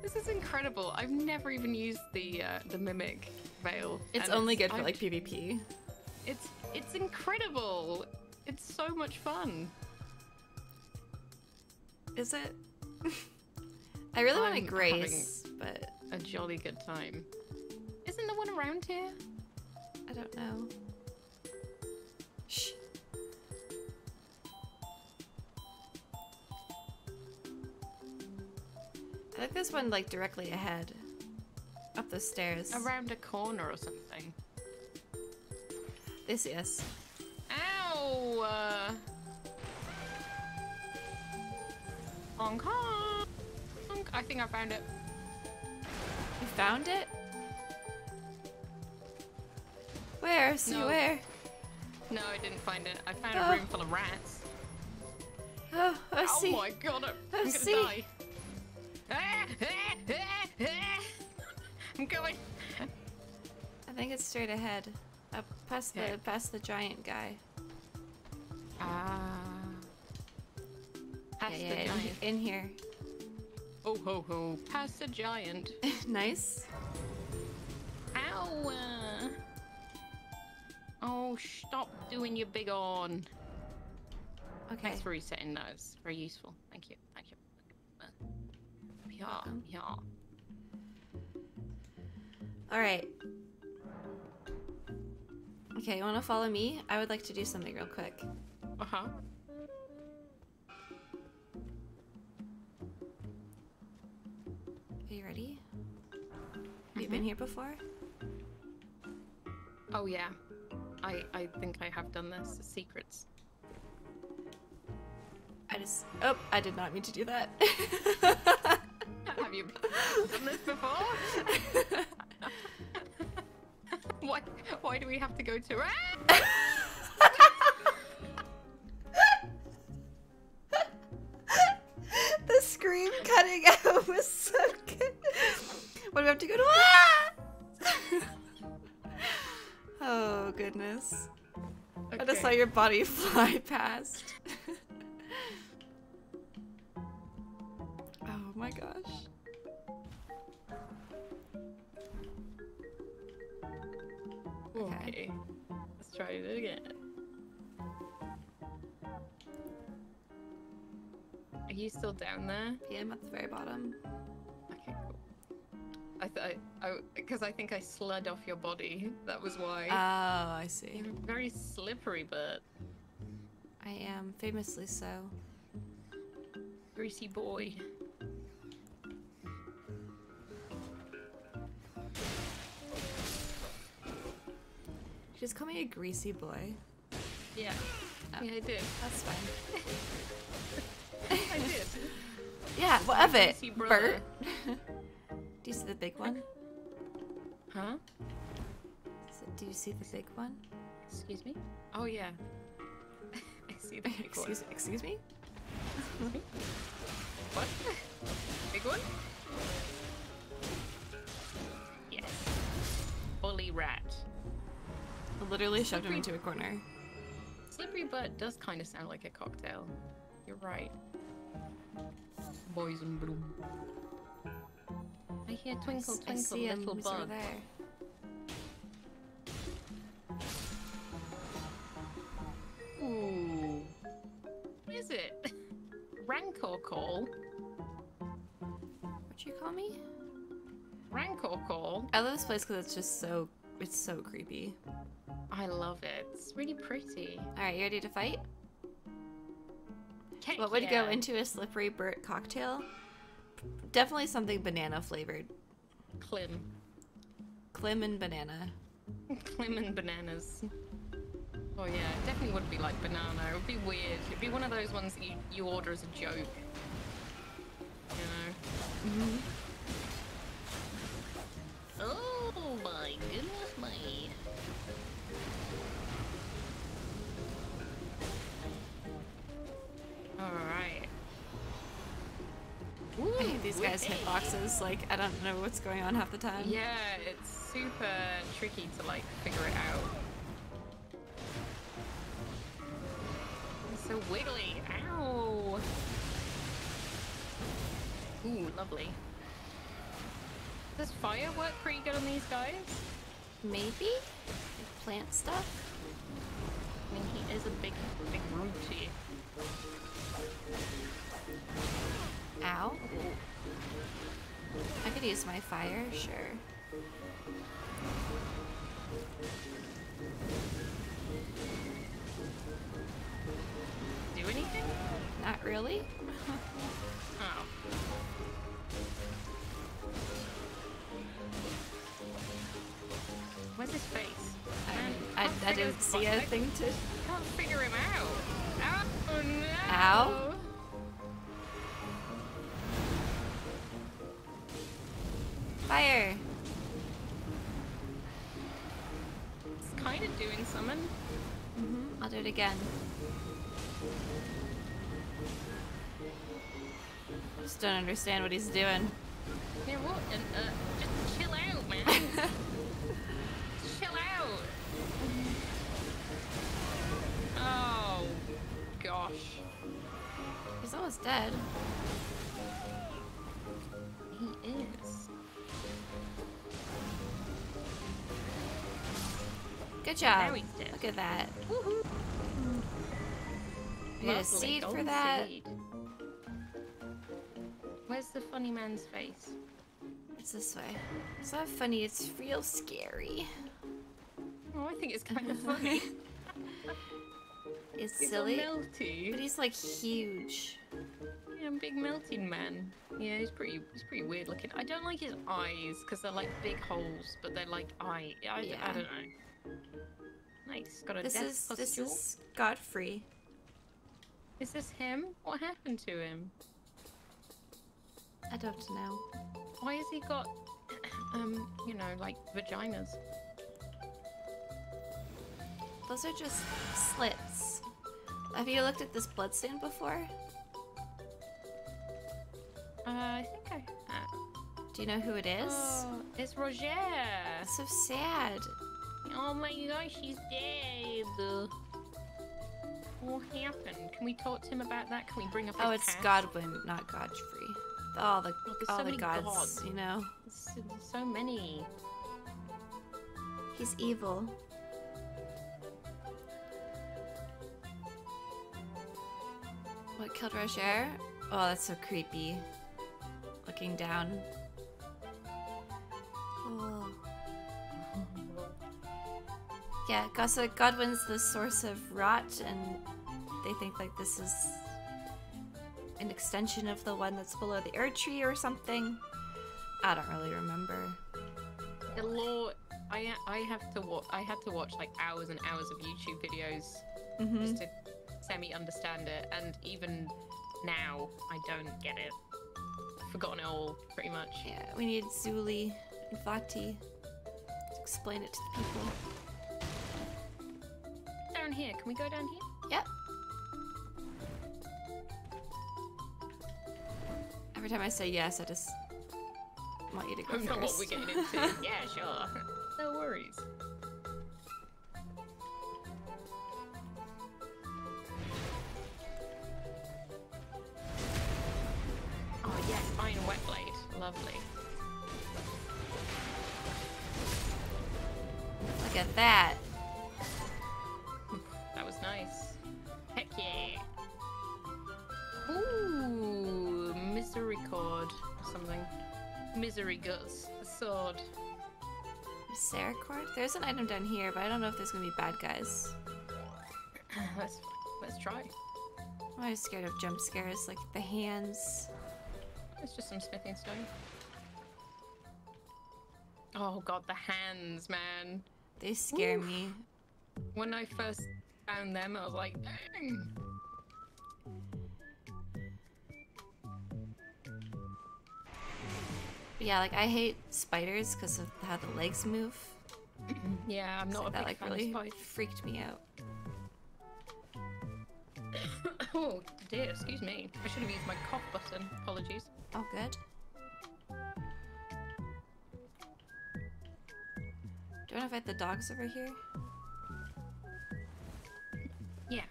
This is incredible. I've never even used the uh, the mimic veil. It's only good for I've- like PvP. It's it's incredible. It's so much fun. Is it? I really want a grace, but A jolly good time. Isn't there one around here? I don't know. Shh. I think there's one like directly ahead. Up the stairs. Around a corner or something. See us. Ow! Uh... Hong Kong. I think I found it. You found it? Where? See No. where? No, I didn't find it. I found Oh. a room full of rats. Oh, I oh my god, I'm, I'm gonna see. die. I'm going. I think it's straight ahead. Up past Okay. the past the giant guy. Ah. Past yeah, yeah, in- giant. in here. Oh ho ho. Past the giant. nice. Ow! uh. Oh, stop doing your big on. Okay. Thanks for resetting those. Very useful. Thank you. Thank you. Uh, Yeah, Welcome. yeah. All right. Okay, you want to follow me? I would like to do something real quick. Uh huh. Are you ready? Have you been here before? Oh yeah. I I think I have done this. Secrets. I just. Oh, I did not mean to do that. have you done this before? why why do we have to go to? The scream cutting out was so good. What do we have to go to? Ah! oh goodness! I just saw your body fly past. Oh my gosh! Okay. Let's try it again. Are you still down there? Yeah, I'm at the very bottom. Okay, cool. I thought I because I think I slid off your body. That was why. Oh, I see. You're very slippery bird. I am famously so. Greasy boy. Just call me a greasy boy. Yeah. Oh. Yeah, I did. That's fine. I did. Yeah, what of it. Bert? Do you see the big one? Huh? So- Do you see the big one? Excuse me? Oh yeah. I see the big excuse, one. excuse me? What? Big one? Yes. Bully rat. Literally shoved Slippery. him into a corner. Slippery butt does kind of sound like a cocktail. You're right. Boys and bloom. I hear twinkle twinkle I see little him. bug. There. Ooh. What is it? Rancor call? What'd you call me? Rancor call. I love this place because it's just so, it's so creepy. I love it. It's really pretty. All right, you ready to fight? Heck what would go into a slippery Burt cocktail? Definitely something banana flavored. Clem. Clem and banana. Clem and bananas. Oh yeah, it definitely wouldn't be like banana. It would be weird. It'd be one of those ones that you, you order as a joke. You know? Mm-hmm. Oh my goodness me. Alright. These guys' hit boxes, Like, I don't know what's going on half the time. Yeah, it's super tricky to like figure it out. It's so wiggly. Ow. Ooh, lovely. Does fire work pretty good on these guys? Maybe? Plant stuff? I mean, he is a big, big rooty. Ow. I could use my fire, sure. Do anything? Not really. Oh. Where's his face? Man, I, um, can't I didn't see I anything to. Can't figure him out. Oh no! Ow. Fire! It's kind of doing something. Mm-hmm. I'll do it again. I just don't understand what he's doing. Yeah, what? And, uh, just chill out, man. chill out. Oh, gosh. He's almost dead. He is. Good job. Now he's dead. Look at that. Woohoo. We a seed for that. seed. Where's the funny man's face? It's this way. It's not funny, it's real scary. Oh, I think it's kind of funny. It's silly. melty. But he's like huge. Yeah, I'm big melting man. Yeah, he's pretty. He's pretty weird looking. I don't like his eyes because they're like big holes, but they're like eye. I, Yeah. I don't know. Nice. Got a This death is this pustule. is Godfrey. Is this him? What happened to him? I don't know. Why has he got, um, you know, like vaginas? Those are just slits. Have you looked at this bloodstain before? Uh, I think I. Uh, Do you know who it is? oh, it's Roger. So sad. Oh my gosh, he's dead. What happened? Can we talk to him about that? Can we bring up Oh, it's past? Godwin, not Godfrey. All the Oh, all so the gods, gods. you know. There's there's so many. He's evil. What killed Roger? Oh, that's so creepy. Looking down. Oh. Yeah, God- Godwin's the source of rot, and they think like this is an extension of the one that's below the Erdtree or something. I don't really remember. The law. I I have to watch. I had to watch like hours and hours of YouTube videos Mhm. just to semi understand it, and even now I don't get it. I've forgotten it all pretty much. Yeah, we need Zullie and Vaati to explain it to the people. Down here. Can we go down here? Yep. Every time I say yes, I just want you to go I don't know what we're getting into. yeah, sure. No worries. Oh yes, Iron Whetblade. Lovely. Look at that. Ooh, misery cord, something. Misery guts, a sword. Misericord? There's an item down here, but I don't know if there's gonna be bad guys. let's let's try. I'm always scared of jump scares, like the hands. It's just some smithing stone. Oh god, the hands, man. They scare Oof. me. When I first found them, I was like, dang. But yeah, like I hate spiders because of how the legs move. Yeah, I'm not a that big like fan really of spiders. freaked me out. oh dear, excuse me. I should have used my cough button. Apologies. Oh, good. Do you want to fight the dogs over here? Yeah.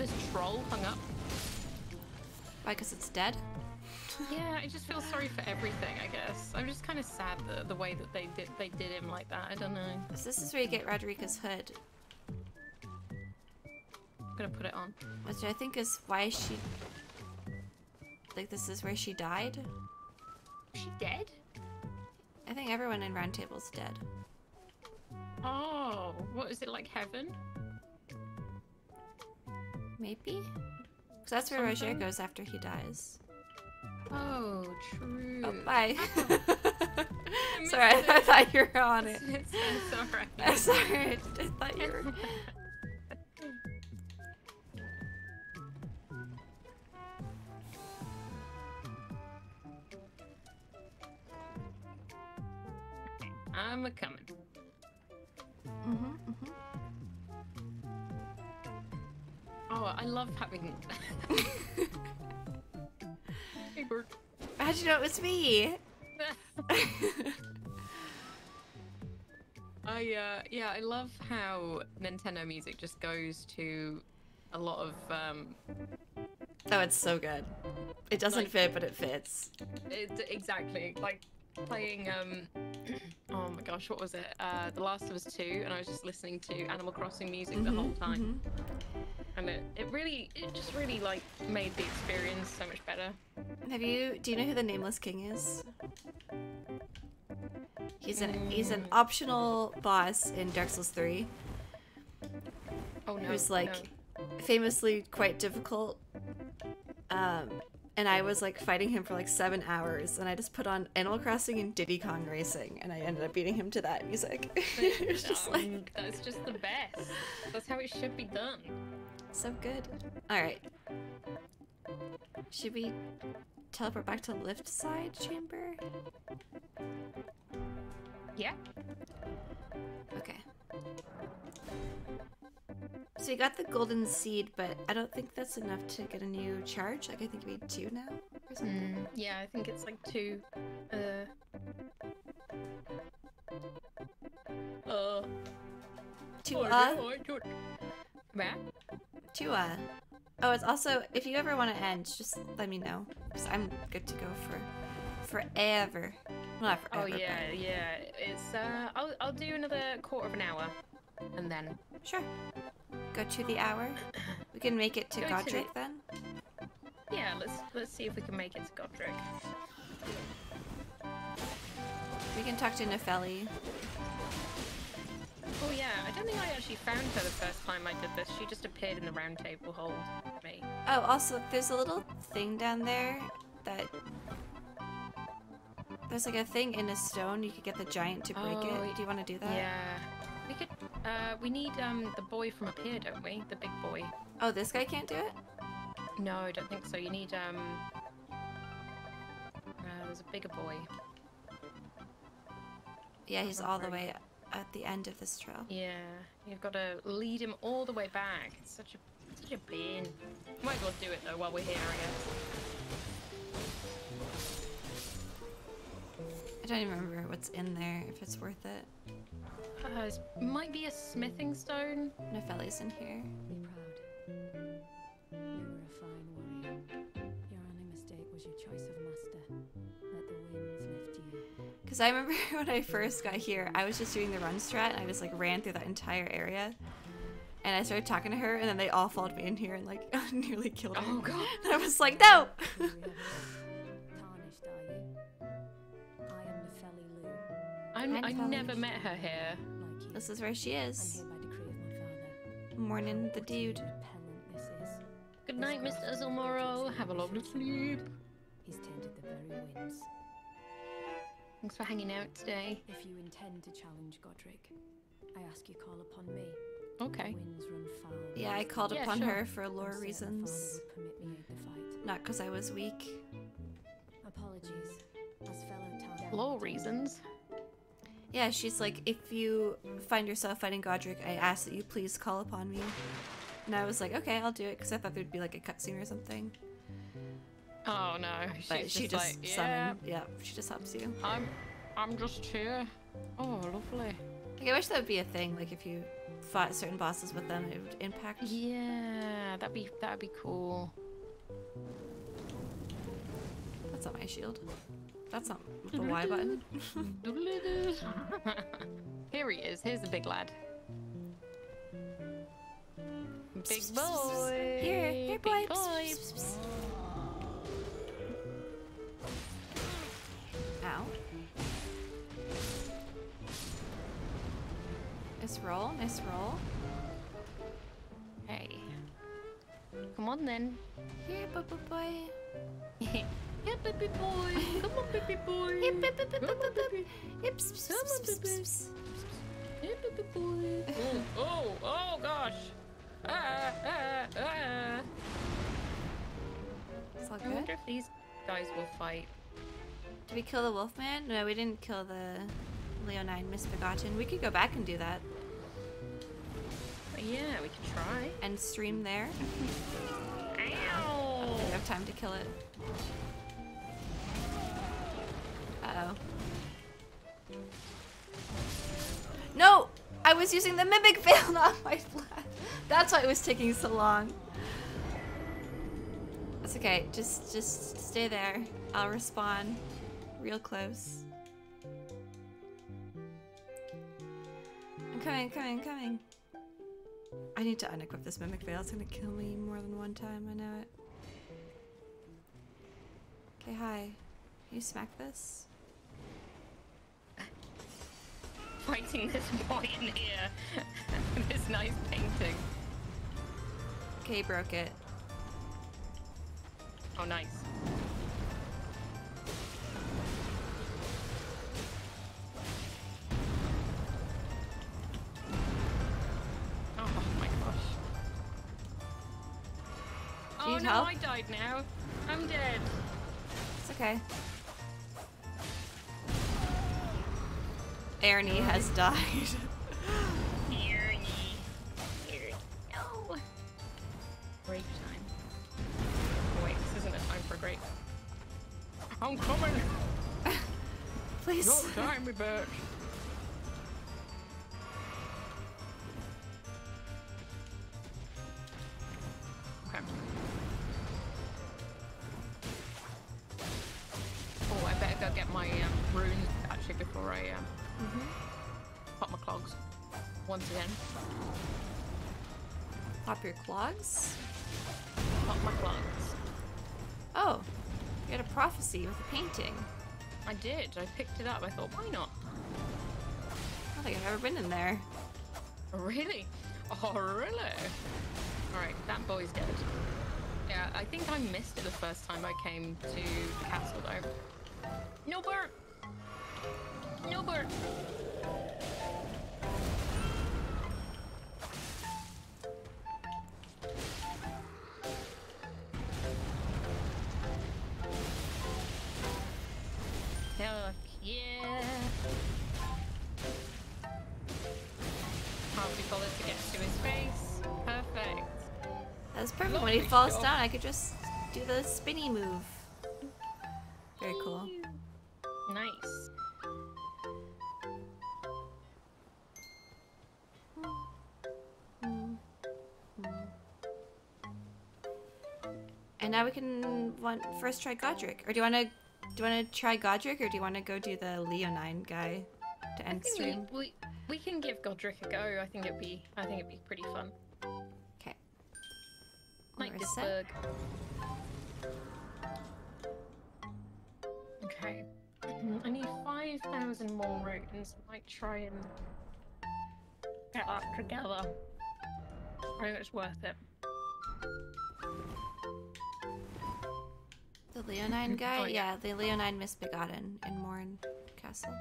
This troll hung up. Why? Because it's dead. Yeah, I just feel sorry for everything. I guess I'm just kind of sad the the way that they did they did him like that. I don't know. So this is where you get Rodriguez's hood, I'm gonna put it on. which I think is why she. Like this is where she died. Is she dead? I think everyone in Roundtable's dead. Oh, what is it like heaven? Maybe. Because that's where Roger goes after he dies. Oh, true. Oh, bye. sorry, I, I thought you were on it. It's, it's alright. I'm sorry, I, I thought you were. I'm a coming. Mm-hmm, Oh, I love having. hey, bird. How'd you know it was me? I uh yeah, I love how Nintendo music just goes to a lot of um Oh, it's so good. It doesn't Like- fit, but it fits. it, exactly like playing um oh my gosh, what was it? Uh The Last of Us 2 and I was just listening to Animal Crossing music the Mhm, whole time. mhm. And it, it really it just really like made the experience so much better. Have you? Do you know who the Nameless King is? He's an he's an optional boss in Dark Souls 3. Oh no. who's like no. famously quite difficult. Um, and I was like fighting him for like seven hours, and I just put on Animal Crossing and Diddy Kong Racing, and I ended up beating him to that music. it was just Um, like that's just the best. That's how it should be done. So good. All right, should we teleport back to lift side chamber? Yeah. Okay. So you got the golden seed, but I don't think that's enough to get a new charge. Like I think you need two now or something. Mm, yeah, I think it's like two. Uh. Uh. Two uh, don't- I don't- Where? Two uh. Oh, it's also if you ever want to end, just let me know because I'm good to go for forever. Well, not forever. Oh yeah, yeah. It's uh, I'll I'll do another quarter of an hour, and then sure. Go to the hour. We can make it to Go to Godrick the- then. yeah, let's let's see if we can make it to Godrick. We can talk to Nepheli. Oh yeah, I don't think I actually found her the first time I did this. She just appeared in the round table hold me. Oh, also, there's a little thing down there that. There's like a thing in a stone. You could get the giant to break Oh, it. Do you want to do that? Yeah. We could. Uh, we need um the boy from up here, don't we? The big boy. Oh, this guy can't do it? No, I don't think so. You need um. Uh, there's a bigger boy. Yeah, he's all the way at the end of this trail. Yeah, you've got to lead him all the way back. It's such a such a pain. Might as well do it though while we're here, I guess. I don't even remember what's in there, if it's worth it. Uh, it might be a smithing stone. Nepheli's in here. Because I remember when I first got here, I was just doing the run strat and I just like ran through that entire area. and I started talking to her, and then they all followed me in here and like nearly killed her. Oh, God. And I was like, no. Tarnished, are you? I am I, Hi, I Natalie. never met her here. This is where she is. here by decree of my father. Morning, the dude. Repellent this is. Good night, Mr. Azumaro. Have a lovely sleep. He's tainted the very winds. Thanks for hanging out today. If you intend to challenge Godrick, I ask you call upon me. Okay. Winds run foul. Yeah, I called Yeah, upon sure. her for I'm lore reasons, Father would permit me the fight. not because I was weak. Apologies. As fellow Targaryen. Law reasons. Yeah, she's like, if you find yourself fighting Godrick, I ask that you please call upon me. And I was like, okay, I'll do it, because I thought there'd be like a cutscene or something. Oh no. But She's she just, like, yeah, summoned. Yeah, she just helps you. I'm, I'm just here. Oh, lovely. Like, I wish that would be a thing. Like, if you fought certain bosses with them, it would impact. Yeah, that'd be that'd be cool. That's not my shield. That's not the Y button. Here he is. Here's the big lad. Big boy. Here, here, big boy. Boy. Ow. Nice roll, nice roll. Hey. Come on then. Here, boy, boy, boy. yeah, baby boy. Come on, baby boy. Here, boy, boy, boy, boy, Come on, baby. Baby. baby boy. oh, oh, oh gosh. Ah, ah, ah. It's all I wonder if these guys will fight. Did we kill the Wolfman? No, we didn't kill the Leonine Misbegotten. We could go back and do that. Yeah, we could try. And stream there. I don't think have time to kill it. Uh oh. No! I was using the Mimic Veil, not my flat. That's why it was taking so long. That's okay. Just just stay there. I'll respawn real close. I'm coming, coming, coming. I need to unequip this Mimic Veil. It's gonna kill me more than one time. I know it. Okay, hi. Can you smack this? Fighting this boy in here. this nice painting. Okay, broke it. Oh, nice. Help? I died now. I'm dead. It's okay. Ernie has died. Ernie. Ernie. No. Grape time. Oh, wait, this isn't a time for grape. I'm coming! Please. Don't tie me, bitch! Clogs? Pop my clogs. Oh, you had a prophecy with a painting. I did. I picked it up. I thought, why not? I don't think I've ever been in there. Really? Oh, really? Alright, that boy's dead. Yeah, I think I missed it the first time I came to the castle, though. No bird! No bird! Falls stuff. down, I could just do the spinny move. Very cool. Nice. And now we can want first try Godrick. Or do you want to do you want to try Godrick, or do you want to go do the Leonine guy to end stream? we, we we can give Godrick a go. I think it'd be I think it'd be pretty fun. Petersburg. Okay. Mm, I need 5,000 more runes. I might try and get that together. I think it's worth it. The Leonine guy? Oh, yeah. the Leonine misbegotten in Morne Castle.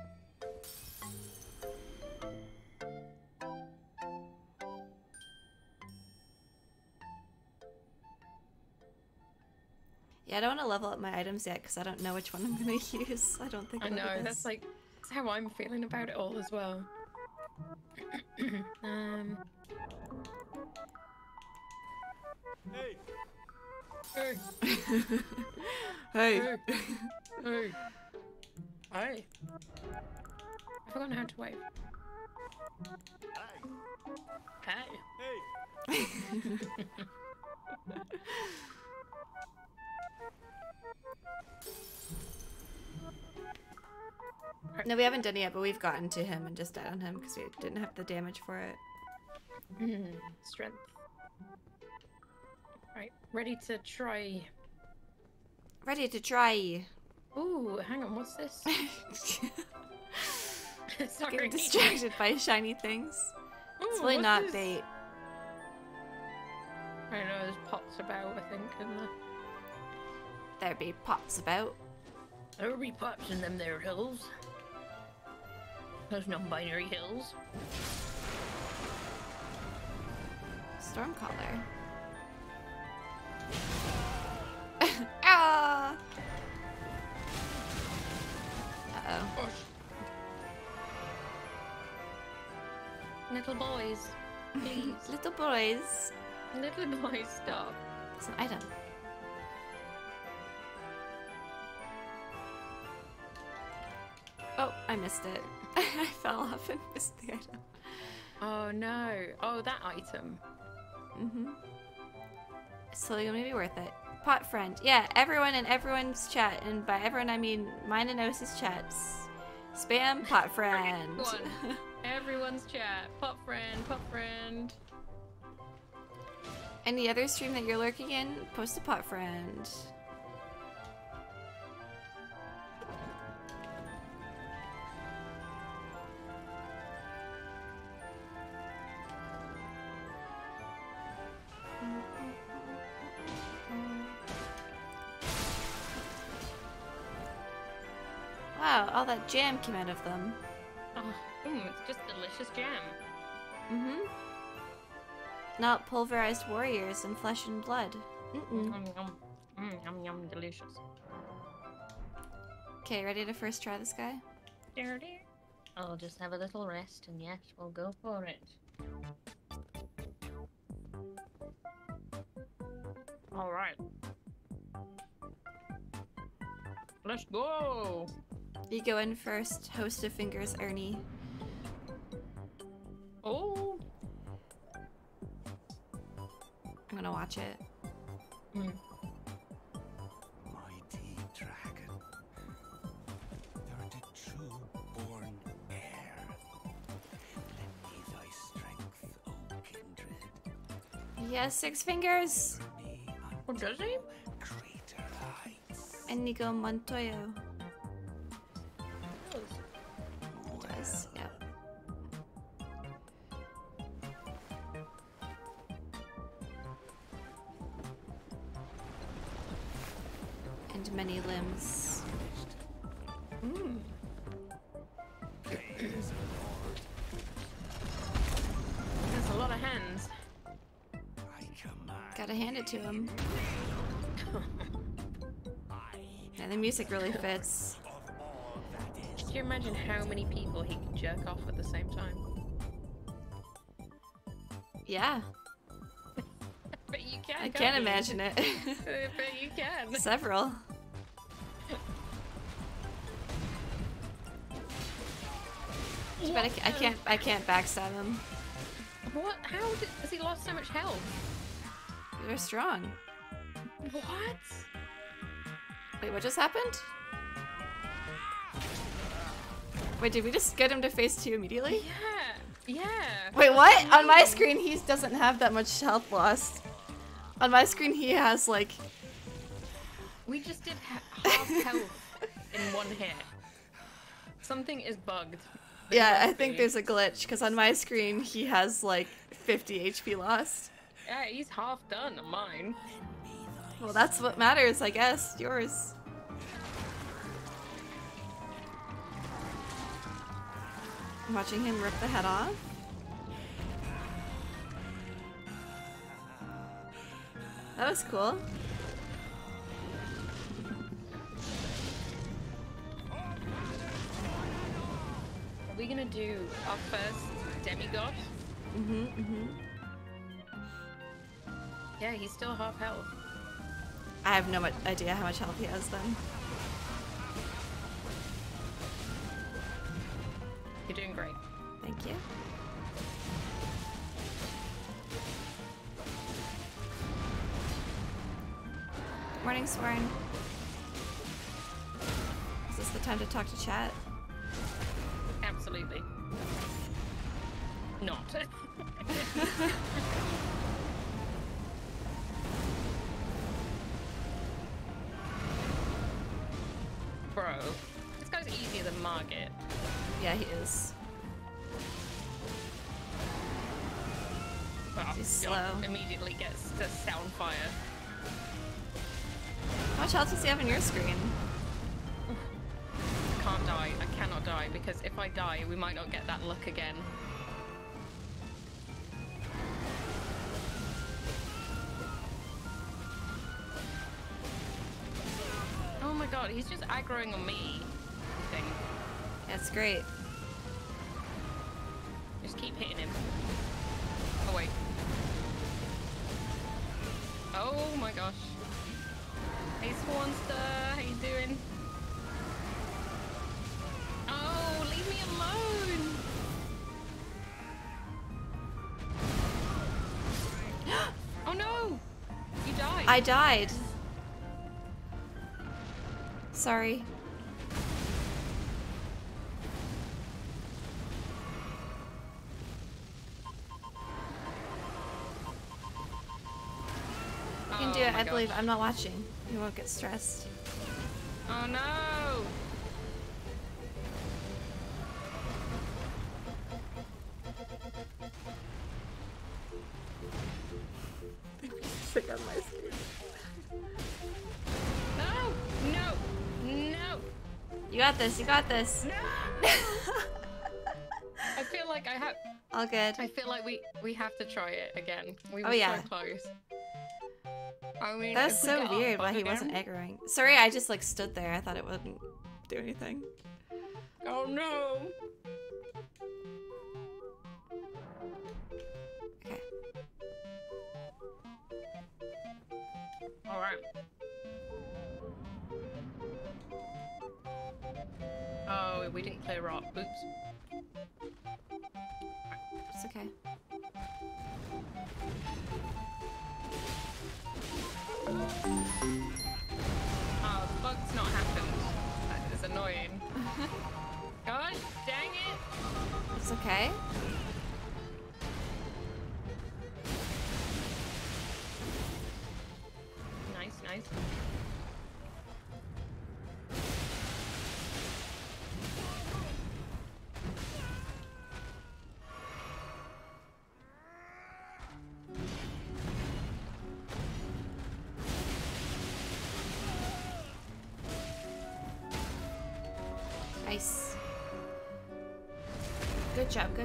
Yeah, I don't want to level up my items yet because I don't know which one I'm going to use. I don't think I I'll do know, this. that's like that's how I'm feeling about it all as well. um. Hey! Hey! Hey. Hey! Hey! Hey! I've forgotten how to wave. Hey! Hey! no, we haven't done it yet, but we've gotten to him and just died on him because we didn't have the damage for it. Hmm, Strength. Right, ready to try. Ready to try. Ooh, hang on, what's this? Sorry. Getting distracted by shiny things. it's really not this? bait. I don't know, there's pots about, I think, in there. There be pots about. There be pots in them there hills. Those non-binary hills. Stormcaller. ah! Uh oh. Little boys, please. Little boys. Little boys, stop. It's an item. I missed it. I fell off and missed the item. Oh no. Oh, that item. Mm-hmm. It's totally gonna be worth it. Pot friend. Yeah, everyone in everyone's chat, and by everyone I mean mine and Osie's chats. Spam pot friend. Everyone. Everyone's chat. Pot friend, pot friend. Any other stream that you're lurking in, post a pot friend. Jam came out of them. Oh, mm, it's just delicious jam. Mm-hmm. Not pulverized warriors in flesh and blood. Mm-mm. Yum, yum. Mm, yum, yum, delicious. Okay, ready to first try this guy? Dirty. I'll just have a little rest, and yes, we'll go for it. All right. Let's go. You go in first, host of fingers, Ernie. Oh. I'm gonna watch it. Mm. Mighty dragon, thou art a true born heir. Lend me thy strength, O kindred. He has six fingers! Oh, does he? Greater heights. Inigo Montoya. To him. Yeah, the music really fits. Can you imagine how many people he can jerk off at the same time? Yeah, But you can. I can't can't you? imagine it. but you can. Several. Too bad I I can't. I can't backstab him. What? How did, has he lost so much health? They're strong. What? Wait, what just happened? Wait, did we just get him to phase two immediately? Yeah. Yeah. Wait, what? On my screen, he doesn't have that much health lost. On my screen, he has like. We just did ha- half health in one hit. Something is bugged. There Yeah, I think be. there's a glitch because on my screen he has like 50 HP lost. Yeah, he's half done on mine. Well, that's what matters, I guess. Yours. I'm watching him rip the head off. That was cool. Are we gonna do our first demigod? Mm-hmm, mm-hmm. Yeah, he's still half health. I have no idea how much health he has then. You're doing great. Thank you. Morning, Swarn. Is this the time to talk to chat? Absolutely. Not. Bro, this guy's easier than Margit. Yeah, he is. Well, He's slow. Immediately gets the sound fire. How much health does he have on your screen? I Can't die. I cannot die because if I die, we might not get that luck again. My god, he's just aggroing on me. Thing. That's great. Just keep hitting him. Oh wait. Oh my gosh. Hey Swanster, how you doing? Oh, leave me alone! oh no! You died. I died. Sorry. You can do Oh it, I oh believe. I'm not watching. You won't get stressed. Oh! No! This, you got this. I feel like I have. All good. I feel like we we have to try it again. We Oh, were yeah. so close. I mean, That was so weird why he wasn't aggroing. Sorry, I just like stood there. I thought it wouldn't do anything. Oh no! We didn't clear up. Oops. It's okay. Oh, the bug's not happened. That is annoying. God dang it! It's okay.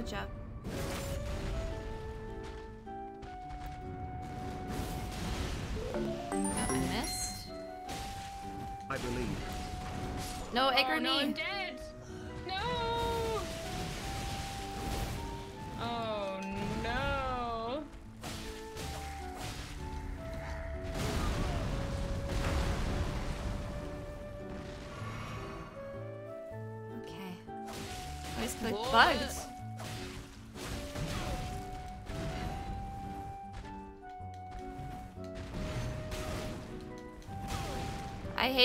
Good job. Oh, I missed. I believe. No, Egger oh, no, I'm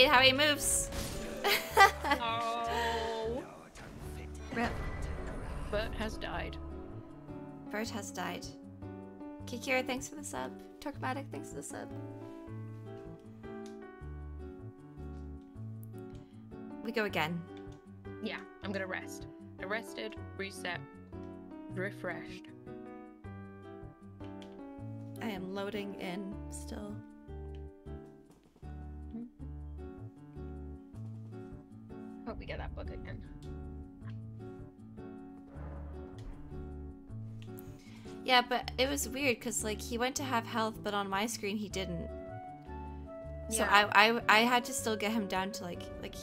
how he moves. Oh! Rip. Bert has died. Bert has died. Kikira, thanks for the sub. Turkmatic, thanks for the sub. We go again. Yeah, I'm gonna rest. Arrested, reset, refreshed. I am loading in still. Yeah, but it was weird because like he went to have health, but on my screen he didn't. So Yeah. I, I I had to still get him down to like like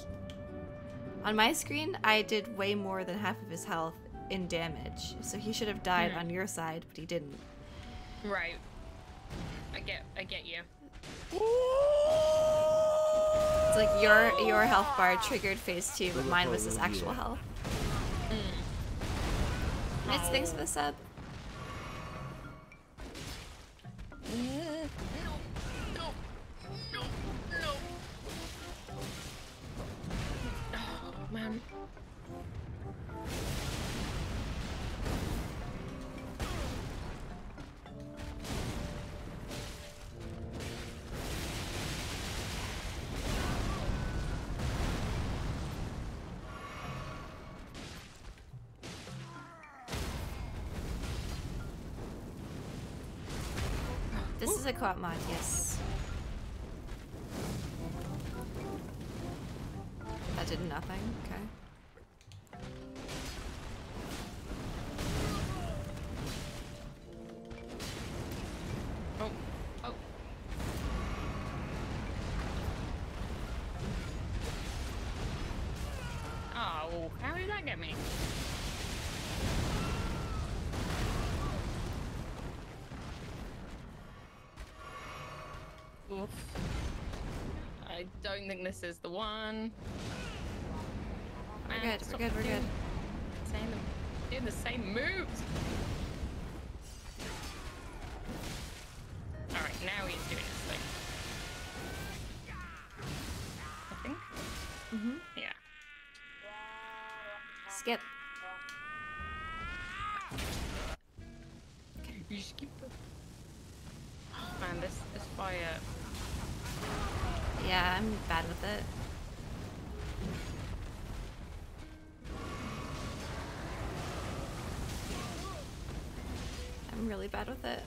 on my screen I did way more than half of his health in damage. So he should have died Hmm. on your side, but he didn't. Right. I get I get you. It's like your your health bar triggered phase two, but mine was his actual health. Mitch, thanks for the sub. Oh man. How did that get me? Oof. I don't think this is the one. We're Man, good, we're good, we're doing- good. The, doing the same moves. Really bad with it.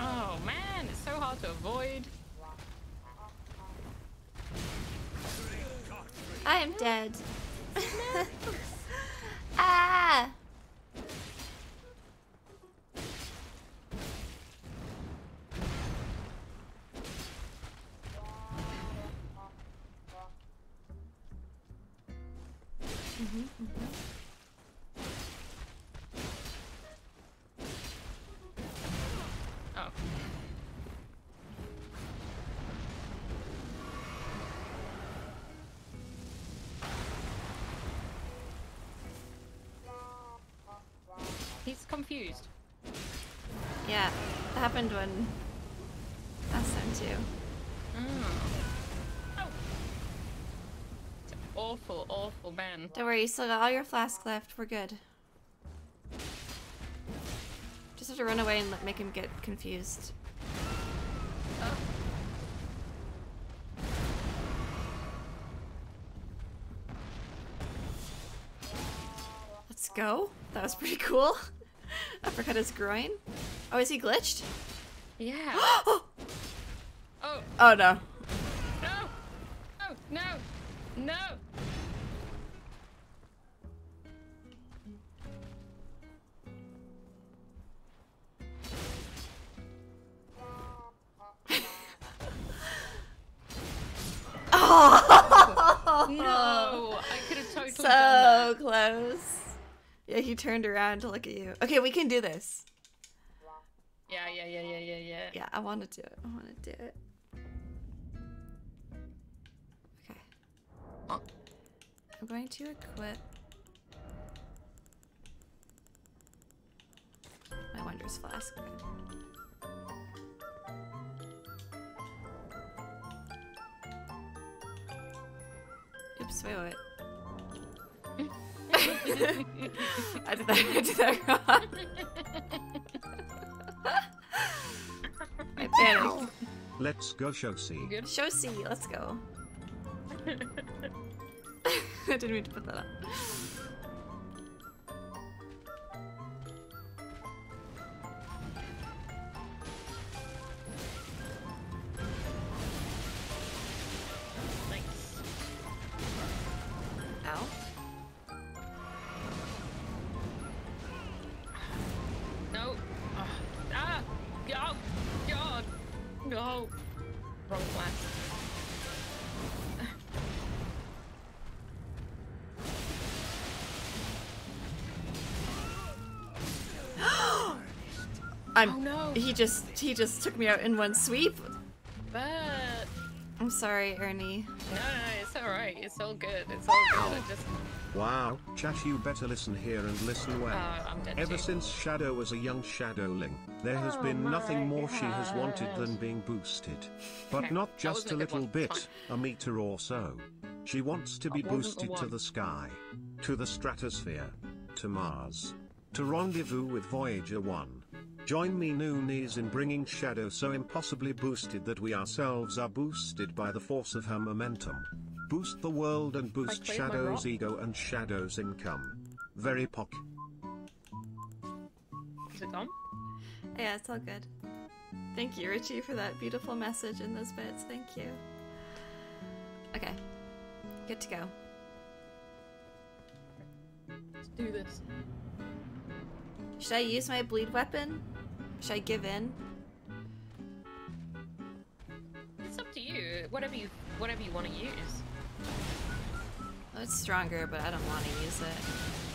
Oh man, it's so hard to avoid. I am dead. confused. Yeah, that happened when last time too. Mm. Oh. Oh. It's an awful, awful man. Don't worry, you still got all your flask left. We're good. Just have to run away and let- make him get confused. Oh. Let's go. That was pretty cool. Uppercut his groin. Oh, is he glitched? Yeah. oh. Oh no. No. Around to look at you. Okay, we can do this. Yeah, yeah, yeah, yeah, yeah, yeah. Yeah, I want to do it. I want to do it. Okay. Uh. I'm going to equip my Wondrous Flask. Oops, Wait, wait. I did that. I did that wrong. I panicked. Let's go Shosi. Good. Shosi, let's go. I didn't mean to put that up. Just he just took me out in one sweep. But I'm sorry, Ernie. no, no, it's all right. It's all good. It's all good. I just Wow, chat you better listen here and listen well. Oh, I'm dead Ever too. since Shadow was a young shadowling, there has Oh been nothing my more she has wanted than being boosted. But Okay, not just a a little bit, a meter or so. She wants to be That wasn't the boosted to the sky, to the stratosphere, to Mars, to rendezvous with Voyager 1. Join me Noonies in bringing Shadow so impossibly boosted that we ourselves are boosted by the force of her momentum. Boost the world and boost Shadow's ego and Shadow's income. Very pock. is it gone? Yeah, it's all good. Thank you, Richie, for that beautiful message in those bits. Thank you. Okay. Good to go. Let's do this. Should I use my bleed weapon? Should I give in? It's up to you. Whatever you whatever you want to use. It's stronger, but I don't want to use it.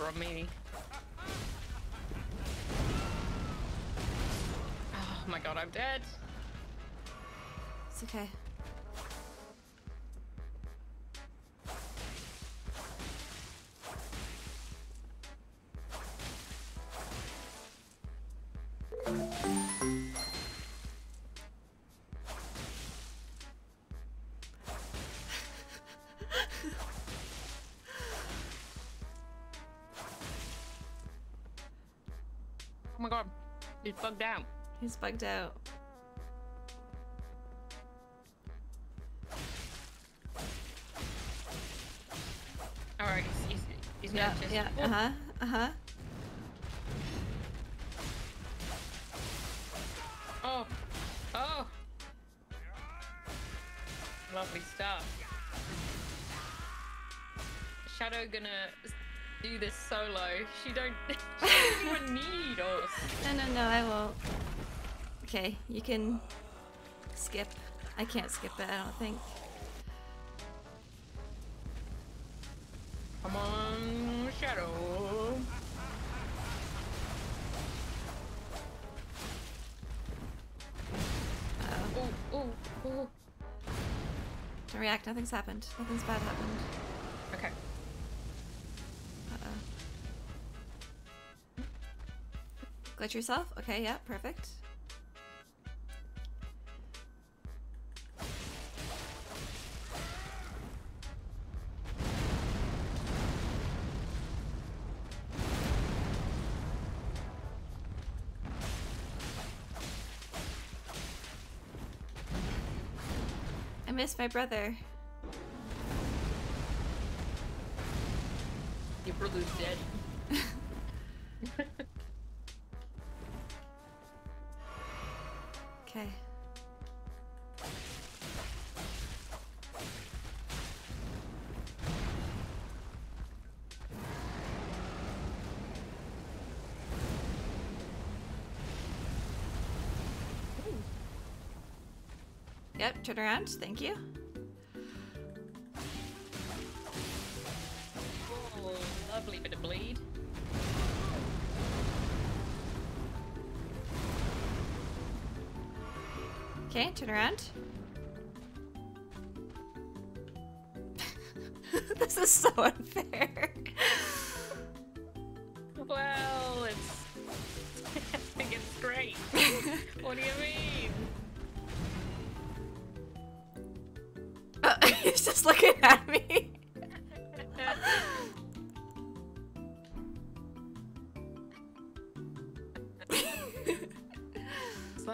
On me. Oh my god, I'm dead. He's bugged out. He's bugged out. Alright, he's, he's, he's Yeah, yeah, uh huh, uh huh. Do this solo. She don't, she don't even need us. No, no, no, I won't. Okay, you can skip. I can't skip it, I don't think. Come on, Shadow. Oh, oh, oh. Don't react, nothing's happened. Nothing's bad happened. Yourself? Okay, yeah, perfect. I miss my brother. Your brother's dead. Turn around. Thank you. Oh, lovely bit of bleed. Okay, turn around. this is so unfair.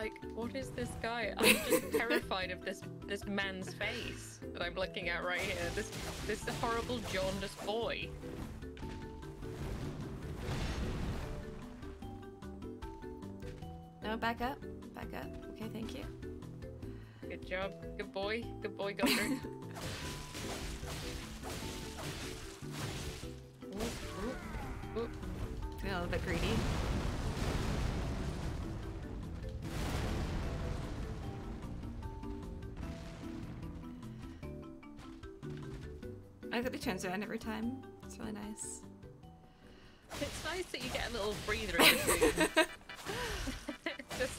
Like, what is this guy? I'm just terrified of this this man's face that I'm looking at right here. This this horrible jaundiced boy. No, back up. Back up. Okay, thank you. Good job. Good boy. Good boy, Godrick. Feeling a little bit greedy. I that he turns around every time. It's really nice. It's nice that you get a little breather in between. just,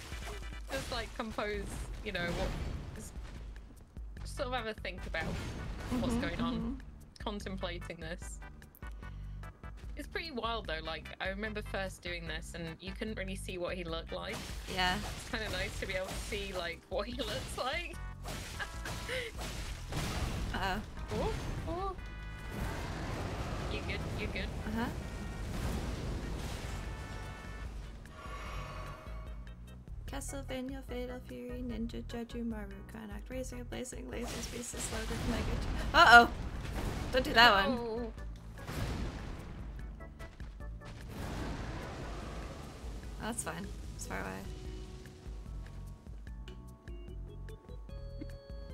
just like compose, you know, what, just sort of have a think about what's Mhm, going on, mhm. contemplating this. It's pretty wild though. Like I remember first doing this, and you couldn't really see what he looked like. Yeah. It's kind of nice to be able to see like what he looks like. Uh oh, oh. You good? Uh huh. Castlevania Fatal Fury Ninja Judge Maru Connacht Razor Blazing Lasers Pieces Loaded Mega. Uh oh! Don't do that one. Oh. That's fine. It's far away.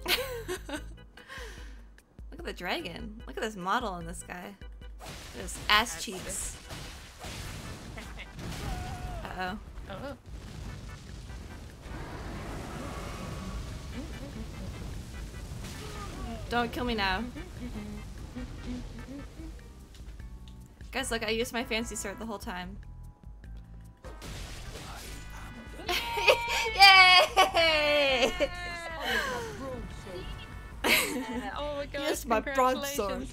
Look at the dragon. Look at this model in this guy. His ass cheeks. Uh oh. Oh. Don't kill me now. Guys, look, I used my fancy sword the whole time. Yay! oh my god! Yes, my broadsword.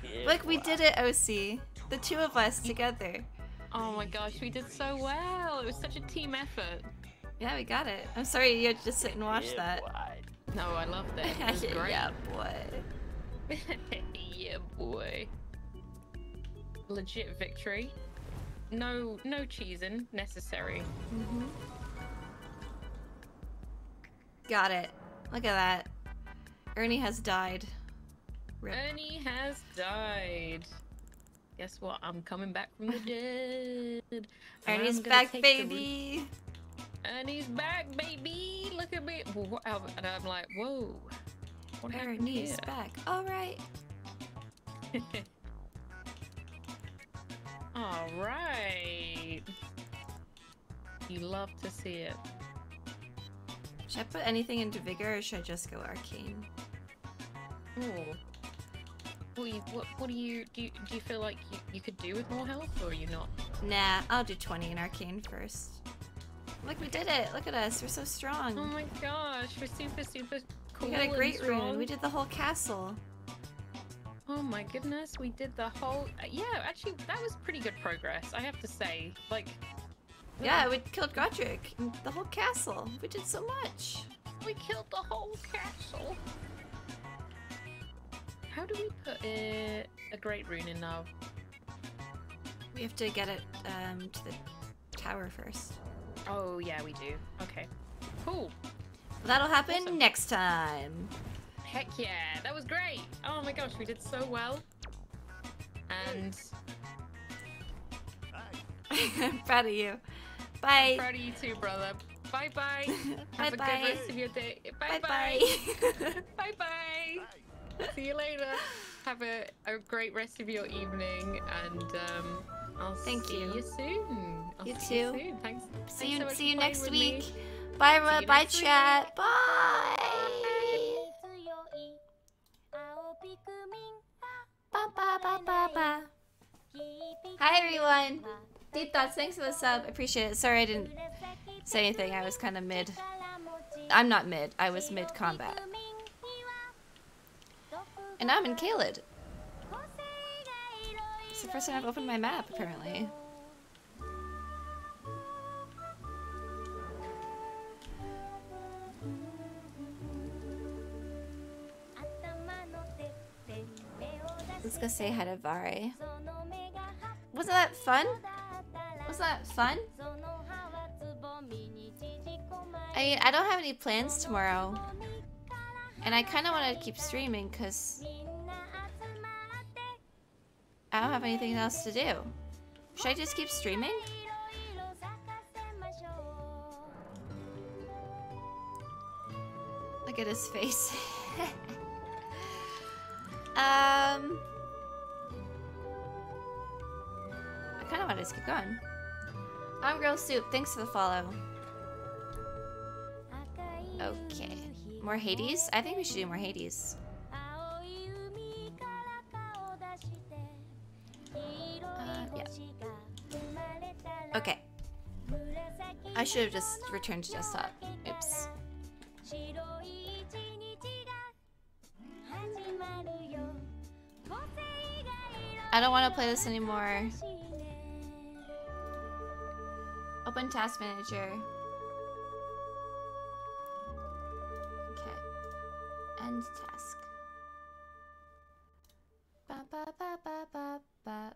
Congratulations. Look, we did it, Osie. The two of us together. Oh my gosh, we did so well. It was such a team effort. Yeah, we got it. I'm sorry you had to just sit and watch that. No, I loved it. It was great. yeah, boy. yeah, boy. Legit victory. No, no cheesing necessary. hmm Got it. Look at that. Ernie has died. Rip. Ernie has died. Guess what? I'm coming back from the dead. Ernie's back, take the re- baby. Ernie's back, baby. Look at me. And I'm like, whoa. What Ernie's back. All right. All right. You love to see it. Should I put anything into vigor or should I just go arcane? Ooh. What do you, what, what do you do? You, do you feel like you, you could do with more health, or are you not? Nah, I'll do 20 in arcane first. Look, we did it. Look at us. We're so strong. Oh my gosh, we're super super cool. we got a great rune. We did the whole castle. Oh my goodness, we did the whole. uh, Yeah, actually, that was pretty good progress. I have to say. Like, Yeah, we killed Godrick. The whole castle. We did so much. we killed the whole castle. How do we put it, a great rune in now? We have to get it um, to the tower first. Oh yeah, we do. Okay, cool. That'll happen next time. Heck yeah, that was great. Oh my gosh, we did so well. And I'm proud of you. Bye. I'm proud of you too, brother. Bye bye. Have a Bye-bye. good rest of your day. Bye Bye-bye. bye. bye bye. See you later. Have a, a great rest of your evening, and um, I'll Thank see you, you soon. I'll you too. You soon. Thanks. See Thanks you. So see you next week. Me. Bye, Ru- bye, chat. Week. Bye. Ba, ba, ba, Hi everyone! Deep thoughts, thanks for the sub. Appreciate it. Sorry I didn't say anything. I was kind of mid. I'm not mid. I was mid combat. And I'm in Caelid. It's the first time I've opened my map, apparently. Let's go say hi to Varre. Wasn't that fun? Was that fun? I mean, I don't have any plans tomorrow. And I kind of want to keep streaming because I don't have anything else to do. Should I just keep streaming? Look at his face. um, I kind of want to just keep going. I'm Girl Soup. Thanks for the follow. Okay. More Hades? I think we should do more Hades. Uh, yeah. Okay. I should have just returned to desktop. Oops. I don't want to play this anymore. Open task manager. End task. Ba ba ba ba ba ba.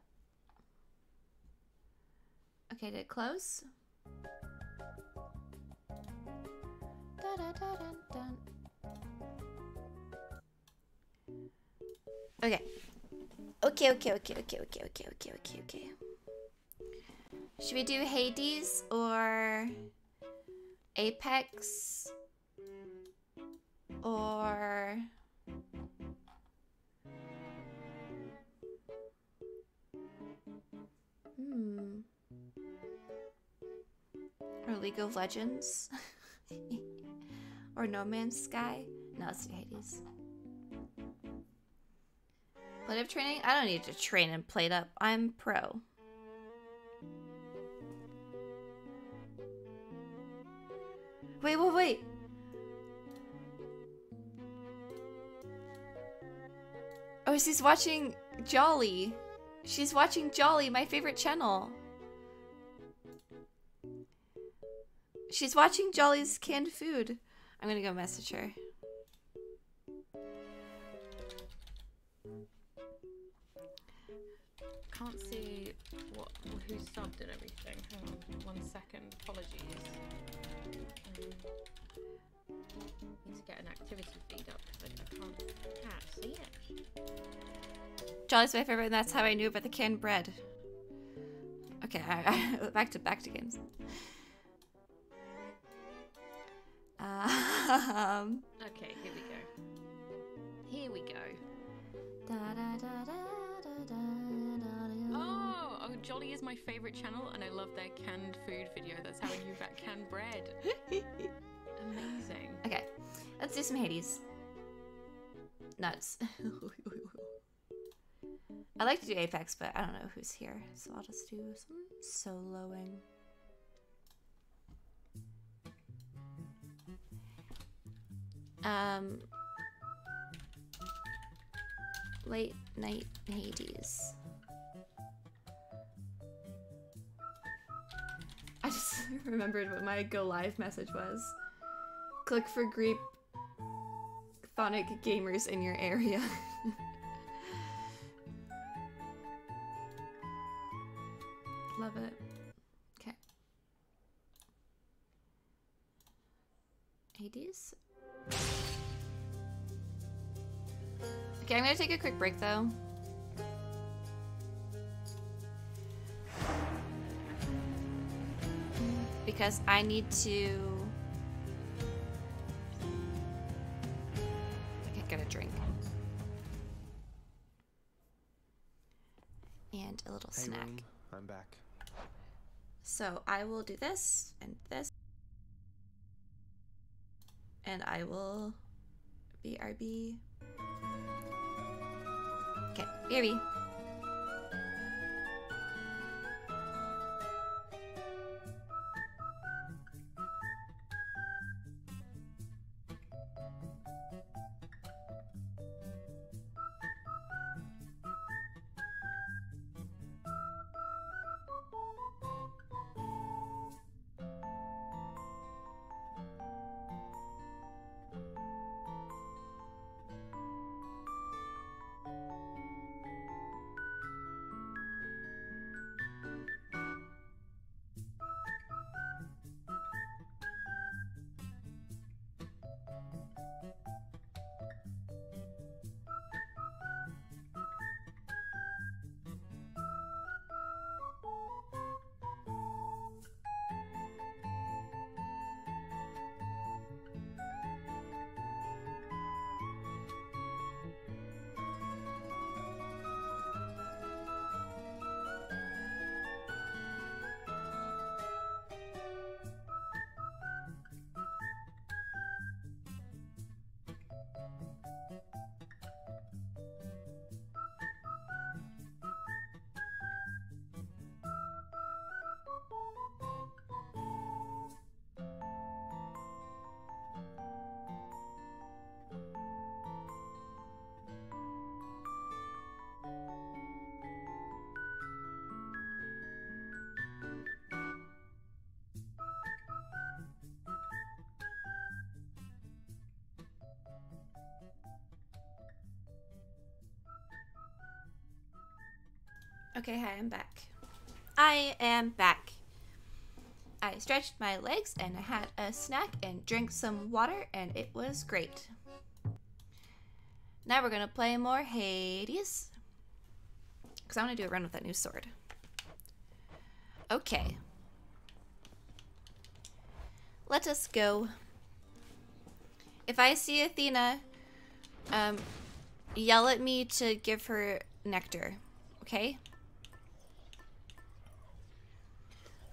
Okay, did it close? Da da da dun dun. Okay. Okay, okay, okay, okay, okay, okay, okay, okay, okay. Should we do Hades or Apex or hmm or League of Legends or No Man's Sky? No, do Hades. Plate up training? I don't need to train and plate up. I'm pro. Wait, wait, wait. Oh, she's watching Jolly. She's watching Jolly, my favorite channel. She's watching Jolly's canned food. I'm gonna go message her. Can't see what who subbed and everything. Hang on, one second. Apologies. Um, need to get an activity feed up, but I can't, can't see it. Jolly's my favorite, and that's how I knew about the canned bread. Okay, I, I, back to back to games. Um, Okay, here we go. Here we go. da, da, da, da, da, da, da. Oh, oh, Jolly is my favorite channel, and I love their canned food video. That's how I knew about canned bread. Amazing. Okay, let's do some Hades. Nuts. I like to do Apex, but I don't know who's here, so I'll just do some soloing. Um, late night Hades. I just remembered what my go live message was. Click for Greep Thonic gamers in your area. Love it. Okay. Hades? Okay, I'm gonna take a quick break though. because I need to. So I will do this and this. And I will BRB. Okay, BRB. Okay, hi, I'm back. I am back. I stretched my legs and I had a snack and drank some water and it was great. Now we're gonna play more Hades. Because I want to do a run with that new sword. Okay. Let us go. If I see Athena, um, yell at me to give her nectar, okay?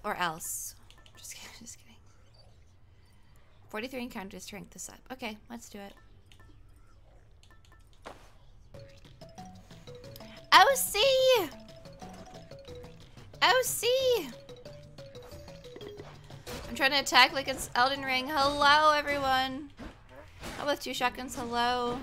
Or else. Just kidding, just kidding. 43 encounters to rank this up. Okay, let's do it. Osie! Osie! I'm trying to attack like it's Elden Ring. Hello, everyone. How with two shotguns? Hello.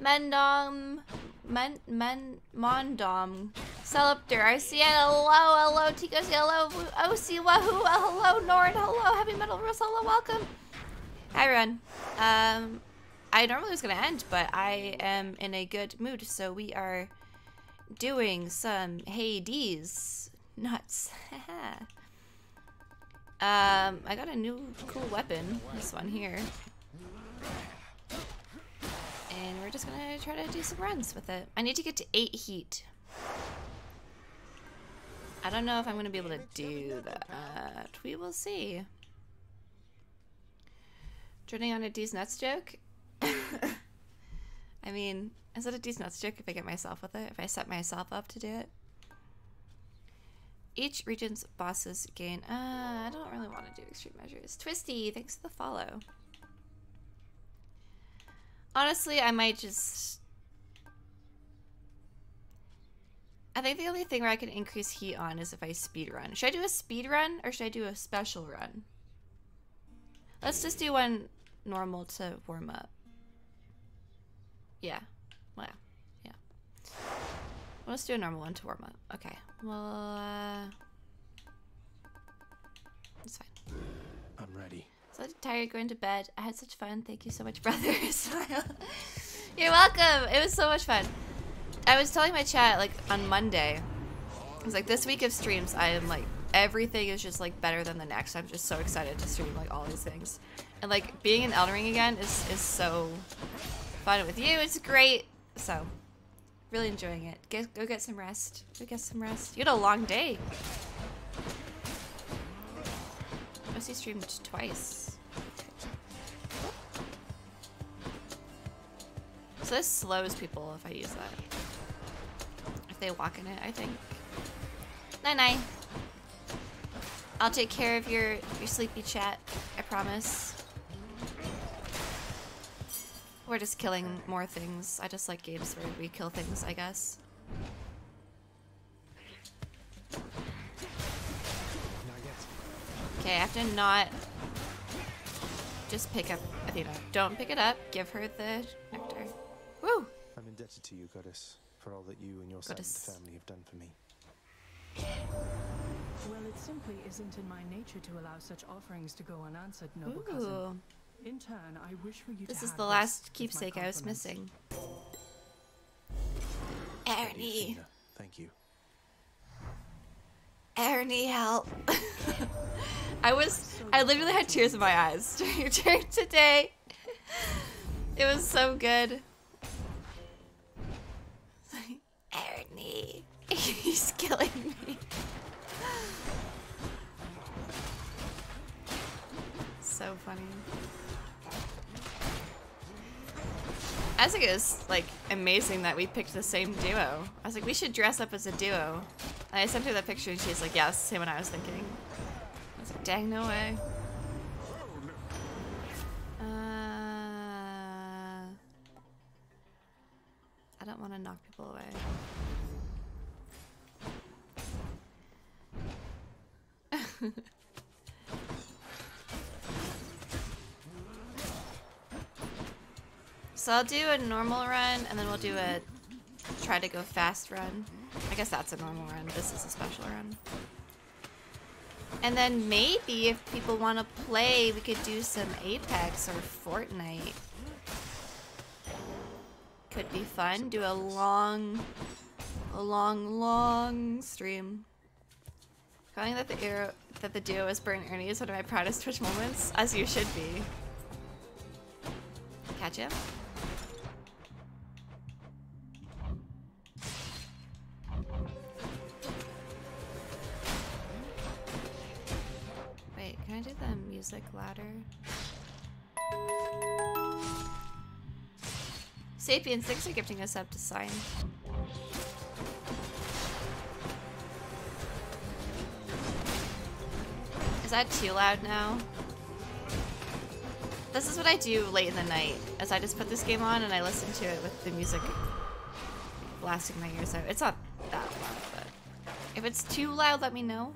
Mendom. Men, men, Mondom. Celipter, RCN, hello, hello, Ticos, hello, Osie, wahoo, hello, Nord, hello, Heavy Metal Rules, hello, welcome. Hi, everyone. Um, I normally was gonna end, but I am in a good mood, so we are doing some Hades nuts. um, I got a new cool weapon, this one here. And we're just gonna try to do some runs with it. I need to get to 8 heat. I don't know if I'm gonna be able to do that. We will see. Turning on a D's nuts joke? I mean, is it a D's nuts joke if I get myself with it? If I set myself up to do it? Each region's bosses gain. Uh, I don't really want to do extreme measures. Twisty, thanks for the follow. Honestly, I might just. I think the only thing where I can increase heat on is if I speed run. Should I do a speed run or should I do a special run? Let's just do one normal to warm up. Yeah. Well, yeah. Let's do a normal one to warm up. Okay. Well, uh... It's fine. I'm ready. So tired going to bed. I had such fun. Thank you so much, brother. Smile. You're welcome. It was so much fun. I was telling my chat like on Monday. I was like, this week of streams, I am like everything is just like better than the next. I'm just so excited to stream like all these things, and like being in Elden Ring again is is so fun with you. It's great. So really enjoying it. Get go get some rest. Go get some rest. You had a long day. Must he streamed twice. So this slows people if I use that. If they walk in it, I think. Night night. I'll take care of your your sleepy chat. I promise. We're just killing more things. I just like games where we kill things, I guess. Okay, I have to not just pick up Athena. Don't pick it up. Give her the. Woo! I'm indebted to you, Goddess, for all that you and your Goddess. silent family have done for me. Well, it simply isn't in my nature to allow such offerings to go unanswered, noble cousin. In turn, I wish for you This to is have the this last as my keepsake I was missing. Thank you, Ernie. Thank you. Ernie, help. I was, I literally had tears in my eyes during your turn today. It was so good. He's killing me. So funny. I think it was like amazing that we picked the same duo. I was like, we should dress up as a duo. And I sent her that picture and she's like, yes, same what I was thinking. I was like, dang, no way. Uh, I don't want to knock people away. So I'll do a normal run and then we'll do a try to go fast run. I guess that's a normal run. This is a special run. And then maybe if people want to play, we could do some Apex or Fortnite. Could be fun. Do a long, a long, long stream. Calling that the arrow, that the duo is and Ernie is one of my proudest Twitch moments, as you should be. Catch him. Wait, can I do the music louder? Sapiens, thanks for gifting us up to sign. Is that too loud now? This is what I do late in the night, as I just put this game on and I listen to it with the music blasting my ears out. It's not that loud, but if it's too loud, let me know.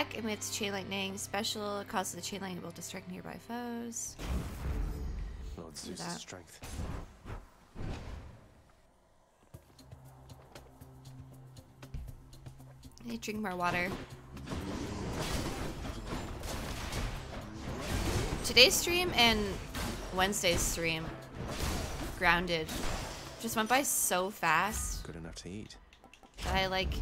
Attack emits chain lightning. Special causes the chain lightning will to strike nearby foes. Do Zeus' that. strength. I need to drink more water. Today's stream and Wednesday's stream, grounded, just went by so fast Good enough to eat. that I like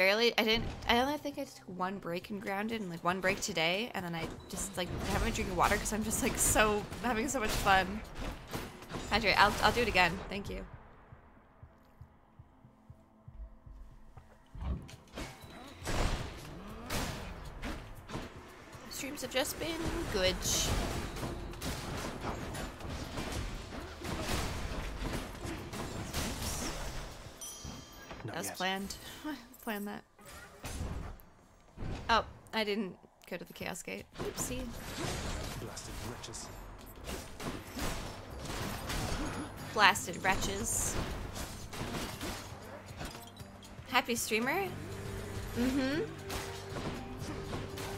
barely. I didn't. I only think I took one break in grounded and like one break today, and then I just like haven't been drinking water because I'm just like so having so much fun. Andre, I'll I'll do it again. Thank you. Streams have just been good. Not That was yet. planned. planned that. Oh, I didn't go to the Chaos Gate. Oopsie. Blasted wretches. Blasted wretches. Happy streamer? Mm-hmm.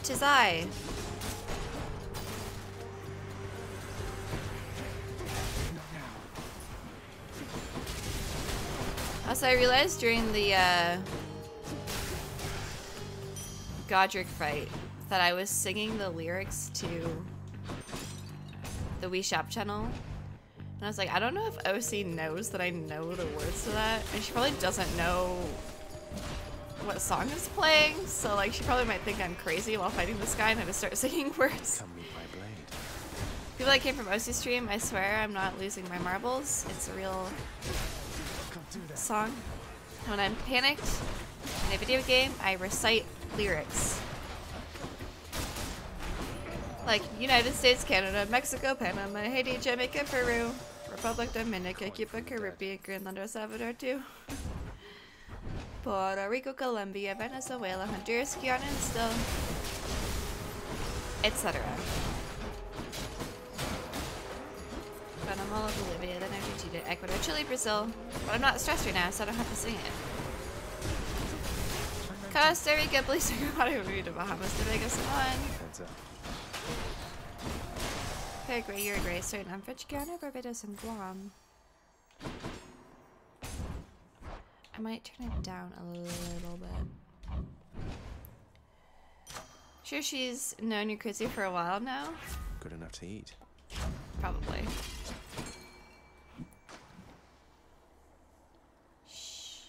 Tis I. Also, I realized during the, uh... Godrick fight that I was singing the lyrics to the Wii Shop channel. And I was like, I don't know if Osie knows that I know the words to that. And she probably doesn't know what song is playing. So like she probably might think I'm crazy while fighting this guy and I just start singing words. Come meet my blade. People that came from Osie stream, I swear I'm not losing my marbles. It's a real song. When I'm panicked in a video game, I recite lyrics. Like United States, Canada, Mexico, Panama, Haiti, Jamaica, Peru, Republic Dominica, Cuba, Caribbean, Greenland, El Salvador too. Puerto Rico, Colombia, Venezuela, Honduras, Guyana, and still, etc. Guatemala, Bolivia, then Argentina, Ecuador, Chile, Brazil. But I'm not stressed right now, so I don't have to sing it. Costa Rica, Belize, Guatemala, Bahamas, Tobago, Samoan. Heads up. Paraguay, Uruguay, Suriname, French Guiana, Barbados, and Guam. I might turn it down a little bit. Sure, she's known you crazy for a while now. Good enough to eat. Probably. Shh.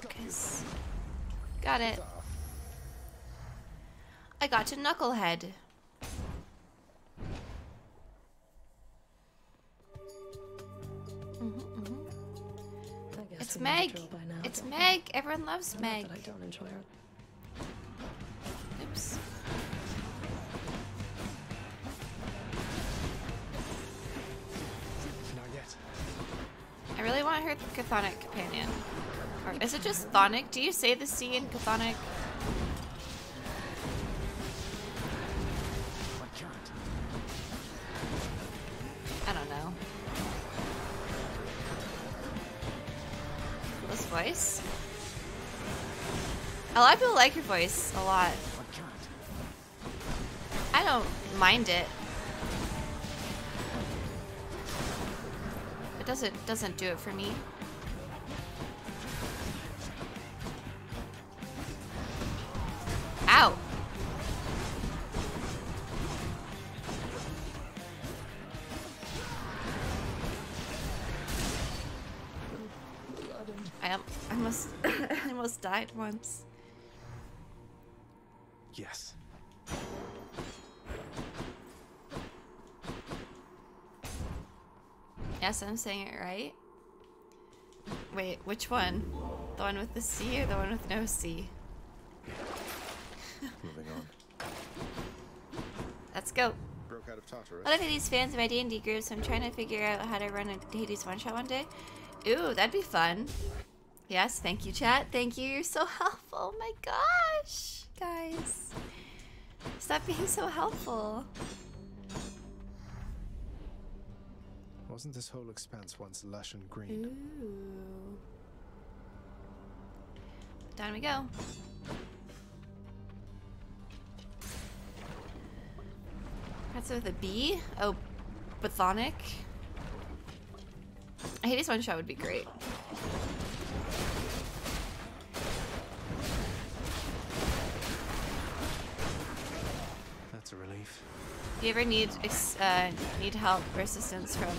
Focus. Got it. I got to Knucklehead. Mhm, mhm. I guess It's we know the Meg. now, It's don't? Meg. Everyone loves Not Meg. that I don't enjoy her. Oops. Not yet. I really want her Chthonic companion. Is it just Thonic? Do you say the C in Chthonic? I don't know. This voice? A lot of people like your voice a lot. I. I don't mind it. It doesn't doesn't do it for me. Ow. I am I almost I almost died once. Yes. Yes, I'm saying it right. Wait, which one? The one with the C or the one with no C? Moving on. Let's go. Broke out of Tartarus. A lot of Hades fans in my D&D group, so I'm trying to figure out how to run a Hades one-shot one day. Ooh, that'd be fun. Yes, thank you, chat. Thank you. You're so helpful. Oh my gosh, guys. Stop being so helpful. Wasn't this whole expanse once lush and green? Ooh. Down we go. That's with a B? Oh, Bathonic? A Hades one shot would be great. That's a relief. If you ever need uh, need help or assistance from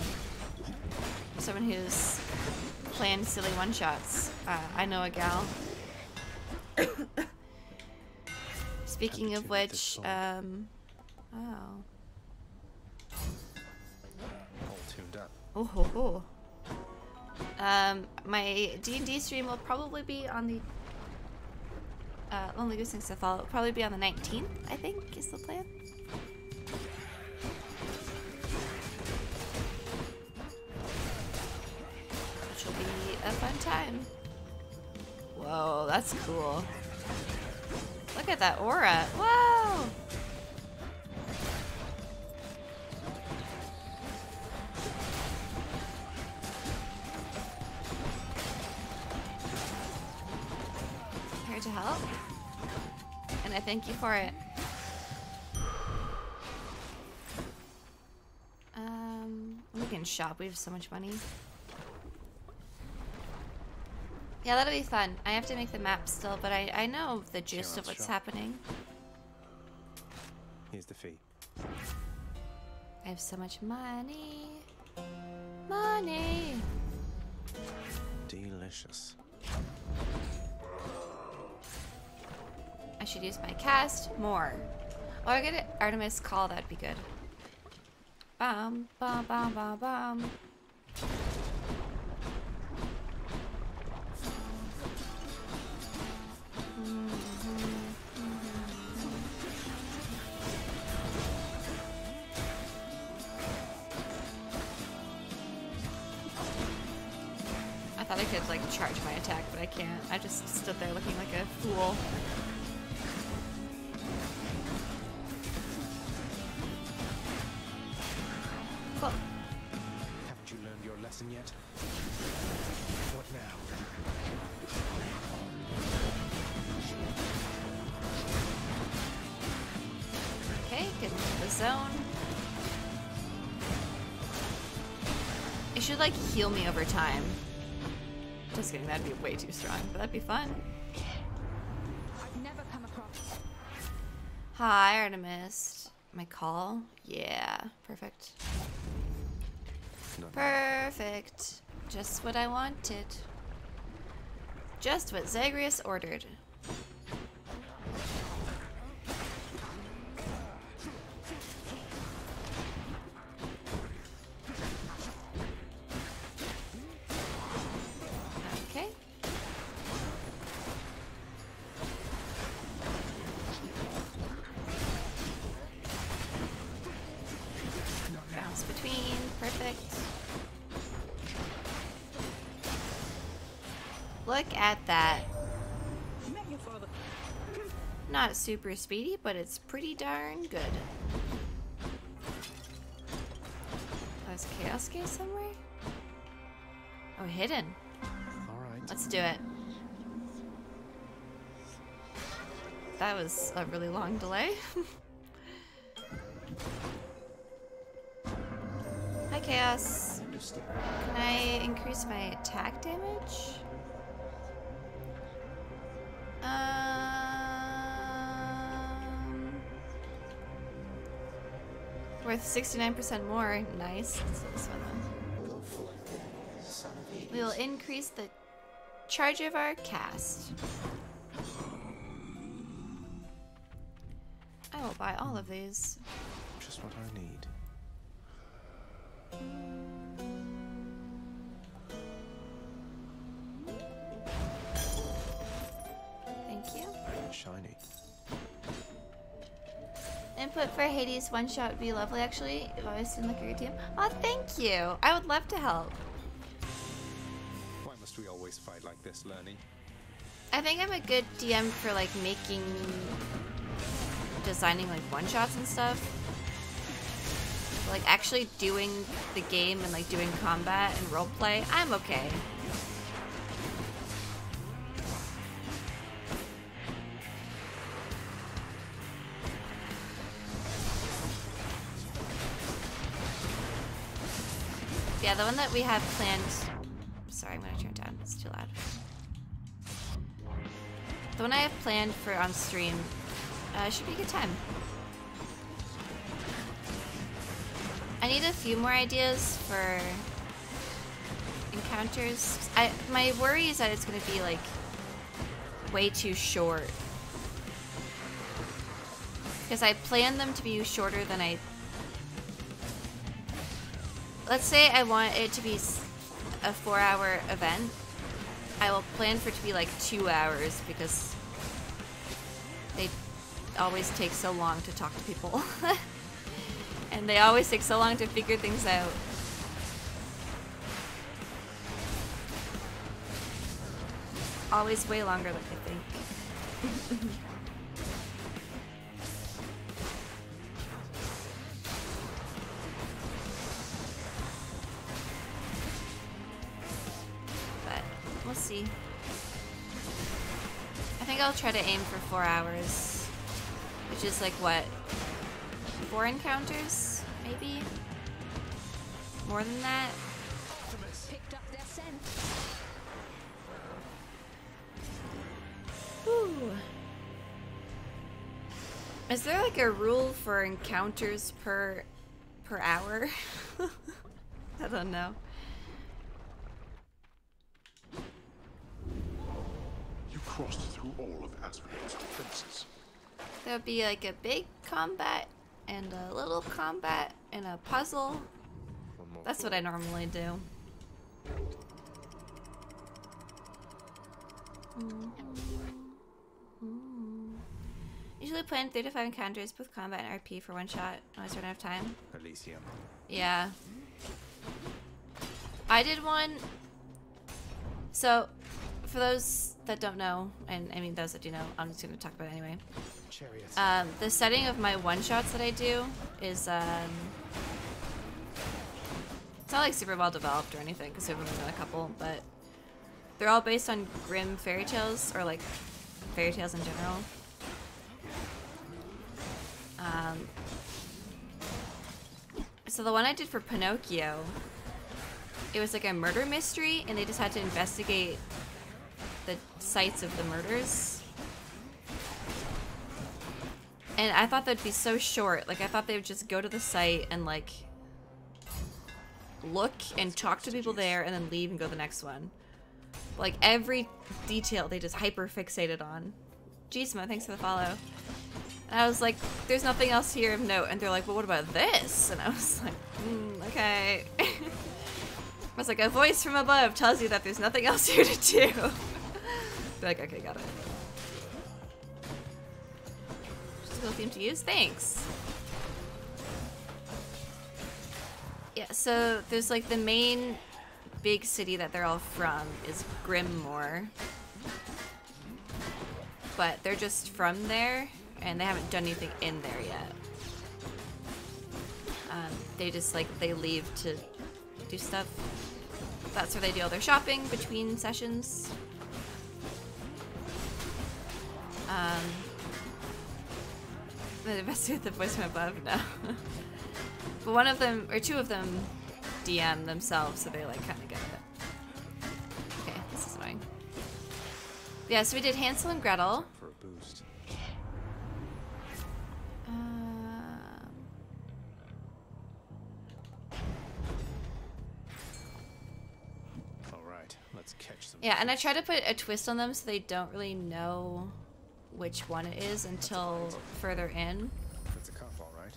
someone who's playing silly one shots, uh, I know a gal. Speaking of which, um, oh, All tuned up. Oh, ho, ho. um, my D and D stream will probably be on the uh, Lonely Goose Things to follow. It'll probably be on the 19th, I think, is the plan. Which will be a fun time. Whoa, that's cool. Look at that aura. Whoa! To help. And I thank you for it. Um, we can shop. We have so much money. Yeah, that'll be fun. I have to make the map still, but I, I know the gist of what's sure. happening. Here's the fee. I have so much money. Money. Delicious. I should use my cast more. Oh, I get an Artemis call, that'd be good. Bum, bum, bum, bum, bum. I thought I could like charge my attack, but I can't. I just stood there looking like a fool. You learned your lesson yet? What now? Okay, get into the zone. It should like heal me over time. Just kidding, that'd be way too strong, but that'd be fun. I've never come across. Hi, Artemis. My call? Yeah, perfect. Perfect. Just what I wanted. Just what Zagreus ordered. At that. Not super speedy, but it's pretty darn good. There's Chaos Gate somewhere? Oh, hidden. Alright. Let's do it. That was a really long delay. Hi, Chaos. Can I increase my attack damage? Um, worth 69% more. Nice. This one then. We will increase the charge of our cast. I will buy all of these. Just what I need. Input for Hades one shot would be lovely, actually. If I was in the career team. Oh, thank you. I would love to help. Why must we always fight like this, Learning? I think I'm a good DM for like making, designing like one shots and stuff. But, like actually doing the game and like doing combat and roleplay, I'm okay. Yeah, the one that we have planned. Sorry, I'm gonna turn it down. It's too loud. The one I have planned for on stream uh, should be a good time. I need a few more ideas for encounters. I my worry is that it's gonna be like way too short. Because I planned them to be shorter than I. Let's say I want it to be a four-hour event. I will plan for it to be like two hours because they always take so long to talk to people. and they always take so long to figure things out. Always way longer than I think. see. I think I'll try to aim for four hours. Which is like what? Four encounters? Maybe? More than that? Whew. Is there like a rule for encounters per per hour? I don't know. Through all of Asphodel's defenses. There would be like a big combat and a little combat and a puzzle. That's what I normally do. Mm-hmm. Usually plan 3 to 5 encounters with combat and RP for one shot. I always run out of time. Elysium. Yeah. I did one. So, for those that don't know, and I mean those that do know, I'm just going to talk about it anyway. Um, the setting of my one shots that I do is um, it's not like super well developed or anything because we've only done a couple, but they're all based on Grimm fairy tales or like fairy tales in general. Um, so the one I did for Pinocchio, it was like a murder mystery, and they just had to investigate the sites of the murders. And I thought that'd be so short. Like I thought they would just go to the site and like look and talk to people there and then leave and go the next one. Like every detail they just hyper fixated on. Gisma, thanks for the follow. And I was like, there's nothing else here of note. And they're like, well, what about this? And I was like, mm, okay. I was like, a voice from above tells you that there's nothing else here to do. like, okay, got it. Cool theme to use. Thanks. Yeah, so there's like the main big city that they're all from is Grimmore. But they're just from there and they haven't done anything in there yet. Um, they just like they leave to do stuff. That's where they do all their shopping between sessions. Um, the investigate the voice from above, no. but one of them or two of them DM themselves, so they like kind of get it. Okay, this is annoying. Yeah, so we did Hansel and Gretel. For a boost. Um, All right, let's catch some. Yeah, and I try to put a twist on them so they don't really know which one it is until further in. That's a cuff, all right.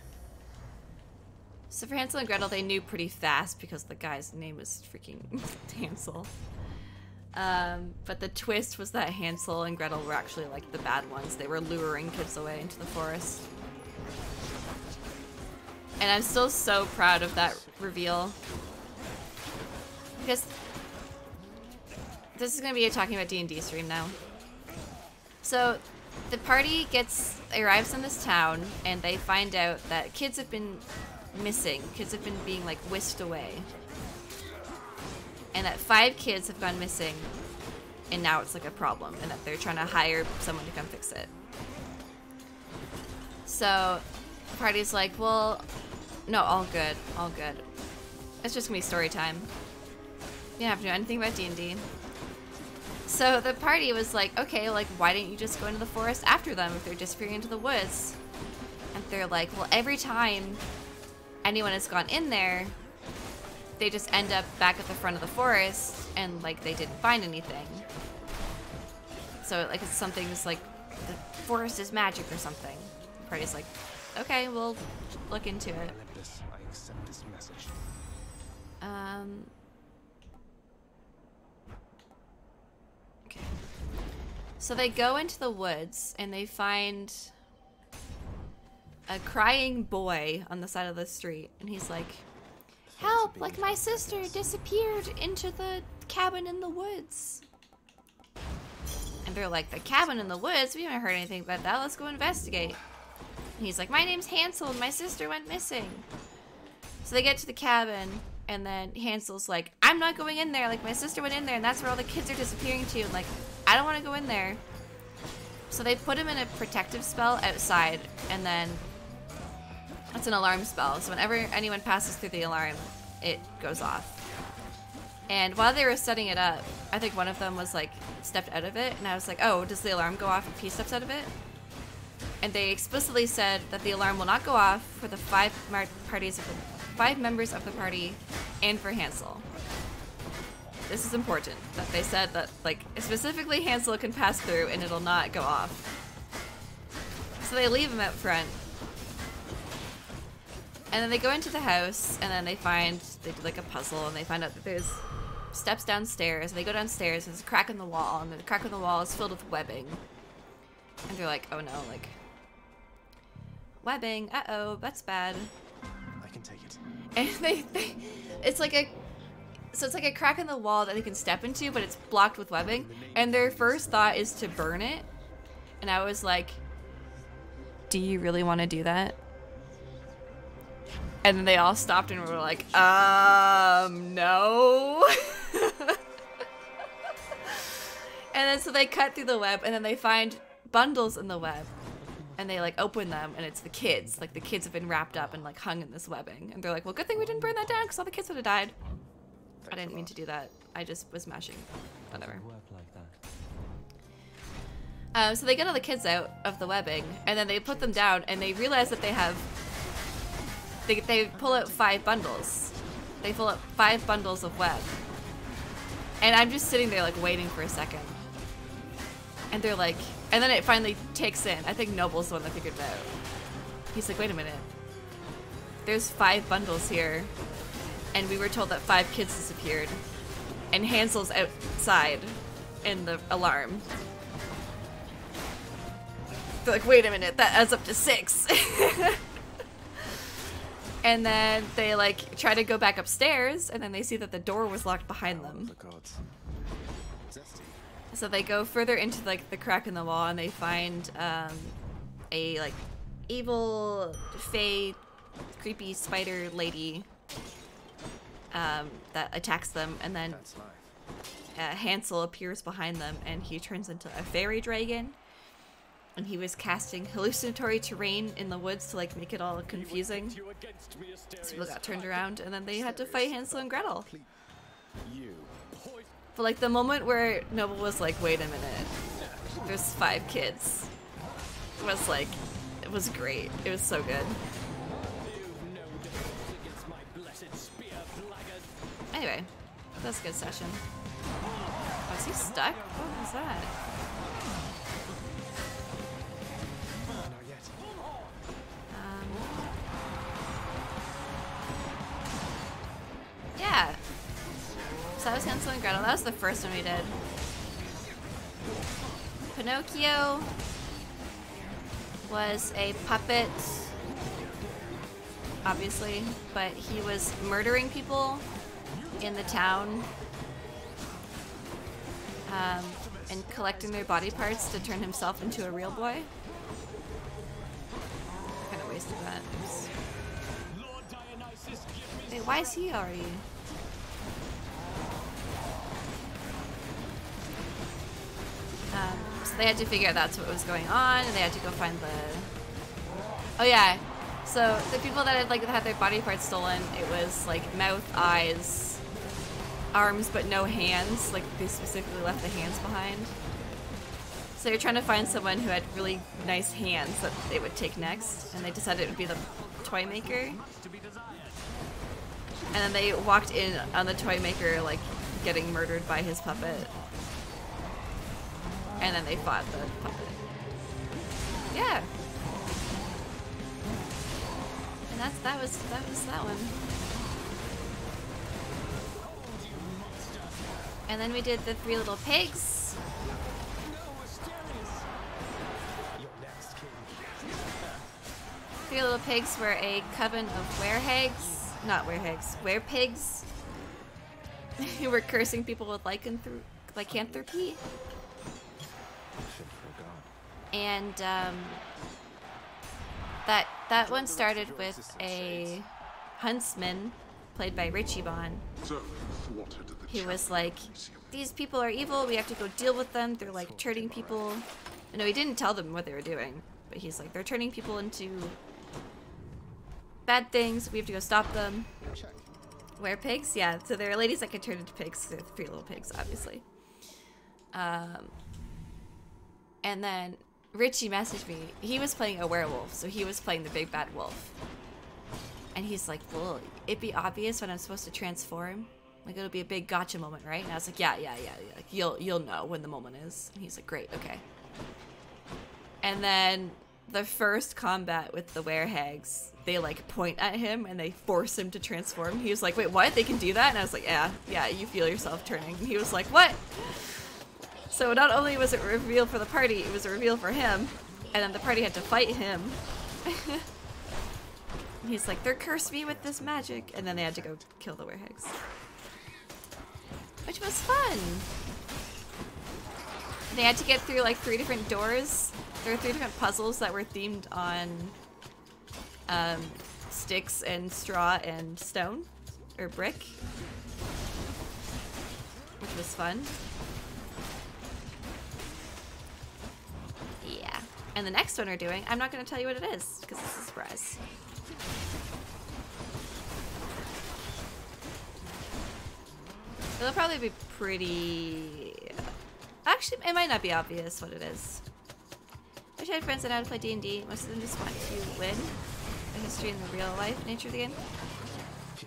So for Hansel and Gretel, they knew pretty fast because the guy's name was freaking Hansel. Um, but the twist was that Hansel and Gretel were actually like the bad ones. They were luring kids away into the forest. And I'm still so proud of that reveal. Because this is going to be a talking about D&D stream now. So the party gets arrives in this town and they find out that kids have been missing. Kids have been being like whisked away. And that five kids have gone missing and now it's like a problem and that they're trying to hire someone to come fix it. So the party's like, well, no, all good, all good. It's just gonna be story time. You don't have to know anything about D&D. So the party was like, okay, like, why didn't you just go into the forest after them if they're disappearing into the woods? And they're like, well, every time anyone has gone in there, they just end up back at the front of the forest and, like, they didn't find anything. So, like, it's something that's like, the forest is magic or something. The party's like, okay, we'll look into it. Olympus, I accept this message. Um. Okay. So they go into the woods and they find a crying boy on the side of the street, and he's like, "Help! Like my sister disappeared into the cabin in the woods." And they're like, "The cabin in the woods? We haven't heard anything about that. Let's go investigate." And he's like, "My name's Hansel, and my sister went missing." So they get to the cabin, and then Hansel's like, I'm not going in there. Like, my sister went in there, and that's where all the kids are disappearing to. And, like, I don't want to go in there. So they put him in a protective spell outside, and then it's an alarm spell. So whenever anyone passes through the alarm, it goes off. And while they were setting it up, I think one of them was like stepped out of it, and I was like, "Oh, does the alarm go off if he steps out of it?" and they explicitly said that the alarm will not go off for the five parties of the five members of the party, and for Hansel. This is important that they said that like specifically Hansel can pass through and it'll not go off. So they leave him out front. And then they go into the house and then they find they do like a puzzle and they find out that there's steps downstairs. And they go downstairs and there's a crack in the wall and the crack in the wall is filled with webbing. And they're like, oh no, like webbing, uh oh, that's bad. Can take it. And they, they it's like a so it's like a crack in the wall that they can step into, but it's blocked with webbing. And their first thought is to burn it. And I was like, do you really want to do that? And then they all stopped and were like, um, no. and then so they cut through the web and then they find bundles in the web. And they like open them and it's the kids. Like the kids have been wrapped up and like hung in this webbing. And they're like, well, good thing we didn't burn that down because all the kids would have died. I didn't mean to do that. I just was mashing. Whatever. Work like that. Um, so they get all the kids out of the webbing, and then they put them down, and they realize that they have. They, they pull out five bundles. They pull out five bundles of web. And I'm just sitting there, like, waiting for a second. And they're like. And then it finally takes in. I think Noble's the one that figured it out. He's like, wait a minute. There's five bundles here. And we were told that five kids disappeared. And Hansel's outside in the alarm. They're like, wait a minute, that adds up to six. and then they like try to go back upstairs, and then they see that the door was locked behind them. So they go further into like the crack in the wall, and they find um, a like evil, fey, creepy spider lady um, that attacks them, and then uh, Hansel appears behind them, and he turns into a fairy dragon. And he was casting hallucinatory terrain in the woods to like make it all confusing. So people got turned around, and then they had to fight Hansel and Gretel. But like the moment where Noble was like, "Wait a minute, there's five kids," was like, it was great. It was so good. Anyway, that's a good session. Was he stuck? What was that? Um, yeah. That was Hansel and Gretel. That was the first one we did. Pinocchio was a puppet, obviously, but he was murdering people in the town um, and collecting their body parts to turn himself into a real boy. Kind of wasted that. Wait, why is he already? Um, so they had to figure out that's what was going on, and they had to go find the. Oh yeah, so the people that had like had their body parts stolen, it was like mouth, eyes, arms, but no hands. Like they specifically left the hands behind. So they're trying to find someone who had really nice hands that they would take next, and they decided it would be the toy maker. And then they walked in on the toy maker, like getting murdered by his puppet. And then they fought the puppet. Yeah. And that's that was that was that one. And then we did the three little pigs. Three little pigs were a coven of werehags, not werehags, werepigs, who were cursing people with lycanthro- lycanthropy. And um, that that one started with a huntsman played by Richie Bon, who was like, "These people are evil. We have to go deal with them. They're like turning people." No, he didn't tell them what they were doing, but he's like, "They're turning people into bad things. We have to go stop them." Were pigs? Yeah. So there are ladies that can turn into pigs. They're three little pigs, obviously. Um, and then Richie messaged me. He was playing a werewolf, so he was playing the big bad wolf. And he's like, "Well, it'd be obvious when I'm supposed to transform. Like it'll be a big gotcha moment, right?" And I was like, "Yeah, yeah, yeah. yeah. Like you'll you'll know when the moment is." And he's like, "Great, okay." And then the first combat with the werehags, they like point at him and they force him to transform. He was like, "Wait, what? They can do that?" And I was like, "Yeah, yeah. You feel yourself turning." And he was like, "What?" So not only was it a reveal for the party, it was a reveal for him, and then the party had to fight him. He's like, they're cursed me with this magic, and then they had to go kill the werehags. Which was fun! They had to get through like three different doors. There were three different puzzles that were themed on um, sticks and straw and stone, or brick. Which was fun. Yeah. And the next one we're doing, I'm not going to tell you what it is, because it's a surprise. It'll probably be pretty... Actually, it might not be obvious what it is. I wish I had friends that know how to play D&D. Most of them just want to win the history and the real life nature of the game.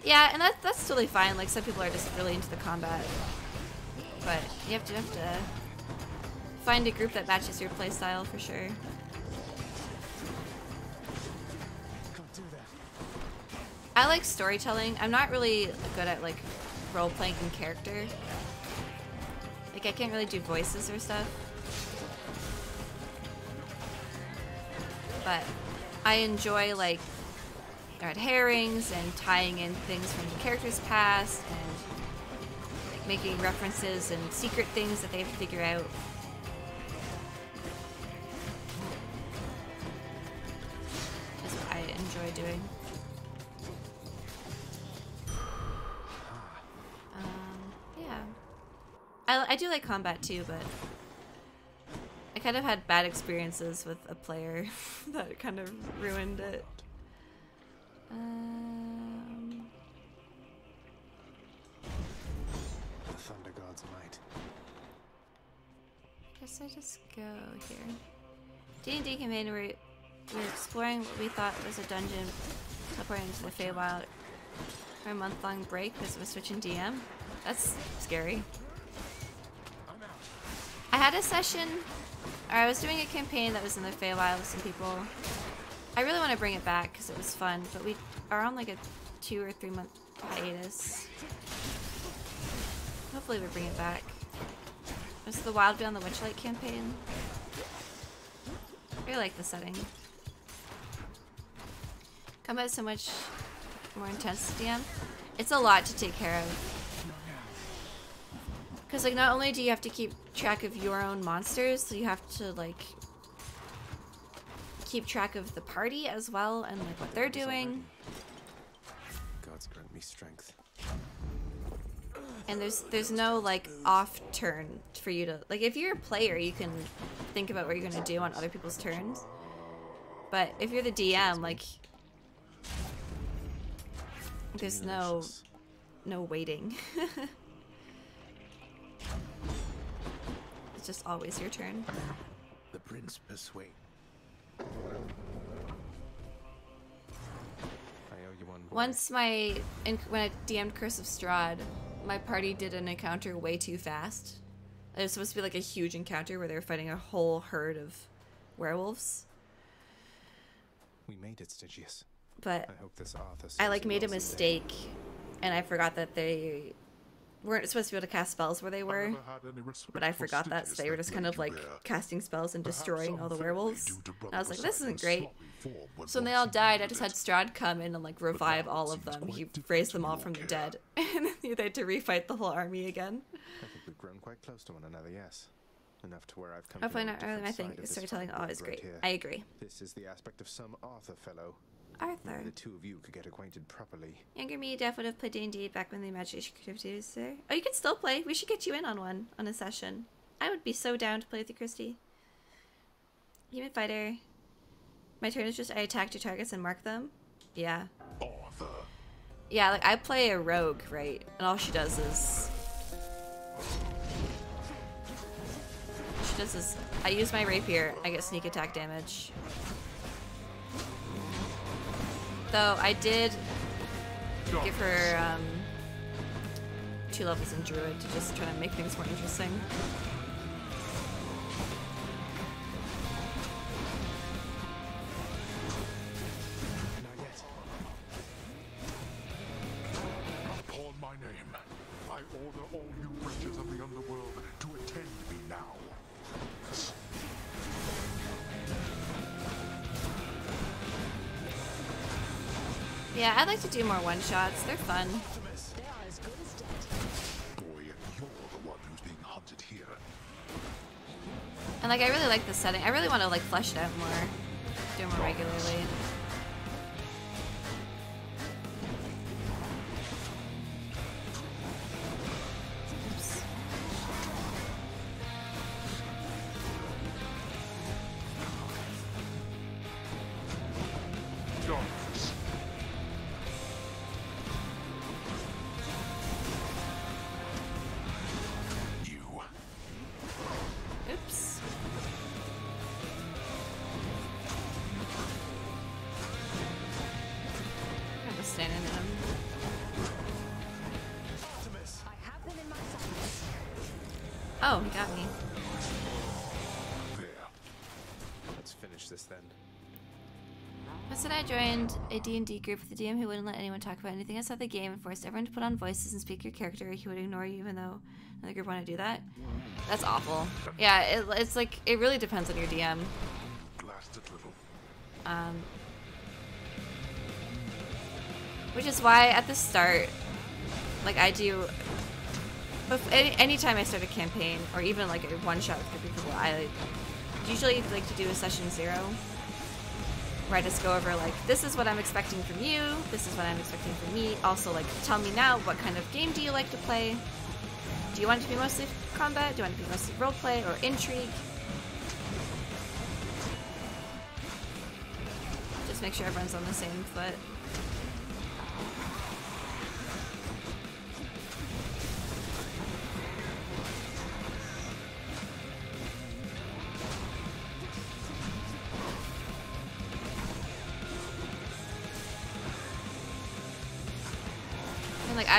Yeah, and that, that's totally fine. Like, some people are just really into the combat. But you have to, have to find a group that matches your playstyle for sure. I like storytelling. I'm not really good at like role playing in character. Like I can't really do voices or stuff. But I enjoy like red herrings and tying in things from the character's past and like making references and secret things that they have to figure out. Enjoy doing. Um, yeah. I, I do like combat too, but I kind of had bad experiences with a player that kind of ruined it. Um, The Thunder God's might. guess I just go here. D&D campaign where we we're exploring what we thought was a dungeon teleporting to the Feywild for a month-long break because we're switching DM. That's scary. I had a session, or I was doing a campaign that was in the Feywild with some people. I really want to bring it back because it was fun, but we are on like a two or three month hiatus. Hopefully we bring it back. It was the Wild Beyond the Witchlight campaign. I really like the setting. Is so much more intense to DM. It's a lot to take care of. Because, like, not only do you have to keep track of your own monsters, so you have to, like, keep track of the party as well and, like, what they're doing. God's grant me strength. And there's there's no like off turn for you to like if you're a player you can think about what you're gonna do on other people's turns. But if you're the DM, like there's no no waiting. it's just always your turn. The prince persuade. I owe you one. boy. Once my in, when I DM'd Curse of Strahd, my party did an encounter way too fast. It was supposed to be like a huge encounter where they were fighting a whole herd of werewolves. We made it, Stygius. But I hope this Arthur. I like made a well someday. mistake, and I forgot that they weren't supposed to be able to cast spells where they were. never had any respect But I forgot that, so they were just kind of like rare. casting spells and Perhaps destroying all the werewolves. And I was like, this isn't great. form So when they all died, I just had Strahd come in and like revive all of them. He raised them all from the dead, and then they had to refight the whole army again. I think we've grown quite close to one another. Yes, enough to where I've come. I to find know a out early, I different think side of this storytelling fine always great. here. I agree. This is the aspect of some Arthur fellow. Arthur. The two of you could get acquainted properly. Younger me Def would have played D&D back when the imagination creativity was there. Oh, you can still play. We should get you in on one, on a session. I would be so down to play with you, Christy. Human fighter. My turn is just I attack two targets and mark them. Yeah. Arthur. Yeah, like I play a rogue, right? And all she does is she does is I use my rapier, I get sneak attack damage. Though I did give her um, two levels in druid to just try to make things more interesting. Being hunted here. And like I really like the setting. I really want to like flesh it out more. Do it more regularly. D&D group with a DM who wouldn't let anyone talk about anything outside the game and forced everyone to put on voices and speak your character. He would ignore you even though another group wanted to do that. That's awful. Yeah, it, it's like, it really depends on your DM. Um, which is why at the start, like I do, any anytime I start a campaign or even like a one shot with people, I usually like to do a session zero, where I just go over like this is what I'm expecting from you, this is what I'm expecting from me. Also, like tell me now what kind of game do you like to play? Do you want it to be mostly combat? Do you want it to be mostly roleplay or intrigue? Just make sure everyone's on the same foot.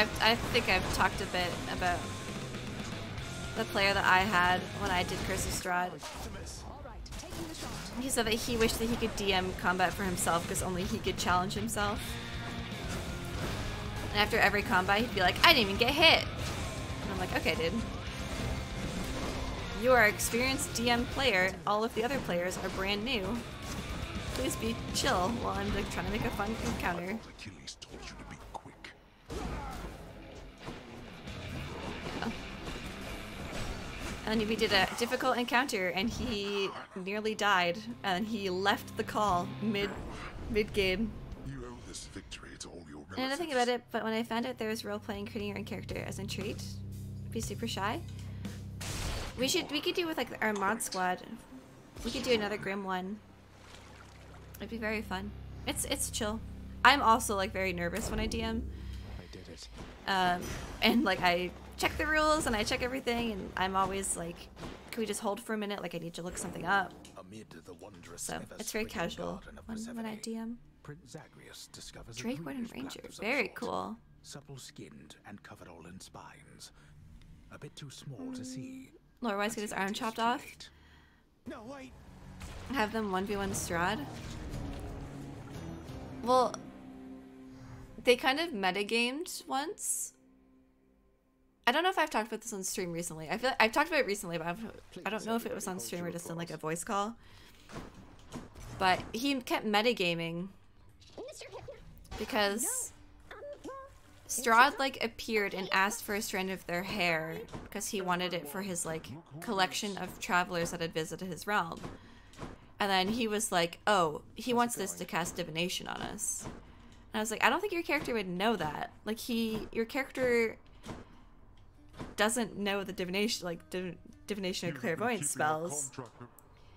I've, I think I've talked a bit about the player that I had when I did Curse of Strahd. He said that he wished that he could DM combat for himself because only he could challenge himself. And after every combat, he'd be like, I didn't even get hit. And I'm like, okay, dude. You are an experienced DM player. All of the other players are brand new. Please be chill while I'm like trying to make a fun encounter. And we did a difficult encounter, and he nearly died, and he left the call mid mid game. You owe this victory to all your And nothing about it, but when I found out there was role playing, creating your own character as a treat, be super shy. We should we could do with like our mod squad. We could do another grim one. It'd be very fun. It's it's chill. I'm also like very nervous when I DM. I did it. Um, and like I check the rules and I check everything, and I'm always like, can we just hold for a minute? Like I need to look something up. Amid the wondrous So it's very casual when, when I DM. Prince Zagreus discovers a Drakewood and greenish Ranger, black of some very sort, cool. Supple skinned and covered all in spines. A bit too small to see. Lord Wise get his arm chopped off. No, wait. Have them 1v1 Strahd. Well, they kind of metagamed once. I don't know if I've talked about this on stream recently. I feel I've talked about it recently, but I've, I don't know if it was on stream or just in like a voice call. But he kept metagaming because Strahd like appeared and asked for a strand of their hair because he wanted it for his like collection of travelers that had visited his realm. And then he was like, "Oh, he wants this to cast divination on us." And I was like, "I don't think your character would know that. Like he your character doesn't know the divination like div divination or clairvoyance spells.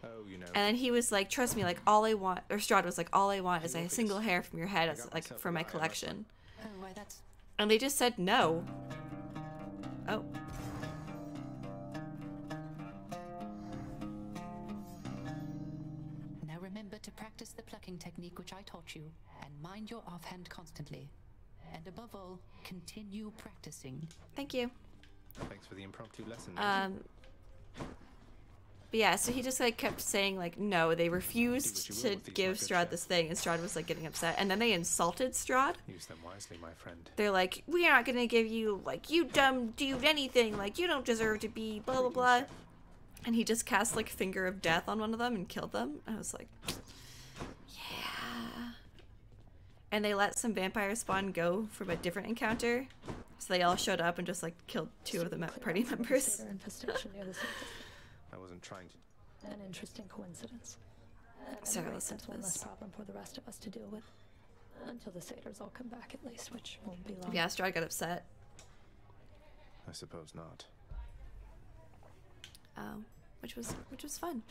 Oh, you know. And then he was like, "Trust me, like all I want." Or Strahd was like, "All I want is a single hair from your head, as like for my collection." Oh, why that's. And they just said no. Oh. Now remember to practice the plucking technique which I taught you, and mind your offhand constantly. And above all, continue practicing. Thank you. Thanks for the impromptu lesson. Um. But yeah, so he just like kept saying like no, they refused to give Strahd this thing, and Strahd was like getting upset, and then they insulted Strahd. Use them wisely, my friend. They're like, we're not gonna give you like you dumb dude anything, like you don't deserve to be blah blah blah. And he just cast like finger of death on one of them and killed them. I was like, yeah. And they let some vampire spawn go from a different encounter, so they all showed up and just like killed two of the me- party members. Crusader infestation near the surface. I wasn't trying to. An interesting coincidence. At Sorry, any rate, listen that's to one less this. problem for the rest of us to deal with. Until the satyrs all come back, at least, which won't be long. Yeah, Strahd got upset. I suppose not. um, which was which was fun.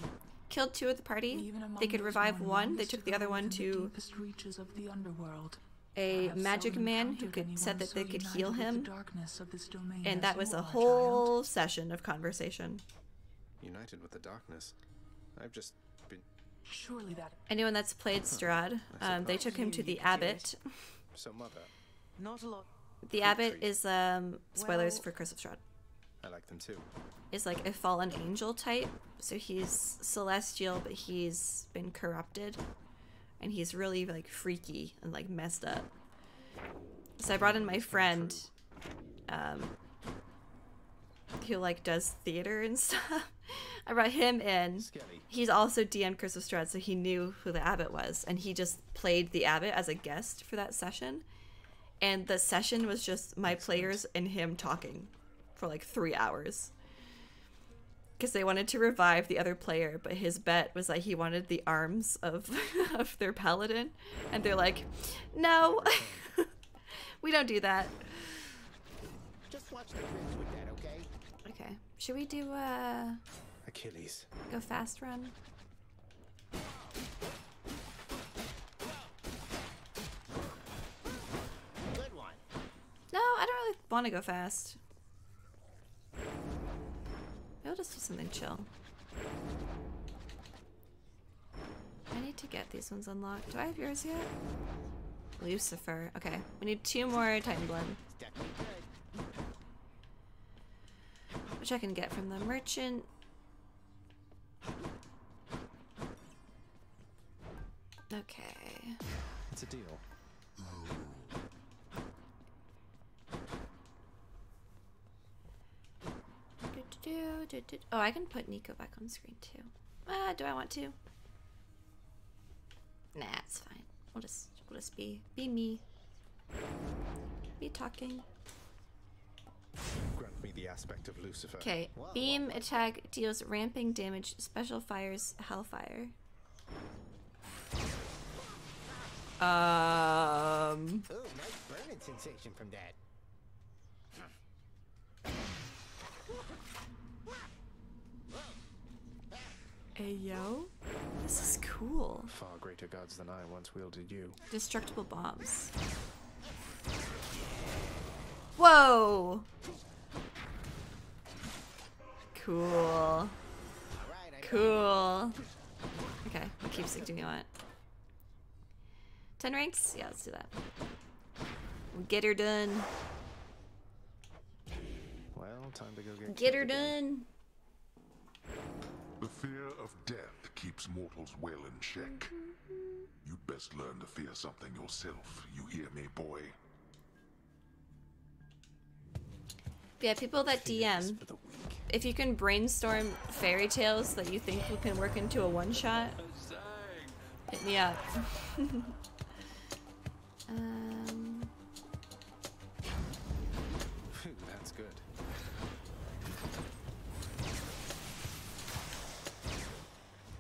Killed two of the party. They could revive one. They took the other one within the to deepest reaches of the underworld. A I have magic man who encountered could said anyone that they could heal with the him, darkness of this domain and that was a are, child. whole session of conversation. United with the darkness. I've just been. Surely that Anyone that's played Strahd, um, they took him to the abbot. So, mother, Not a lot. The abbot is um spoilers Well- for Curse of Strahd. I like them too. Is like a fallen angel type, so he's celestial, but he's been corrupted, and he's really like freaky and like messed up. So I brought in my friend, um, who like does theater and stuff. I brought him in. He's also DM Curse of Strahd, so he knew who the abbot was, and he just played the abbot as a guest for that session. And the session was just my players and him talking for like three hours because they wanted to revive the other player, but his bet was that he wanted the arms of of their paladin, and they're like, "No, we don't do that." Just watch the with that, okay? Okay, should we do uh Achilles. go fast run? Good one. No, I don't really want to go fast. I'll just do something chill. I need to get these ones unlocked. Do I have yours yet? Lucifer. Okay, we need two more Titan Blood. Which I can get from the merchant. Okay. It's a deal. Do-do-do, Oh, I can put Nico back on screen too. Ah, do I want to? Nah, it's fine. We'll just we'll just be be me. Be talking. Grant me the aspect of Lucifer. Okay. Beam attack deals ramping damage. Special fires hellfire. Um. Ooh, nice burning sensation from that. Hey yo, this is cool. Far greater gods than I once wielded you. Destructible bombs. Whoa. Cool. Cool. Okay, what keepsake do you want? Ten ranks? Yeah, let's do that. We'll get her done. Well, time to go get. Get her done. The fear of death keeps mortals well in check. You'd best learn to fear something yourself. You hear me, boy? Yeah, people that DM, if you can brainstorm fairy tales that you think can work into a one shot, hit me up.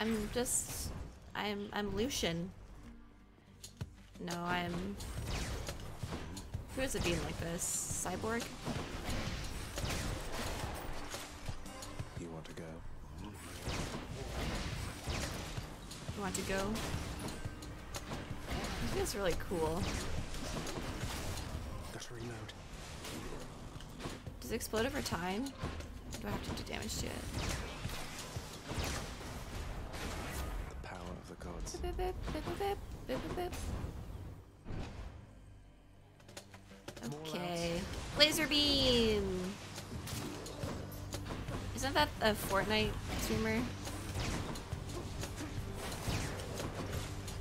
I'm just, I'm, I'm Lucian. No, I'm. Who is a beam like this? Cyborg? You want to go? You want to go? This feels really cool. Gotta reload. Does it explode over time? Do I have to do damage to it? Boop. Okay. Laser beam! Isn't that a Fortnite streamer?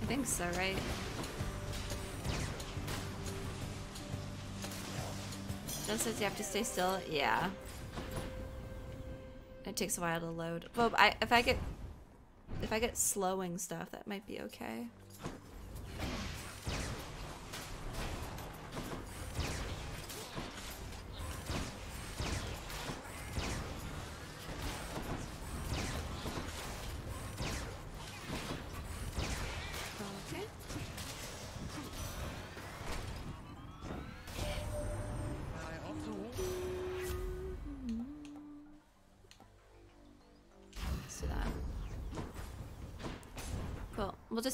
I think so, right? Just says you have to stay still. Yeah. It takes a while to load. Well, I, if I get, if I get slowing stuff, that might be okay.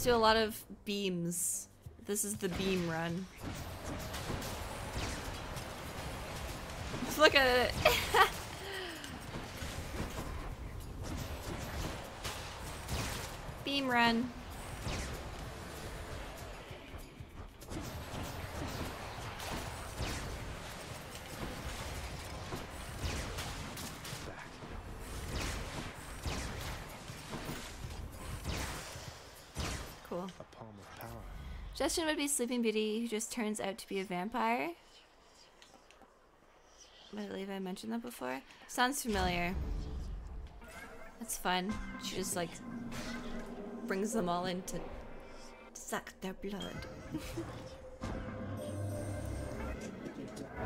Do a lot of beams. This is the beam run. Look at it. beam run. Justin would be Sleeping Beauty who just turns out to be a vampire. I believe I mentioned that before. Sounds familiar. That's fun. She just like brings them all in to suck their blood.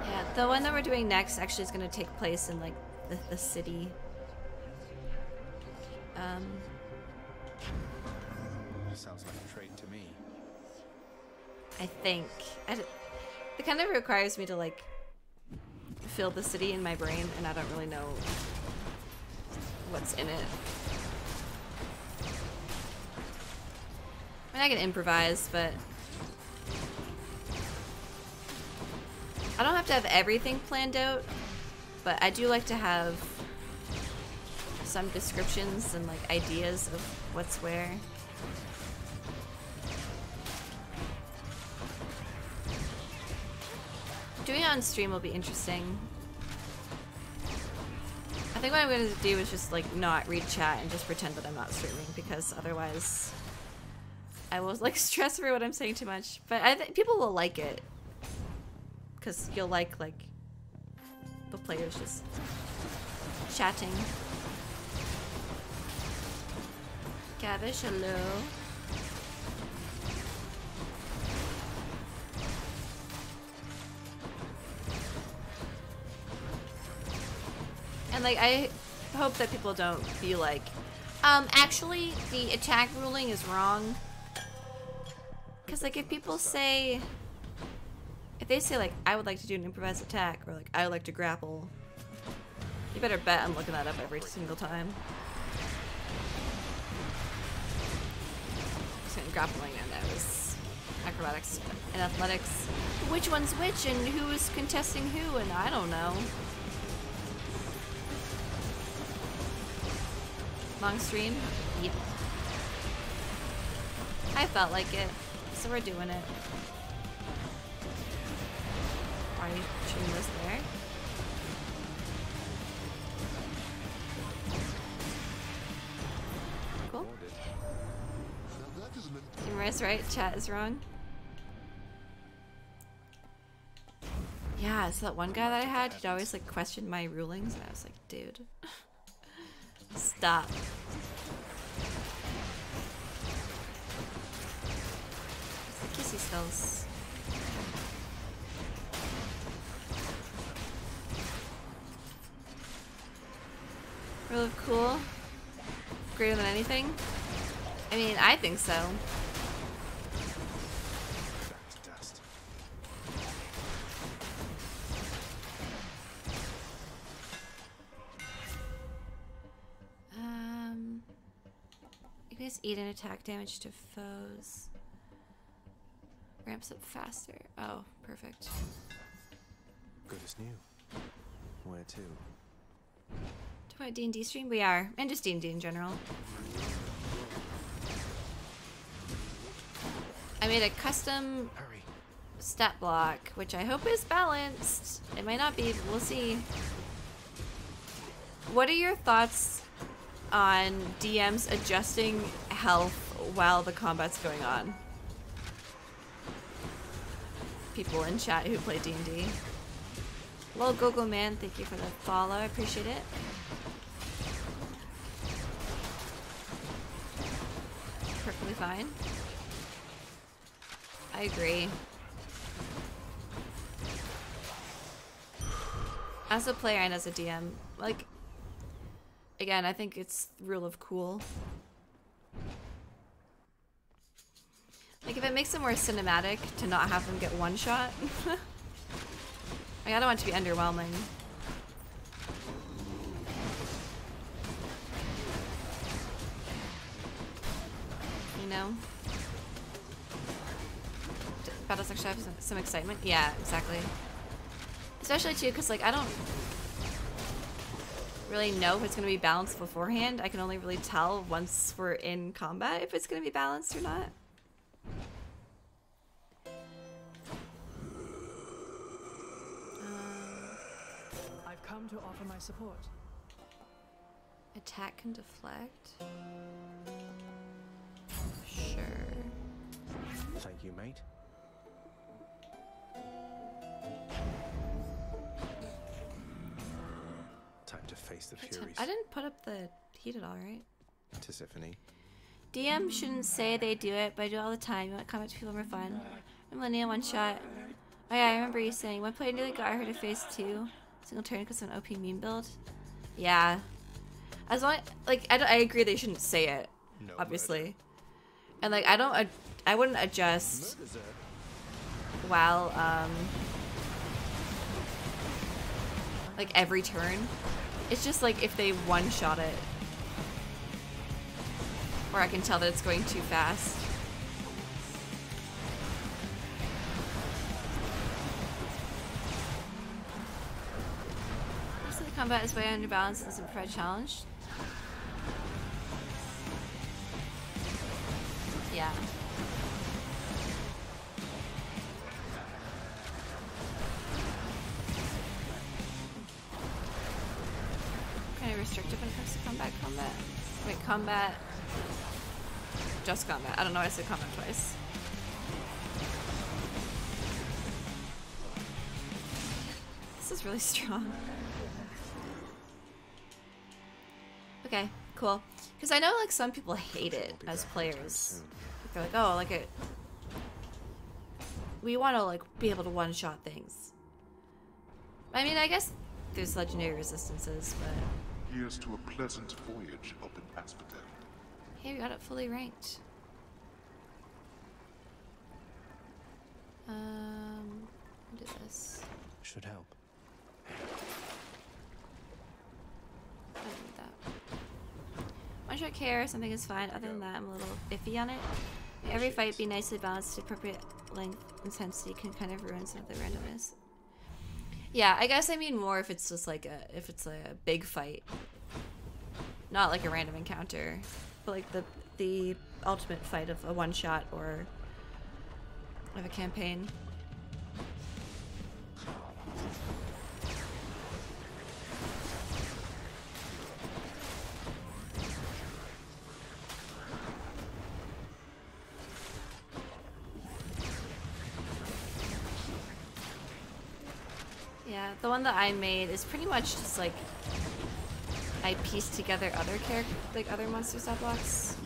yeah, the one that we're doing next actually is going to take place in like the, the city. Um, I think. It kind of requires me to like fill the city in my brain, and I don't really know what's in it. I mean, I can improvise, but I don't have to have everything planned out. But I do like to have some descriptions and like ideas of what's where. Doing it on stream will be interesting. I think what I'm going to do is just like not read chat and just pretend that I'm not streaming because otherwise I will like stress over what I'm saying too much. But I think people will like it because you'll like like the players just chatting. Gavish, hello. And like I hope that people don't be like, um, actually the attack ruling is wrong. Cause like if people say if they say like I would like to do an improvised attack or like I would like to grapple, you better bet I'm looking that up every single time. Grappling and that was acrobatics and athletics. Which one's which and who is contesting who and I don't know. Long stream? Yep. I felt like it, so we're doing it. You shooting this there? Cool. Humorous, right? Chat is wrong. Yeah, so that one guy that I had, he'd always like question my rulings, and I was like, dude. Stop. Kissy spells. Really cool? Greater than anything? I mean, I think so. Attack damage to foes. Ramps up faster. Oh, perfect. Good as new. Where to? Do I D&D stream? We are. And just D&D in general. I made a custom stat block, which I hope is balanced. It might not be, we'll see. What are your thoughts on DMs adjusting health while the combat's going on? People in chat who play D&D. Well, Gogo Man, thank you for the follow. I appreciate it. Perfectly fine. I agree. As a player and as a DM, like, again, I think it's rule of cool. Like, if it makes it more cinematic to not have them get one shot, like, I don't want it to be underwhelming. You know? Battles actually have some, some excitement. Yeah, exactly. Especially too, because like I don't really know if it's going to be balanced beforehand. I can only really tell once we're in combat if it's going to be balanced or not. Um, I've come to offer my support. Attack can deflect. Sure. Thank you, mate. Time to face the furies. I didn't put up the heat at all, right? Tisiphone. DM shouldn't say they do it, but I do it all the time. You want combat to people more fun. I'm Millennium one shot. Oh yeah, I remember you saying one player nearly got her to phase two, single turn because of an OP meme build. Yeah. As long like I, don't- I agree they shouldn't say it, obviously. And like I don't ad- I wouldn't adjust while um like every turn. It's just like if they one shot it. Or I can tell that it's going too fast. The combat is way under balance and isn't provide challenge. Yeah. Restrictive when it comes to combat combat. Wait, combat. Just combat. I don't know why I said combat twice. This is really strong. Okay, cool. Because I know like some people hate it as players. They're like, oh, like it. We want to like be able to one-shot things. I mean, I guess there's legendary resistances, but Here's to a pleasant voyage up in Asphodel. hey, we got it fully ranked. Um, do this. Should help. I don't need that. One shot care, something is fine. Other than that, I'm a little iffy on it. Every fight be nicely balanced to appropriate length intensity can kind of ruin some of the randomness. Yeah, I guess I mean more if it's just like a if it's a big fight, not like a random encounter, but like the the ultimate fight of a one shot or of a campaign. Yeah, the one that I made is pretty much just like I pieced together other character, like other monster stat blocks.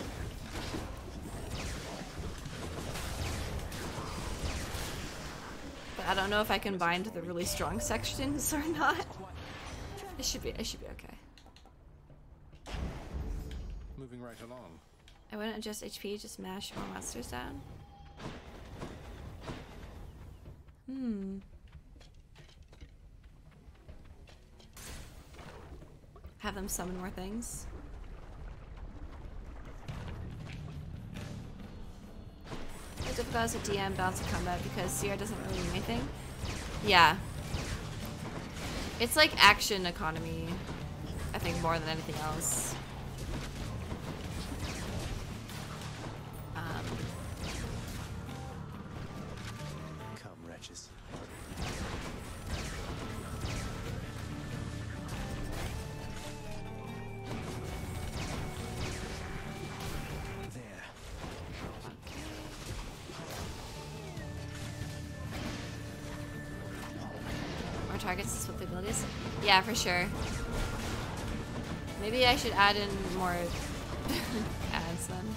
But I don't know if I combined the really strong sections or not. It should be. It should be okay. Moving right along. I wouldn't adjust HP. Just mash more monsters down. Hmm. Have them summon more things. It's difficult as a DM balance of combat because Sierra doesn't really do anything. Yeah. It's like action economy, I think, more than anything else. Yeah, for sure. Maybe I should add in more ads then.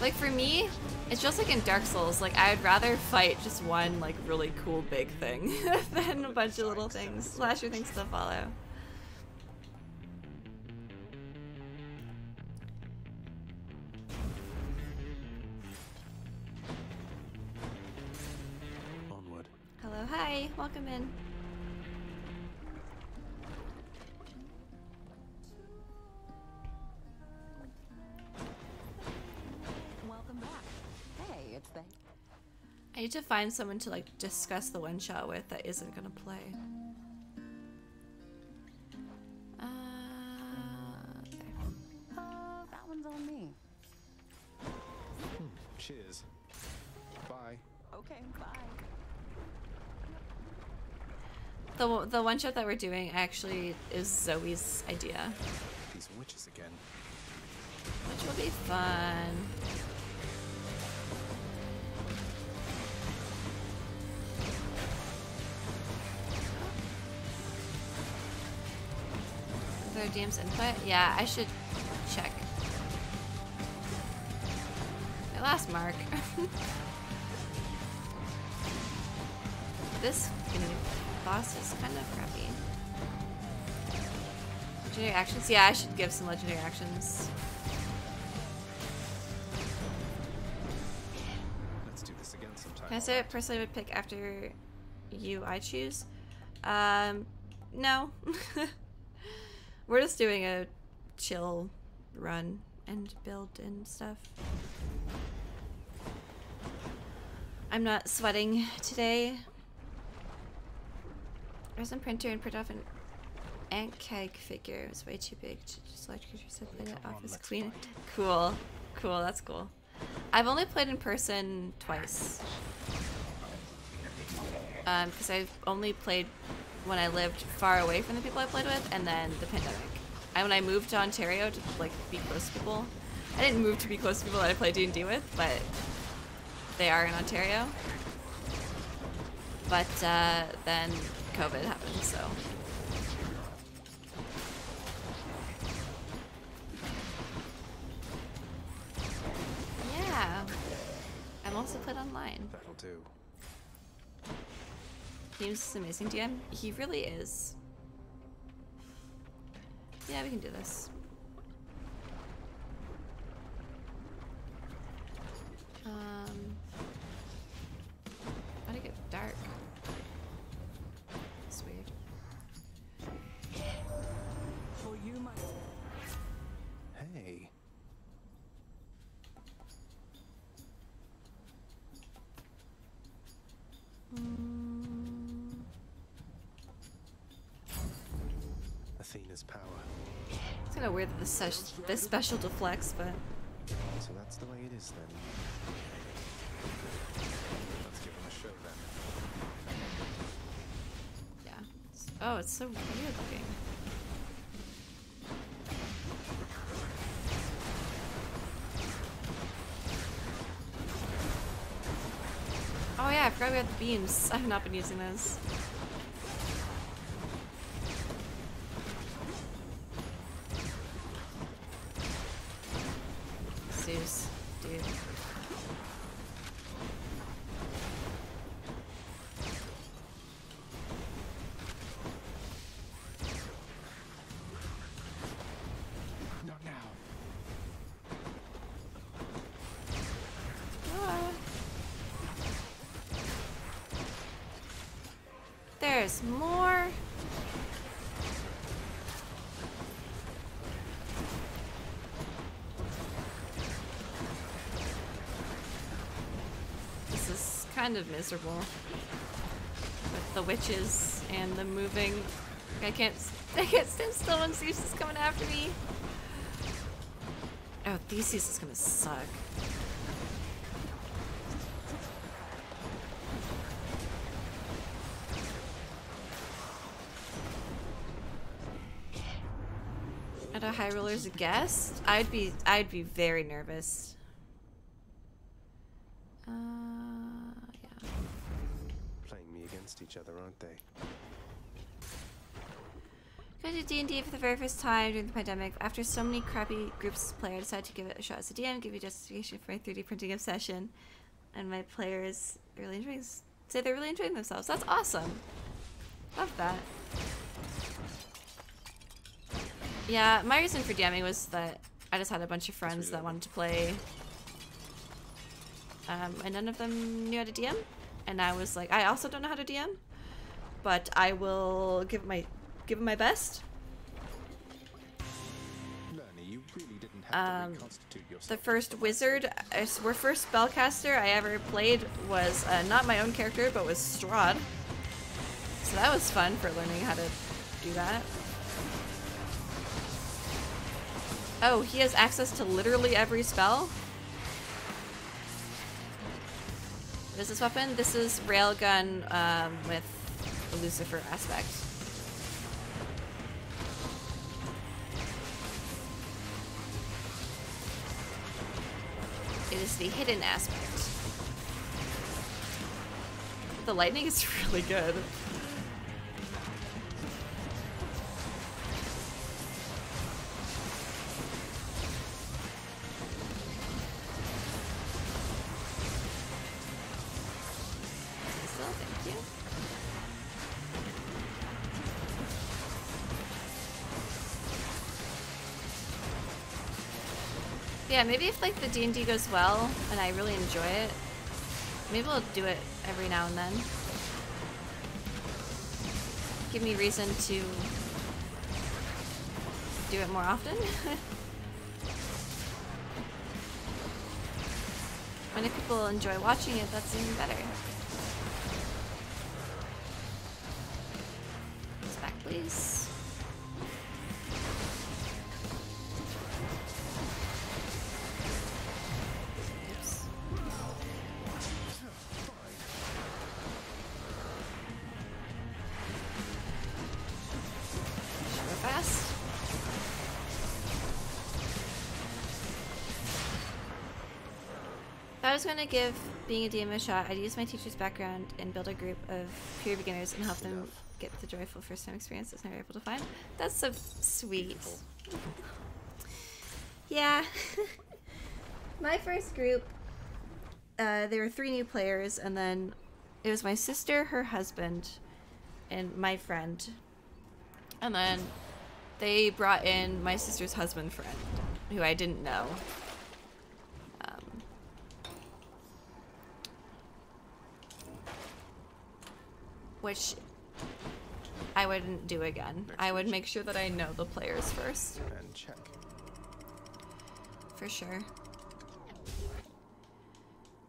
Like for me, it's just like in Dark Souls, like I would rather fight just one like really cool big thing than a bunch of little things, slasher things to follow. Find someone to like discuss the one shot with that isn't gonna play. Uh, Uh, that one's on me. Hmm, cheers. Bye. Okay, bye. the the one shot that we're doing actually is Zoe's idea, These witches again. which will be fun. Their DM's input? Yeah, I should check. My last mark. this fucking boss is kind of crappy. Legendary actions? Yeah, I should give some legendary actions. Let's do this again sometime. Can I say what personally would pick after you I choose? Um, no. We're just doing a chill run and build and stuff. I'm not sweating today. Resin printer and print off an ant keg figure. It was way too big to just let you said play it off as clean. Cool. Cool, that's cool. I've only played in person twice. Um, because I've only played when I lived far away from the people I played with, and then the pandemic. And when I moved to Ontario to like be close to people, I didn't move to be close to people that I play D and D with, but they are in Ontario. But uh, then COVID happened, so. Yeah. I'm also played online. Is amazing DM. He really is. Yeah, we can do this. Um, how'd it get dark? Kind of weird that this, ses- this special deflects, but So that's the way it is then. Let's give him a show then. yeah. Oh, it's so weird looking. Oh yeah, I forgot we had the beams. I've not been using those. Zeus, kind of miserable. With the witches and the moving. I can't I can't stand still when Zeus is coming after me. Oh, Theseus is gonna suck. At a high roller's a guest, I'd be I'd be very nervous. Uh, yeah. against each other, aren't they? Go to D&D for the very first time during the pandemic. After so many crappy groups play, I decided to give it a shot as a DM, give you justification for my 3D printing obsession. And my players really enjoying say they're really enjoying themselves. That's awesome. Love that. Yeah, my reason for DMing was that I just had a bunch of friends that wanted to play. Um, and none of them knew how to DM. And I was like, I also don't know how to DM, but I will give my give it my best. Um, to reconstitute yourself. the first wizard, uh, or first spellcaster I ever played was uh, not my own character, but was Strahd. So that was fun for learning how to do that. Oh, he has access to literally every spell? What is this weapon? This is Railgun um, with Lucifer aspect. It is the hidden aspect. The lightning is really good. Yeah, maybe if like the D&D goes well and I really enjoy it, maybe I'll do it every now and then. Give me reason to do it more often. and if people enjoy watching it, that's even better. Back, please. To give being a DM a shot, I'd use my teacher's background and build a group of pure beginners and help them get the joyful first time experience that's never able to find. That's so sweet. Yeah. my first group, uh, there were three new players, and then it was my sister, her husband, and my friend. And then they brought in my sister's husband friend, who I didn't know. Which I wouldn't do again. I would make sure that I know the players first. And check. For sure.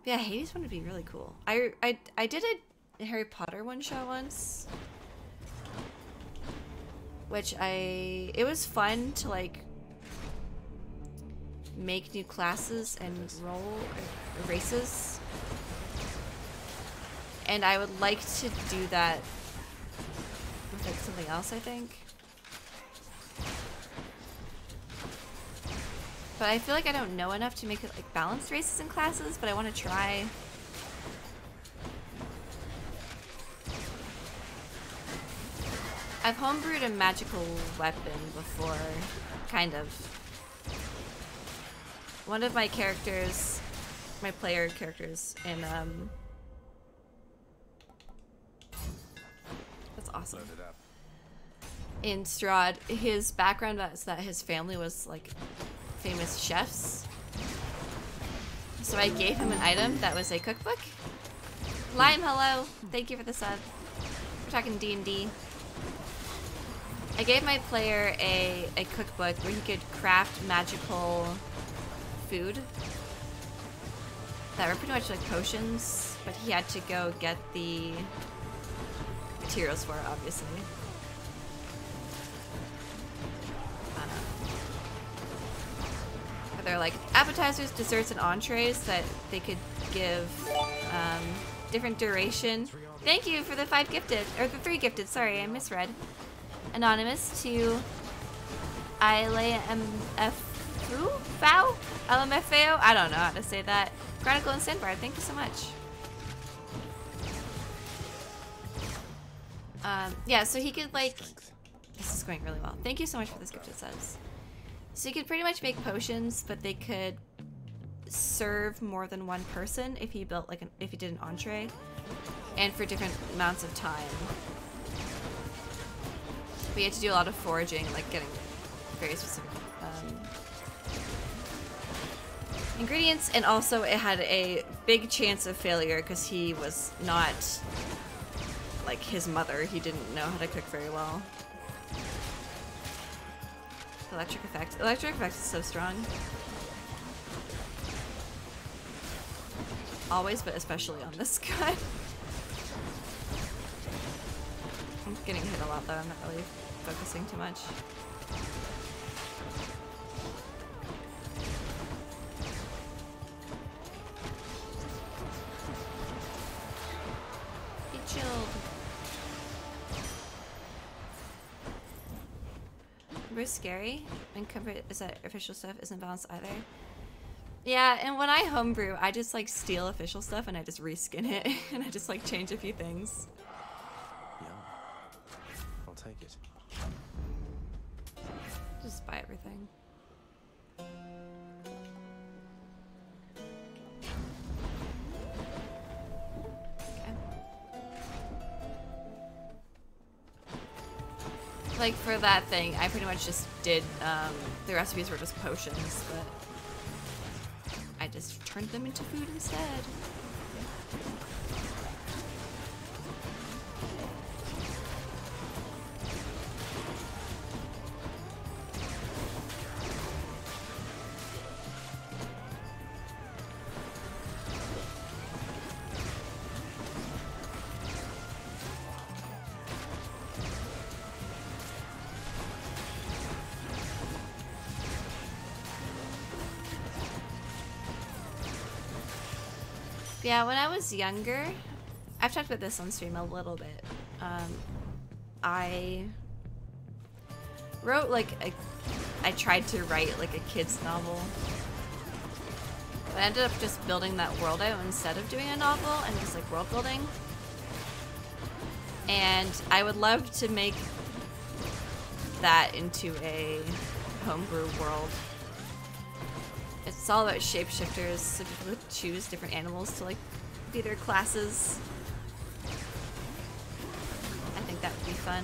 Yeah, Hades one would be really cool. I, I, I did a Harry Potter one shot once. Which I... It was fun to, like, make new classes and roll races. And I would like to do that with, like, something else, I think. But I feel like I don't know enough to make it like balanced races and classes, but I want to try. I've homebrewed a magical weapon before, kind of. One of my characters, my player characters in, um... Awesome. In Strahd, his background was that his family was like famous chefs. So I gave him an item that was a cookbook. Lime, hello. Thank you for the sub. We're talking D&D. I gave my player a, a cookbook where he could craft magical food that were pretty much like potions, but he had to go get the materials for obviously. But they're like appetizers, desserts, and entrees that they could give um, different duration. Thank you for the five gifted, or the three gifted, sorry, I misread. Anonymous to? Fow? LMFAO? I don't know how to say that. Chronicle and Sandbar, thank you so much. Um, yeah, so he could like. This is going really well. Thank you so much for this gift. It says. So you could pretty much make potions, but they could serve more than one person if he built like an if he did an entree, and for different amounts of time. We had to do a lot of foraging, like getting very specific um, ingredients, and also it had a big chance of failure because he was not like his mother. He didn't know how to cook very well. Electric effect. Electric effect is so strong. Always, but especially on this guy. I'm getting hit a lot though, I'm not really focusing too much. Be chilled. Bruce scary and cover is that official stuff isn't balanced either. Yeah, and when I homebrew, I just like steal official stuff and I just reskin it and I just like change a few things. Yeah. I'll take it. Just buy everything. Like for that thing, I pretty much just did, um, the recipes were just potions, but I just turned them into food instead. Yeah, when I was younger, I've talked about this on stream a little bit. Um, I wrote like a, I tried to write like a kid's novel. But I ended up just building that world out instead of doing a novel and just like world building. And I would love to make that into a homebrew world. It's all about shapeshifters, so people choose different animals to like be their classes. I think that would be fun.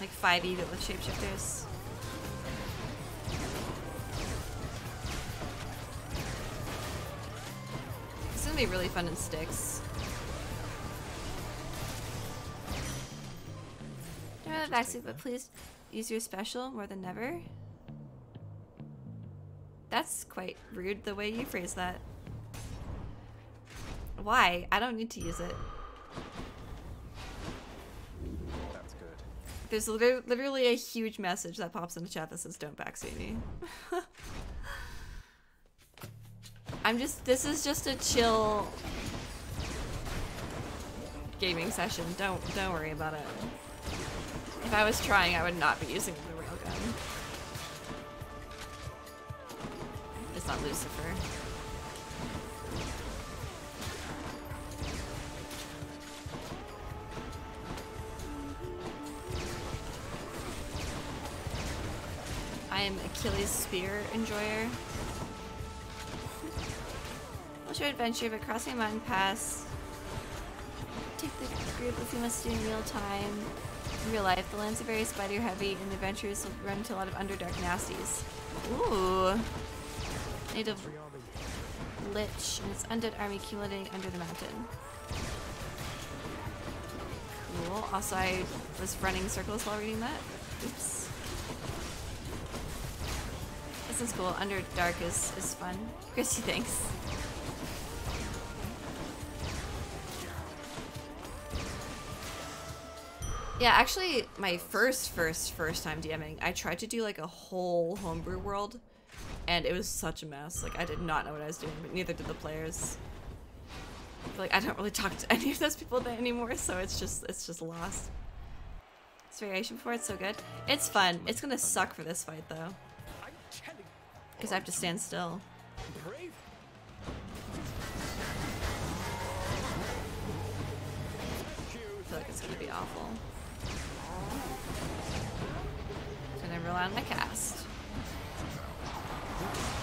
Like 5e but with shapeshifters. It's gonna be really fun in Styx. Don't have a backseat, but please use your special more than never. That's quite rude the way you phrase that. Why? I don't need to use it. That's good. There's liter- literally a huge message that pops in the chat that says don't backseat me. I'm just, this is just a chill gaming session. Don't, don't worry about it. If I was trying, I would not be using the railgun. Not Lucifer. I am Achilles Spear enjoyer. What's your adventure but crossing a mountain pass? Take the group if you must do in real time. In real life, the lands are very spider heavy and the adventurers will run into a lot of underdark nasties. Ooh. Native Lich and its undead army accumulating under the mountain. Cool. Also, I was running circles while reading that. Oops. This is cool. Underdark is, is fun. Chrissy, thanks. Yeah, actually, my first, first, first time DMing, I tried to do like a whole homebrew world, and it was such a mess. Like, I did not know what I was doing, but neither did the players. I like I don't really talk to any of those people anymore, so it's just, it's just lost. This variation for it's so good. It's fun. It's gonna suck for this fight though, because I have to stand still. I feel like it's gonna be awful. Gonna rely on my cast. Thank you.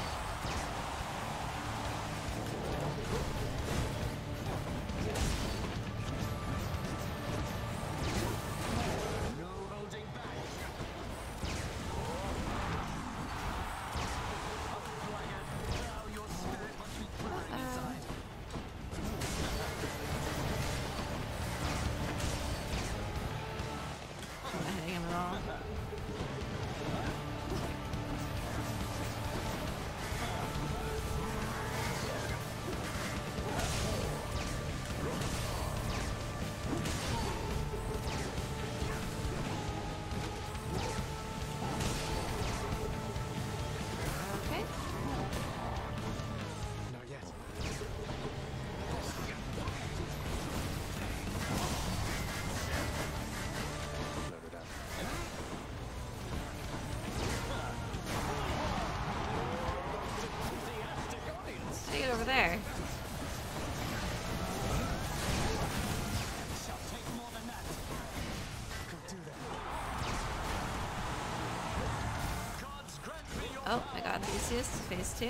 Phase two.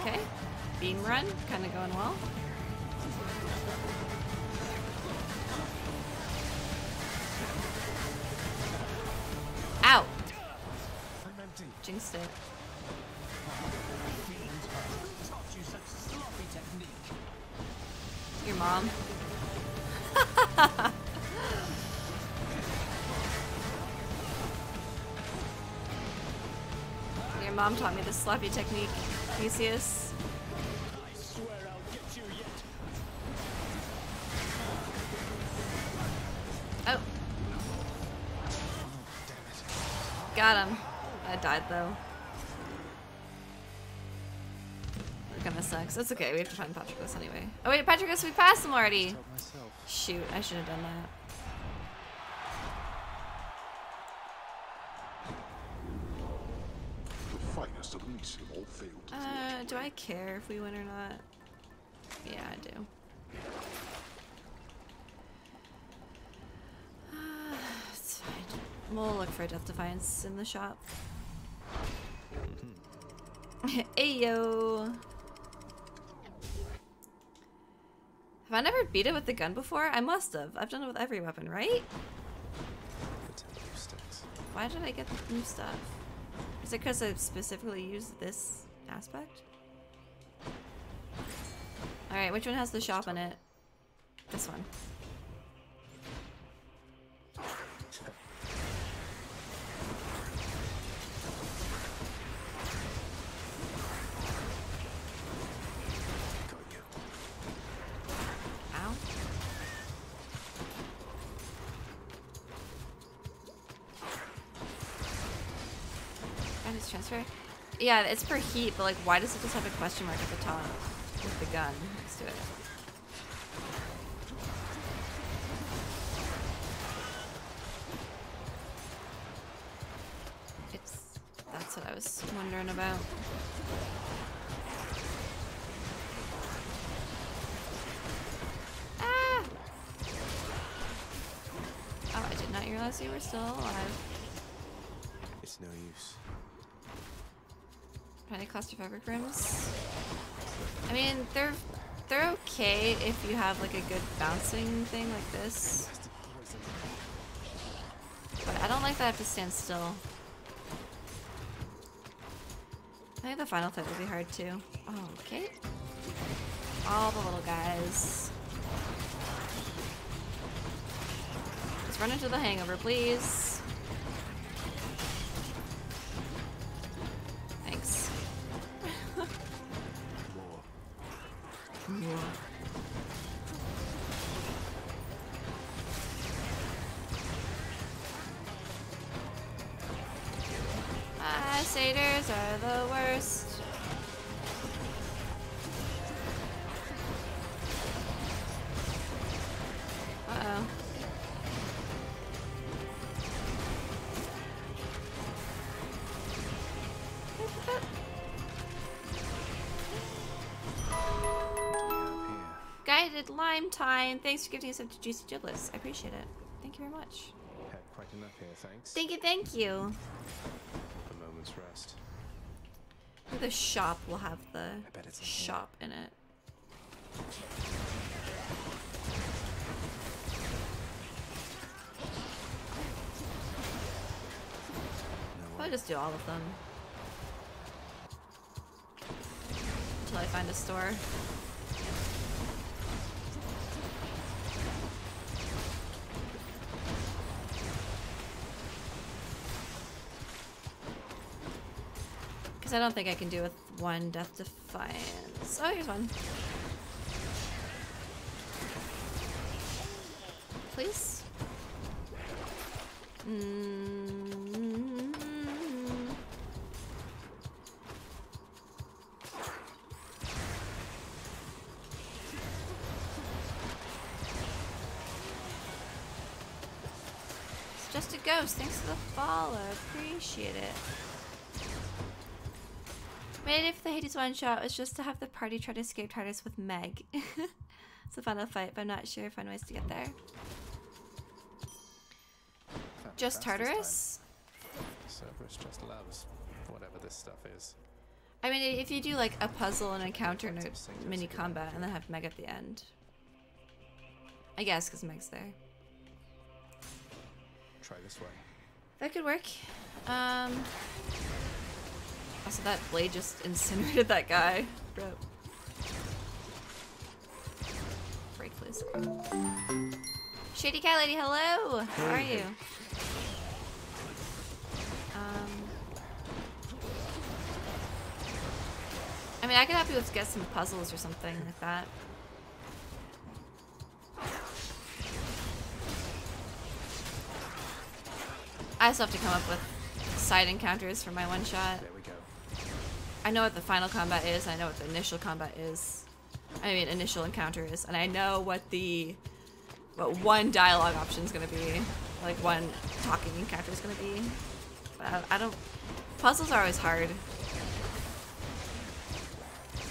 Okay. Beam run, kinda going well. Mom. Your mom taught me the sloppy technique, Theseus. It kinda. It's okay, we have to find Patroclus anyway. Oh wait, Patroclus, we passed him already! Shoot, I should have done that. The finest Elysium all failed to Uh, do I care if we win or not? Yeah, I do. Uh, it's fine. We'll look for Death Defiance in the shop. Ayo! Have I never beat it with the gun before? I must have. I've done it with every weapon, right? Why did I get the new stuff? Is it because I specifically used this aspect? Alright, which one has the shop in it? This one. Yeah, it's per heat, but like, why does it just have a question mark at the top with the gun next to it? It's that's what I was wondering about. Ah! Oh, I did not realize you were still alive. It's no use. Tiny claustrophobic rooms. I mean, they're they're okay if you have like a good bouncing thing like this. But I don't like that I have to stand still. I think the final fight will be hard too. Oh, okay. All the little guys. Let's run into the hangover, please. Ah, satyrs are the worst. Time. Thanks for giving us up to Juicy Giblets. I appreciate it. Thank you very much. Had quite enough here, thanks. Thank you, thank you. A moment's rest. The shop will have the bet it's in shop in it. I'll just do all of them. Until I find a store. Because I don't think I can do with one Death Defiance. Oh, here's one. Please? Mm. It's just a ghost. Thanks for the follow. Appreciate it. Maybe if the Hades one shot was just to have the party try to escape Tartarus with Meg. it's a final fight, but I'm not sure if I know ways to get there. Just. Tartarus? Cerberus just loves whatever this stuff is. I mean, if you do like a puzzle, an encounter, and a mini combat, and then have Meg at the end. I guess, because Meg's there. Try this way. That could work. Um. Also, that blade just incinerated that guy. Rip. Break. Shady Cat Lady, hello! How are you? Um. I mean, I could help you with get some puzzles or something like that. I also have to come up with side encounters for my one shot. I know what the final combat is. I know what the initial combat is. I mean, initial encounter is, and I know what the what one dialogue option is gonna be, like one talking encounter is gonna be. But I, I don't. Puzzles are always hard.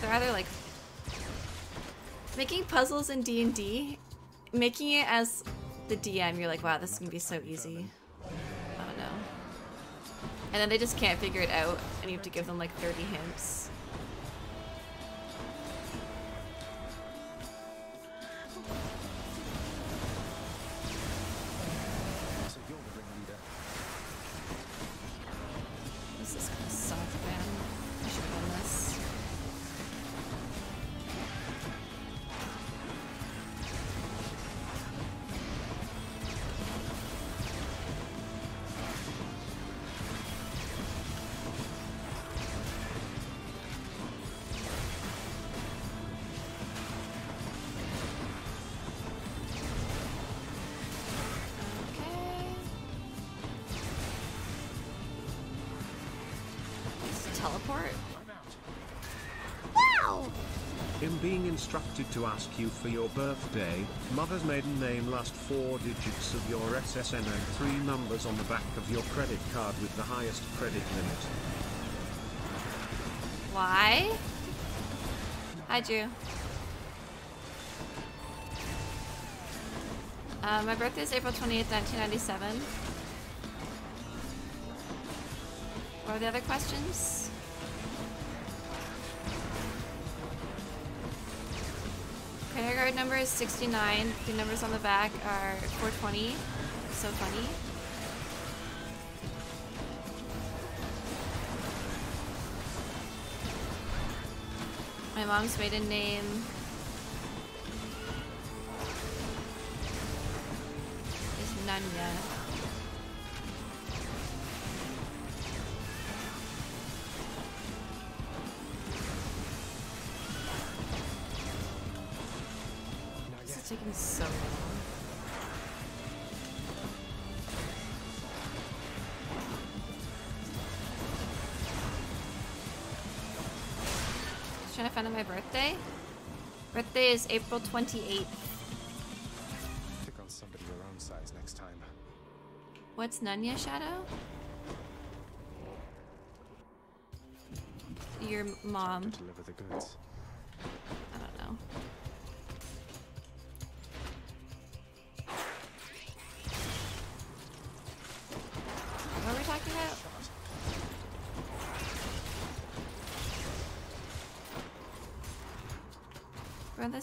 They're either like making puzzles in D and D, making it as the DM. You're like, wow, this is gonna be so easy. And then they just can't figure it out, and you have to give them like 30 hints. To ask you for your birthday, mother's maiden name last four digits of your SSN and three numbers on the back of your credit card with the highest credit limit. Why? Hi, Drew. Uh, my birthday is April 28th, 1997. What are the other questions? Card number is 69. The numbers on the back are 420. So funny. My mom's maiden name. Is Nanya. Is April 28th. Pick on somebody your own size next time. What's Nunya Shadow? Your mom. Deliver the goods.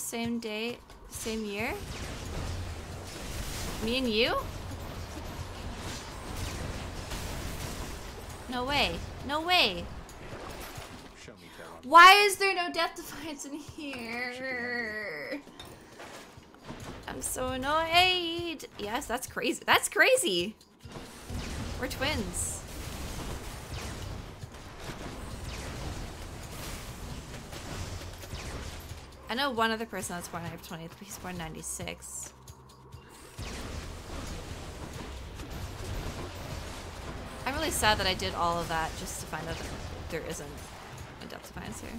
Same date, same year? Me and you? No way. No way. Why is there no death defiance in here? I'm so annoyed. Yes, that's crazy. That's crazy. We're twins. I know one other person that's born April 20th, but he's born 96. I'm really sad that I did all of that just to find out that there isn't a depth defiance here.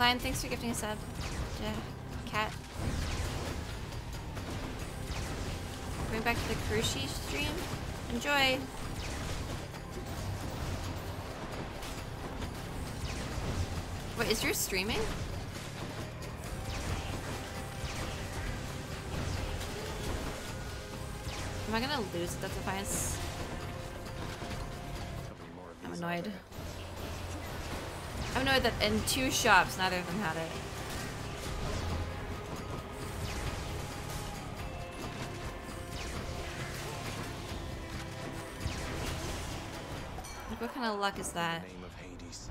Lion, thanks for gifting a sub. Yeah, cat. Going back to the Crushi stream. Enjoy. Wait, is yours streaming? Am I gonna lose the defiance? I'm annoyed. I'm annoyed that in two shops, neither of them had it. Kind of luck is that? Name of Hades.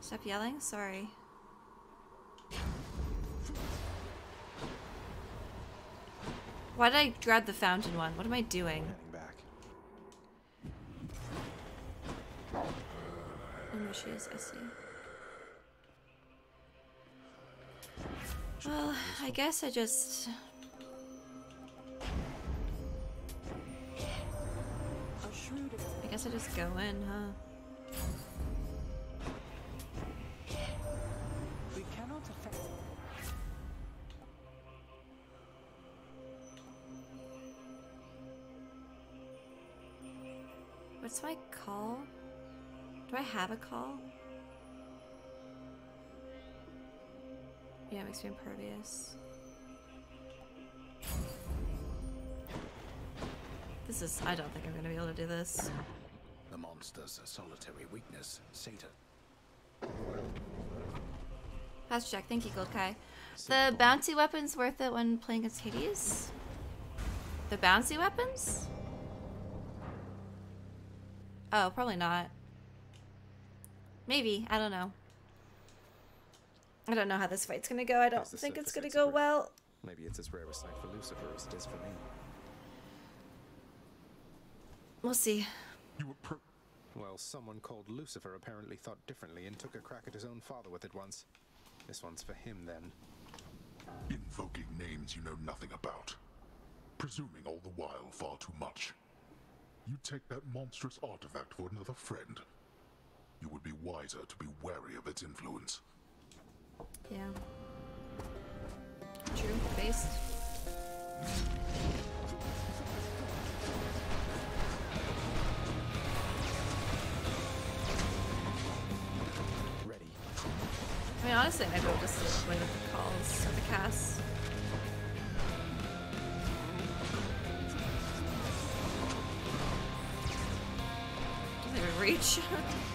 Stop yelling? Sorry. Why did I grab the fountain one? What am I doing? Heading back. Oh she is. I see. Well, I guess I just. I guess I just go in, huh? We cannot affect. What's my call? Do I have a call? Yeah, it makes me impervious. This is. I don't think I'm gonna be able to do this. The monster's a solitary weakness, Satan. Fast check. Thank you, Gold Kai. The bouncy weapons worth it when playing against Hades? The bouncy weapons? Oh, probably not. Maybe. I don't know. I don't know how this fight's gonna go. I don't think it's gonna go well. Maybe it's as rare a sight for Lucifer as it is for me. We'll see. Well, someone called Lucifer apparently thought differently and took a crack at his own father with it once. This one's for him, then. Invoking names you know nothing about. Presuming all the while far too much. You take that monstrous artifact for another friend. You would be wiser to be wary of its influence. Yeah. True. Based. Mean, honestly, I might be able to just play with the calls or the casts. Doesn't even reach.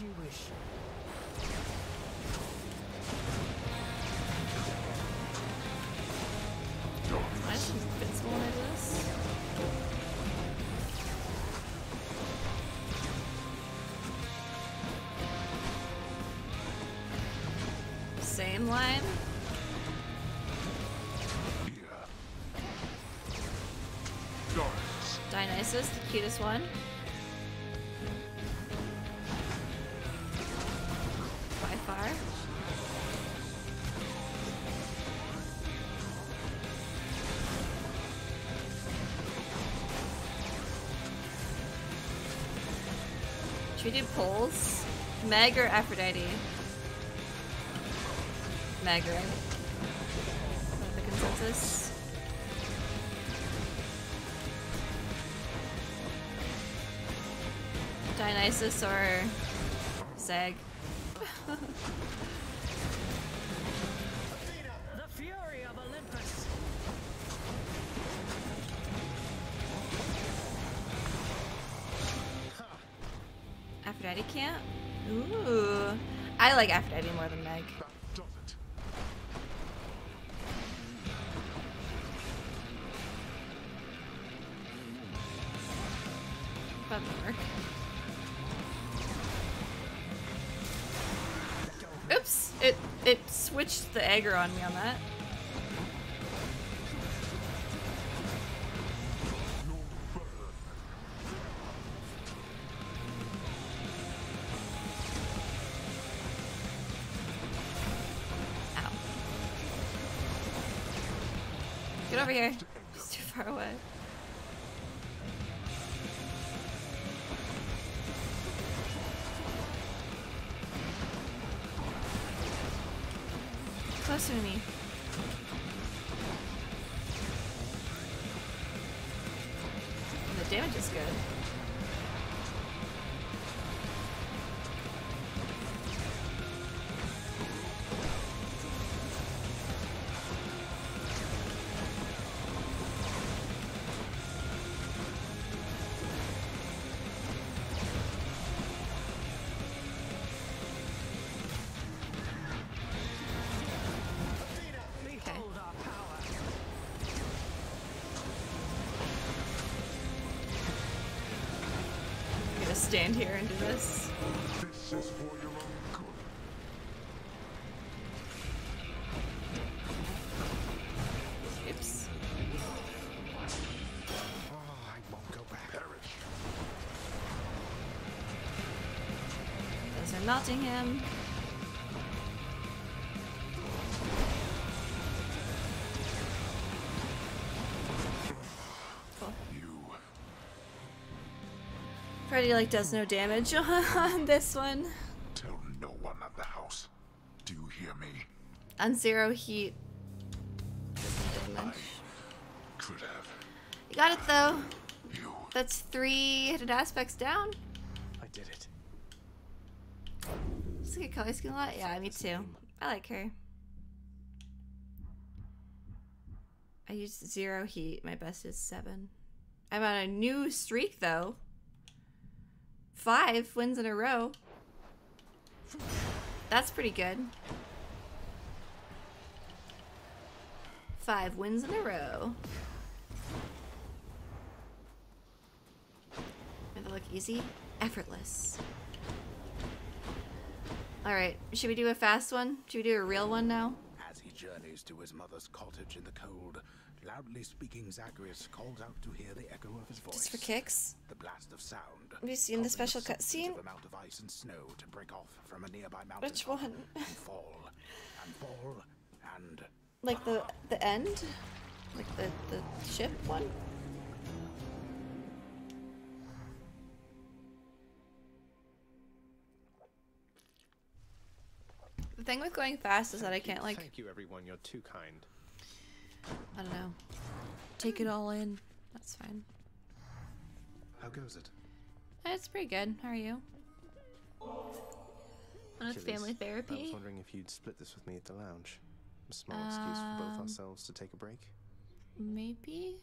you wish. I should invincible when I do this. Same line. Darkness. Dionysus, the cutest one. Meg or Aphrodite? Meg, right? The consensus? Dionysus or Zag? me on that. Ow. Get over here. It's too far away. Nottingham. Cool. Freddy like does no damage on this one. Tell no one at the house. Do you hear me? On zero heat. Doesn't damage. Could have. You got it though. That's three hidden aspects down. I did it. A good color scheme a lot. Yeah, me too. I like her. I used zero heat. My best is seven. I'm on a new streak though. Five wins in a row. That's pretty good. Five wins in a row. Made it look easy? Effortless. Alright, should we do a fast one? Should we do a real one now? As he journeys to his mother's cottage in the cold, loudly speaking Zagreus calls out to hear the echo of his voice. Just for kicks? The blast of sound. Have you seen the special cutscene? Amount of ice and snow to break off from a nearby mountain. Which one? And fall, and fall, and Like the the end? Like the, the ship one? Thing with going fast is that I can't like Thank you, everyone. You're too kind. I don't know. Take it all in. That's fine. How goes it? It's pretty good. How are you? On with Achilles, family I was wondering if you'd split this with me at the lounge. A small excuse for both Um, ourselves to take a break. Maybe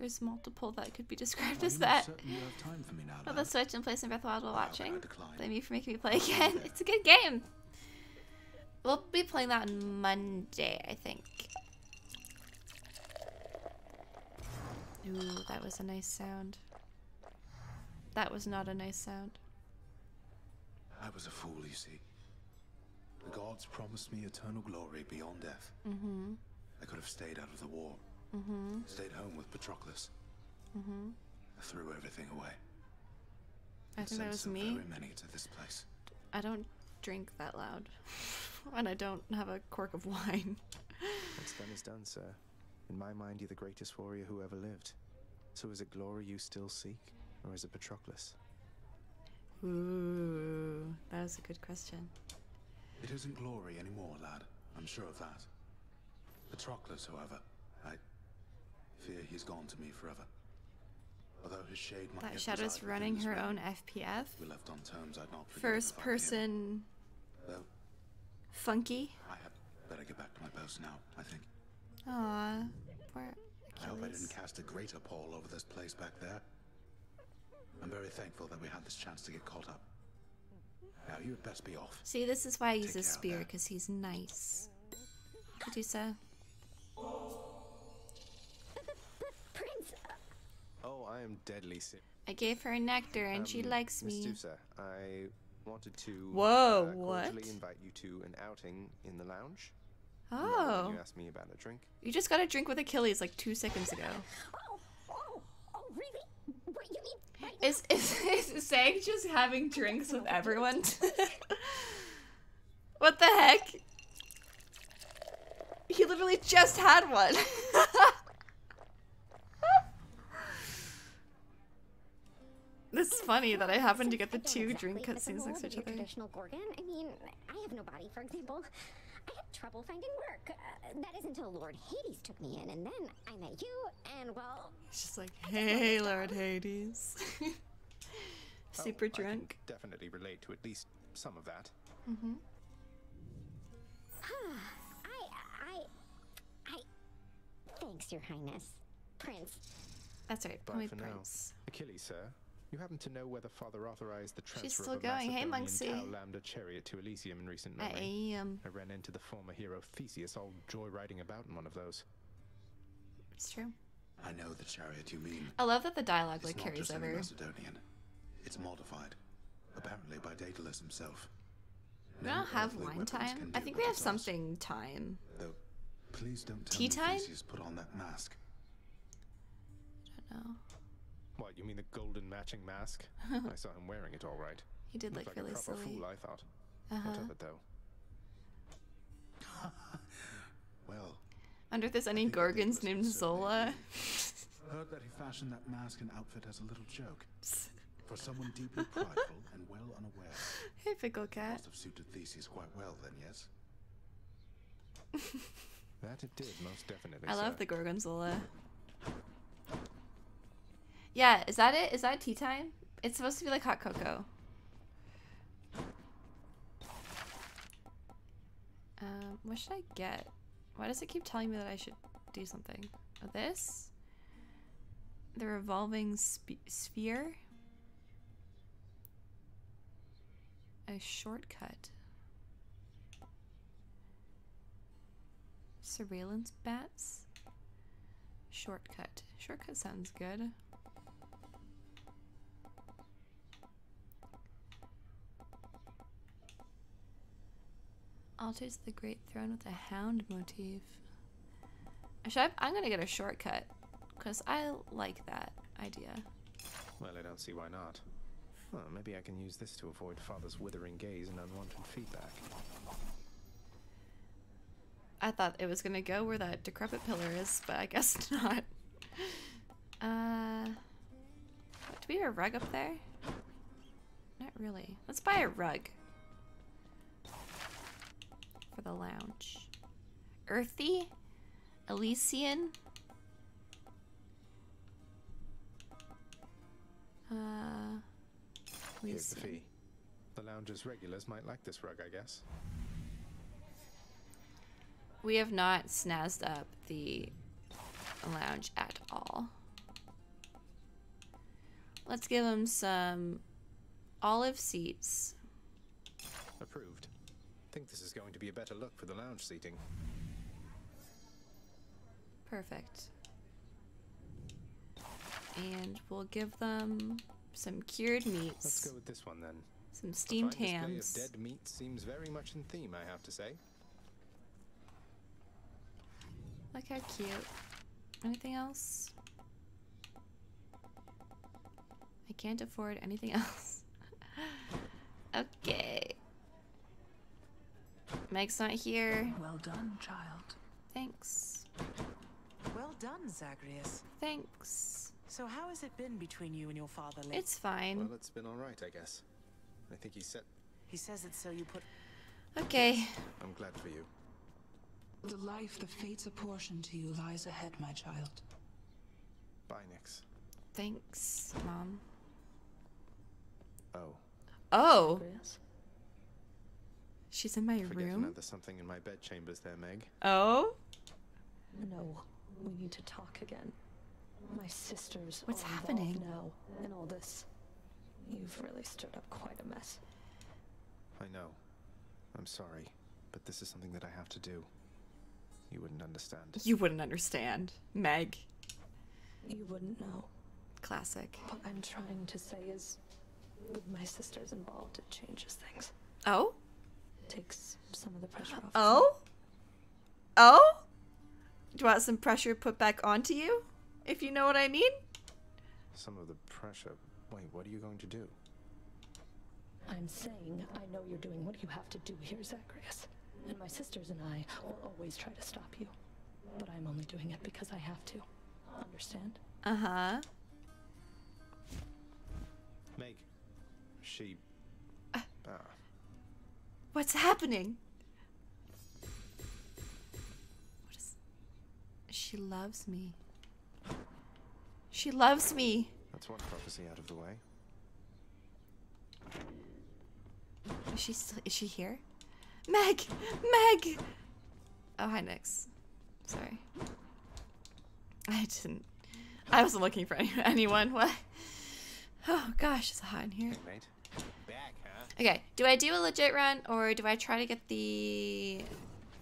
there's multiple that could be described Are as that. certain you have time for me now, Put lad? the Switch and play some Breath of the Wild while watching. decline? Blame you for making me play again. It's a good game. We'll be playing that on Monday, I think. Ooh, that was a nice sound. That was not a nice sound. I was a fool, you see. The gods promised me eternal glory beyond death. Mm-hmm. I could have stayed out of the war, Mm-hmm. stayed home with Patroclus. Mm-hmm. I threw everything away. I think that was me. Very many to this place. I don't drink that loud. and I don't have a cork of wine. What's done is done, sir. In my mind, you're the greatest warrior who ever lived. So is it glory you still seek, or is it Patroclus? Ooh, that was a good question. It isn't glory anymore, lad. I'm sure of that. Patroclus, however, I fear he's gone to me forever. Although his shade might That yet Shadow's running her own FPF. We left on terms I'd not First if him. person Though funky. I had better get back to my post now, I think. Aw, poor I hope I didn't cast a greater pall over this place back there. I'm very thankful that we had this chance to get caught up. Now you'd best be off. See, this is why I use Take a care spear, because he's nice. Medusa. Prince, Oh, I am deadly sick. I gave her nectar and she Um, likes me. Dusa, I wanted to Whoa, uh, cordially what? invite you to an outing in the lounge. Oh. You asked me about a drink. You just got a drink with Achilles like two seconds ago. oh, really? What you mean? Right Is is, is Sang just having drinks with everyone? what the heck? He literally just had one. this is funny that I happened to get the two drink cutscenes next to each other. traditional Gorgon. I mean, I have no body, for example. I had trouble finding work. Uh, that is until Lord Hades took me in, and then I met you, and well, It's just like, hey, Lord Hades. Super Oh, I can drunk. definitely relate to at least some of that. Mm-hmm. I, I, I. Thanks, Your Highness, Prince. That's right, Bye for Prince. now. Achilles, sir, you happen to know whether Father authorized the transfer She's still of a going. Hey, Macedonian Monksy. Tau Lambda chariot to Elysium in recent memory. I memory. am. Um, I ran into the former hero Theseus all joyriding about in one of those. It's true. I know the chariot you mean. I love that the dialogue It's like not carries just any over. Macedonian. It's modified, apparently by Daedalus himself. We No don't have wine time. can I think we have does. something time. Though, please don't tell Tea me time? Theseus put on that mask. I don't know. What, you mean the golden matching mask? I saw him wearing it all right. He did look like really a proper silly. fool, I thought. Uh-huh. What of it, though? Well, Under this, there's any Gorgons named Zola. heard that he fashioned that mask and outfit as a little joke. For someone deeply prideful and well unaware. Hey, Pickle Cat. Must have suited Theseus quite well then, yes? That it did, most definitely. I love sir. the Gorgonzola. Yeah, is that it? Is that tea time? It's supposed to be like hot cocoa. Um, what should I get? Why does it keep telling me that I should do something? Oh, this? The revolving sphere? A shortcut. Surveillance bats? Shortcut. Shortcut sounds good. Alters the Great Throne with a hound motif. I'm gonna get a shortcut because I like that idea. Well, I don't see why not. Maybe I can use this to avoid Father's withering gaze and unwanted feedback. I thought it was gonna go where that decrepit pillar is, but I guess not. Uh, do we have a rug up there? Not really. Let's buy a rug for the lounge. Earthy, Elysian. Uh, Here's the fee. The lounge's regulars might like this rug, I guess. We have not snazzed up the lounge at all. Let's give him some olive seats. Approved. I think this is going to be a better look for the lounge seating. Perfect. And we'll give them some cured meats. Let's go with this one then. Some steamed fine display hams. of dead meat seems very much in theme, I have to say. Look how cute. Anything else? I can't afford anything else. okay. Meg's not here. Well done, child. Thanks. Well done, Zagreus. Thanks. So how has it been between you and your father lately? It's fine. Well, it's been alright, I guess. I think he said. He says it so you put. Okay. I'm glad for you. The life the fates apportion to you lies ahead, my child. Bye, Nyx. Thanks, Mom. Oh. Oh. She's in my Forget room. another something in my bed chambers there, Meg. Oh. No, we need to talk again. My sisters. What's are happening? now in all this? You've really stirred up quite a mess. I know. I'm sorry, but this is something that I have to do. You wouldn't understand. You wouldn't understand, Meg. You wouldn't know. Classic. What I'm trying to say is, with my sisters involved, it changes things. Oh. Takes some of the pressure off. Oh. Oh. Do you want some pressure put back onto you? If you know what I mean. Some of the pressure. Wait, what are you going to do? I'm saying I know you're doing what you have to do here, Zagreus. And my sisters and I will always try to stop you. But I'm only doing it because I have to. Understand? Uh huh. Meg. She. Uh. Ah. What's happening? What is. She loves me. She loves me. That's one prophecy out of the way. Is she still, is she here? Meg! Meg! Oh, hi, Nyx. Sorry. I didn't. I wasn't looking for any, anyone. What? Oh gosh, it's hot in here. Hey, mate. Back, huh? Okay, do I do a legit run or do I try to get the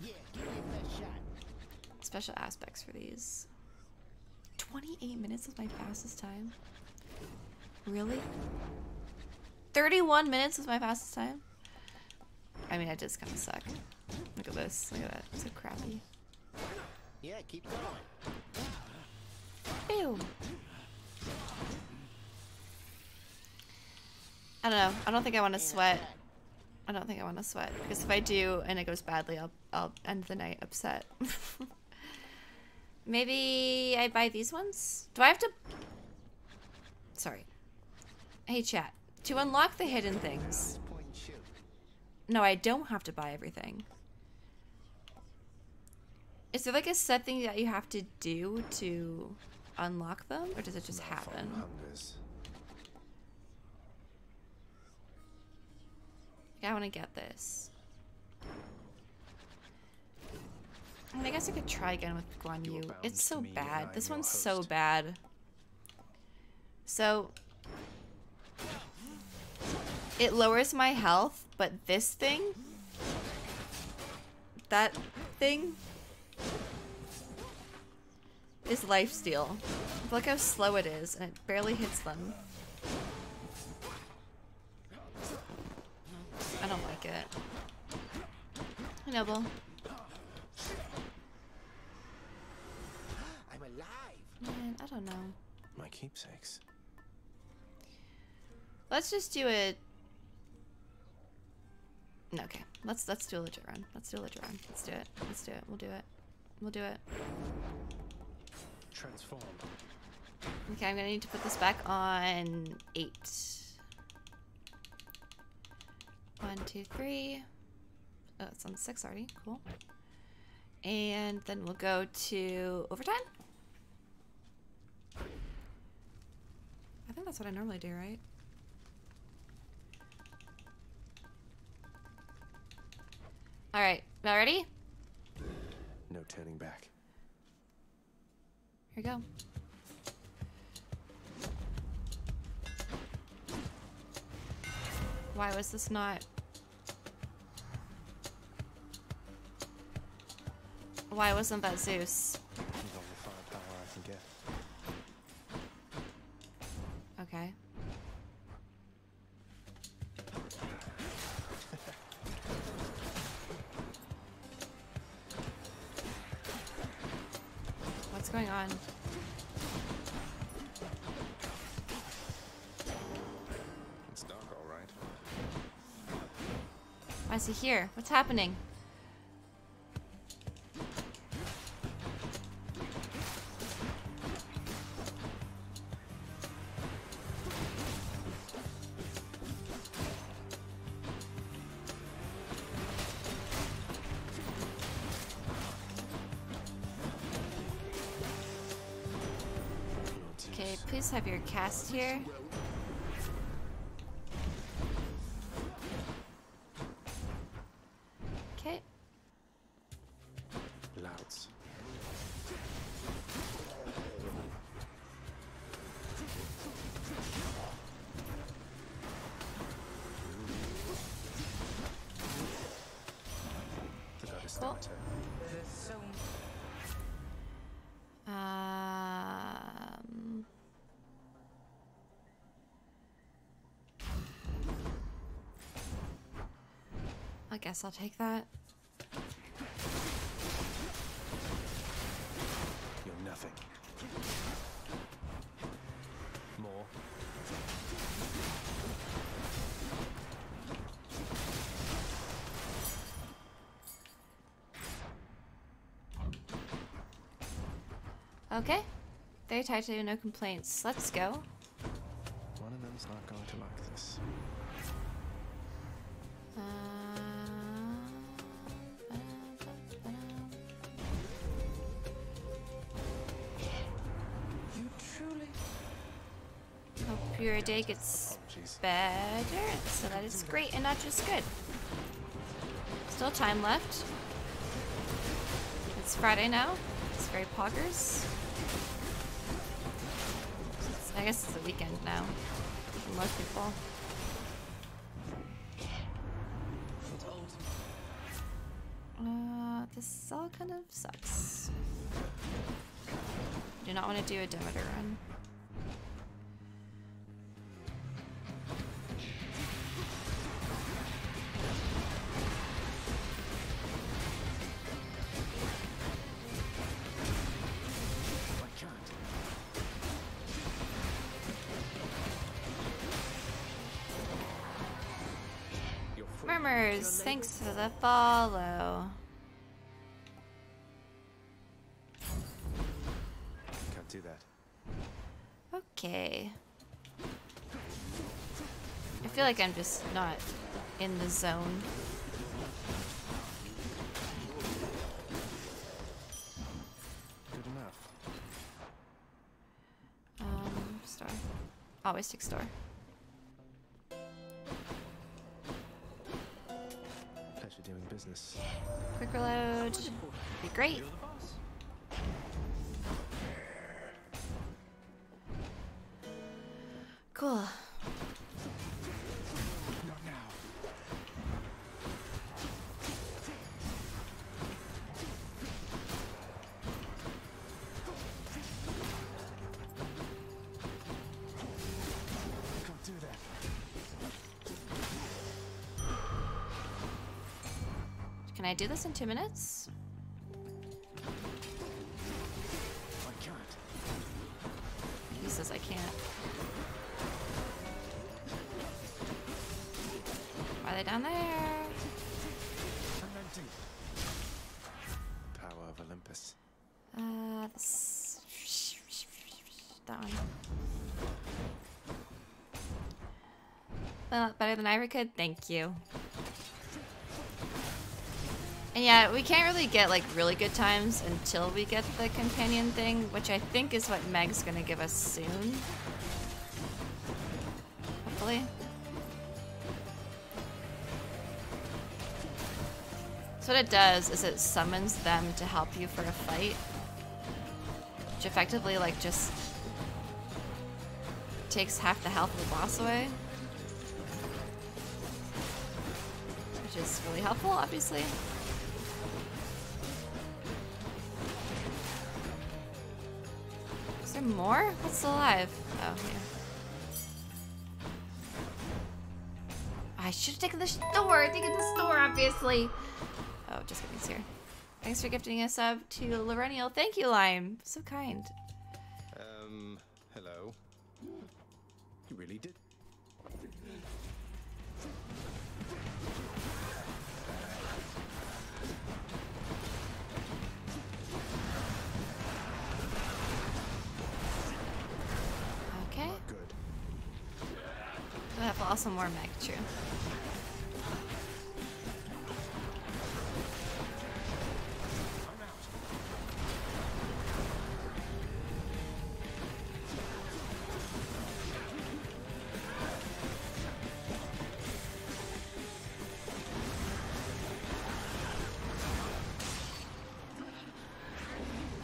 Yeah, give me your best shot. special aspects for these? 28 minutes is my fastest time. Really? 31 minutes is my fastest time? I mean, I just kind of suck. Look at this. Look at that. It's so crappy. Yeah, keep going. Ew. I don't know. I don't think I want to sweat. I don't think I want to sweat because if I do and it goes badly, I'll I'll end the night upset. Maybe I buy these ones. Do I have to? Sorry. Hey chat. To unlock the hidden things. Point. No, I don't have to buy everything. Is there like a set thing that you have to do to unlock them, or does it just happen? I want to get this. I mean, I guess I could try again with Guan Yu. It's so bad. This one's so bad. So, it lowers my health, but this thing, that thing, is lifesteal. Look how slow it is, and it barely hits them. I don't like it. Hi, Noble. I'm alive. Man, I don't know. My keepsakes. Let's just do it. No, okay. Let's let's do a legit run. Let's do a legit run. Let's do it. Let's do it. We'll do it. We'll do it. Transform. Okay, I'm gonna need to put this back on eight. One, two, three. Oh, it's on six already. Cool. And then we'll go to overtime. I think that's what I normally do, right? All right, y'all ready? No turning back. Here we go. Why was this not? Why wasn't that Zeus? Use all the firepower I can get. Okay. What's going on? See here? What's happening? Okay, please have your cast here. Guess I'll take that. You're nothing. More. Okay. Very tight to no complaints. Let's go. One of them's not going to like this. Gets oh, better, so that it's great and not just good. Still time left. It's Friday now. It's very poggers. I guess it's the weekend now for most people. Thanks for the follow. Can't do that. Okay. I feel like I'm just not in the zone. Good enough. Um, store. Always take store. Do this in two minutes? I can't. He says I can't. Are they down there? Power of Olympus. Uh, this... That one. Lot better than I ever could. Thank you. And yeah, we can't really get like really good times until we get the companion thing, which I think is what Meg's gonna give us soon. Hopefully. So what it does is it summons them to help you for a fight. Which effectively like just takes half the health of the boss away. Which is really helpful, obviously. There more? What's alive? Oh, yeah. I should have taken the store. Taken the store, obviously. Oh, just kidding. It's here. Thanks for gifting a sub to Laurenial. Thank you, Lime. So kind. some more Megchu.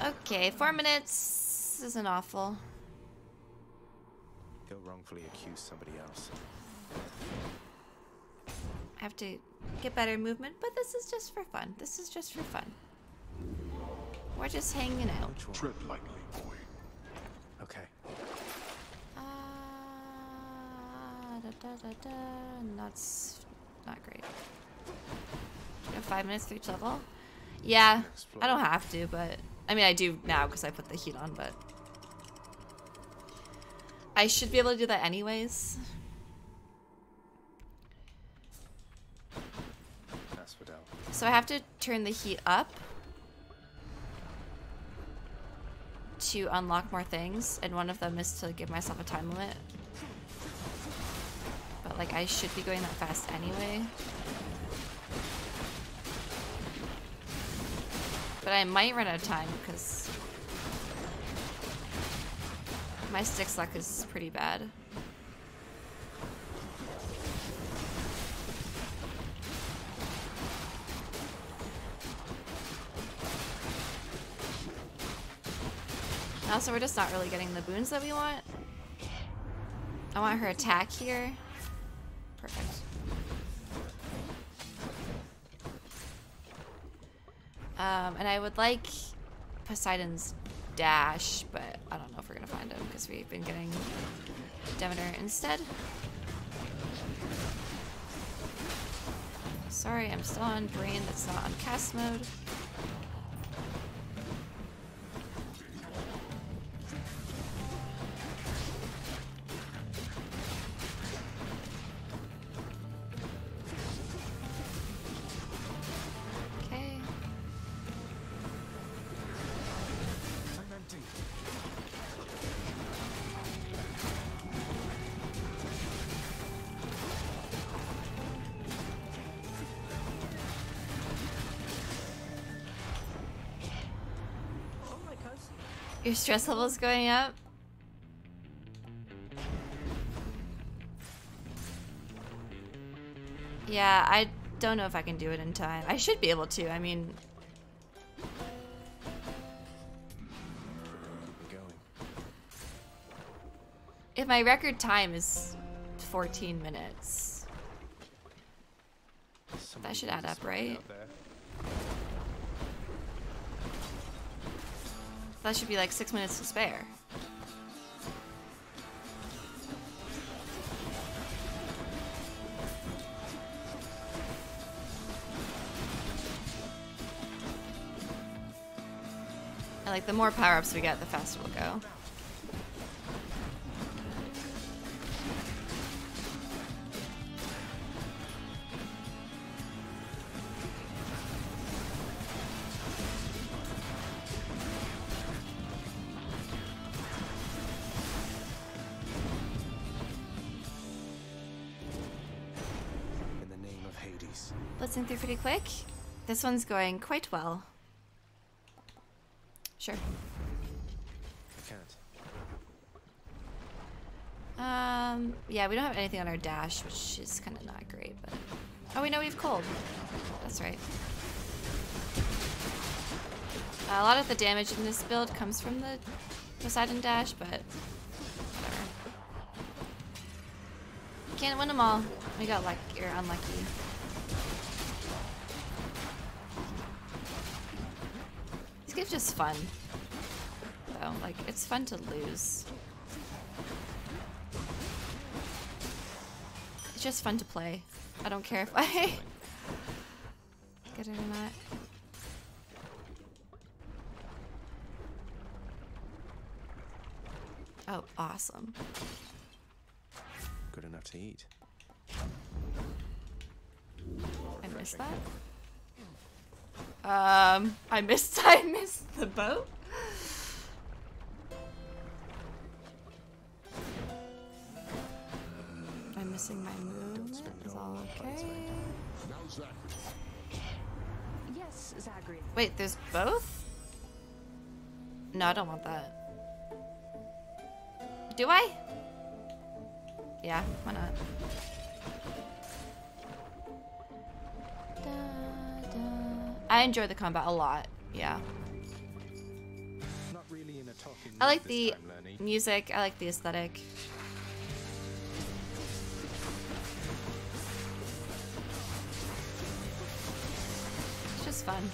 Okay, four minutes isn't awful. He'll wrongfully accuse somebody else. I have to get better movement, but this is just for fun. This is just for fun. We're just hanging out. Tread lightly, boy. Okay. Uh, da, da, da, da. That's not great. You have five minutes for each level? Yeah, I don't have to, but I mean, I do now because I put the heat on, but I should be able to do that anyways. Asphodel. So I have to turn the heat up to unlock more things, and one of them is to give myself a time limit. But like I should be going that fast anyway. But I might run out of time because my stick luck is pretty bad. Also, we're just not really getting the boons that we want. I want her attack here. Perfect. Um, and I would like Poseidon's dash, but I don't know if we're gonna find him because we've been getting Demeter instead. Sorry, I'm still on brain that's not on cast mode. Stress level's going up? Yeah, I don't know if I can do it in time. I should be able to. I mean, if my record time is 14 minutes, that should add up, right? That should be like six minutes to spare. I like the more power-ups we get, the faster we'll go. Pretty quick. This one's going quite well. Sure. Um, yeah, we don't have anything on our dash, which is kind of not great, but... Oh, we know we have cold. That's right. a lot of the damage in this build comes from the Poseidon dash, but... Whatever. Can't win them all. We got lucky, or unlucky. Game's just fun. Though, like, it's fun to lose. It's just fun to play. I don't care if I get it or not. Oh, awesome. Good enough to eat. I missed that. Um, I missed. I missed the boat. I'm missing my movement. Is all okay? Yes, Zagreus. Wait, there's both? No, I don't want that. Do I? Yeah, why not? Da, da. I enjoy the combat a lot. Yeah. I like the music. I like the aesthetic. It's just fun.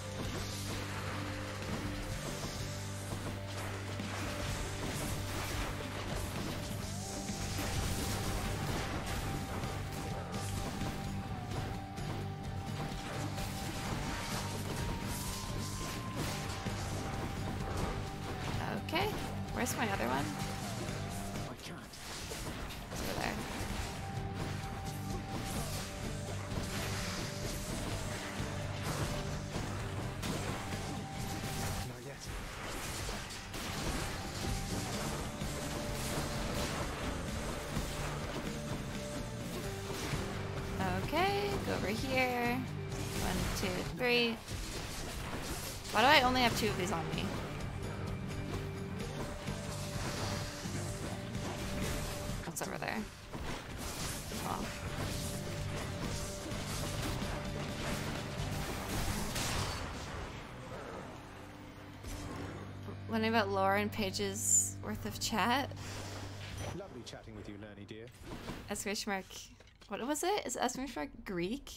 Wondering about Laura and Paige's worth of chat? Lovely chatting with you, Lerny dear. Exclamation mark. What was it? Is exclamation mark Greek?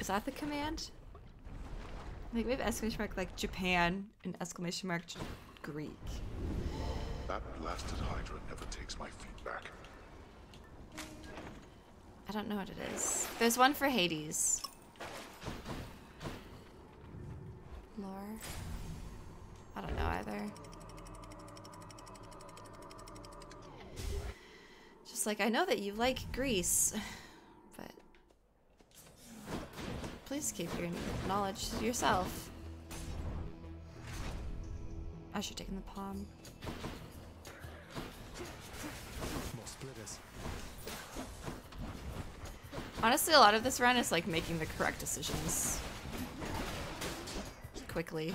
Is that the command? I think we have exclamation mark like Japan and exclamation mark J- Greek. That blasted Hydra never takes my feedback. I don't know what it is. There's one for Hades. Lore. I don't know either. Just like I know that you like Greece, but please keep your knowledge to yourself. I should take in the palm. Honestly, a lot of this run is like making the correct decisions quickly.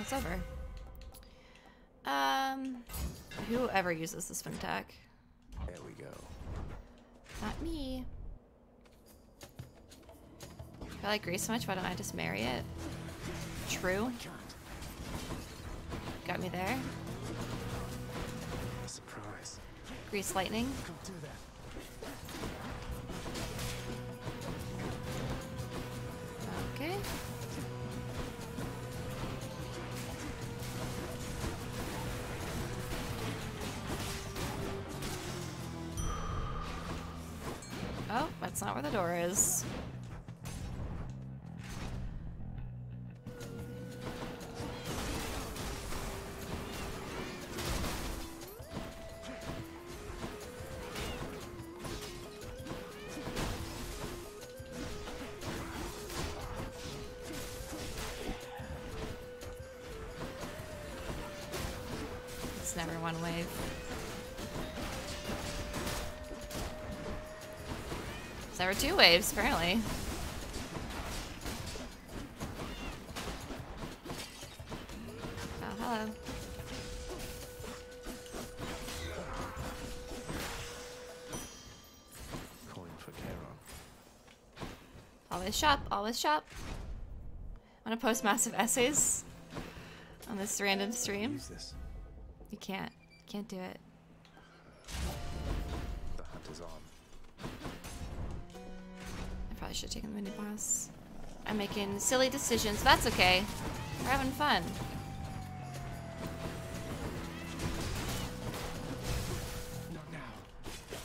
It's over. Um, whoever uses the swim tack. There we go. Not me. If I like Greece so much, why don't I just marry it? True. Got me there. Surprise. Grease lightning. Can't do that. Okay. That's not where the door is. Never two waves, apparently. Oh, hello. Coin for Charon. Always shop, always shop. Want to post massive essays on this random stream? You can't. Can't do it. Should have taken the mini boss. I'm making silly decisions. That's okay. We're having fun. Not now.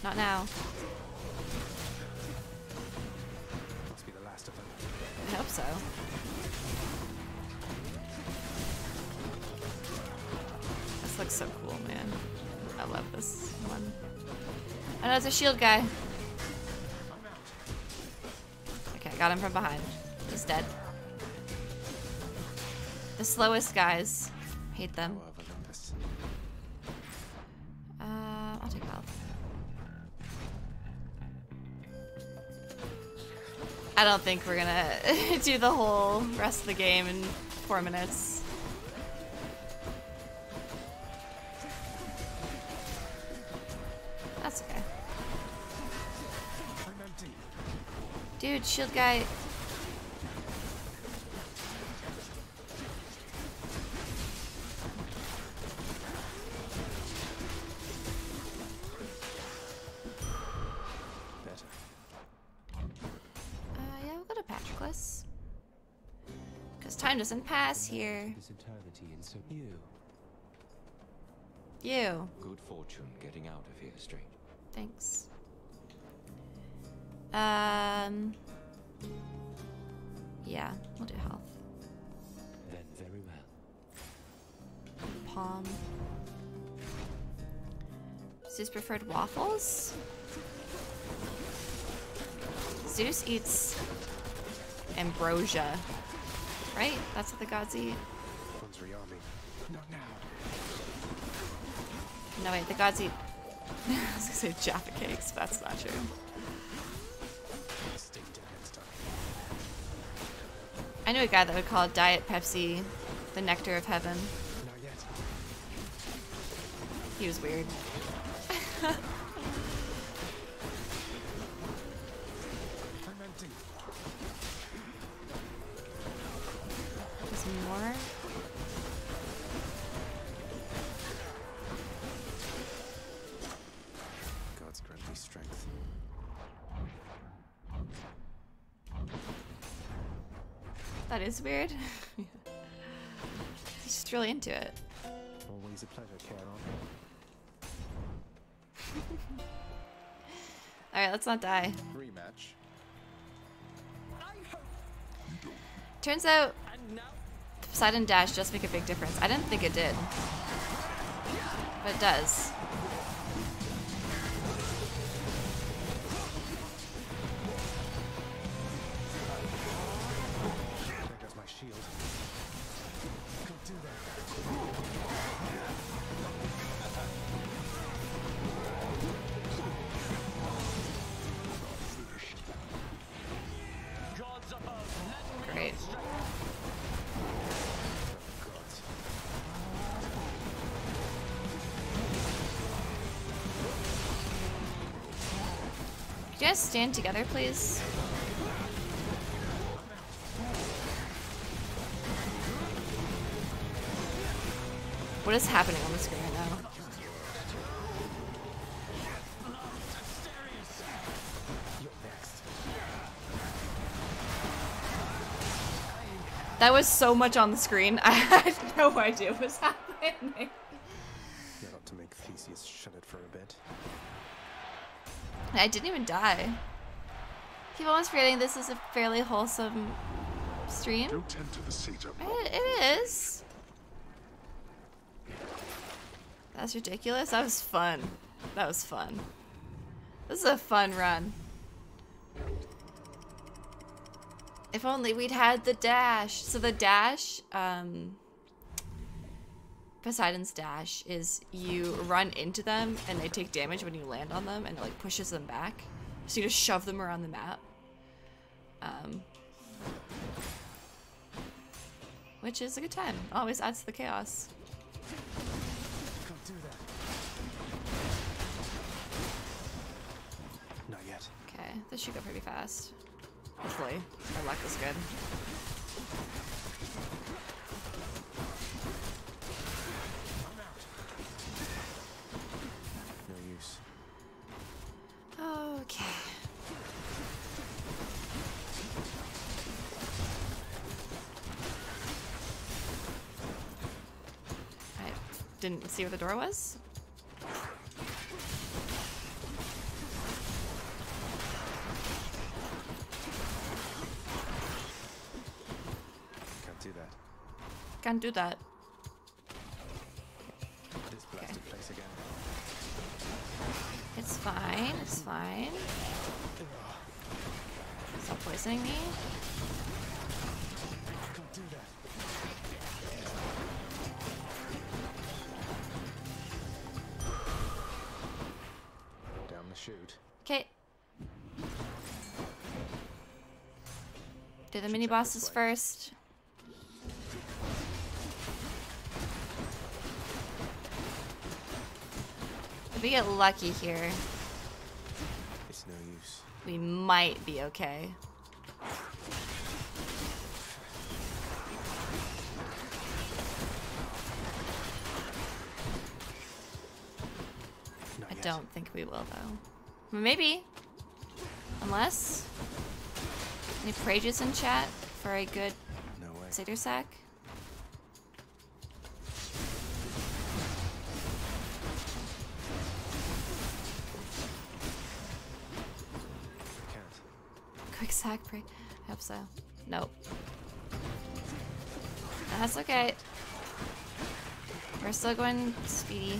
Not now. Must be the last of them. I hope so. This looks so cool, man. I love this one. Oh, no, a shield guy. Got him from behind. He's dead. The slowest guys. Hate them. Uh, I'll take health. I don't think we're gonna do the whole rest of the game in four minutes. Dude, shield guy. Better. Uh, yeah, we'll go to Patroclus. Because time doesn't pass here. This eternity in so you. You. Good fortune getting out of here, stranger. Thanks. Um. Yeah, we'll do health. Then very well. Palm. Zeus preferred waffles? Zeus eats ambrosia. Right? That's what the gods eat. One's rearming. Not now. No, wait, the gods eat. I was gonna say Jaffa cakes, but that's not true. Stay dead next time. I knew a guy that would call Diet Pepsi the nectar of heaven. Not yet. He was weird. There's more. Is weird. He's just really into it. Always a pleasure, Charon. Alright, let's not die. Rematch. Turns out Poseidon Dash does make a big difference. I didn't think it did. But it does. Stand together, please? What is happening on the screen right now? That was so much on the screen. I had no idea what was happening. You're not to make Theseus shut I didn't even die. Keep always forgetting this is a fairly wholesome stream. Tend to the. It, it is. That's ridiculous. That was fun. That was fun. This is a fun run. If only we'd had the dash. So the dash, um, Poseidon's dash is you run into them and they take damage when you land on them and it like pushes them back. So you just shove them around the map. Um, which is a good time. Always adds to the chaos. Can't do that. Not yet. Okay, this should go pretty fast. Hopefully, our luck is good. Didn't see where the door was. Can't do that. Can't do that. This blasted place again. It's fine. It's fine. Stop poisoning me. Do the mini bosses first. If we get lucky here. It's no use. We might be okay. I don't think we will though. Maybe. Unless. Any prages in chat for a good No way. Seder sack? Quick sack pray. I hope so. Nope. That's okay. We're still going speedy.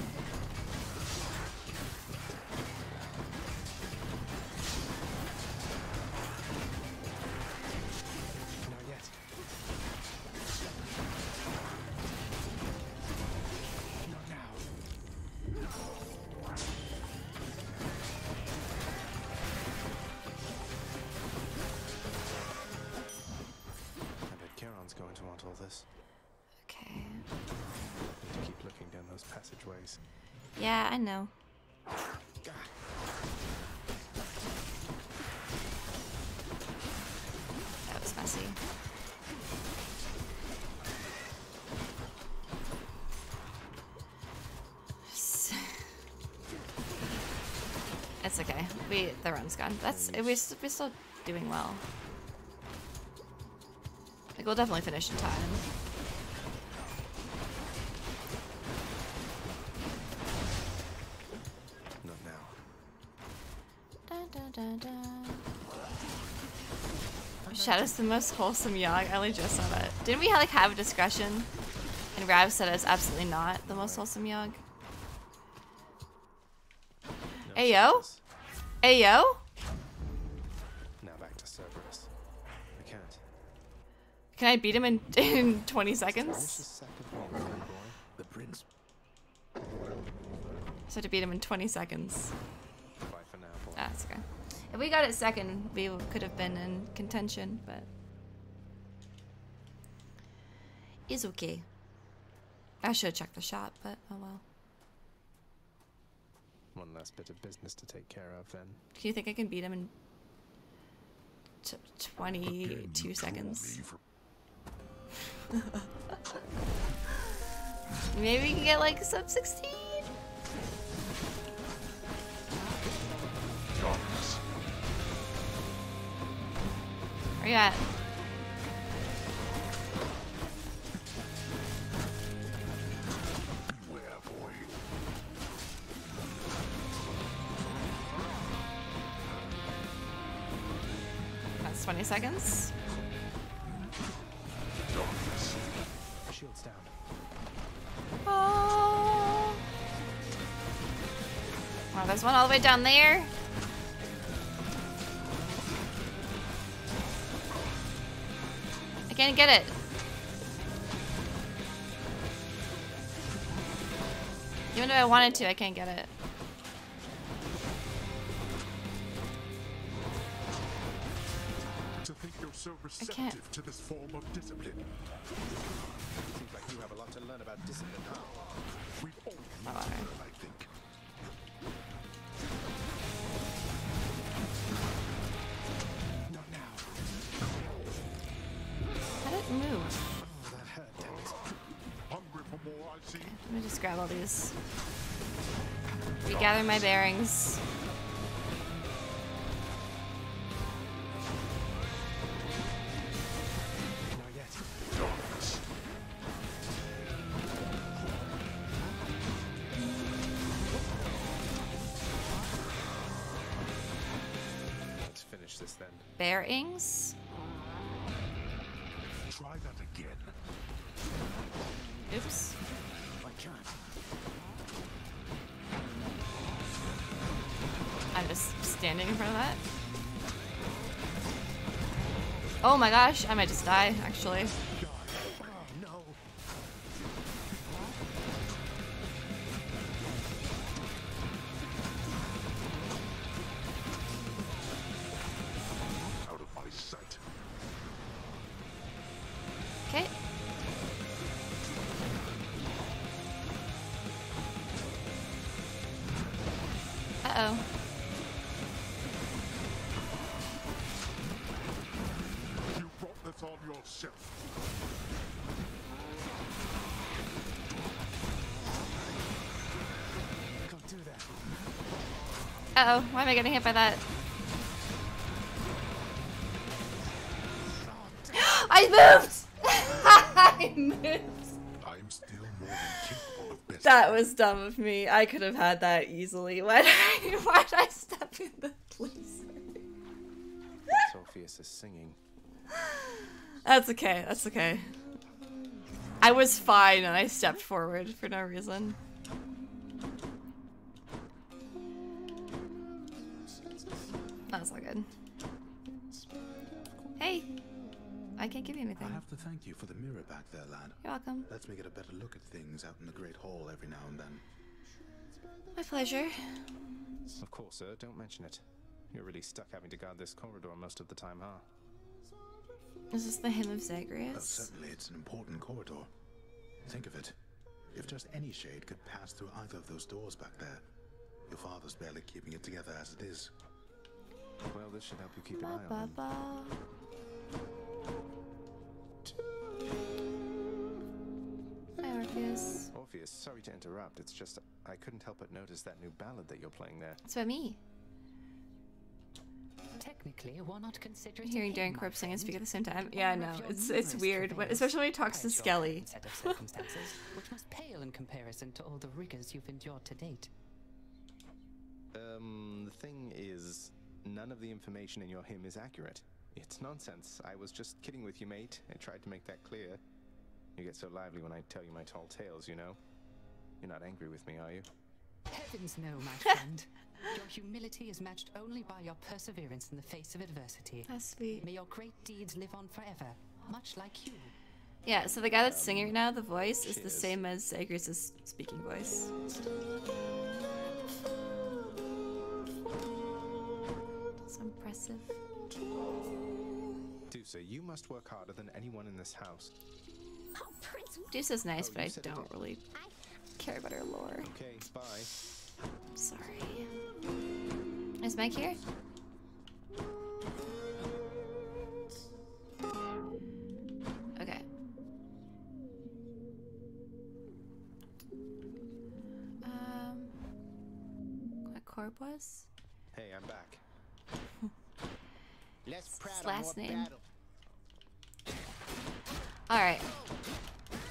Run's gone. That's we're, we're still doing well. Like we'll definitely finish in time. Not now. Dun, dun, dun, dun. Shadow's the most wholesome Yogg. I only just saw that. Didn't we like have a discussion? And Rav said it's absolutely not the most wholesome Yogg. Ayo? Ayo? I beat him in, in 20 seconds? sack of meat, boy. The prince. So to beat him in 20 seconds. Bye for now, boy. Ah, That's okay. If we got it second, we could have been in contention, but is okay. I should have checked the shot, but oh well. One last bit of business to take care of then. Do you think I can beat him in t- 22 seconds? Maybe we can get like sub 16? Where you at? 20 seconds. There's one all the way down there. I can't get it. Even if I wanted to, I can't get it. To think you're so can't. receptive to this form of discipline. Seems like you have a lot to learn about discipline, oh, huh? We've all grab all these. Regather my bearings. My gosh, I might just die, actually. Uh oh, why am I getting hit by that? I moved! I moved! I'm still more than capable of best. That was dumb of me. I could have had that easily. Why did I, why did I step in the place? Orpheus is singing. That's okay, that's okay. I was fine and I stepped forward for no reason. Thank you for the mirror back there, lad. You're welcome. Lets me get a better look at things out in the Great Hall every now and then. My pleasure. Of course, sir. Don't mention it. You're really stuck having to guard this corridor most of the time, huh? Is this the hymn of Well, Zagreus? certainly it's an important corridor. Think of it. If just any shade could pass through either of those doors back there, your father's barely keeping it together as it is. Well, this should help you keep an eye Ba on ba them. ba. Hi, Orpheus. Orpheus, sorry to interrupt. It's just I couldn't help but notice that new ballad that you're playing there. It's about me. Technically, why not consider it Hearing him, Darren Korb sing and speak at the same time. Yeah, of no, it's it's weird, when, especially when he talks to and your Skelly. set of circumstances, which must pale in comparison to all the rigors you've endured to date. Um, the thing is, none of the information in your hymn is accurate. It's nonsense. I was just kidding with you, mate. I tried to make that clear. You get so lively when I tell you my tall tales, you know? You're not angry with me, are you? Heavens no, my friend. Your humility is matched only by your perseverance in the face of adversity. That's sweet. May your great deeds live on forever, much like you. Yeah, so the guy that's singing right now, the voice, is the same as Zagreus' speaking voice. So impressive. Dusa, you must work harder than anyone in this house. Oh, Prince. Deuce is nice, Oh, but I don't did. really care about her lore. Okay, bye. Sorry. Is Mike here? Okay. Um, what Korb was? Hey, I'm back. Less His last name. All right.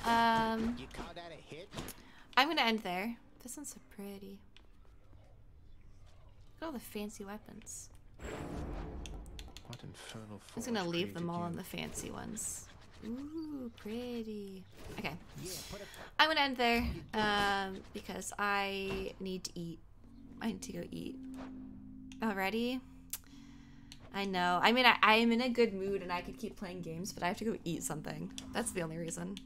Um, You call that a hit? I'm gonna end there. This one's so pretty. Look at all the fancy weapons. What infernal I'm just gonna leave them all you? on the fancy ones. Ooh, pretty. Okay. Yeah, put a I'm gonna end there um, because I need to eat. I need to go eat. Already? I know. I mean, I, I am in a good mood and I could keep playing games, but I have to go eat something. That's the only reason.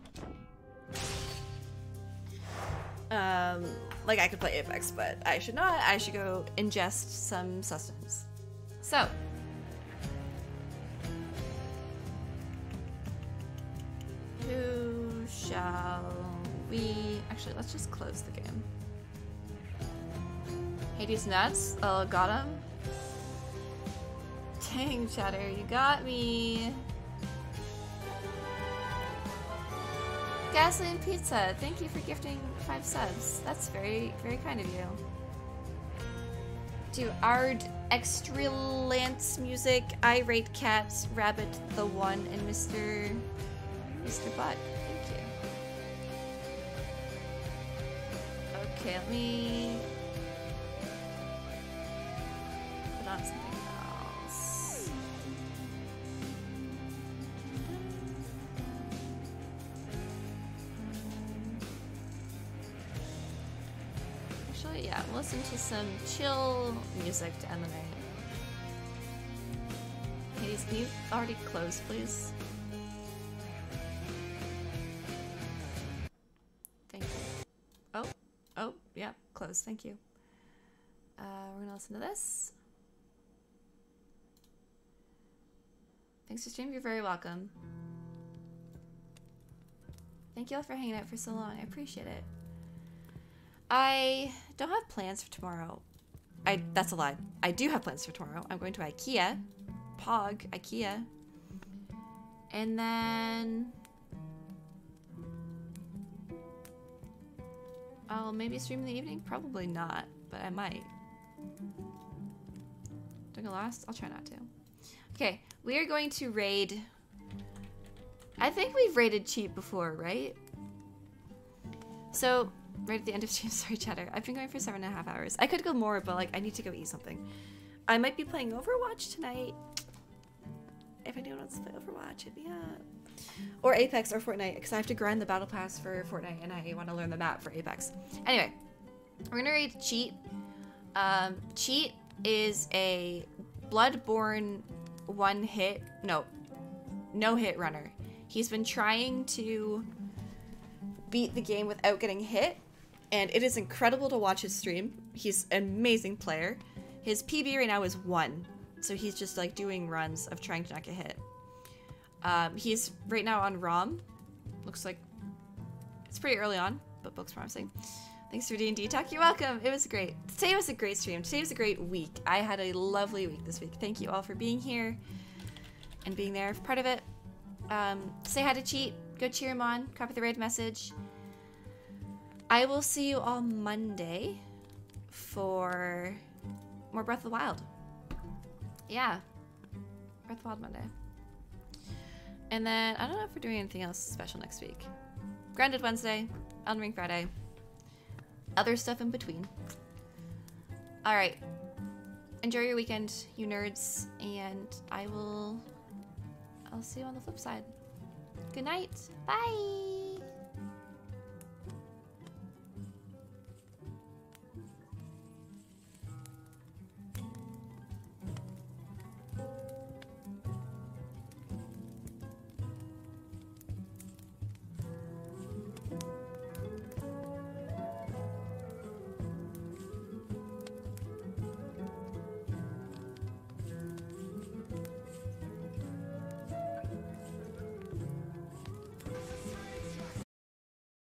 Um, like I could play Apex, but I should not. I should go ingest some sustenance. So. Who shall we... Actually, let's just close the game. Hades nuts. Oh, got him. Dang, Chatter, you got me. Gasoline Pizza, thank you for gifting five subs. That's very, very kind of you. To Ard Extra Lance Music, Irate Cats, Rabbit the One, and Mr. Mr. Butt. Thank you. Okay, let me listen to some chill music to end the night. Hades, can you already close, please? Thank you. Oh, oh, yeah, close. Thank you. Uh, we're gonna listen to this. Thanks for streaming. You're very welcome. Thank you all for hanging out for so long. I appreciate it. I don't have plans for tomorrow. I that's a lie. I do have plans for tomorrow. I'm going to IKEA, Pog, IKEA, And then I'll maybe stream in the evening. Probably not, but I might. Doing a last? I'll try not to. Okay, we are going to raid. I think we've raided Cheat before, right? So, right at the end of stream, sorry, chatter. I've been going for seven and a half hours. I could go more, but like, I need to go eat something. I might be playing Overwatch tonight. If anyone wants to play Overwatch, hit me up. Or Apex or Fortnite, because I have to grind the battle pass for Fortnite and I want to learn the map for Apex. Anyway, we're gonna read Cheat. Um, Cheat is a Bloodborne one hit, no, no hit runner. He's been trying to beat the game without getting hit, and it is incredible to watch his stream. He's an amazing player. His PB right now is one, so he's just like doing runs of trying to not get hit. Um, he's right now on Rom. Looks like it's pretty early on, but looks promising. Thanks for D&D Talk. You're welcome. It was great. Today was a great stream. Today was a great week. I had a lovely week this week. Thank you all for being here and being there part of it. Um, say hi to Cheat. Go cheer him on. Copy the raid message. I will see you all Monday for more Breath of the Wild. Yeah. Breath of the Wild Monday. And then, I don't know if we're doing anything else special next week. Grounded Wednesday, Elden Ring Friday, other stuff in between. All right. Enjoy your weekend, you nerds, and I will. I'll see you on the flip side. Good night. Bye.